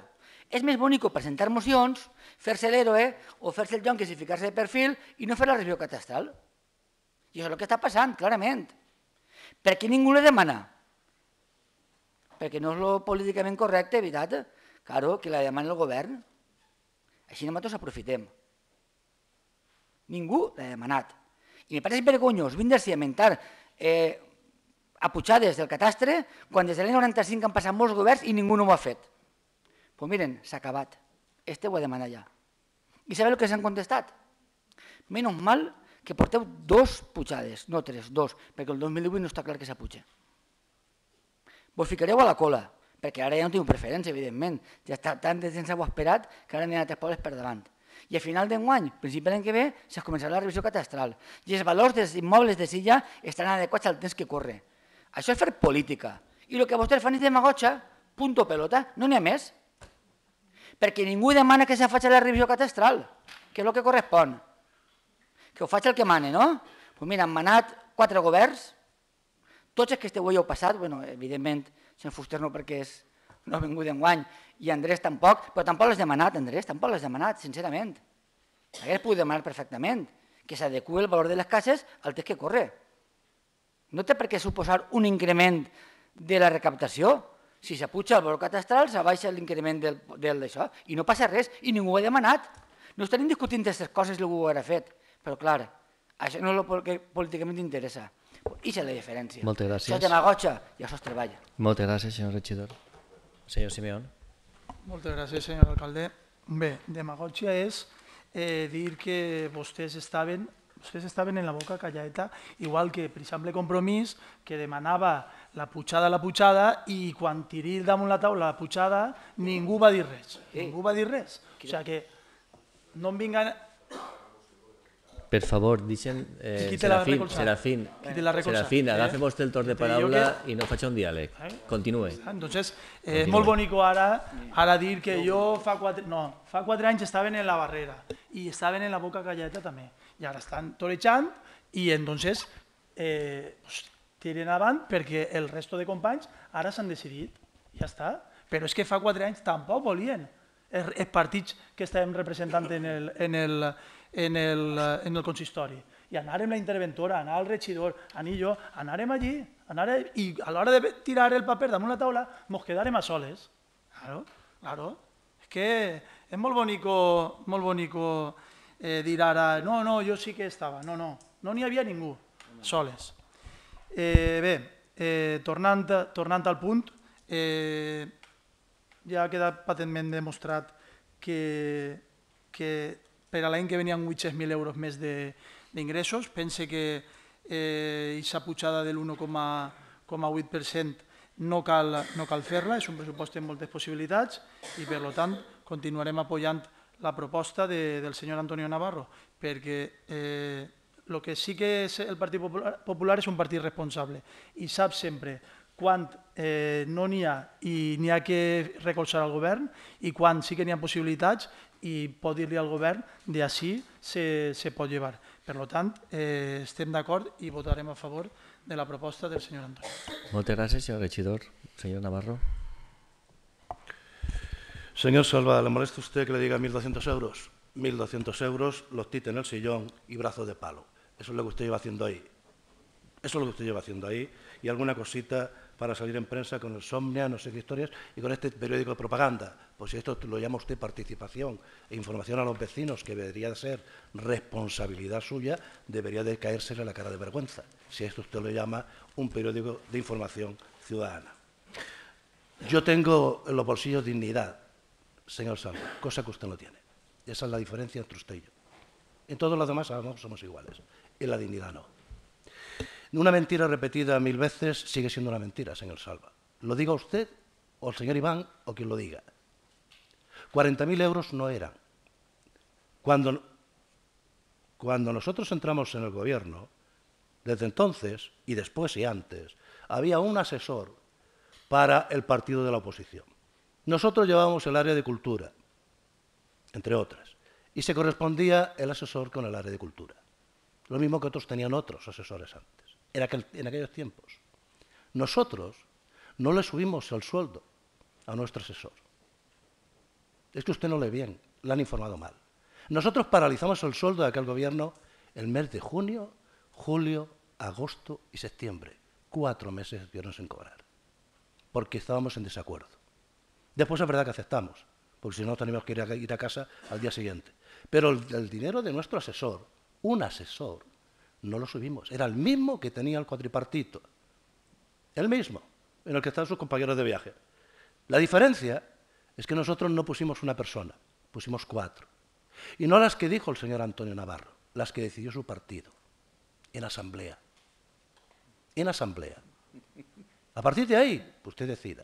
És més bonic presentar mocions, fer-se l'héroe o fer-se el jonques i ficar-se de perfil i no fer la revisió catastral. I això és el que està passant, clarament. Per què ningú li demana? Perquè no és lo políticament correcte, veritat? Claro, que la demana el govern. Així nosaltres aprofitem. Ningú l'ha demanat. I me pareix vergonyós vindre a cimentar eh, apujades del catastre quan des de l'any 95 han passat molts governs i ningú no ho ha fet. Doncs pues miren, s'ha acabat. Este ho ha demanat ja. I sabeu el que s'han contestat? Menys mal que porteu dos pujades, no tres, dos, perquè el 2018 no està clar que s'apuja. Vos ficareu a la cola, perquè ara ja no tinc preferència, evidentment. Ja està tant de temps ho esperat que ara n'hi ha tres pobles per davant. I a final d'enguany, principi l'any que ve, se començarà la revisió catastral. I els valors dels immobles de Silla estaran adequats al temps que corre. Això és fer política. I el que vostès fan és demagotxa, punto pelota, no n'hi ha més. Perquè ningú demana que se faci la revisió catastral, que és el que correspon. Que ho faci el que mane, no? Doncs pues mira, han manat quatre governs, tots els que esteu heu passat, bueno, evidentment, sense Fuster no perquè és, no ha vingut d'enguany, i Andrés tampoc, però tampoc l'has demanat, Andrés, tampoc l'has demanat, sincerament. Hagués pogut demanar perfectament que s'adequi el valor de les cases al temps que corre. No té per què suposar un increment de la recaptació. Si s'apuja el valor catastral, s'abaixa l'increment d'això, i no passa res, i ningú ho ha demanat. No estem discutint aquestes coses i ho haurà fet, però clar, això no és el que políticament interessa. I és la diferència. Moltes gràcies. Això és demagotxa i això es treballa. Moltes gràcies, senyor regidor. Senyor Simeón. Moltes gràcies, senyor alcalde. Bé, demagògia és eh, dir que vostès estaven, vostès estaven en la boca calladeta, igual que, per exemple, Compromís, que demanava la pujada a la pujada i quan tiré damunt la taula la pujada ningú va dir res. Ningú va dir res. O sigui que no em vingan per favor, deixen... Eh, qui té la Serafín? Serafín, Qui té la recolza? Serafín, Eh? agafe vostè el torn de Te paraula que- i no faig un diàleg. Eh? Continue. Entonces, eh, és molt bonico ara, ara dir que jo fa quatre, no, fa quatre anys estaven en la barrera i estaven en la boca calladeta també. I ara estan torejant i entonces eh, pues, tiren avant perquè el resto de companys ara s'han decidit. Ja està. Però és que fa quatre anys tampoc volien els, els partits que estàvem representant en el, en el, en el, eh, en el consistori. I anàrem la interventora, anar al regidor, anar jo, anàrem allí, anàrem, i a l'hora de tirar el paper damunt la taula, mos quedàrem a soles. Claro, claro. És que és molt bonico, molt bonico eh, dir ara, no, no, jo sí que estava. No, no, no n'hi havia ningú, soles. Eh, bé, eh, tornant, tornant al punt, eh, ja ha quedat patentment demostrat que, que per a l'any que venien 800.000 euros més d'ingressos. Pense que eh, aquesta pujada de l'1,8% no cal, no cal fer-la, és un pressupost amb moltes possibilitats i per tant continuarem apoyant la proposta de, del senyor Antonio Navarro perquè eh, el que sí que és el Partit Popular, és un partit responsable i sap sempre quan eh, no n'hi ha i n'hi ha que recolzar al govern i quan sí que n'hi ha possibilitats i pot dir-li al govern de així se, se pot llevar. Per tant, eh, estem d'acord i votarem a favor de la proposta del senyor Antonio. Moltes gràcies, senyor regidor. Senyor Navarro. Señor Salva, ¿le molesta a usted que le diga 1.200 euros? 1.200 euros, los tite en el sillón y brazos de palo. Eso es lo que usted lleva haciendo ahí. Eso es lo que usted lleva haciendo ahí. Y alguna cosita para salir en prensa con el Somnia, no sé qué historias, y con este periódico de propaganda. Pues si esto lo llama usted participación e información a los vecinos, que debería de ser responsabilidad suya, debería de caérsele la cara de vergüenza. Si esto usted lo llama un periódico de información ciudadana. Yo tengo en los bolsillos dignidad, señor Salva, cosa que usted no tiene. Esa es la diferencia entre usted y yo. En todos los demás sabemos somos iguales, en la dignidad no. Una mentira repetida mil veces sigue siendo una mentira, señor Salva. Lo diga usted o el señor Iván o quien lo diga. 40.000 euros no eran. Cuando, cuando nosotros entramos en el gobierno, desde entonces y después y antes, había un asesor para el partido de la oposición. Nosotros llevábamos el área de cultura, entre otras, y se correspondía el asesor con el área de cultura. Lo mismo que otros tenían otros asesores antes, en, en aquellos tiempos. Nosotros no le subimos el sueldo a nuestro asesor. Es que usted no lee bien, le han informado mal. Nosotros paralizamos el sueldo de aquel gobierno el mes de junio, julio, agosto y septiembre, cuatro meses estuvieron sin cobrar, porque estábamos en desacuerdo. Después es verdad que aceptamos, porque si no teníamos que ir a, casa al día siguiente. Pero el, dinero de nuestro asesor, un asesor, no lo subimos. Era el mismo que tenía el cuatripartito. El mismo, en el que estaban sus compañeros de viaje. La diferencia es que nosotros no pusimos una persona, pusimos cuatro. Y no las que dijo el señor Antonio Navarro, las que decidió su partido, en asamblea. En asamblea. A partir de ahí, usted decida.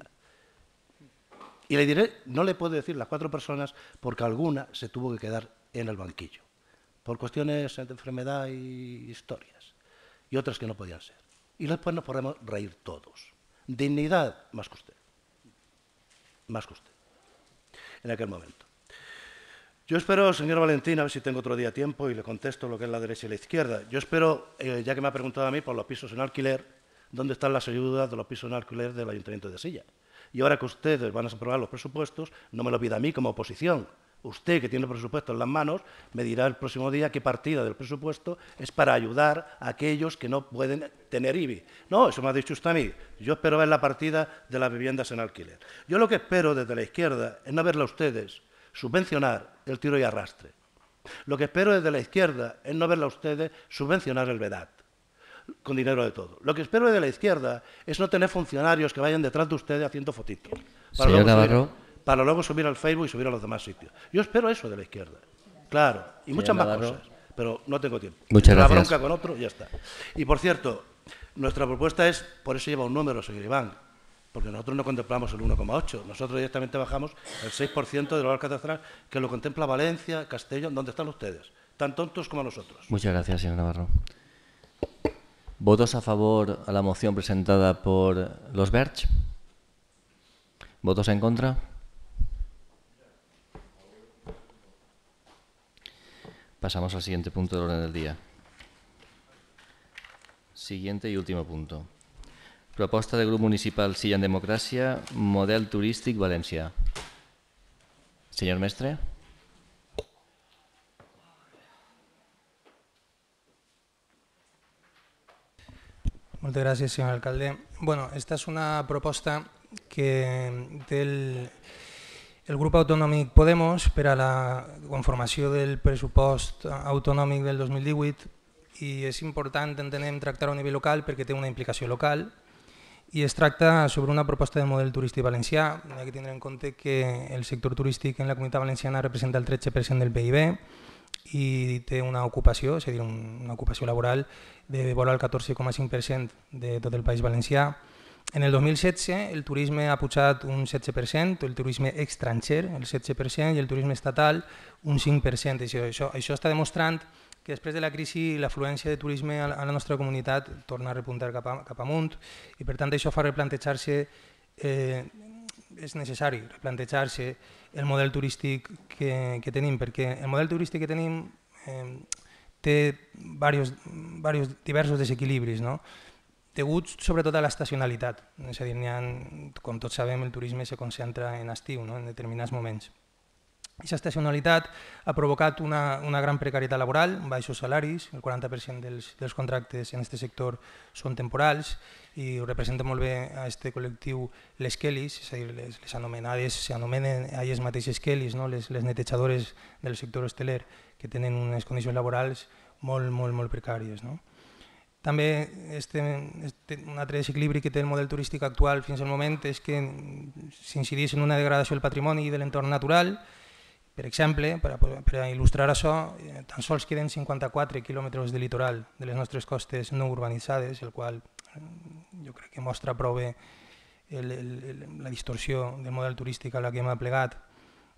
Y le diré, no le puedo decir las cuatro personas porque alguna se tuvo que quedar en el banquillo, por cuestiones de enfermedad y historias, y otras que no podían ser. Y después nos podemos reír todos. Dignidad más que usted. Más que usted. En aquel momento. Yo espero, señor Valentín, a ver si tengo otro día tiempo y le contesto lo que es la derecha y la izquierda. Yo espero, eh, ya que me ha preguntado a mí por los pisos en alquiler, ¿dónde están las ayudas de los pisos en alquiler del Ayuntamiento de Silla? Y ahora que ustedes van a aprobar los presupuestos, no me lo pida a mí como oposición. Usted, que tiene el presupuesto en las manos, me dirá el próximo día qué partida del presupuesto es para ayudar a aquellos que no pueden tener IBI. No, eso me ha dicho usted a mí. Yo espero ver la partida de las viviendas en alquiler. Yo lo que espero desde la izquierda es no verla a ustedes subvencionar el tiro y arrastre. Lo que espero desde la izquierda es no verla a ustedes subvencionar el VEDAT con dinero de todo. Lo que espero de la izquierda es no tener funcionarios que vayan detrás de ustedes haciendo fotitos. Luego subir, para luego subir al Facebook y subir a los demás sitios. Yo espero eso de la izquierda. Claro, y muchas más cosas, pero no tengo tiempo. Muchas la gracias. bronca con otro y ya está. Y por cierto, nuestra propuesta es, por eso lleva un número, señor Iván, porque nosotros no contemplamos el 1,8, nosotros directamente bajamos el 6% de valor catastral que lo contempla Valencia, Castellón, ¿dónde están ustedes? Tan tontos como nosotros. Muchas gracias, señor Navarro. ¿Votos a favor a la moción presentada por los Berch? ¿Votos en contra? Pasamos al siguiente punto del orden del día. Siguiente y último punto. Proposta del Grup Municipal Silla en Democràcia, model turístic València. Señor Mestre. Moltes gràcies, senyor alcalde. Bueno, esta és una proposta que té el, el grup autonòmic Podemos per a la conformació del pressupost autonòmic del 2018 i és important, entenem, tractar-ho a nivell local perquè té una implicació local i es tracta sobre una proposta de model turístic valencià. Hi que tindre en compte que el sector turístic en la comunitat valenciana representa el 13% del PIB i té una ocupació, és a dir, una ocupació laboral de vora el 14,5% de tot el País Valencià. En el 2016 el turisme ha pujat un 16%, el turisme estranger el 16% i el turisme estatal un 5%. Això, això, això està demostrant que després de la crisi l'afluència de turisme a la nostra comunitat torna a repuntar cap, a, cap amunt i per tant això fa replantejar-se, eh, és necessari replantejar-se el model turístic que, que tenim, perquè el model turístic que tenim eh, té diversos, diversos, diversos desequilibris, no? Deguts sobretot a l'estacionalitat. És a dir, ha, com tots sabem, el turisme se concentra en estiu, no? en determinats moments. Aquesta estacionalitat ha provocat una, una gran precarietat laboral, baixos salaris, el 40% dels, dels contractes en aquest sector són temporals i ho representa molt bé a aquest col·lectiu les Kellys, és a dir, les, les anomenades, s'anomenen a elles mateixes Kellys, no? les, les netejadores del sector hosteler, que tenen unes condicions laborals molt, molt, molt precàries. No? També este, este, un altre desequilibri que té el model turístic actual fins al moment és que s'incidís en una degradació del patrimoni i de l'entorn natural, per exemple, per per il·lustrar això, eh, tan sols queden 54 quilòmetres de litoral de les nostres costes no urbanitzades, el qual eh, jo crec que mostra prou bé el, el, la distorsió del model turístic a la que hem aplegat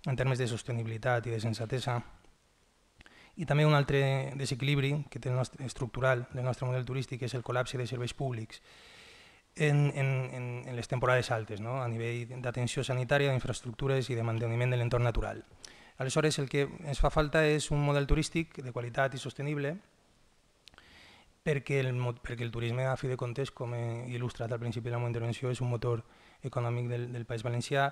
en termes de sostenibilitat i de sensatesa. I també un altre desequilibri que té el nostre, estructural del nostre model turístic és el col·lapse de serveis públics en, en, en les temporades altes, no? a nivell d'atenció sanitària, d'infraestructures i de manteniment de l'entorn natural. Aleshores, el que ens fa falta és un model turístic de qualitat i sostenible perquè el, perquè el turisme, a fi de comptes, com he il·lustrat al principi de la meva intervenció, és un motor econòmic del, del País Valencià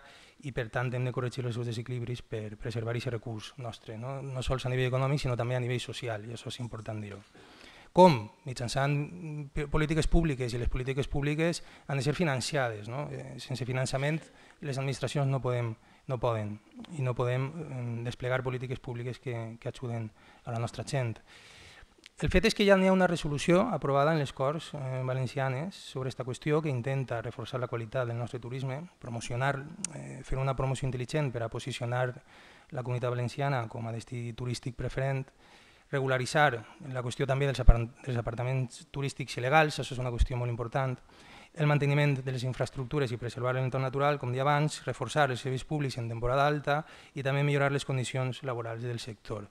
i per tant hem de corregir els seus desequilibris per preservar aquest recurs nostre, no, no sols a nivell econòmic sinó també a nivell social i això és important dir-ho. Com? Mitjançant polítiques públiques i les polítiques públiques han de ser financiades. No? Eh, sense finançament les administracions no, podem, no poden i no podem eh, desplegar polítiques públiques que, que ajuden a la nostra gent. El fet és que ja n'hi ha una resolució aprovada en les Corts eh, Valencianes sobre aquesta qüestió que intenta reforçar la qualitat del nostre turisme, promocionar, eh, fer una promoció intel·ligent per a posicionar la comunitat valenciana com a destí turístic preferent, regularitzar la qüestió també dels, dels apartaments turístics il·legals, això és una qüestió molt important, el manteniment de les infraestructures i preservar l'entorn natural, com dia abans, reforçar els serveis públics en temporada alta i també millorar les condicions laborals del sector.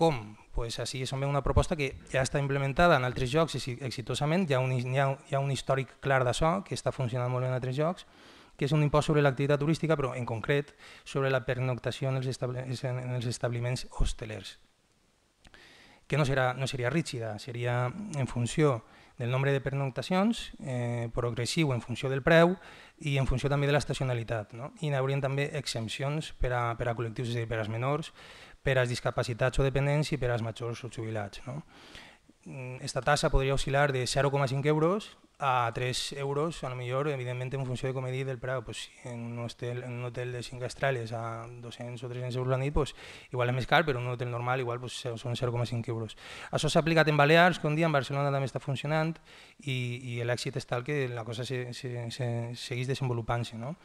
Com? Pues així és una proposta que ja està implementada en altres jocs exitosament, hi ha un, hi ha, hi ha un històric clar d'això, que està funcionant molt bé en altres jocs, que és un impost sobre l'activitat turística, però en concret sobre la pernoctació en els, en els establiments hostelers que no, serà, no seria rígida, seria en funció del nombre de pernoctacions, eh, progressiu en funció del preu i en funció també de l'estacionalitat. No? I hi haurien també exempcions per a, per a col·lectius, és a dir, per als menors, per als discapacitats o dependents i per als majors o jubilats. No? Esta tassa podria oscil·lar de 0,5 euros a 3 euros, a lo millor, evidentment en funció de com he dit del preu, pues, si en un hotel, en un hotel de 5 estrelles a 200 o 300 euros la nit, pues, igual és més car, però en un hotel normal igual pues, són 0,5 euros. Això s'ha aplicat en Balears, un dia en Barcelona també està funcionant i, i l'èxit és tal que la cosa se, se, se, segueix desenvolupant-se. No?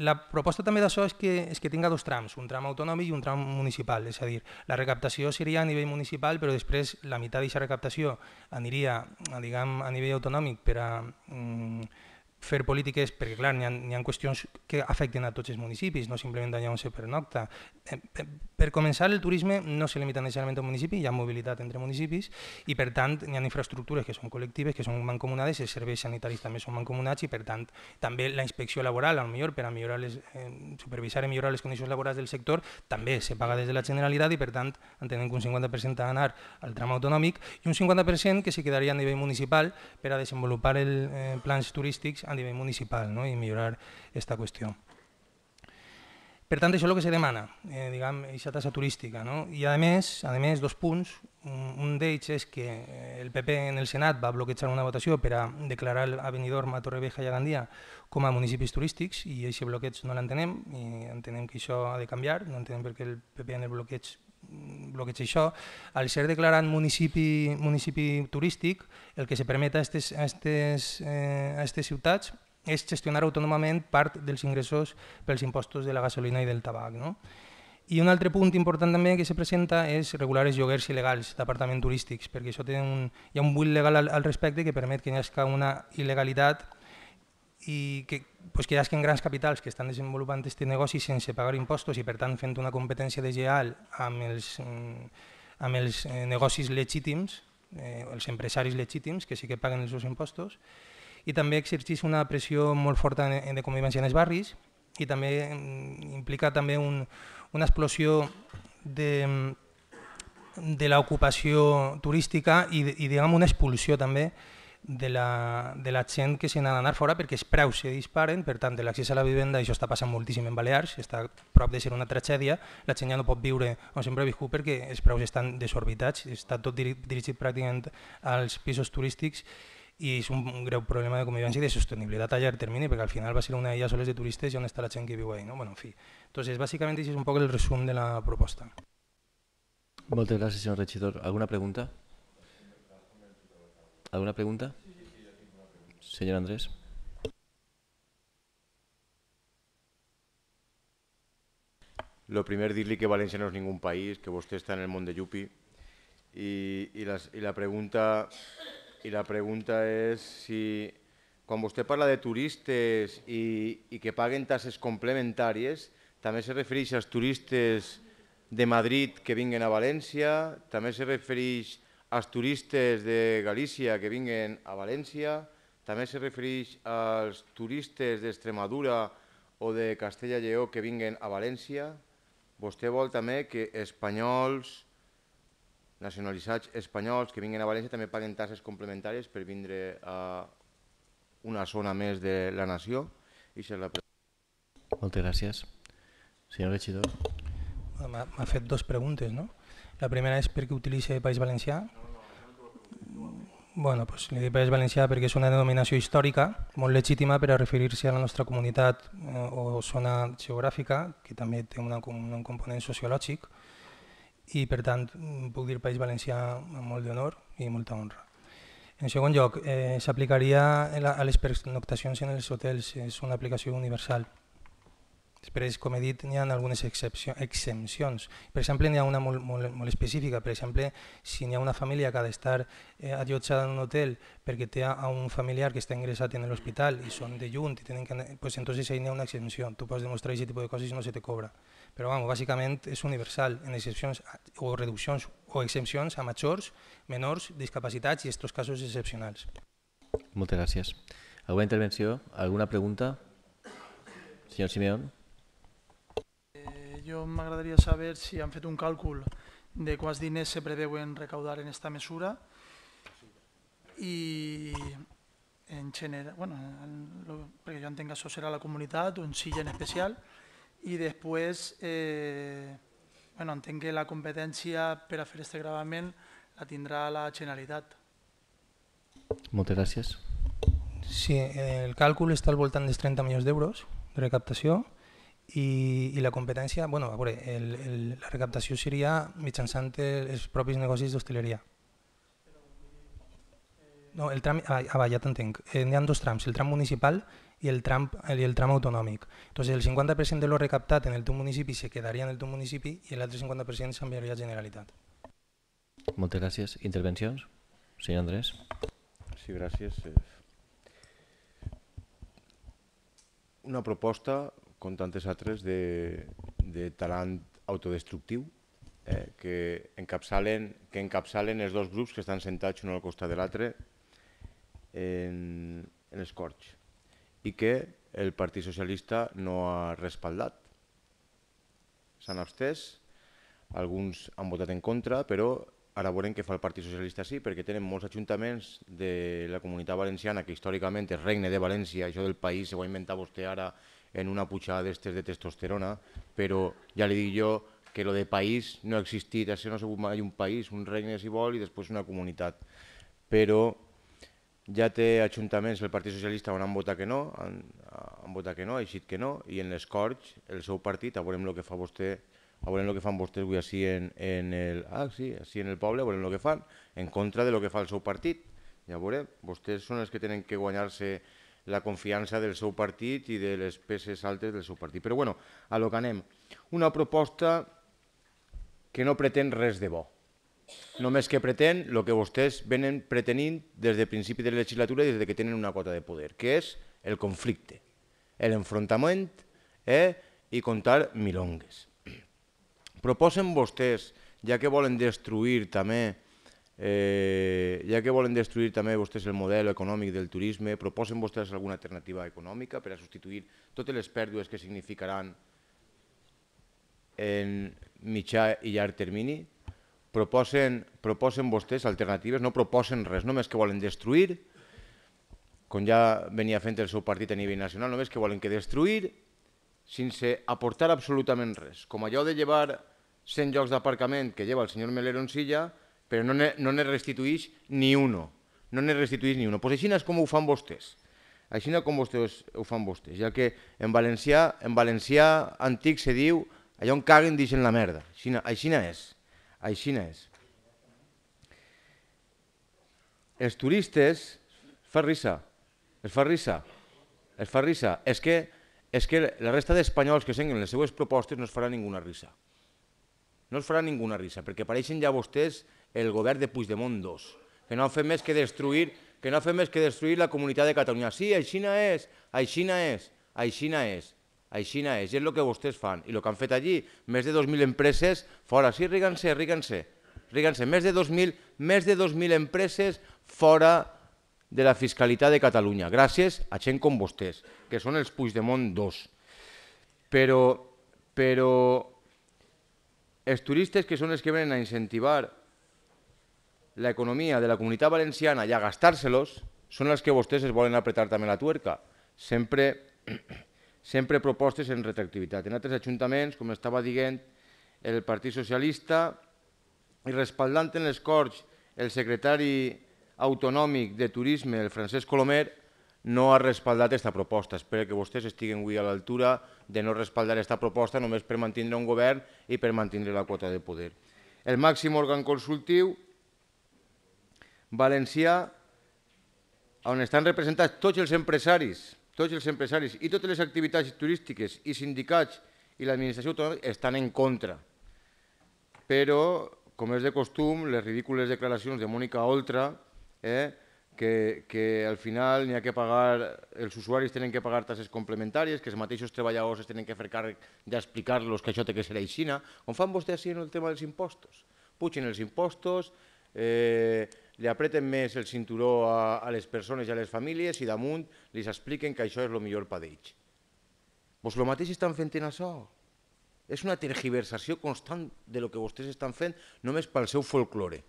La proposta també d'això és, que, és que tinga dos trams, un tram autonòmic i un tram municipal, és a dir, la recaptació seria a nivell municipal, però després la meitat d'aquesta recaptació aniria diguem, a nivell autonòmic per a mm, fer polítiques, perquè clar, n'hi ha, ha qüestions que afecten a tots els municipis, no simplement allà on se pernocta. Eh, eh, per començar, el turisme no se limita necessàriament al municipi, hi ha mobilitat entre municipis i per tant hi ha infraestructures que són col·lectives, que són mancomunades, els serveis sanitaris també són mancomunats i per tant també la inspecció laboral, al millor per a millorar les, eh, supervisar i millorar les condicions laborals del sector, també se paga des de la Generalitat i per tant entenem que un 50% ha d'anar al tram autonòmic i un 50% que se quedaria a nivell municipal per a desenvolupar els eh, plans turístics a nivell municipal no? i millorar aquesta qüestió. Per tant, això és el que se demana, eh, diguem, aquesta tassa turística. No? I a més, a més, dos punts. Un, d'ells és que el PP en el Senat va bloquejar una votació per a declarar a Benidorm, a Torrevieja i a Gandia com a municipis turístics i aquest bloqueig no l'entenem i entenem que això ha de canviar, no entenem per què el PP en el bloqueig bloqueig això, al ser declarat municipi, municipi turístic, el que se permet a aquestes eh, ciutats és gestionar autònomament part dels ingressos pels impostos de la gasolina i del tabac. No? I un altre punt important també que se presenta és regular els lloguers il·legals d'apartaments turístics, perquè això té un, hi ha un buit legal al, al respecte que permet que hi hagi una il·legalitat i que, pues que hi hagi grans capitals que estan desenvolupant aquest negoci sense pagar impostos i per tant fent una competència desleal amb els, amb els eh, negocis legítims, eh, els empresaris legítims que sí que paguen els seus impostos. I també exerceix una pressió molt forta en, de convivència en els barris i també mm, implica també un, una explosió de, de l'ocupació turística i, i diguem, una expulsió també de la, de la gent que se n'ha d'anar fora perquè els preus se disparen, per tant l'accés a la vivenda, això està passant moltíssim en Balears, està prop de ser una tragèdia, la gent ja no pot viure on sempre ha viscut perquè els preus estan desorbitats, està tot dirigit pràcticament als pisos turístics i és un greu problema de convivència i de sostenibilitat a llarg termini, perquè al final va ser una illa soles de turistes i on està la gent que viu ahí. No? Bueno, en fi. Entonces, bàsicament, això és un poc el resum de la proposta. Moltes gràcies, senyor regidor. ¿Alguna pregunta? ¿Alguna pregunta? Señor Andrés. Lo primer, dir-li que València no és ningú país, que vostè està en el món de Yupi. I, i, les, i la pregunta i la pregunta és si quan vostè parla de turistes i, i que paguen tasses complementàries, també se refereix als turistes de Madrid que vinguen a València, també se refereix als turistes de Galícia que vinguen a València, també se refereix als turistes d'Extremadura o de Castella-Lleó que vinguen a València. Vostè vol també que espanyols, nacionalitzats espanyols que vinguin a València també paguen tasses complementàries per vindre a una zona més de la nació. I la... Moltes gràcies. Senyor regidor. M'ha fet dues preguntes, no? La primera és per què utilitza País Valencià? Bueno, pues li dic País Valencià perquè és una denominació històrica molt legítima per a referir-se a la nostra comunitat eh, o zona geogràfica, que també té una, un component sociològic, i per tant puc dir País Valencià amb molt d'honor i molta honra. En segon lloc, eh, s'aplicaria a les pernoctacions en els hotels, és una aplicació universal. Després, com he dit, n'hi ha algunes exempcions. Per exemple, n'hi ha una molt, molt, molt específica. Per exemple, si n'hi ha una família que ha d'estar eh, allotjada en un hotel perquè té a un familiar que està ingressat en l'hospital i són de junt, i tenen que, pues, entonces ahí n'hi ha una exempció. Tu pots demostrar aquest tipus de coses i no se te cobra. Però vamos, bàsicament és universal en excepcions o reduccions o exempcions a majors, menors, discapacitats i aquests casos excepcionals. Moltes gràcies. Alguna intervenció? Alguna pregunta? Senyor Simeón jo m'agradaria saber si han fet un càlcul de quants diners se preveuen recaudar en aquesta mesura i en general, bueno, en, lo, perquè jo entenc que això serà la comunitat o en Silla en especial i després eh, bueno, entenc que la competència per a fer aquest gravament la tindrà la Generalitat. Moltes gràcies. Sí, el càlcul està al voltant dels 30 milions d'euros de recaptació i, i la competència, bueno, a veure, el, el, la recaptació seria mitjançant els propis negocis d'hostaleria. No, el tram, ah, ah ja t'entenc. Eh, hi ha dos trams, el tram municipal i el tram, i el tram autonòmic. Entonces, el 50% de lo recaptat en el teu municipi se quedaria en el teu municipi i l'altre 50% s'enviaria a Generalitat. Moltes gràcies. Intervencions? Senyor Andrés. Sí, gràcies. Una proposta com tantes altres, de, de talent autodestructiu eh, que, encapçalen, que encapçalen els dos grups que estan sentats un al costat de l'altre en, en escorx i que el Partit Socialista no ha respaldat. S'han abstès, alguns han votat en contra, però ara veurem què fa el Partit Socialista sí, perquè tenen molts ajuntaments de la comunitat valenciana que històricament és regne de València, això del país se ho ha inventat vostè ara en una pujada d'estes de testosterona, però ja li dic jo que lo de país no ha existit, això no ha sigut mai un país, un regne si vol i després una comunitat. Però ja té ajuntaments el Partit Socialista on han votat que no, han, han votat que no, ha eixit que no, i en les Corts, el seu partit, a veurem el que fa vostè, a veurem el que fan vostès avui així en, en el, ah, sí, així en el poble, a veurem el que fan, en contra de lo que fa el seu partit. Ja veurem, vostès són els que tenen que guanyar-se la confiança del seu partit i de les peces altes del seu partit. Però bueno, a lo que anem. Una proposta que no pretén res de bo. Només que pretén el que vostès venen pretenint des de principi de la legislatura i des de que tenen una quota de poder, que és el conflicte, l'enfrontament eh, i contar milongues. Proposen vostès, ja que volen destruir també Eh, ja que volen destruir també vostès el model econòmic del turisme, proposen vostès alguna alternativa econòmica per a substituir totes les pèrdues que significaran en mitjà i llarg termini? Proposen, proposen vostès alternatives, no proposen res, només que volen destruir, com ja venia fent el seu partit a nivell nacional, només que volen que destruir sense aportar absolutament res. Com allò de llevar 100 llocs d'aparcament que lleva el senyor Melero en Silla, però no ne, no ne restitueix ni uno. No ne restitueix ni uno. Pues així és com ho fan vostès. Així com vostès ho fan vostès, ja que en valencià, en valencià antic se diu allà on caguen deixen la merda. Així, així és. Així és. Els turistes fa risa. Es fa risa. Es fa risa. És que, és que la resta d'espanyols que senguen les seues propostes no es farà ninguna risa. No es farà ninguna risa, perquè apareixen ja vostès el govern de Puigdemont II, que no ha fet més que destruir, que no ha fet més que destruir la comunitat de Catalunya. Sí, aixina és, aixina és, aixina és, aixina és, i és el que vostès fan. I el que han fet allí, més de 2.000 empreses, fora, sí, ríganse, ríganse, ríganse, més de 2.000 més de 2.000 empreses fora de la fiscalitat de Catalunya, gràcies a gent com vostès, que són els Puigdemont II. Però, però els turistes que són els que venen a incentivar l'economia de la comunitat valenciana i a gastar-se-los són els que vostès es volen apretar també la tuerca. Sempre, sempre propostes en retractivitat. En altres ajuntaments, com estava dient el Partit Socialista, i respaldant en les Corts el secretari autonòmic de turisme, el Francesc Colomer, no ha respaldat aquesta proposta. Espero que vostès estiguen avui a l'altura de no respaldar aquesta proposta només per mantenir un govern i per mantenir la quota de poder. El màxim òrgan consultiu valencià on estan representats tots els empresaris, tots els empresaris i totes les activitats turístiques i sindicats i l'administració autonòmica estan en contra. Però, com és de costum, les ridícules declaracions de Mònica Oltra eh, que, que al final n'hi ha que pagar, els usuaris tenen que pagar tasses complementàries, que els mateixos treballadors es tenen que fer càrrec d'explicar-los que això té que ser aixina, com fan vostès així en el tema dels impostos. Pugen els impostos, eh, li apreten més el cinturó a, a les persones i a les famílies i damunt li expliquen que això és el millor per d'ells. Pues el mateix estan fent en això. És una tergiversació constant de lo que vostès estan fent només pel seu folklore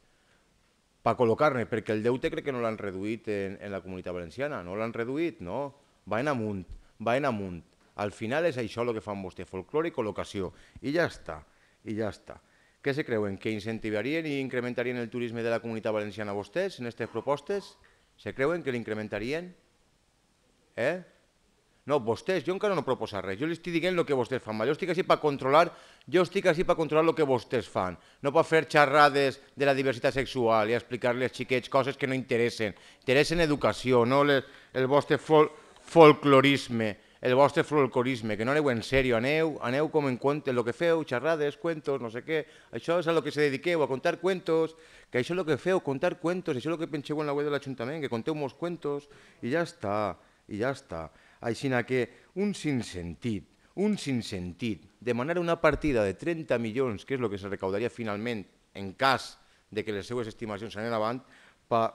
per col·locar-ne, perquè el deute crec que no l'han reduït en, en la comunitat valenciana, no l'han reduït, no, va en amunt, va en amunt. Al final és això el que fan vostè, folclore i col·locació, i ja està, i ja està. Què se creuen? Que incentivarien i incrementarien el turisme de la comunitat valenciana vostès en aquestes propostes? Se creuen que l'incrementarien? Eh? No, vostès, jo encara no proposa res, jo li estic dient el que vostès fan, jo estic així per controlar, jo estic així per controlar el que vostès fan, no per fer xerrades de la diversitat sexual i explicar-li als xiquets coses que no interessen, interessen educació, no les, el vostre fol, folclorisme, el vostre folclorisme, que no aneu en sèrio, aneu, aneu com en compte el que feu, xerrades, cuentos, no sé què, això és a lo que se dediqueu, a contar cuentos, que això és el que feu, contar cuentos, això és el que penseu en la web de l'Ajuntament, que conteu molts cuentos, i ja està, i ja està. Així que un sinssentit, un sinssentit, demanar una partida de 30 milions, que és el que se recaudaria finalment en cas de que les seues estimacions anen avant, per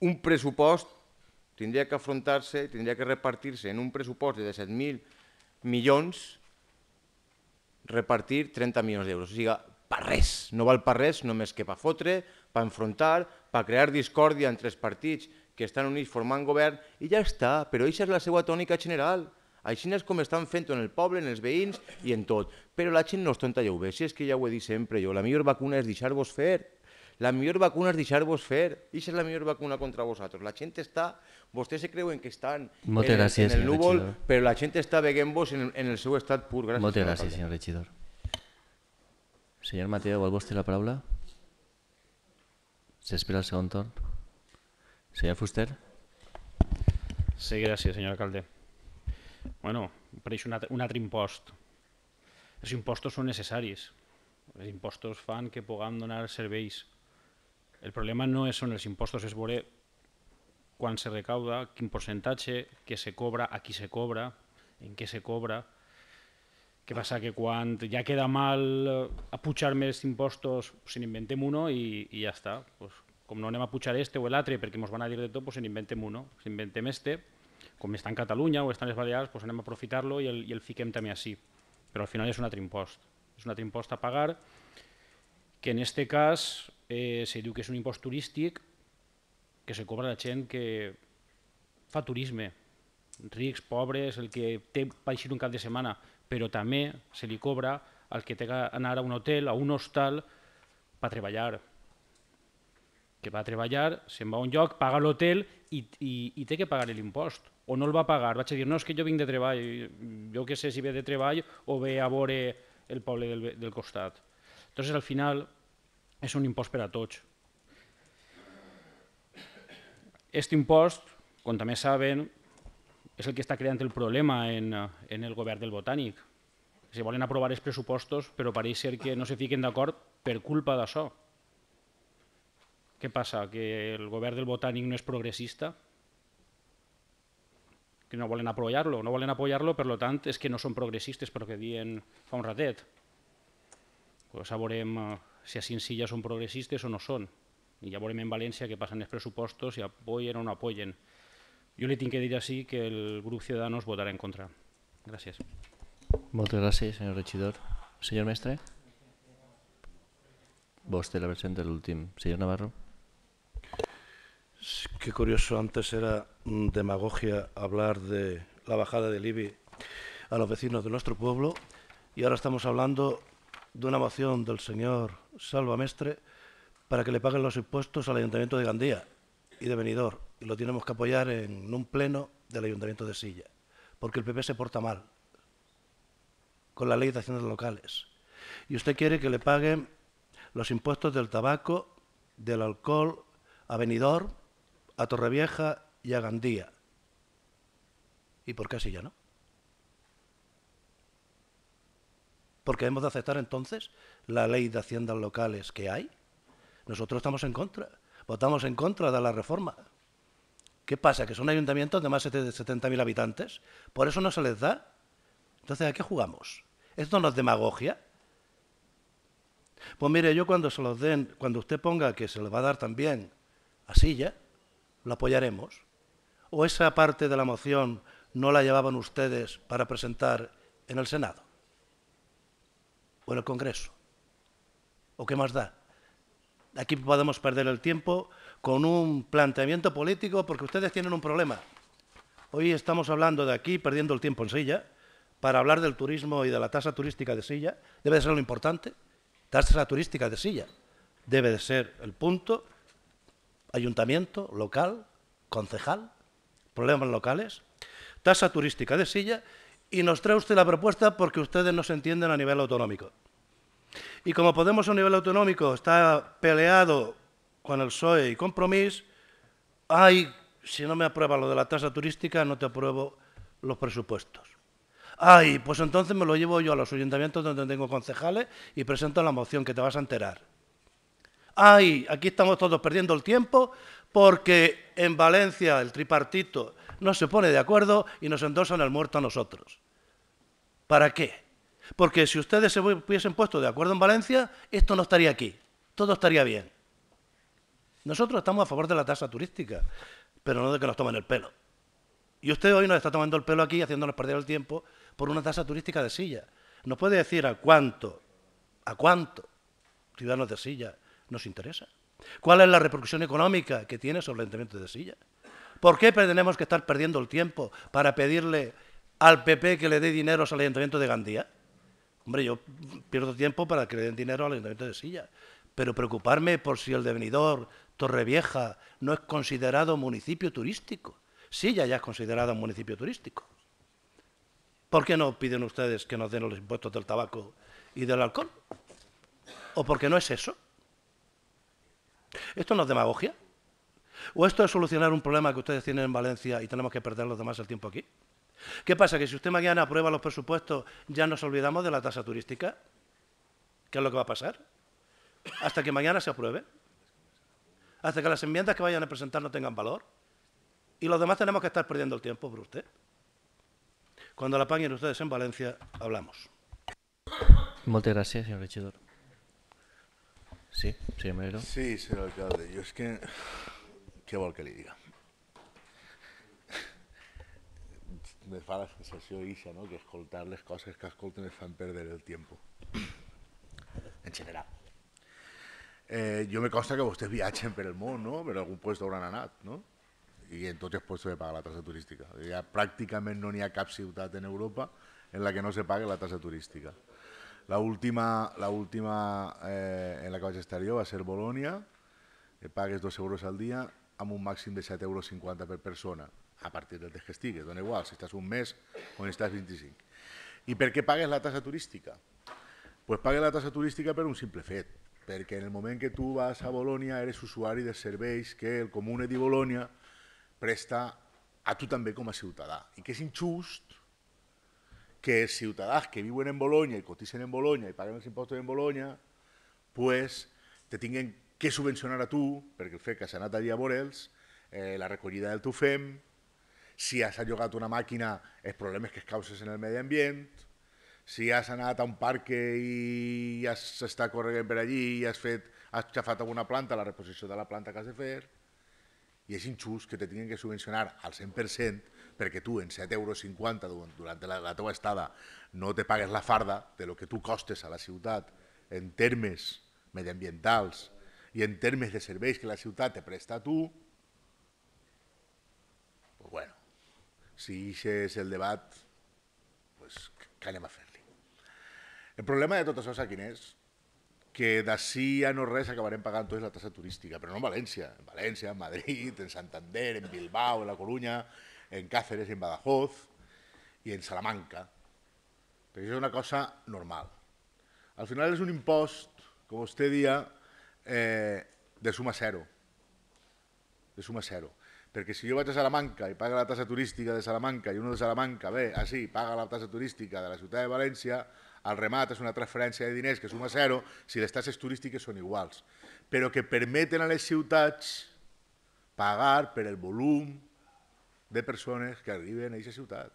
un pressupost tindria que afrontar-se, tindria que repartir-se en un pressupost de 17.000 milions, repartir 30 milions d'euros. O sigui, per res, no val per res, només que per fotre, per enfrontar, per crear discòrdia entre els partits que estan units formant govern i ja està, però això és la seva tònica general. Així és com estan fent en el poble, en els veïns i en tot. Però la gent no és tonta, ja ho ve, si és que ja ho he dit sempre jo, la millor vacuna és deixar-vos fer. La millor vacuna és deixar-vos fer. I és la millor vacuna contra vosaltres. La gent està... Vostès se creuen que estan Moltes en, gràcies, en el núvol, regidor. però la gent està veient-vos en, en el seu estat pur. Gràcies, Moltes gràcies, senyor regidor. Senyor Mateo, vol vostè la paraula? S'espera el segon torn. Senyor Fuster? Sí, gràcies, senyor alcalde. Bueno, apareix un altre, un altre impost. Els impostos són necessaris. Els impostos fan que puguem donar serveis. El problema no és- són els impostos, és veure quan se recauda, quin percentatge, què se cobra, a qui se cobra, en què se cobra. Què passa? Que quan ja queda mal eh, apujar més impostos, pues, n'inventem uno i, i ja està. Pues, com no anem a pujar este o l'altre perquè ens van a dir de tot, pues n'inventem uno. Si inventem este, com està en Catalunya o està en les Balears, pues anem a aprofitar-lo i, el, i el fiquem també així. Però al final és un altre impost. És un altre impost a pagar que en este cas eh, se diu que és un impost turístic que se cobra la gent que fa turisme, rics, pobres, el que té per un cap de setmana, però també se li cobra al que té que anar a un hotel, a un hostal, per treballar. Que va a treballar, se'n va a un lloc, paga l'hotel i, i, i té que pagar l'impost. O no el va pagar. Vaig a dir, no, és que jo vinc de treball. Jo que sé si ve de treball o ve a veure el poble del, del costat. Entonces, al final, és un impost per a tots. Este impost, com també saben, és el que està creant el problema en, en el govern del Botànic. Se volen aprovar els pressupostos, però pareix ser que no se fiquen d'acord per culpa d'això. Què passa? Que el govern del Botànic no és progressista? Que no volen apoyar-lo? No volen apoyar-lo, per tant, és que no són progressistes, però que diuen fa un ratet. Pues veurem eh, si a Sinsilla són progressistes o no són. I ja veurem en València què passa en els pressupostos, si apoyen o no apoyen. Jo li tinc que dir així que el grup Ciudadanos votarà en contra. Gràcies. Moltes gràcies, senyor regidor. Senyor mestre? Vostè la presenta l'últim. Senyor Navarro? Qué curioso, antes era demagogia hablar de la bajada del IBI a los vecinos de nuestro pueblo y ahora estamos hablando de una moción del señor Salva Mestre para que le paguen los impuestos al Ayuntamiento de Gandía. y de Benidorm y lo tenemos que apoyar en un pleno del Ayuntamiento de Silla, porque el PP se porta mal con la ley de haciendas locales. Y usted quiere que le paguen los impuestos del tabaco, del alcohol, a Benidorm, a Torrevieja y a Gandía. ¿Y por qué Silla no? Porque hemos de aceptar entonces la ley de haciendas locales que hay. Nosotros estamos en contra, votamos en contra de la reforma. ¿Qué pasa? Que son ayuntamientos de más de 70.000 habitantes, por eso no se les da. Entonces, ¿a qué jugamos? ¿Esto no es demagogia? Pues mire, yo cuando se los den, cuando usted ponga que se le va a dar también a Silla, lo apoyaremos. ¿O esa parte de la moción no la llevaban ustedes para presentar en el Senado? ¿O en el Congreso? ¿O qué más da? Aquí podemos perder el tiempo con un planteamiento político porque ustedes tienen un problema. Hoy estamos hablando de aquí, perdiendo el tiempo en Silla, para hablar del turismo y de la tasa turística de Silla. Debe de ser lo importante. Tasa turística de Silla. Debe de ser el punto. Ayuntamiento, local, concejal, problemas locales. Tasa turística de Silla. Y nos trae usted la propuesta porque ustedes no se entienden a nivel autonómico. Y como Podemos a nivel autonómico está peleado con el PSOE y Compromís, ay, si no me aprueba lo de la tasa turística, no te apruebo los presupuestos. Ay, pues entonces me lo llevo yo a los ayuntamientos donde tengo concejales y presento la moción que te vas a enterar. Ay, aquí estamos todos perdiendo el tiempo porque en Valencia el tripartito no se pone de acuerdo y nos endosan el muerto a nosotros. ¿Para qué? Porque si ustedes se hubiesen puesto de acuerdo en Valencia, esto no estaría aquí, todo estaría bien. Nosotros estamos a favor de la tasa turística, pero no de que nos tomen el pelo. Y usted hoy nos está tomando el pelo aquí, haciéndonos perder el tiempo por una tasa turística de silla. ¿Nos puede decir a cuánto, a cuánto ciudadanos de silla nos interesa? ¿Cuál es la repercusión económica que tiene sobre el Ayuntamiento de Silla? ¿Por qué tenemos que estar perdiendo el tiempo para pedirle al PP que le dé dinero al Ayuntamiento de Gandía? Hombre, yo pierdo tiempo para que le den dinero al Ayuntamiento de Silla, pero preocuparme por si el de Torrevieja, no es considerado municipio turístico. Silla ya es considerado un municipio turístico. ¿Por qué no piden ustedes que nos den los impuestos del tabaco y del alcohol? ¿O porque no es eso? ¿Esto no es demagogia? ¿O esto es solucionar un problema que ustedes tienen en Valencia y tenemos que perder los demás el tiempo aquí? ¿Qué pasa? ¿Que si usted mañana aprueba los presupuestos ya nos olvidamos de la tasa turística? ¿Qué es lo que va a pasar? Hasta que mañana se apruebe. Hasta que las enmiendas que vayan a presentar no tengan valor. Y los demás tenemos que estar perdiendo el tiempo por usted. Cuando la paguen ustedes en Valencia, hablamos. Muchas gracias, señor regidor. Sí, señor Melero. Sí, señor alcalde. Yo es que... ¿Qué vol que li diga? Me fa la sensació ixa, no? que escoltar les coses que escolten es fan perdre el temps. En general. Eh, jo me consta que vostès viatgen per el món, no? per algun lloc hauran anat, no? i en tots els llocs de pagar la tassa turística. Ja pràcticament no n'hi ha cap ciutat en Europa en la que no se pague la tassa turística. La última, la última eh, en la que vaig estar jo va ser Bolònia, que pagues 2 euros al dia amb un màxim de 7,50 euros per persona a partir del temps que estigues, dona igual, si estàs un mes o estàs 25. I per què pagues la tassa turística? Pues pagues la tassa turística per un simple fet, perquè en el moment que tu vas a Bolònia eres usuari de serveis que el Comune di Bolònia presta a tu també com a ciutadà. I que és injust que els ciutadans que viuen en Bolònia i cotitzen en Bolònia i paguen els impostos en Bolònia, pues, te tinguen que subvencionar a tu, perquè el fet que has anat allà a veure'ls, eh, la recollida del teu fem, si has llogat una màquina, els problemes que es causes en el medi ambient, si has anat a un parc i has estat corrent per allí i has, fet, has xafat alguna planta, la reposició de la planta que has de fer, i és injust que te tinguin que subvencionar al 100% perquè tu en 7,50 euros durant la, la teva estada no te pagues la farda de lo que tu costes a la ciutat en termes mediambientals i en termes de serveis que la ciutat te presta a tu, pues bueno, si això és el debat, pues, què anem a fer-li? El problema de tot això, quin és? que d'ací a no res acabarem pagant tota la tassa turística, però no en València, en València, en Madrid, en Santander, en Bilbao, en La Coruña, en Cáceres, en Badajoz i en Salamanca, perquè això és una cosa normal. Al final és un impost, com vostè dia, eh, de suma zero, de suma zero. Perquè si jo vaig a Salamanca i paga la tassa turística de Salamanca i uno de Salamanca ve, així, paga la tassa turística de la ciutat de València, el remat és una transferència de diners que suma zero si les tasses turístiques són iguals, però que permeten a les ciutats pagar per el volum de persones que arriben a aquesta ciutat.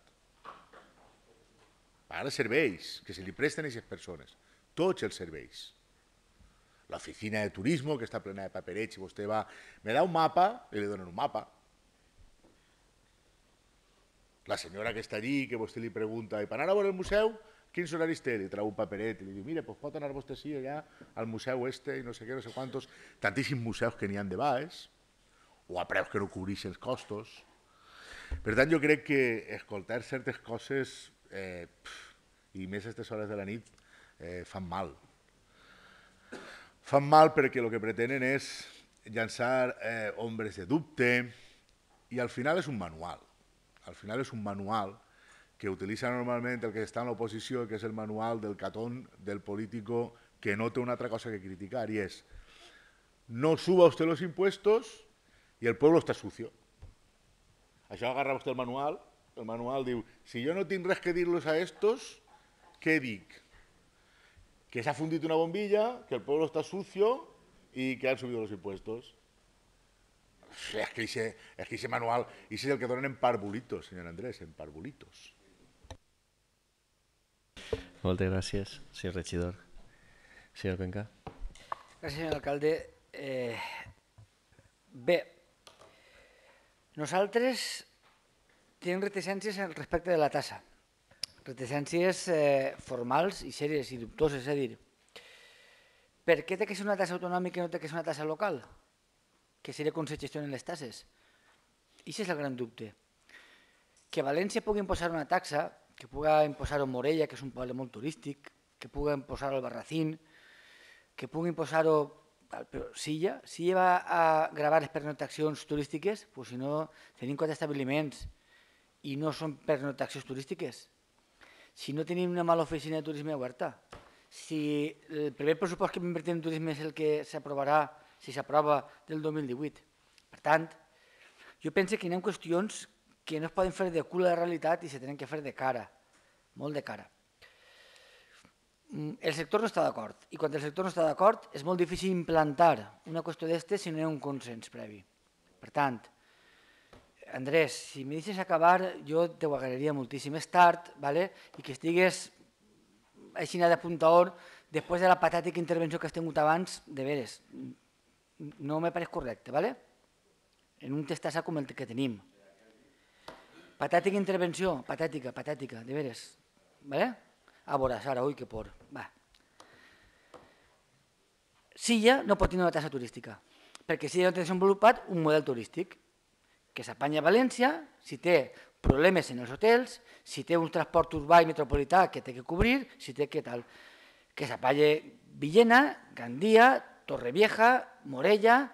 Pagar els serveis que se li presten a aquestes persones, tots els serveis. L'oficina de turisme, que està plena de paperets, si vostè va, me da un mapa i li donen un mapa. La senyora que està allí, que vostè li pregunta, i per anar a veure el museu, quins horaris té? Li trau un paperet i li diu, mire, pues pot anar vostè sí allà al museu este i no sé què, no sé quantos, tantíssims museus que n'hi han de baix, o a preus que no cobreixen els costos. Per tant, jo crec que escoltar certes coses, eh, i més a aquestes hores de la nit, eh, fan mal. Fan mal perquè el que pretenen és llançar eh, ombres de dubte i al final és un manual. Al final és un manual que utilitza normalment el que està en l'oposició, que és el manual del catón del político que no té una altra cosa que criticar, y es, no suba usted los impuestos y el pueblo está sucio. Això agarra vostè el manual, el manual diu, si jo no tinc res que dir-los a estos, què dic? Que s'ha fundit una bombilla, que el pueblo está sucio y que han subido los impuestos. Es que ese, es que ese manual, ese es el que donen en parvulitos, señor Andrés, en parvulitos. Moltes gràcies, senyor regidor. Senyor Cuenca. Gràcies, senyor alcalde. Eh, bé, nosaltres tenim reticències respecte de la tassa. Reticències eh, formals i sèries i dubtoses, és a dir, per què té que ser una tassa autonòmica i no té que ser una tassa local? Que seria com se gestionen les tasses. I això és el gran dubte. Que València pugui imposar una taxa que puga imposar-ho Morella, que és un poble molt turístic, que puga imposar-ho al Barracín, que pugui imposar-ho però Silla, Silla va a gravar les pernoctacions turístiques, pues si no tenim quatre establiments i no són pernoctacions turístiques. Si no tenim una mala oficina de turisme oberta, si el primer pressupost que invertim en turisme és el que s'aprovarà, si s'aprova del 2018. Per tant, jo penso que hi ha qüestions que no es poden fer de cul a la realitat i se tenen que fer de cara, molt de cara. Mm, el sector no està d'acord i quan el sector no està d'acord és molt difícil implantar una qüestió d'este si no hi ha un consens previ. Per tant, Andrés, si me deixes acabar, jo t'ho agrairia moltíssim. És tard ¿vale? i que estigues així de puntador després de la patàtica intervenció que has tingut abans, de veres, no me pareix correcte, ¿vale? en un testassa com el que tenim. Patètica intervenció, patètica, patètica, de veres. Vale? A veure, Sara, ui, que por. Va. Silla no pot tenir una tassa turística, perquè Silla no té desenvolupat un model turístic que s'apanya a València, si té problemes en els hotels, si té un transport urbà i metropolità que té que cobrir, si té que tal. Que s'apalle Villena, Gandia, Torrevieja, Morella,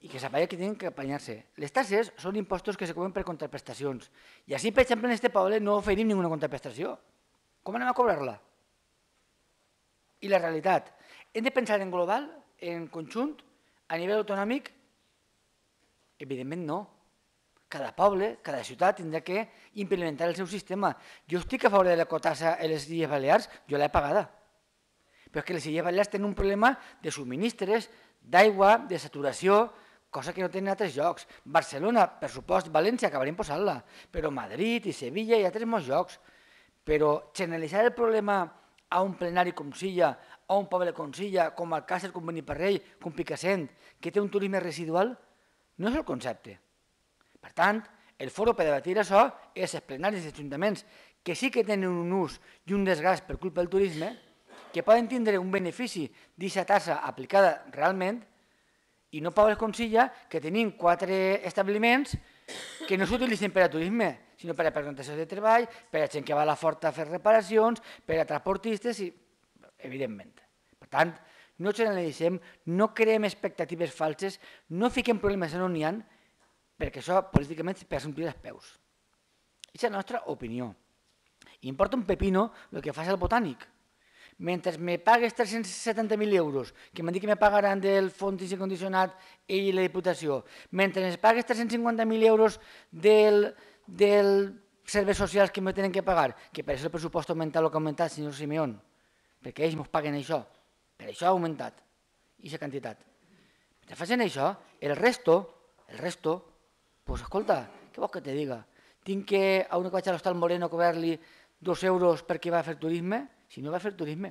i que sapigueu que tenen que apanyar-se. Les tasses són impostos que se cobren per contraprestacions. I així, per exemple, en aquest poble no oferim ninguna contraprestació. Com anem a cobrar-la? I la realitat, hem de pensar en global, en conjunt, a nivell autonòmic? Evidentment no. Cada poble, cada ciutat tindrà que implementar el seu sistema. Jo estic a favor de la cotassa a les Illes Balears, jo l'he pagada. Però és que les Illes Balears tenen un problema de subministres, d'aigua, de saturació, cosa que no tenen altres llocs. Barcelona, per supost, València acabarem posant-la, però Madrid i Sevilla i altres molts llocs. Però generalitzar el problema a un plenari com Silla, a un poble com Silla, com Alcàcer, com Beniparrell, com Picassent, que té un turisme residual, no és el concepte. Per tant, el foro per debatir això és els plenaris dels ajuntaments que sí que tenen un ús i un desgast per culpa del turisme, que poden tindre un benefici d'aquesta tassa aplicada realment i no Pau Consilla, que tenim quatre establiments que no s'utilitzen per a turisme, sinó per a presentacions de treball, per a gent que va a la forta a fer reparacions, per a transportistes i, evidentment. Per tant, no generalitzem, no creem expectatives falses, no fiquem problemes on n'hi ha, perquè això políticament per un els peus. És la nostra opinió. I importa un pepino el que fas el botànic. Mentre me pagues 370.000 euros, que m'han dit que me pagaran del fons condicionat i la Diputació, mentre me pagues 350.000 euros del, del serveis socials que me tenen que pagar, que per això el pressupost ha augmentat el que ha augmentat, senyor Simeón, perquè ells ens paguen això, per això ha augmentat, aquesta quantitat. Mentre facin això, el resto, el resto, pues escolta, què vols que te diga? Tinc que a una que vaig a l'Hostal Moreno cobrar-li dos euros perquè va a fer turisme? Si no va fer turisme.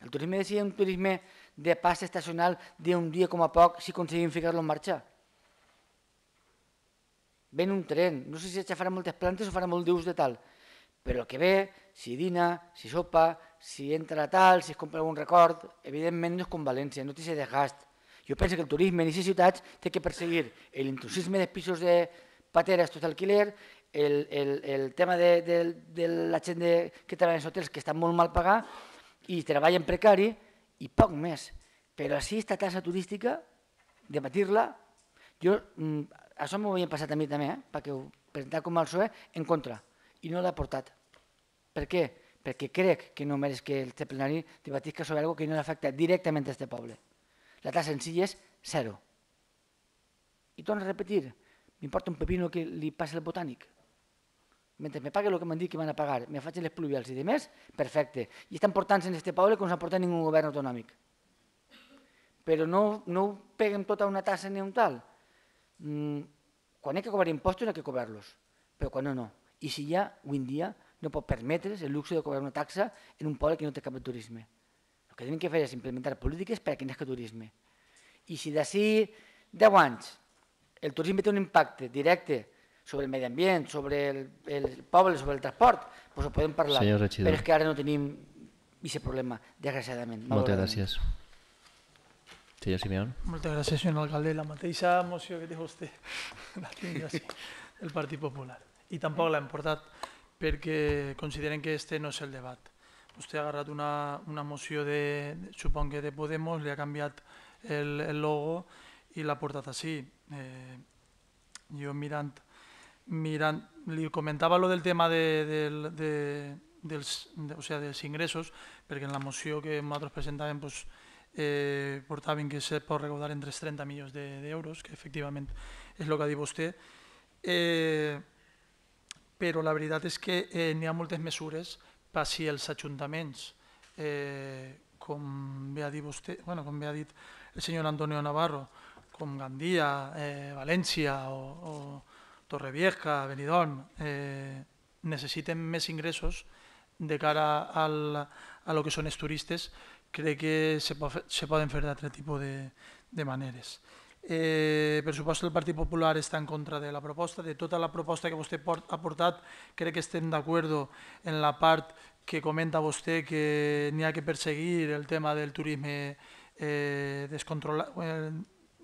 El turisme de un turisme de pas estacional d'un dia com a poc si aconseguim ficar-lo en marxa. Ven un tren, no sé si ja farà moltes plantes o farà molt d'ús de tal, però el que ve, si dina, si sopa, si entra tal, si es compra algun record, evidentment no és com València, no té aquest desgast. Jo penso que el turisme en aquestes ciutats té que perseguir l'intrusisme de pisos de pateres tot alquiler, el, el, el tema de, de, de la gent de, que treballa en hotels que estan molt mal pagar i treballen precari i poc més. Però així aquesta tassa turística, debatir-la, jo, mm, això m'ho havia passat a mi també, eh? perquè ho presentar com el PSOE en contra, i no l'ha portat. Per què? Perquè crec que no mereix que el plenari debatisca sobre algo que no l'afecta directament a aquest poble. La tassa en si és zero. I torno a repetir, m'importa un pepino que li passi el botànic mentre me pague el que m'han dit que van a pagar, me faig les pluvials i demés, perfecte. I estan portant en este poble com no s'ha portat ningú govern autonòmic. Però no, no ho peguen tota una tassa ni un tal. Mm, quan hi ha que cobrar impostos hi ha que cobrar-los, però quan no, no. I si ja, avui en dia, no pot permetre's el luxe de cobrar una taxa en un poble que no té cap de turisme. El que tenim que fer és implementar polítiques perquè no hi turisme. I si d'ací 10 anys el turisme té un impacte directe sobre el medi ambient, sobre el, el poble, sobre el transport, doncs ho podem parlar. Però és que ara no tenim aquest problema, desgraciadament. Moltes gràcies. Senyor Simeón. Moltes gràcies, senyor alcalde. La mateixa moció que té vostè la tinc així, el Partit Popular. I tampoc l'hem portat perquè consideren que este no és el debat. Vostè ha agarrat una, una moció de, supon que de Podemos, li ha canviat el, el logo i l'ha portat així. Eh, jo mirant mirant, li comentava lo del tema de, de, de, dels, de, o sea, dels ingressos, perquè en la moció que nosaltres presentàvem pues, eh, portaven que se pot recaudar entre 30 milions d'euros, de, que efectivament és el que ha dit vostè, eh, però la veritat és que eh, n'hi ha moltes mesures per si els ajuntaments, eh, com bé ha dit vostè, bueno, com bé ha dit el senyor Antonio Navarro, com Gandia, eh, València o, o Torrevieja, Benidorm, eh, necessiten més ingressos de cara al, a lo que són els turistes, crec que se, pot, se poden fer d'altre tipus de, de maneres. Eh, per supost el Partit Popular està en contra de la proposta, de tota la proposta que vostè port, ha portat, crec que estem d'acord en la part que comenta vostè que n'hi ha que perseguir el tema del turisme eh, descontrolat, eh,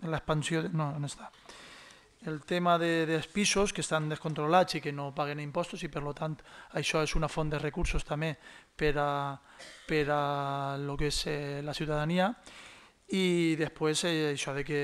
l'expansió, no, on està? El tema de, dels pisos que estan descontrolats i que no paguen impostos i per tant això és una font de recursos també per a, per a lo que és eh, la ciutadania i després eh, això de que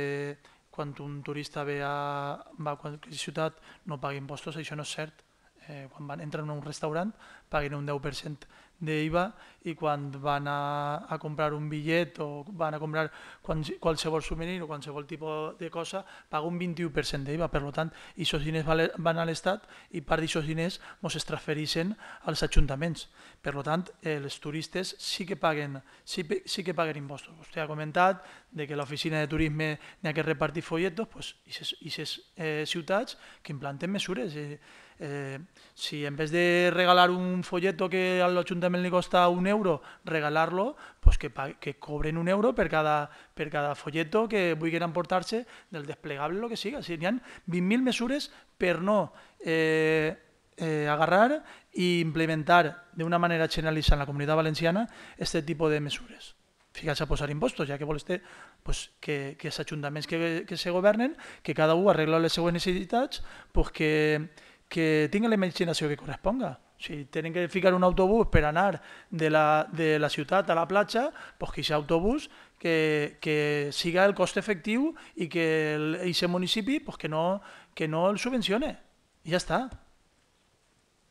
quan un turista ve a, va a qualsevol ciutat no pagui impostos, això no és cert. Eh, quan van, entren a un restaurant paguen un 10% d'IVA i quan van a, a comprar un bitllet o van a comprar qualsevol souvenir o qualsevol tipus de cosa, paga un 21% d'IVA. Per tant, aquests diners van a l'Estat i part d'aquests diners es transfereixen als ajuntaments. Per tant, eh, els turistes sí que paguen, sí, sí que paguen impostos. Vostè ha comentat de que l'oficina de turisme n'hi ha que repartir folletos, i aquestes eh, ciutats que implanten mesures. Eh, eh, si en vez de regalar un folleto que al ayuntamiento le costa un euro, regalarlo, pues que, que cobren un euro per cada, per cada folleto que vulguin emportar-se del desplegable, lo que siga. Si n'hi ha 20.000 mesures per no eh, eh, agarrar i implementar d'una manera generalitzada en la comunitat valenciana este tipus de mesures. Ficar-se a posar impostos, ja que vol este, pues, que, que els ajuntaments que, que se governen, que cada un arregla les seues necessitats, pues que que tinguin la imaginació que corresponga. Si tenen que ficar un autobús per anar de la, de la ciutat a la platja, pues que aquest autobús que, que siga el cost efectiu i que aquest municipi pues, que, no, que no el subvencione. I ja està.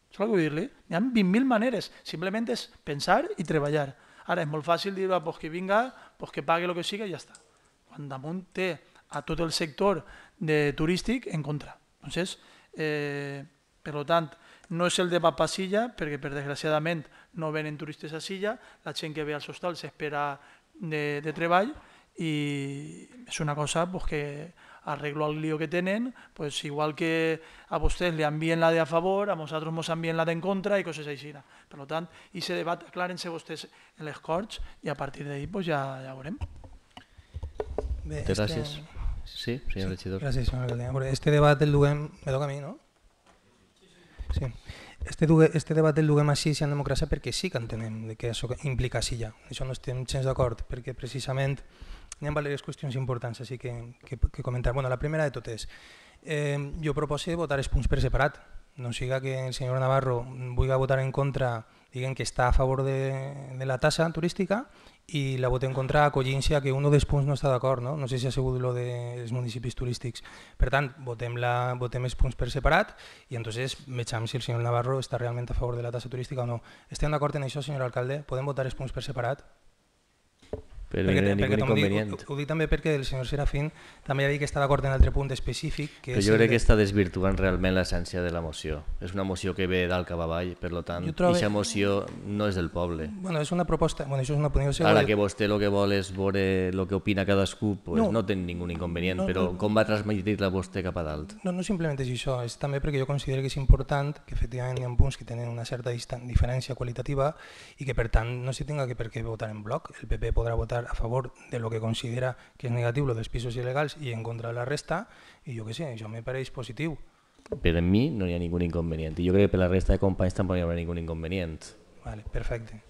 Això que vull dir-li. Hi ha 20.000 maneres. Simplement és pensar i treballar. Ara, és molt fàcil dir pues, que vinga, pues, que pagui el que siga i ja està. Quan damunt té a tot el sector de turístic en contra. Entonces, eh, per tant, no és el de Papa Silla, perquè per desgraciadament no venen turistes a Silla, la gent que ve als hostals espera de, de treball i és una cosa pues, que arreglo el lío que tenen, pues igual que a vostès li envien la de a favor, a nosaltres ens envien la d'en contra i coses així. Per tant, i se debat, aclaren-se vostès en les Corts i a partir d'ahir pues, ja, ja veurem. Bé, este... Gràcies. Sí, senyor sí, regidor. Gràcies, senyor alcalde. Este debat el duguem... Me toca a mi, no? Sí. Este, este debat el duguem així en democràcia perquè sí que entenem que això implica sí ja. Això no estem gens d'acord, perquè precisament hi ha diverses qüestions importants així que, que, que comentar. Bueno, la primera de totes, eh, jo proposo votar els punts per separat. No siga que el senyor Navarro vulgui votar en contra, diguem que està a favor de, de la tassa turística i la vota en contra a que un dels punts no està d'acord, no? no sé si ha sigut el dels municipis turístics. Per tant, votem, la, votem els punts per separat i entonces vegem si el senyor Navarro està realment a favor de la tassa turística o no. Estem d'acord en això, senyor alcalde? Podem votar els punts per separat? Però perquè, no ha ningú inconvenient. Dic, ho, ho dic també perquè el senyor Serafín també dit que està d'acord en altre punt específic. Que Però jo crec que està desvirtuant realment l'essència de la moció. És una moció que ve dalt cap avall, per tant, aquesta moció no és del poble. Bueno, és una proposta, bueno, això és una opinió seva. Ara que vostè el que vol és veure el que opina cadascú, pues no, no té ningú inconvenient, no, però no, com va transmetre-la vostè cap a dalt? No, no simplement és això, és també perquè jo considero que és important que efectivament hi ha punts que tenen una certa diferència qualitativa i que per tant no s'hi tinga que per què votar en bloc. El PP podrà votar a favor de lo que considera que és negatiu, lo dels pisos il·legals, i en contra de la resta, i jo que sé, això me pareix positiu. Per a mi no hi ha ningú inconvenient, i jo crec que per la resta de companys tampoc hi haurà ningú inconvenient. Vale, perfecte.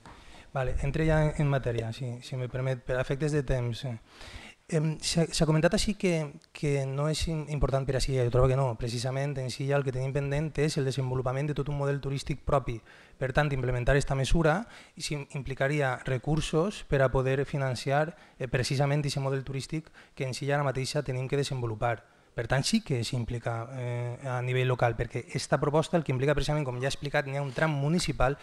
Vale, entre ja en matèria, si, si me permet, per efectes de temps. Eh. S'ha comentat així que, que no és important per a Silla, jo trobo que no. Precisament en Silla el que tenim pendent és el desenvolupament de tot un model turístic propi. Per tant, implementar aquesta mesura implicaria recursos per a poder financiar eh, precisament aquest model turístic que en Silla ara mateixa tenim que desenvolupar. Per tant, sí que s'implica eh, a nivell local, perquè aquesta proposta el que implica precisament, com ja he explicat, hi ha un tram municipal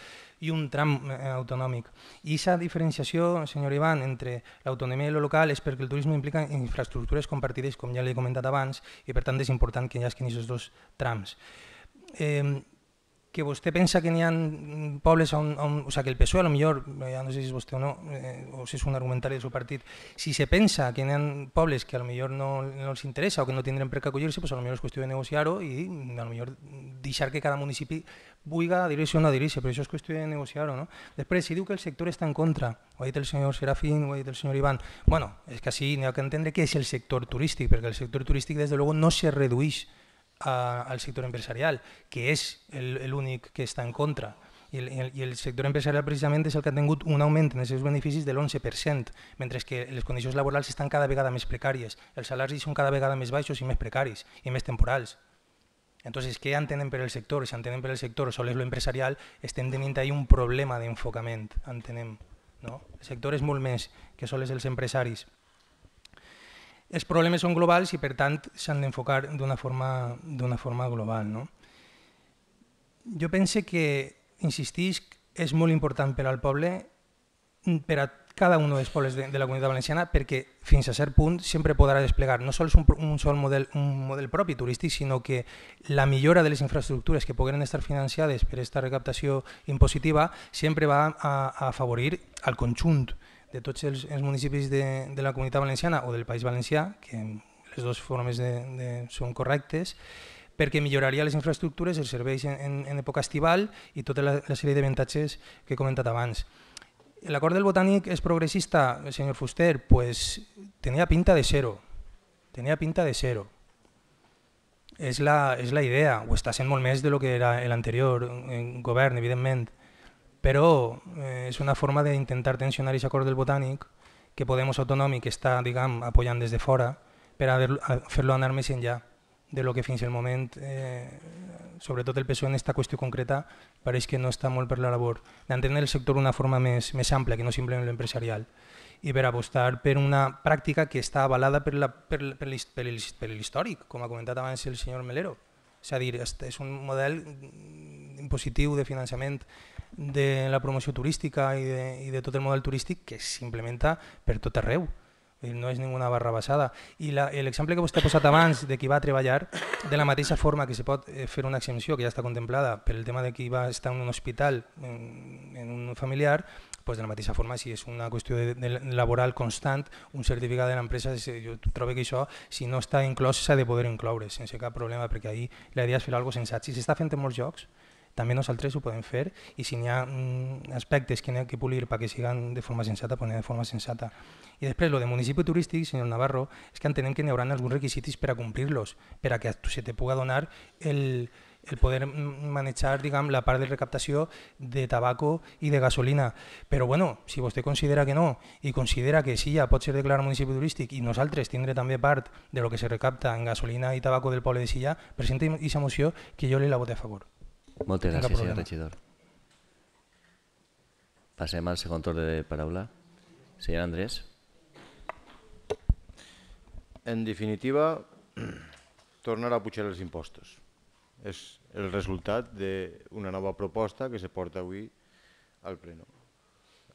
i un tram eh, autonòmic. I aquesta diferenciació, senyor Ivan, entre l'autonomia i el local és perquè el turisme implica infraestructures compartides, com ja l'he comentat abans, i per tant és important que hi hagi aquests dos trams. Eh, que vostè pensa que n'hi ha pobles on, on, o sigui, que el PSOE, a lo millor, ja no sé si és vostè o no, eh, o si és un argumentari del seu partit, si se pensa que n'hi ha pobles que a lo millor no, no els interessa o que no tindrem per què acollir-se, pues a lo millor és qüestió de negociar-ho i a lo millor deixar que cada municipi vulgui adherir-se o no adherir-se, però això és qüestió de negociar-ho. No? Després, si diu que el sector està en contra, ho ha dit el senyor Serafín, ho ha dit el senyor Ivan, bueno, és que així n'hi ha que entendre què és el sector turístic, perquè el sector turístic, des de luego, no se redueix a, al sector empresarial, que és l'únic que està en contra. I el, I el sector empresarial precisament és el que ha tingut un augment en els seus beneficis de l'11%, mentre que les condicions laborals estan cada vegada més precàries, els salaris són cada vegada més baixos i més precaris i més temporals. Entonces, què entenen per el sector? Si entenen per el sector sols lo empresarial, estem tenint ahí un problema d'enfocament, entenem. No? El sector és molt més que sols els empresaris els problemes són globals i per tant s'han d'enfocar d'una forma, forma global. No? Jo pense que, insistisc, és molt important per al poble, per a cada un dels pobles de, de la comunitat valenciana, perquè fins a cert punt sempre podrà desplegar no sols un, un sol model, un model propi turístic, sinó que la millora de les infraestructures que puguen estar financiades per aquesta recaptació impositiva sempre va a, a afavorir al conjunt de tots els, els municipis de, de la comunitat valenciana o del País Valencià, que les dues formes de, de, són correctes, perquè milloraria les infraestructures, els serveis en, en, en època estival i tota la, la sèrie d'avantatges que he comentat abans. L'acord del botànic és progressista, senyor Fuster? Pues tenia pinta de cero. Tenia pinta de cero. És la, és la idea, o està sent molt més de lo que era l'anterior govern, evidentment però eh, és una forma d'intentar tensionar aquest acord del botànic que Podemos Autonòmic està diguem, apoyant des de fora per fer-lo anar més enllà de lo que fins al moment eh, sobretot el PSOE en aquesta qüestió concreta, pareix que no està molt per la labor d'entendre el sector d'una forma més, més àmplia, que no simplement l'empresarial, i per apostar per una pràctica que està avalada per l'històric, com ha comentat abans el senyor Melero. És a dir, és un model impositiu de finançament de la promoció turística i de, i de tot el model turístic que s'implementa per tot arreu no és ninguna barra basada. I l'exemple que vostè ha posat abans de qui va treballar, de la mateixa forma que se pot eh, fer una exempció que ja està contemplada per el tema de qui va estar en un hospital, en, en un familiar, pues de la mateixa forma, si és una qüestió de, de laboral constant, un certificat de l'empresa, jo trobo que això, si no està inclòs, s'ha de poder incloure sense cap problema, perquè ahir la idea és fer alguna cosa sensat. Si s'està fent en molts jocs, també nosaltres ho podem fer i si n'hi ha mm, aspectes que n'hi ha que polir perquè siguin de forma sensata, pues de forma sensata. I després, lo de municipi turístic, senyor Navarro, és que entenem que n'hi haurà alguns requisits per a complir-los, per a que se te puga donar el, el poder manejar diguem, la part de recaptació de tabaco i de gasolina. Però bueno, si vostè considera que no i considera que sí, ja pot ser declarat municipi turístic i nosaltres tindré també part de lo que se recapta en gasolina i tabaco del poble de Silla, presenta aquesta moció que jo li la vote a favor. Moltes gràcies, senyor regidor. Passem al segon torn de paraula. Senyor Andrés. En definitiva, tornar a pujar els impostos. És el resultat d'una nova proposta que se porta avui al pleno.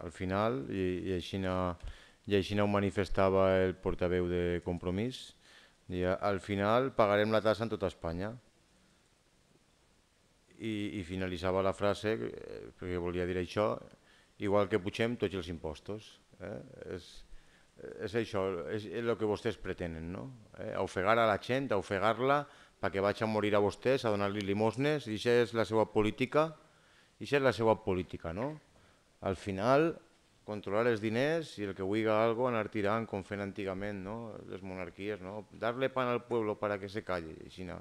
Al final, i, i, així, i així ho manifestava el portaveu de Compromís, al final pagarem la tassa en tota Espanya i, i finalitzava la frase, eh, perquè volia dir això, igual que pugem tots els impostos. Eh? És, és això, és, el que vostès pretenen, no? Eh? Ofegar a la gent, ofegar-la perquè vaig a morir a vostès, a donar-li limosnes, i això és la seva política, i això és la seva política, no? Al final, controlar els diners i el que vulgui algo anar tirant com fent antigament, no? Les monarquies, no? Darle pan al pueblo para que se calle, així no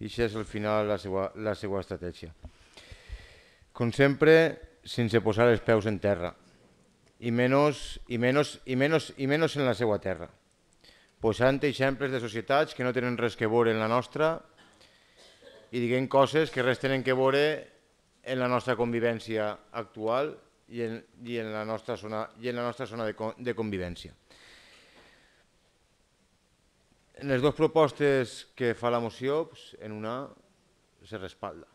i això és al final la seva, la seva estratègia. Com sempre, sense posar els peus en terra, i menys, i menys, i menys, i menys en la seva terra, posant exemples de societats que no tenen res que veure en la nostra i diguem coses que res tenen que veure en la nostra convivència actual i en, i en la nostra zona, i en la nostra zona de, de convivència. En les dues propostes que fa la moció, pues, en una se respalda.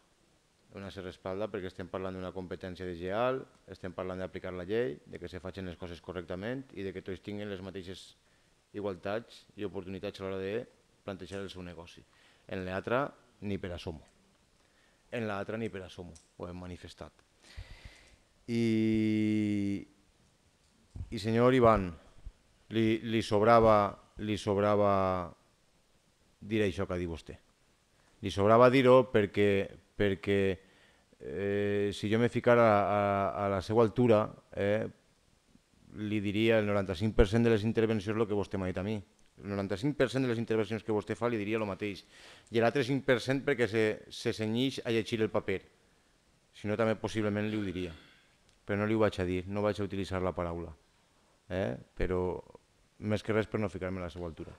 En una se respalda perquè estem parlant d'una competència desleal, estem parlant d'aplicar la llei, de que se facin les coses correctament i de que tots tinguin les mateixes igualtats i oportunitats a l'hora de plantejar el seu negoci. En l'altra, ni per assomo. En l'altra, ni per assomo, ho hem manifestat. I, i senyor Ivan, li, li sobrava li sobrava dir això que dit vostè. Li sobrava dir-ho perquè, perquè eh, si jo me ficara a, a, a la seva altura, eh, li diria el 95% de les intervencions el que vostè m'ha dit a mi. El 95% de les intervencions que vostè fa li diria el mateix. I l'altre 5% perquè se, se senyix a llegir el paper. Si no, també possiblement li ho diria. Però no li ho vaig a dir, no vaig a utilitzar la paraula. Eh? Però més que res per no ficar-me a la seva altura.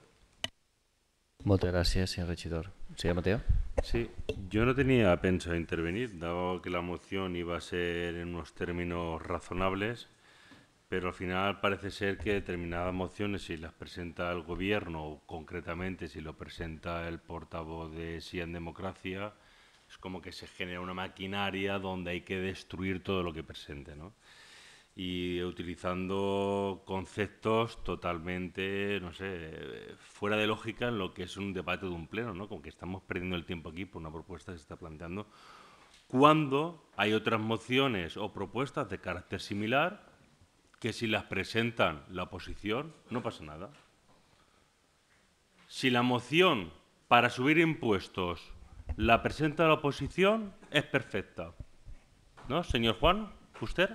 Moltes gràcies, senyor regidor. Senyor Mateo. Sí, yo no tenía pensado intervenir, dado que la moción iba a ser en unos términos razonables, pero al final parece ser que determinadas mociones, si las presenta el gobierno, o concretamente si lo presenta el portavoz de Sí en Democracia, es como que se genera una maquinaria donde hay que destruir todo lo que presente, ¿no? Y utilizando conceptos totalmente, no sé, fuera de lógica en lo que es un debate de un pleno, ¿no? Como que estamos perdiendo el tiempo aquí por una propuesta que se está planteando, cuando hay otras mociones o propuestas de carácter similar que si las presentan la oposición no pasa nada. Si la moción para subir impuestos la presenta la oposición, es perfecta. ¿No, señor Juan? ¿Usted?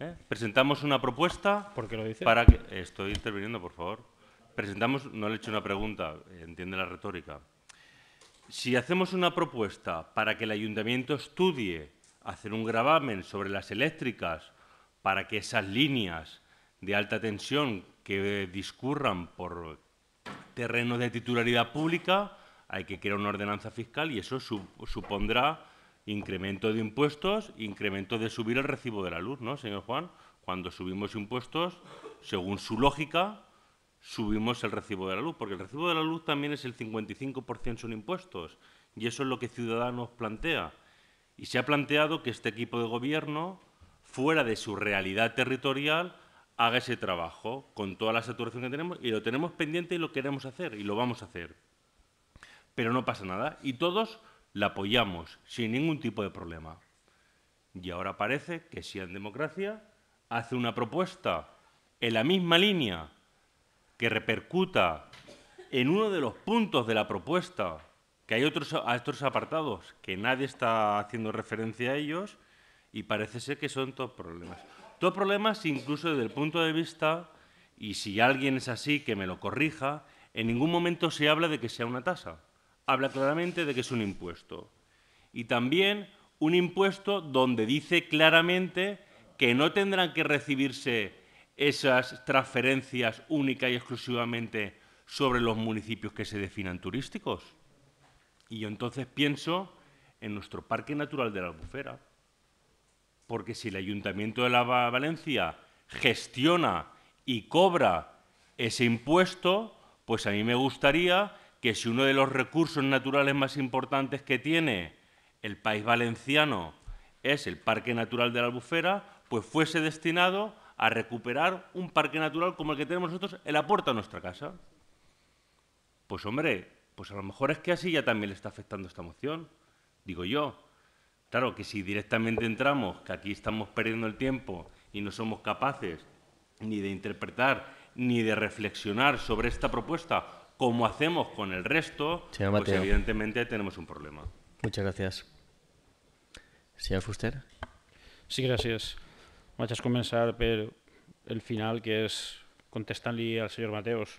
¿Eh? Presentamos una propuesta. ¿Por qué lo dice? Para que, estoy interviniendo, por favor. Presentamos, no le he hecho una pregunta, entiende la retórica. Si hacemos una propuesta para que el ayuntamiento estudie hacer un gravamen sobre las eléctricas para que esas líneas de alta tensión que discurran por terreno de titularidad pública hay que crear una ordenanza fiscal y eso supondrá incremento de impuestos, incremento de subir el recibo de la luz, ¿no, señor Juan? Cuando subimos impuestos, según su lógica, subimos el recibo de la luz, porque el recibo de la luz también es el 55% son impuestos, y eso es lo que Ciudadanos plantea. Y se ha planteado que este equipo de gobierno, fuera de su realidad territorial, haga ese trabajo con toda la saturación que tenemos, y lo tenemos pendiente y lo queremos hacer, y lo vamos a hacer. Pero no pasa nada, y todos la apoyamos sin ningún tipo de problema. Y ahora parece que si en democracia hace una propuesta en la misma línea que repercuta en uno de los puntos de la propuesta, que hay otros, otros apartados que nadie está haciendo referencia a ellos, y parece ser que son todos problemas. Todos problemas incluso desde el punto de vista, y si alguien es así, que me lo corrija, en ningún momento se habla de que sea una tasa. Habla claramente de que es un impuesto. Y también un impuesto donde dice claramente que no tendrán que recibirse esas transferencias única y exclusivamente sobre los municipios que se definan turísticos. Y yo entonces pienso en nuestro Parque Natural de la Albufera, porque si el Ayuntamiento de la Valencia gestiona y cobra ese impuesto, pues a mí me gustaría que si uno de los recursos naturales más importantes que tiene el país valenciano es el Parque Natural de la Albufera, pues fuese destinado a recuperar un parque natural como el que tenemos nosotros en la puerta de nuestra casa. Pues hombre, pues a lo mejor es que así ya también le está afectando esta moción, digo yo. Claro que si directamente entramos, que aquí estamos perdiendo el tiempo y no somos capaces ni de interpretar ni de reflexionar sobre esta propuesta como hacemos con el resto, pues evidentemente tenemos un problema. Muchas gracias. Señor Fuster. Sí, gràcies. Vaig a començar per el final, que és contestant-li al senyor Mateus.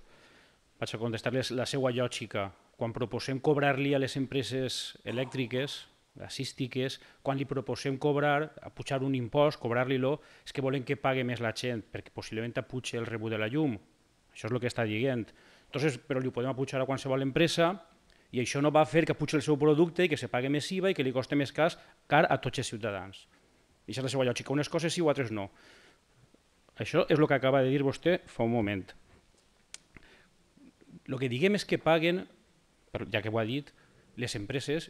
Vaig a contestar-li la seva lògica. Quan proposem cobrar-li a les empreses elèctriques, gasístiques, quan li proposem cobrar, a pujar un impost, cobrar-li-lo, és que volen que pague més la gent, perquè possiblement apuja el rebut de la llum. Això és el que està dient. Entonces, però li podem apujar a qualsevol empresa i això no va fer que apugi el seu producte i que se pague més IVA i que li costi més cas car a tots els ciutadans. I això és la seva lògica. Unes coses sí, altres no. Això és el que acaba de dir vostè fa un moment. El que diguem és que paguen, ja que ho ha dit, les empreses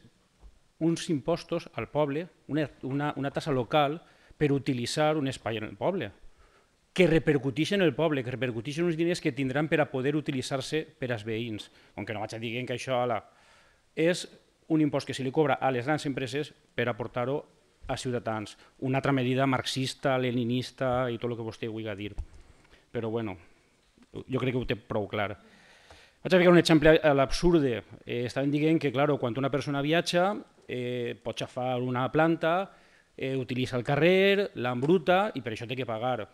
uns impostos al poble, una, una, una tassa local, per utilitzar un espai en el poble, que repercuteixen en el poble, que repercuteixen uns diners que tindran per a poder utilitzar-se per als veïns. Com que no vaig a dir que això ala, és un impost que se li cobra a les grans empreses per aportar-ho a ciutadans. Una altra medida marxista, leninista i tot el que vostè vulgui dir. Però bueno, jo crec que ho té prou clar. Vaig a ficar un exemple a l'absurde. Eh, estaven dient que, claro, quan una persona viatja, eh, pot xafar una planta, eh, utilitza el carrer, l'embruta i per això té que pagar.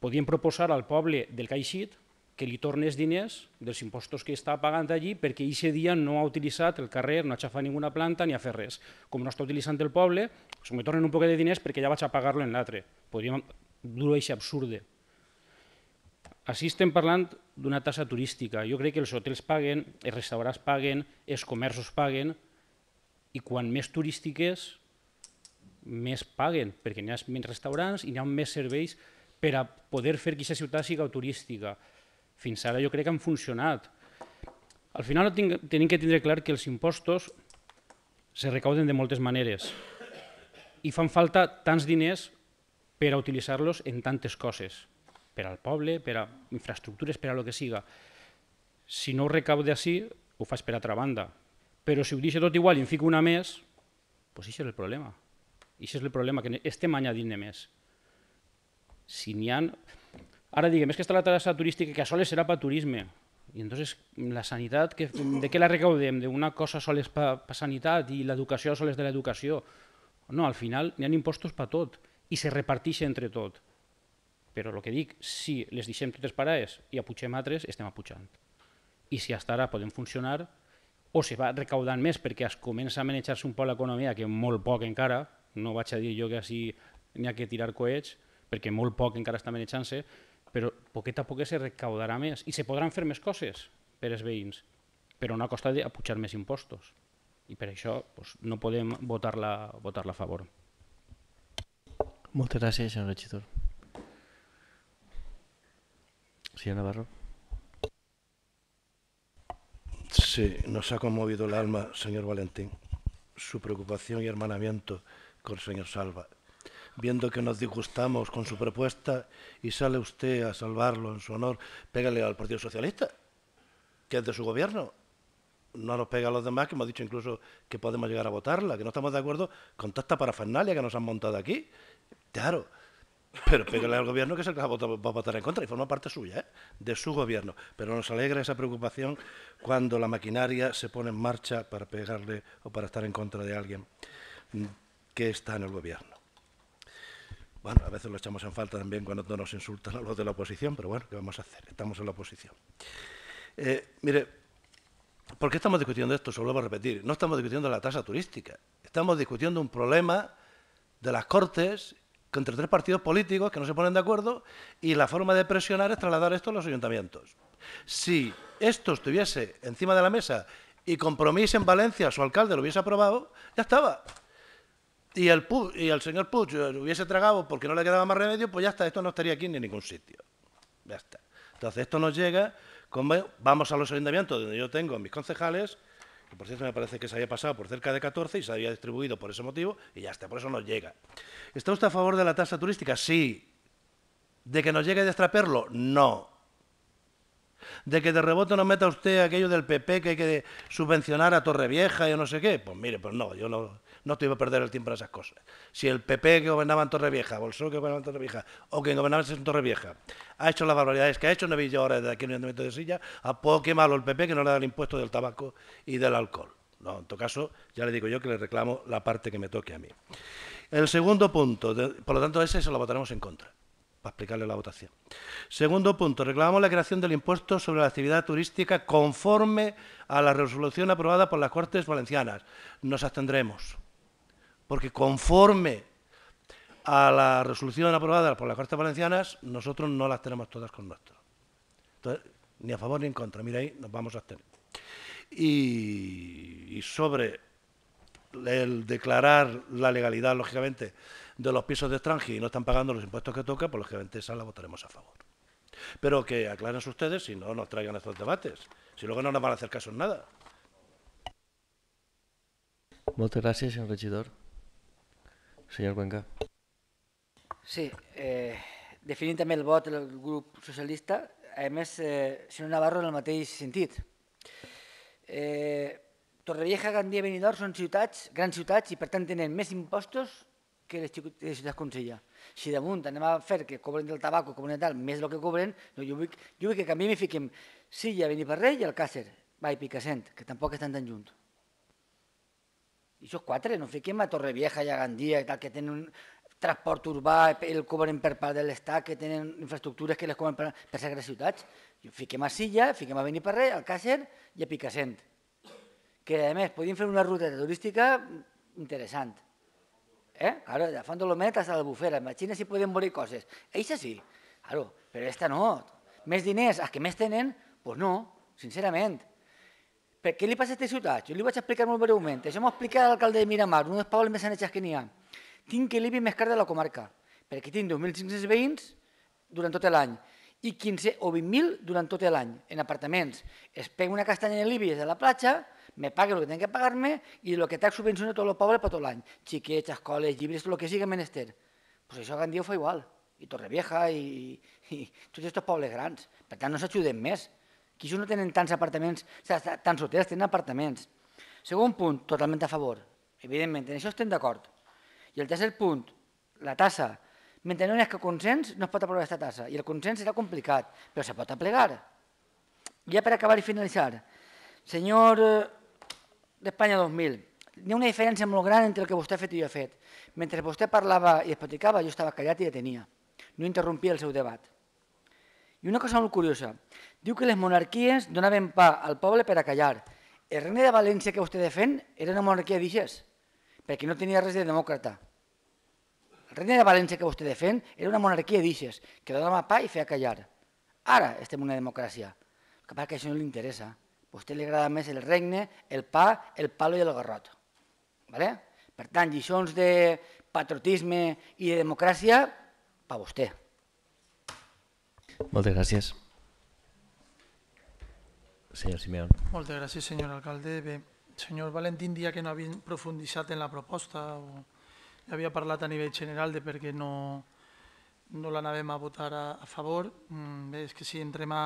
Podien proposar al poble del caixit que li tornes diners dels impostos que està pagant allí perquè aquest dia no ha utilitzat el carrer, no ha xafat ninguna planta ni ha fet res. Com no està utilitzant el poble, doncs me tornen un poc de diners perquè ja vaig a pagar-lo en l'altre. Podríem dur això absurde. Així estem parlant d'una tassa turística. Jo crec que els hotels paguen, els restaurants paguen, els comerços paguen, i quan més turístiques, més paguen, perquè hi ha menys restaurants i hi ha més serveis per a poder fer que aquesta ciutat siga turística fins ara jo crec que han funcionat. Al final tenim que tindre clar que els impostos se recauden de moltes maneres i fan falta tants diners per a utilitzar-los en tantes coses, per al poble, per a infraestructures, per a lo que siga. Si no ho recaude així, ho faig per altra banda. Però si ho deixo tot igual i en fico una més, doncs això és el problema. Això és el problema, que estem añadint més. Si n'hi ha... Ara diguem, és que està la tassa turística que a soles serà per turisme. I entonces la sanitat, que, de què la recaudem? D'una cosa soles per pa sanitat i l'educació soles de l'educació. No, al final n'hi ha impostos per tot i se reparteix entre tot. Però el que dic, si les deixem totes parades i apugem altres, estem apujant. I si hasta ara podem funcionar, o se va recaudant més perquè es comença a manejar-se un poc l'economia, que molt poc encara, no vaig a dir jo que així n'hi ha que tirar coets, perquè molt poc encara està manejant-se, però poquet a poquet se recaudarà més i se podran fer més coses per als veïns. però no a costa d'apujar més impostos. I per això doncs, no podem votar-la votar, a favor. Moltes gràcies, senyor regidor. Señor Navarro. Sí, nos ha conmovido el alma, señor Valentín, su preocupación y hermanamiento con el señor Salva. Viendo que nos disgustamos con su propuesta y sale usted a salvarlo en su honor, pégale al Partido Socialista, que es de su gobierno. No nos pega a los demás, que hemos dicho incluso que podemos llegar a votarla, que no estamos de acuerdo con toda esta parafernalia que nos han montado aquí. Claro, pero pégale al gobierno que es el que va a votar, en contra y forma parte suya, ¿eh? de su gobierno. Pero nos alegra esa preocupación cuando la maquinaria se pone en marcha para pegarle o para estar en contra de alguien que está en el gobierno. Bueno, a veces lo echamos en falta también cuando no nos insultan a los de la oposición, pero bueno, ¿qué vamos a hacer? Estamos en la oposición. Eh, mire, ¿por qué estamos discutiendo esto? Se lo vuelvo a repetir. No estamos discutiendo la tasa turística. Estamos discutiendo un problema de las Cortes entre tres partidos políticos que no se ponen de acuerdo y la forma de presionar es trasladar esto a los ayuntamientos. Si esto estuviese encima de la mesa y Compromís en Valencia, su alcalde, lo hubiese aprobado, ya estaba. Y el, y el señor Puig lo hubiese tragado porque no le quedaba más remedio, pues ya está, esto no estaría aquí ni en ningún sitio. Ya está. Entonces esto nos llega, vamos a los ayuntamientos donde yo tengo mis concejales, que por cierto me parece que se había pasado por cerca de 14 y se había distribuido por ese motivo y ya está, por eso nos llega. ¿Está usted a favor de la tasa turística? Sí. ¿De que nos llegue de extraperlo? No. ¿De que de rebote nos meta usted aquello del PP que hay que subvencionar a Torrevieja y no sé qué? Pues mire, pues no, yo no, no te iba a perder el tiempo en esas cosas. Si el PP que gobernaba en Torrevieja, o el PSOE que gobernaba en Torrevieja, o quien gobernaba en Torrevieja, ha hecho las barbaridades que ha hecho, no yo ahora desde aquí en el Ayuntamiento de Silla, a poco que malo el PP que no le da el impuesto del tabaco y del alcohol. No, en todo caso, ya le digo yo que le reclamo la parte que me toque a mí. El segundo punto, por lo tanto, ese se lo votaremos en contra, para explicarle la votación. Segundo punto, reclamamos la creación del impuesto sobre la actividad turística conforme a la resolución aprobada por las Cortes Valencianas. Nos abstendremos porque conforme a la resolución aprobada por las Cortes Valencianas, nosotros no las tenemos todas con nuestro. Entonces, ni a favor ni en contra. Mira ahí, nos vamos a abstener. Y, sobre el declarar la legalidad, lógicamente, de los pisos de extranjero y no están pagando los impuestos que toca, pues lógicamente esa la votaremos a favor. Pero que aclaren ustedes si no nos traigan estos debates. Si luego no nos van a hacer caso en nada. Muchas gracias, señor regidor. Senyor Cuenca. Sí, eh, definint també el vot del grup socialista, a més, eh, senyor Navarro, en el mateix sentit. Eh, Torrevieja, Gandia i Benidorm són ciutats, grans ciutats, i per tant tenen més impostos que les, ciutats Consella. Si damunt anem a fer que cobren del tabac o cobren tal, més del que cobren, no, jo, vull, jo vull que canviem i fiquem Silla, Beniparrell i el Càcer, va, i Picassent, que tampoc estan tan junts. I això quatre, no fiquem a Torrevieja i a Gandia, tal, que tenen un transport urbà, el cobren per part de l'Estat, que tenen infraestructures que les cobren per, per grans ciutats. I fiquem a Silla, fiquem a Beniparrell, al Càcer i a Picassent. Que, a més, podíem fer una ruta turística interessant. Eh? Claro, de Font d'Olomet a la Bufera. Imagina si podem veure coses. Eixa sí, claro, però esta no. Més diners, els que més tenen, doncs pues no, sincerament. Per què li passa a aquesta ciutat? Jo li vaig explicar molt breument. Això m'ho explica l'alcalde de Miramar, un dels pobles més sanetxes que n'hi ha. Tinc l'IBI més car de la comarca, perquè tinc 2.500 veïns durant tot l'any i 15 o 20.000 durant tot l'any en apartaments. Es pega una castanya en l'IBI des de la platja, me paga el que tinc que pagar-me i el que tax subvenciona tot el poble per tot l'any. Xiquets, escoles, llibres, el que sigui menester. Pues això a Gandia ho fa igual. I Torrevieja i, i tots aquests pobles grans. Per tant, no s'ajuden més que això no tenen tants apartaments, tants hotels, tenen apartaments. Segon punt, totalment a favor. Evidentment, en això estem d'acord. I el tercer punt, la tassa. Mentre no hi ha consens, no es pot aprovar aquesta tassa. I el consens serà complicat, però se pot aplegar. Ja per acabar i finalitzar. Senyor eh, d'Espanya 2000, hi ha una diferència molt gran entre el que vostè ha fet i jo he fet. Mentre vostè parlava i explicava, jo estava callat i detenia. No interrompia el seu debat. I una cosa molt curiosa, diu que les monarquies donaven pa al poble per a callar. El regne de València que vostè defèn era una monarquia d'ixes, perquè no tenia res de demòcrata. El regne de València que vostè defèn era una monarquia d'ixes, que donava pa i feia callar. Ara estem en una democràcia. Que que això no li interessa, A vostè li agrada més el regne, el pa, el palo i el garrot. Vale? Per tant, lliçons de patriotisme i de democràcia, per vostè. Moltes gràcies. Senyor Simeón. Moltes gràcies, senyor alcalde. Bé, senyor Valentín dia que no havien profunditzat en la proposta o ja havia parlat a nivell general de per què no, no l'anàvem a votar a, a favor. Mm, bé, és que si entrem a,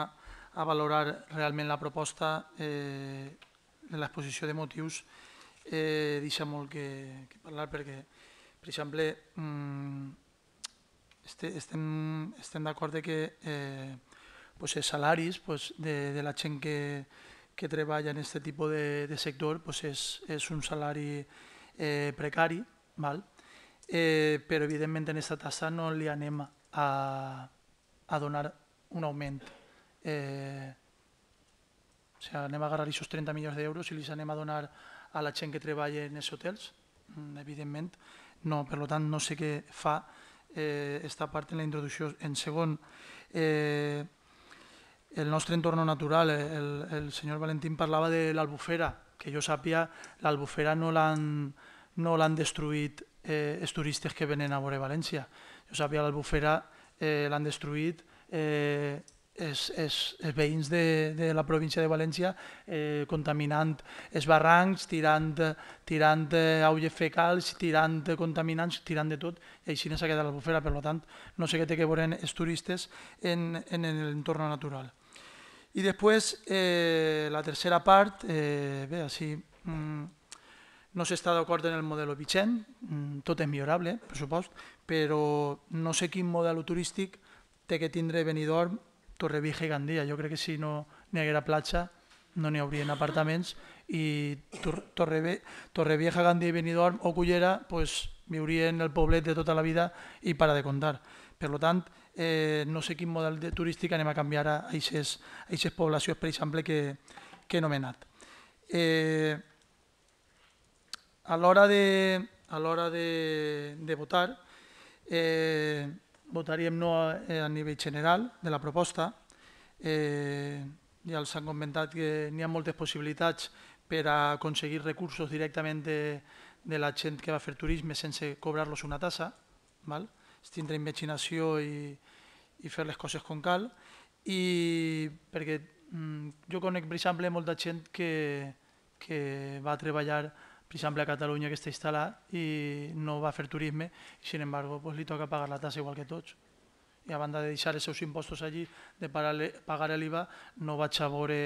a valorar realment la proposta eh, l'exposició de motius eh, deixa molt que, que parlar perquè, per exemple, mm, este, estem, estem d'acord que eh, pues, els salaris pues, de, de la gent que, que treballa en aquest tipus de, de sector pues, és, és un salari eh, precari, val? Eh, però evidentment en aquesta tassa no li anem a, a donar un augment. Eh, o sigui, anem a agarrar aquests 30 milions d'euros i li anem a donar a la gent que treballa en els hotels, mm, evidentment. No, per tant, no sé què fa eh, esta part en la introducció. En segon, eh, el nostre entorn natural, el, el senyor Valentín parlava de l'albufera, que jo sàpia, l'albufera no l'han no l'han destruït eh, els turistes que venen a veure València. Jo sàpia, l'albufera eh, l'han destruït eh, els, els, els veïns de, de la província de València eh, contaminant els barrancs, tirant, tirant eh, aules fecals, tirant contaminants, tirant de tot, i així s'ha quedat l'albufera. Per tant, no sé què té que veure els turistes en, en l'entorn natural. I després, eh, la tercera part, eh, bé, així, mm, no s'està d'acord en el model Vicent, mm, tot és millorable, per supost, però no sé quin model turístic té que tindre Benidorm, Torrevieja i Gandia. Jo crec que si no n'hi haguera platja no n'hi haurien apartaments i Torreve, Torrevieja, Gandia i Benidorm o Cullera pues, viurien el poblet de tota la vida i para de contar. Per tant, eh, no sé quin model de turístic anem a canviar a aquestes poblacions, per exemple, que, que he nomenat. Eh, a l'hora de, a l'hora de, de votar, eh, votaríem no a, a nivell general de la proposta. Eh, ja els han comentat que n'hi ha moltes possibilitats per a aconseguir recursos directament de, de la gent que va fer turisme sense cobrar-los una tassa. Val? És tindre imaginació i, i fer les coses com cal. I perquè mm, jo conec, per exemple, molta gent que, que va treballar per exemple, a Catalunya que està instal·lat i no va fer turisme i, sin embargo, pues, li toca pagar la tassa igual que tots. I a banda de deixar els seus impostos allí, de pagar l'IVA, no vaig a veure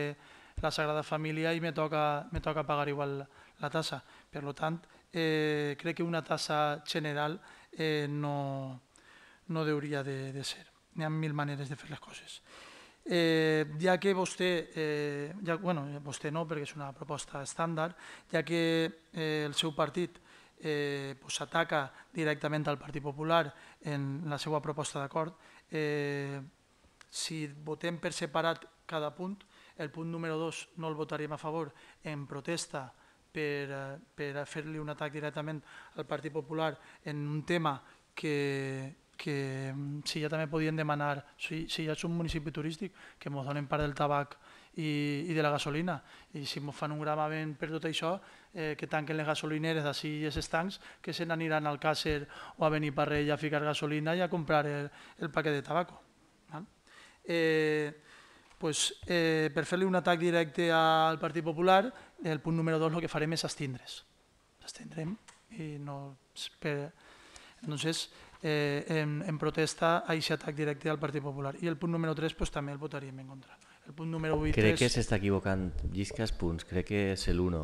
la Sagrada Família i me toca, me toca pagar igual la tassa. Per tant, eh, crec que una tassa general eh, no, no hauria de, de ser. Hi ha mil maneres de fer les coses. Eh, ja que vostè, eh, ja, bueno, vostè no, perquè és una proposta estàndard, ja que eh, el seu partit eh, pues, ataca directament al Partit Popular en la seva proposta d'acord, eh, si votem per separat cada punt, el punt número 2 no el votaríem a favor en protesta per, per fer-li un atac directament al Partit Popular en un tema que, que mm, si ja també podien demanar, si, si ja és un municipi turístic, que ens donen part del tabac i, i de la gasolina. I si ens fan un gravament per tot això, eh, que tanquen les gasolineres d'ací i els estancs, que se n'aniran al Càcer o a Beniparrell a ficar gasolina i a comprar el, el paquet de tabaco. Val? Eh, pues, eh, per fer-li un atac directe al Partit Popular, el punt número 2 el que farem és abstindre's. Abstindrem i no... Per, entonces, eh, en, en protesta a aquest atac directe al Partit Popular. I el punt número 3 pues, també el votaríem en contra. El punt número 8 Crec és... que s'està equivocant. Llisques punts. Crec que és el 1,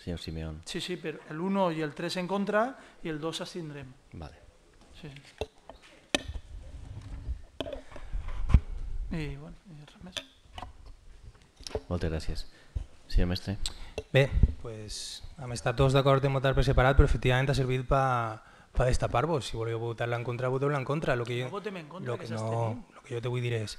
senyor Simeón. Sí, sí, però el 1 i el 3 en contra i el 2 s'abstindrem. Vale. Sí, sí. I, bueno, i res més. Moltes gràcies. Senyor mestre. Bé, pues, hem estat tots d'acord en votar per separat, però efectivament ha servit per per destapar-vos. Si voleu votar-la en contra, voteu-la en contra. Lo que jo, no votem en contra, lo que, que no, Lo que jo te vull dir és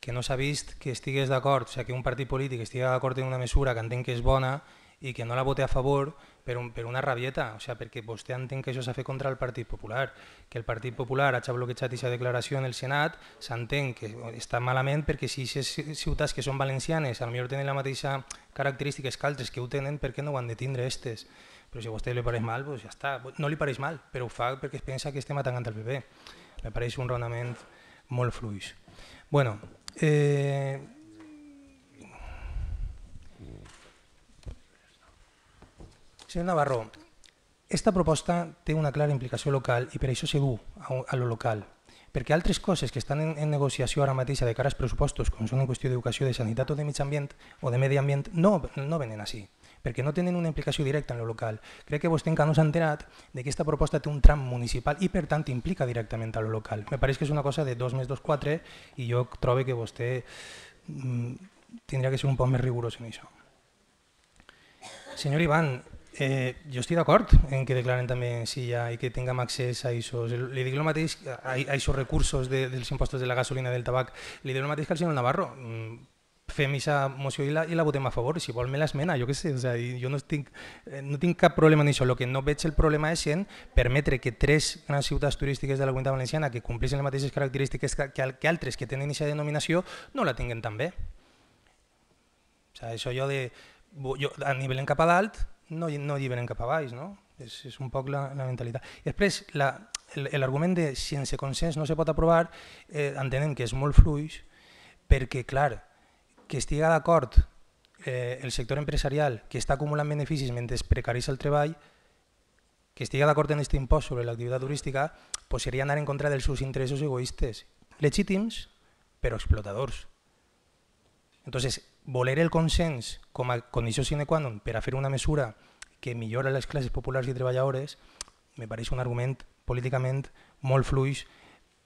que no s'ha vist que estigués d'acord, o sigui, que un partit polític estigui d'acord en una mesura que entenc que és bona i que no la vote a favor per, un, per una rabieta, o sigui, perquè vostè entén que això s'ha fet contra el Partit Popular, que el Partit Popular ha bloquejat aquesta declaració en el Senat, s'entén que està malament perquè si aquestes ciutats que són valencianes potser tenen la mateixa característiques que altres que ho tenen, per què no ho han de tindre aquestes? Però si a vostè li pareix mal, doncs ja està. No li pareix mal, però ho fa perquè es pensa que estem atacant el PP. Me pareix un raonament molt fluix. Bueno, eh, Senyor Navarro, esta proposta té una clara implicació local i per això se du a, lo local. Perquè altres coses que estan en, en negociació ara mateix de cara als pressupostos, com són en qüestió d'educació, de sanitat o de mig ambient o de medi ambient, no, no venen així perquè no tenen una implicació directa en lo local. Crec que vostè encara no s'ha enterat de que aquesta proposta té un tram municipal i per tant implica directament a lo local. Me pareix que és una cosa de 2 més 2, 4 i jo trobo que vostè mm, tindria que ser un poc més rigorós en això. Senyor Ivan, Eh, jo estic d'acord en que declaren també Silla i que tinguem accés a això. Li dic el mateix a aquests recursos de, dels impostos de la gasolina i del tabac. Li dic el mateix que al senyor Navarro. Fem aquesta moció i la, i la votem a favor. Si vol me l'esmena, jo què sé. O sigui, jo no tinc, eh, no tinc cap problema en això. El que no veig el problema és en permetre que tres grans ciutats turístiques de la comunitat valenciana que compleixen les mateixes característiques que, que, altres que tenen aquesta denominació no la tinguen també. O sigui, això jo de... Jo, a nivell cap a dalt no, no alliberen cap a baix, no? És, és un poc la, la mentalitat. I després, l'argument de sense consens no se pot aprovar, eh, entenem que és molt fluix, perquè, clar, que estiga d'acord eh, el sector empresarial que està acumulant beneficis mentre precaritza el treball, que estigui d'acord en aquest impost sobre l'activitat turística, pues seria anar en contra dels seus interessos egoistes, legítims, però explotadors. Entonces, voler el consens com a condició sine qua non per a fer una mesura que millora les classes populars i treballadores me pareix un argument políticament molt fluix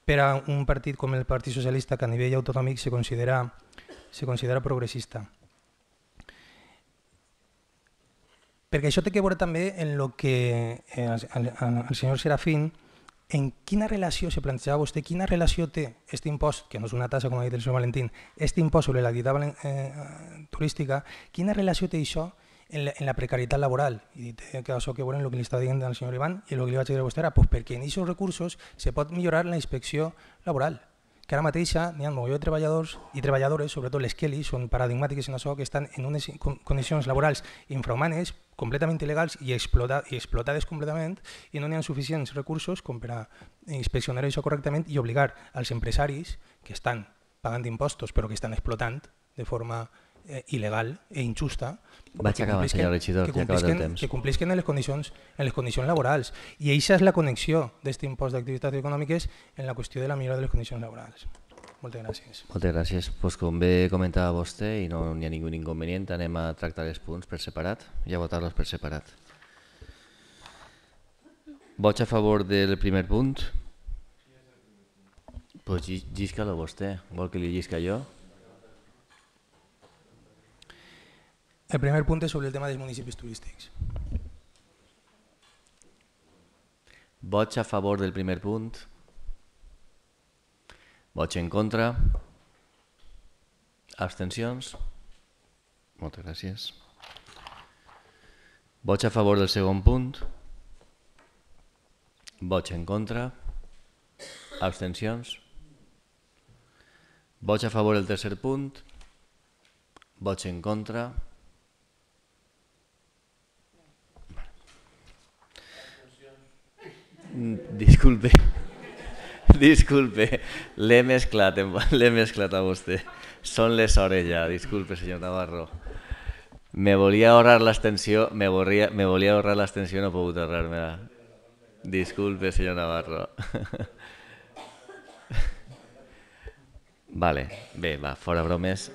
per a un partit com el Partit Socialista que a nivell autonòmic se considera, se considera progressista. Perquè això té que veure també en el que eh, el, el senyor Serafín en quina relació, se plantejava vostè, quina relació té aquest impost, que no és una tassa com ha dit el senyor Valentín, aquest impost sobre l'activitat eh, turística, quina relació té això en la, en la precarietat laboral? I té que això que veure el que li està dient el senyor Ivan i el que li vaig dir a vostè era, pues perquè en aquests recursos se pot millorar la inspecció laboral que ara mateixa n'hi ha un de treballadors i treballadores, sobretot les Kelly, són paradigmàtiques en això, que estan en unes condicions laborals infrahumanes, completament il·legals i, explota, i explotades completament i no n'hi ha suficients recursos com per a inspeccionar això correctament i obligar als empresaris que estan pagant impostos però que estan explotant de forma eh, il·legal e injusta Vaig acabar, senyor regidor, que, acabat el temps. que complisquen en les condicions, en les condicions laborals. I això és la connexió d'aquest impost d'activitats econòmiques en la qüestió de la millora de les condicions laborals. Moltes gràcies. Moltes gràcies. Pues com bé comentava vostè i no hi ha ningú inconvenient, anem a tractar els punts per separat i a votar-los per separat. Vots a favor del primer punt? Pues llisca-lo vostè. Vol que li llisca jo? El primer punt és sobre el tema dels municipis turístics. Vots a favor del primer punt. Vots en contra. Abstencions. Moltes gràcies. Vots a favor del segon punt. Vots en contra. Abstencions. Vots a favor del tercer punt. Vots en contra. Disculpe. Disculpe, l'he mesclat, l'he mesclat a vostè. Són les ja, disculpe, senyor Navarro. Me volia ahorrar l'extensió, me volia, me volia ahorrar l'extensió, no he pogut ahorrar-me-la. Disculpe, senyor Navarro. vale, bé, va, fora bromes.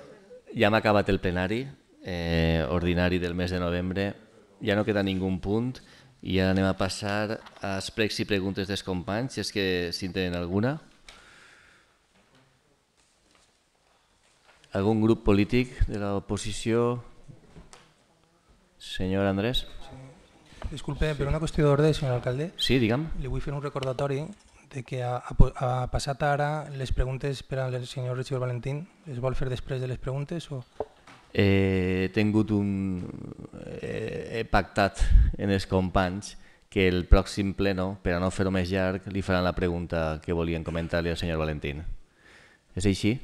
Ja m'ha acabat el plenari eh, ordinari del mes de novembre. Ja no queda ningú punt. I ara anem a passar als pregs i preguntes dels companys, si és que si en tenen alguna. Algun grup polític de l'oposició? Senyor Andrés? Sí. Disculpe, sí. per una qüestió d'ordre, senyor alcalde. Sí, digue'm. Li vull fer un recordatori de que ha, ha passat ara les preguntes per al senyor regidor Valentín. Les vol fer després de les preguntes o...? He tingut un... he pactat en els companys que el pròxim pleno, per a no fer-ho més llarg, li faran la pregunta que volien comentar-li al senyor Valentín. És així,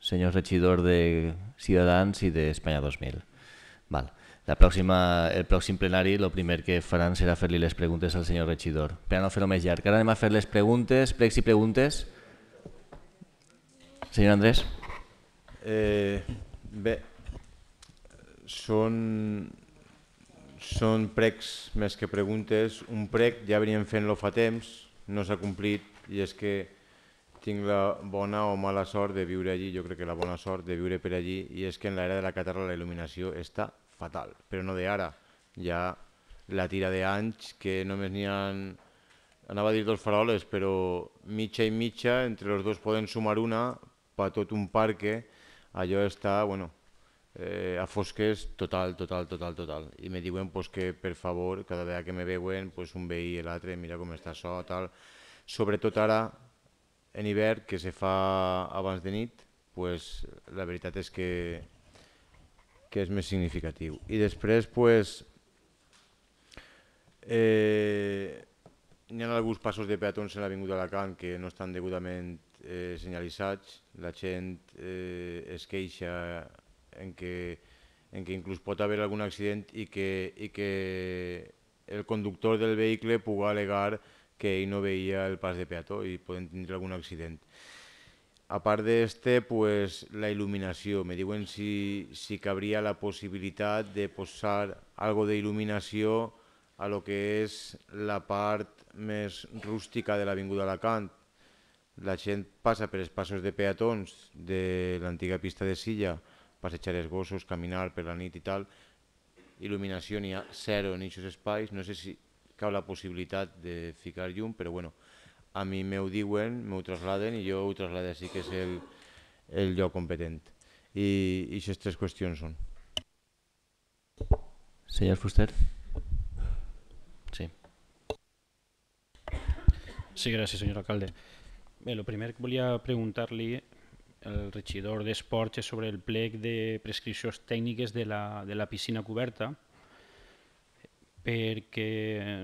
senyor regidor de Ciutadans i d'Espanya 2000. Val. La pròxima, el pròxim plenari el primer que faran serà fer-li les preguntes al senyor regidor. Per a no fer-ho més llarg. Ara anem a fer les preguntes, pregs i preguntes. Senyor Andrés. Eh, bé, són, són pregs més que preguntes. Un prec ja veníem fent-lo fa temps, no s'ha complit i és que tinc la bona o mala sort de viure allí, jo crec que la bona sort de viure per allí i és que en l'era de la Catarra la il·luminació està fatal, però no d'ara, ja la tira d'anys que només n'hi ha, anava a dir dos faroles, però mitja i mitja, entre els dos poden sumar una, per tot un parque, allò està, bueno, eh, a fosques total, total, total, total. I me diuen pues, que, per favor, cada vegada que me veuen, pues, un veí i l'altre, mira com està això, tal. Sobretot ara, en hivern, que se fa abans de nit, pues, la veritat és que, que és més significatiu. I després, pues, eh, hi ha alguns passos de peatons en l'Avinguda d'Alacant que no estan degudament eh, senyalitzats, la gent eh, es queixa en que, en que inclús pot haver algun accident i que, i que el conductor del vehicle pugui alegar que ell no veia el pas de peató i poden tindre algun accident. A part d'este, pues, la il·luminació. Me diuen si, si cabria la possibilitat de posar algo d'il·luminació a lo que és la part més rústica de l'Avinguda Alacant. La gent passa per els passos de peatons de l'antiga pista de Silla, passejar els gossos, caminar per la nit i tal. Il·luminació n'hi ha zero en aquests espais. No sé si cau la possibilitat de ficar llum, però bueno, a mi m'ho diuen, m'ho trasladen i jo ho traslado així que és el, el lloc competent. I, i aquestes tres qüestions són. Senyor Fuster. Sí. Sí, gràcies, senyor alcalde. Bé, el primer que volia preguntar-li al regidor d'Esports és sobre el plec de prescripcions tècniques de la, de la piscina coberta, perquè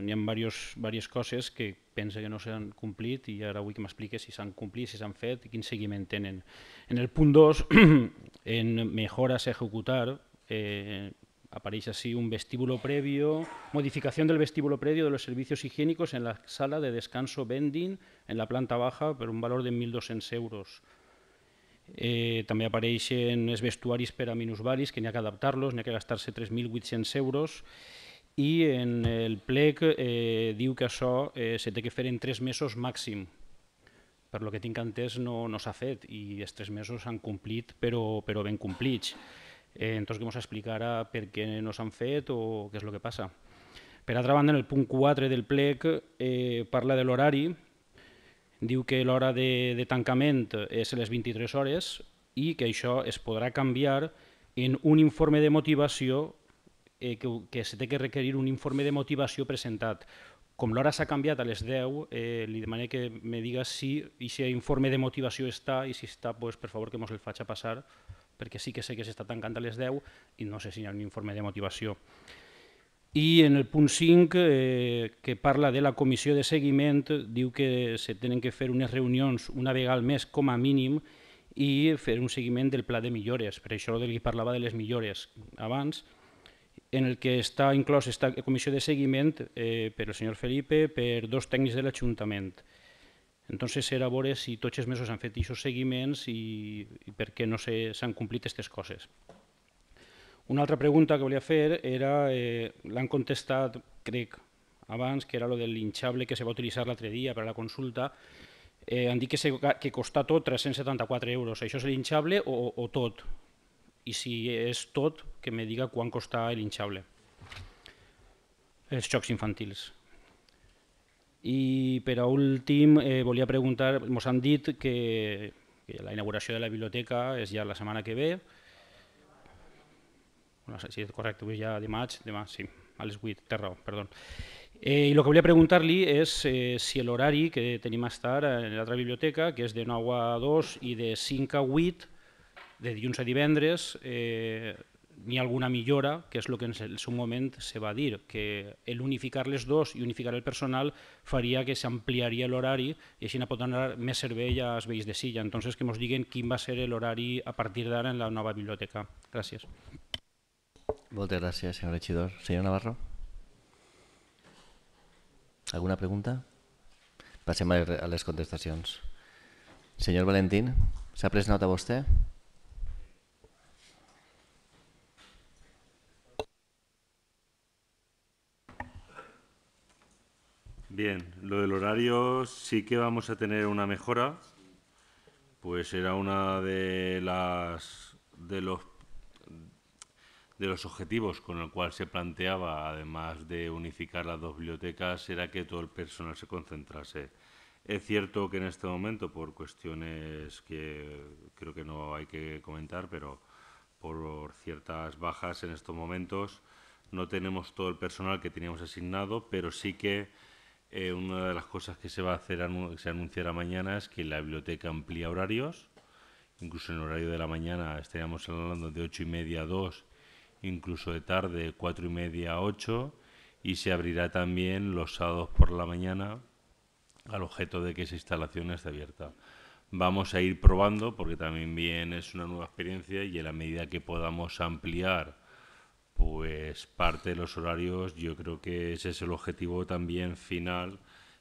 hi ha diverses coses que pensa que no s'han complit i ara vull que m'expliqui si s'han complit, si s'han fet i quin seguiment tenen. En el punt 2, en mejoras a ejecutar, eh, apareix així un vestíbulo previo, modificación del vestíbulo previo de los servicios higiénicos en la sala de descanso vending en la planta baja per un valor de 1.200 euros. Eh, també apareixen els vestuaris per a minusvaris, que n'hi ha que adaptar-los, n'hi ha que gastar-se 3.800 euros, i en el plec eh, diu que això eh, se té que fer en tres mesos màxim. Per lo que tinc entès no, no s'ha fet i els tres mesos s'han complit però, però ben complits. Eh, entonces que ens explicarà per què no s'han fet o què és el que passa. Per altra banda, en el punt 4 del plec eh, parla de l'horari, diu que l'hora de, de tancament és les 23 hores i que això es podrà canviar en un informe de motivació eh, que, que se té que requerir un informe de motivació presentat. Com l'hora s'ha canviat a les 10, eh, li demané que me diga si aquest informe de motivació està i si està, pues, per favor que mos el faig a passar, perquè sí que sé que s'està tancant a les 10 i no sé si hi ha un informe de motivació. I en el punt 5, eh, que parla de la comissió de seguiment, diu que se tenen que fer unes reunions una vegada al mes com a mínim i fer un seguiment del pla de millores. Per això del que parlava de les millores abans, en el que està inclòs esta comissió de seguiment eh, per el senyor Felipe, per dos tècnics de l'Ajuntament. Entonces era veure si tots els mesos han fet aquests seguiments i, i per què no s'han complit aquestes coses. Una altra pregunta que volia fer era, eh, l'han contestat, crec, abans, que era lo del linxable que se va utilitzar l'altre dia per a la consulta, eh, han dit que, se, que costa tot 374 euros. Això és l'inxable o, o tot? i si és tot, que me diga quan costa l'hinxable. Els xocs infantils. I per a últim, eh, volia preguntar, ens han dit que, que la inauguració de la biblioteca és ja la setmana que ve, no sé si és correcte, avui ja dimarts, demà, sí, a les 8, té raó, perdó. Eh, I el que volia preguntar-li és eh, si l'horari que tenim a estar en l'altra biblioteca, que és de 9 a 2 i de 5 a 8, de dilluns a divendres, eh, n'hi ha alguna millora, que és el que en el seu moment se va dir, que el unificar les dos i unificar el personal faria que s'ampliaria l'horari i així pot donar més servei als veïns de Silla. Entonces, que ens diguen quin va ser l'horari a partir d'ara en la nova biblioteca. Gràcies. Moltes gràcies, senyor regidor. Senyor Navarro? Alguna pregunta? Passem a les contestacions. Senyor Valentín, s'ha pres nota vostè? Bien, lo del horario sí que vamos a tener una mejora, pues era una de las de los de los objetivos con el cual se planteaba, además de unificar las dos bibliotecas, era que todo el personal se concentrase. Es cierto que en este momento, por cuestiones que creo que no hay que comentar, pero por ciertas bajas en estos momentos, no tenemos todo el personal que teníamos asignado, pero sí que eh, una de las cosas que se va a hacer, se anunciará mañana, es que la biblioteca amplía horarios. Incluso en el horario de la mañana estaríamos hablando de ocho y media a 2, incluso de tarde cuatro y media a 8, y se abrirá también los sábados por la mañana al objeto de que esa instalación esté abierta. Vamos a ir probando porque también bien es una nueva experiencia y en la medida que podamos ampliar pues parte de los horarios, yo creo que ese es el objetivo también final,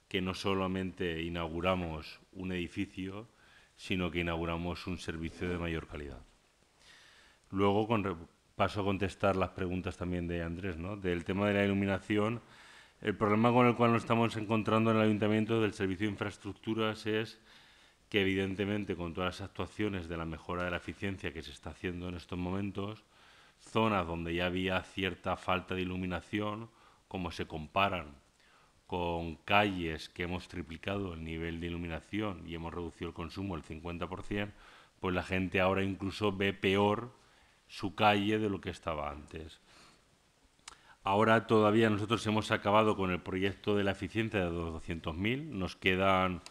que no solamente inauguramos un edificio, sino que inauguramos un servicio de mayor calidad. Luego paso a contestar las preguntas también de Andrés, ¿no? Del tema de la iluminación, el problema con el cual nos estamos encontrando en el Ayuntamiento del Servicio de Infraestructuras es que evidentemente con todas las actuaciones de la mejora de la eficiencia que se está haciendo en estos momentos, zonas donde ya había cierta falta de iluminación, como se comparan con calles que hemos triplicado el nivel de iluminación y hemos reducido el consumo el 50%, pues la gente ahora incluso ve peor su calle de lo que estaba antes. Ahora todavía nosotros hemos acabado con el proyecto de la eficiencia de los 200.000, nos quedan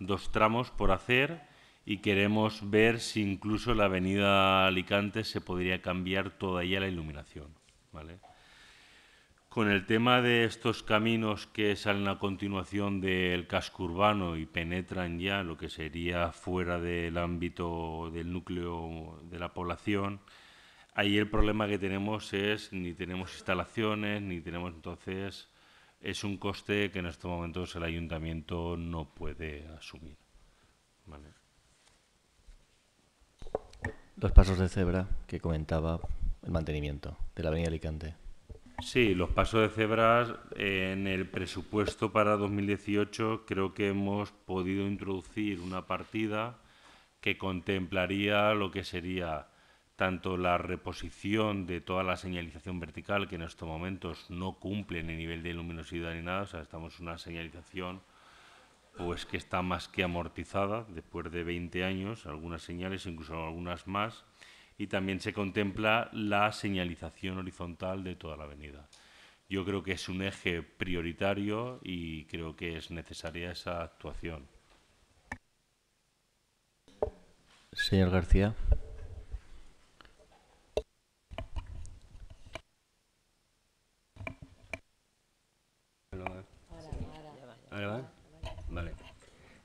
dos tramos por hacer y queremos ver si incluso la avenida Alicante se podría cambiar toda ella la iluminación. ¿vale? Con el tema de estos caminos que salen a continuación del casco urbano y penetran ya lo que sería fuera del ámbito del núcleo de la población, ahí el problema que tenemos es ni tenemos instalaciones, ni tenemos entonces, es un coste que en estos momentos el ayuntamiento no puede asumir. ¿vale? Los pasos de cebra que comentaba el mantenimiento de la avenida Alicante. Sí, los pasos de cebras en el presupuesto para 2018 creo que hemos podido introducir una partida que contemplaría lo que sería tanto la reposición de toda la señalización vertical que en estos momentos no cumple ni nivel de luminosidad ni nada, o sea, estamos en una señalización pues que está más que amortizada después de 20 años, algunas señales, incluso algunas más, y también se contempla la señalización horizontal de toda la avenida. Yo creo que es un eje prioritario y creo que es necesaria esa actuación. Señor García. Vale.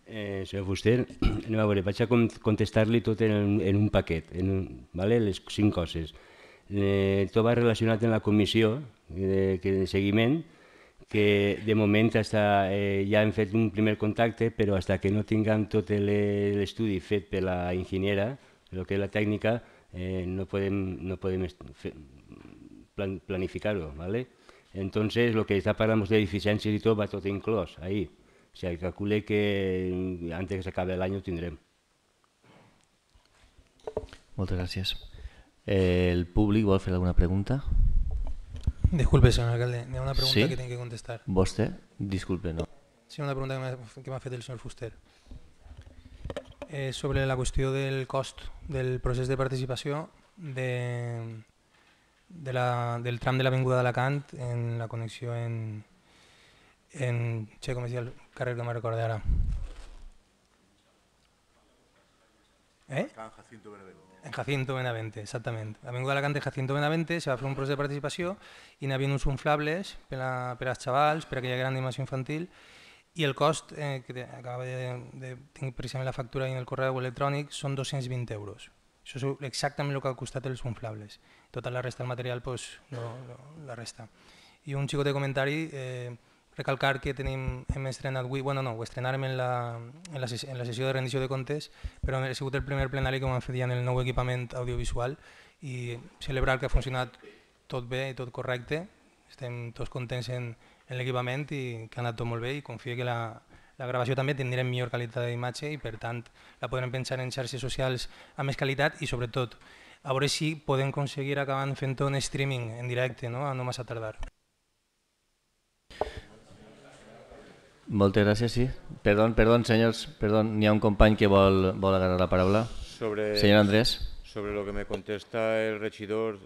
Eh, senyor Fuster, anem a veure, vaig a contestar-li tot en, en un paquet, en un, vale? les cinc coses. Eh, tot va relacionat amb la comissió de, de seguiment, que de moment hasta, eh, ja hem fet un primer contacte, però fins que no tinguem tot l'estudi fet per la enginyera, el que és la tècnica, eh, no podem, no podem plan, planificar-ho. ¿vale? Entonces, lo que està parlant de deficiències i tot va tot inclòs ahí. O sea, calcule que antes que se acabe el año tindrem. Moltes gràcies. El públic vol fer alguna pregunta? Disculpe, senyor alcalde, hi ha una pregunta sí? que tinc que contestar. Vostè? Disculpe, no. Sí, una pregunta que m'ha fet el senyor Fuster. Eh, sobre la qüestió del cost del procés de participació de, de la, del tram de l'Avinguda d'Alacant en la connexió en, en Che, com es el carrer que me recorda ara? Eh? Can Jacinto Benavente. En Jacinto Benavente, exactament. Avinguda d'Alacant de Jacinto Benavente se va fer un procés de participació i n'hi havia uns inflables per, a, per als xavals, per a aquella gran animació infantil, i el cost, eh, que acaba de, de, tinc precisament la factura en el correu electrònic, són 220 euros. Això és exactament el que ha costat els inflables. Tota la resta del material, pues, no, no, la resta. I un xicot de comentari, eh, recalcar que tenim, hem estrenat avui, bueno no, ho estrenarem en la, en, la, en la sessió de rendició de comptes, però ha sigut el primer plenari que ho hem fet ja en el nou equipament audiovisual i celebrar que ha funcionat tot bé i tot correcte, estem tots contents en, en l'equipament i que ha anat tot molt bé i confio que la, la gravació també tindrem millor qualitat d'imatge i per tant la podrem pensar en xarxes socials amb més qualitat i sobretot a veure si podem aconseguir acabar fent un streaming en directe, no, no massa tardar. Moltes gràcies, sí. Perdó, perdó, senyors, perdó, n'hi ha un company que vol, vol agarrar la paraula. Sobre, Senyor Andrés. Sobre lo que me contesta el regidor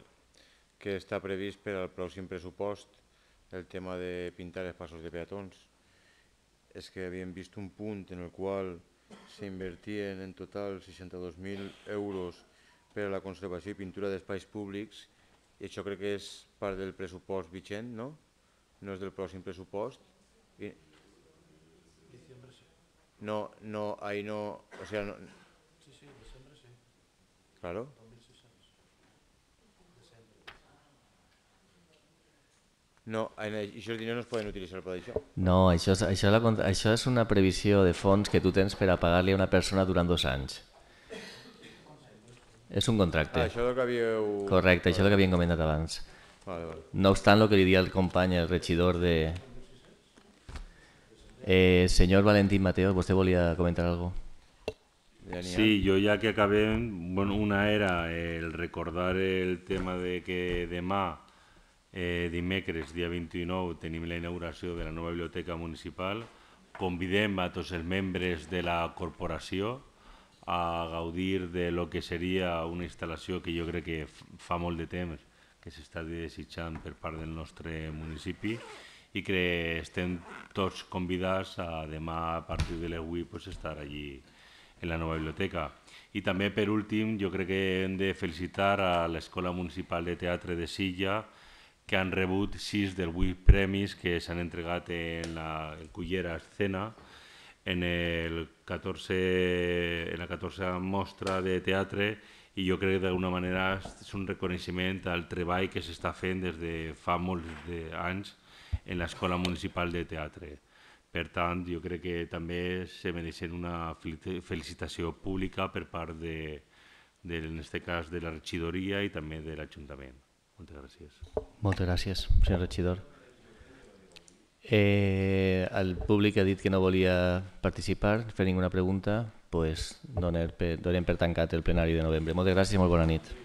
que està previst per al pròxim pressupost el tema de pintar els passos de peatons. És que havíem vist un punt en el qual s'invertien en total 62.000 euros per a la conservació i pintura d'espais públics i això crec que és part del pressupost vigent, no? No és del pròxim pressupost. No, no, ahí no, o sea, no... Sí, sí, diciembre sí. Claro. 2.600. No, en aquests diners no es poden utilitzar per això. No, això és, això, és la, això és una previsió de fons que tu tens per a pagar-li a una persona durant dos anys. És un contracte. Ah, això és el que havíeu... Correcte, això és el que havíem comentat abans. Vale, vale. No obstant, el que li dia el company, el regidor de, Eh, señor Valentín Mateo, ¿usted volía comentar algo? Sí, yo ya que acabé, bueno, una era el recordar el tema de que demà, eh, dimecres, dia 29, tenim la inauguració de la nova biblioteca municipal. Convidem a tots els membres de la corporació a gaudir de lo que seria una instal·lació que jo crec que fa molt de temps que s'està desitjant per part del nostre municipi i que estem tots convidats a demà a partir de 8 pues, estar allí en la nova biblioteca. I també, per últim, jo crec que hem de felicitar a l'Escola Municipal de Teatre de Silla, que han rebut 6 dels 8 premis que s'han entregat en la Cullera Escena en, el 14, en la 14 mostra de teatre i jo crec que d'alguna manera és un reconeixement al treball que s'està fent des de fa molts de anys en l'Escola Municipal de Teatre. Per tant, jo crec que també se mereixen una felicitació pública per part de, de en aquest cas, de la regidoria i també de l'Ajuntament. Moltes gràcies. Moltes gràcies, senyor regidor. Eh, el públic ha dit que no volia participar, fer ninguna pregunta, pues donem per, tancat el plenari de novembre. Moltes gràcies i molt bona nit.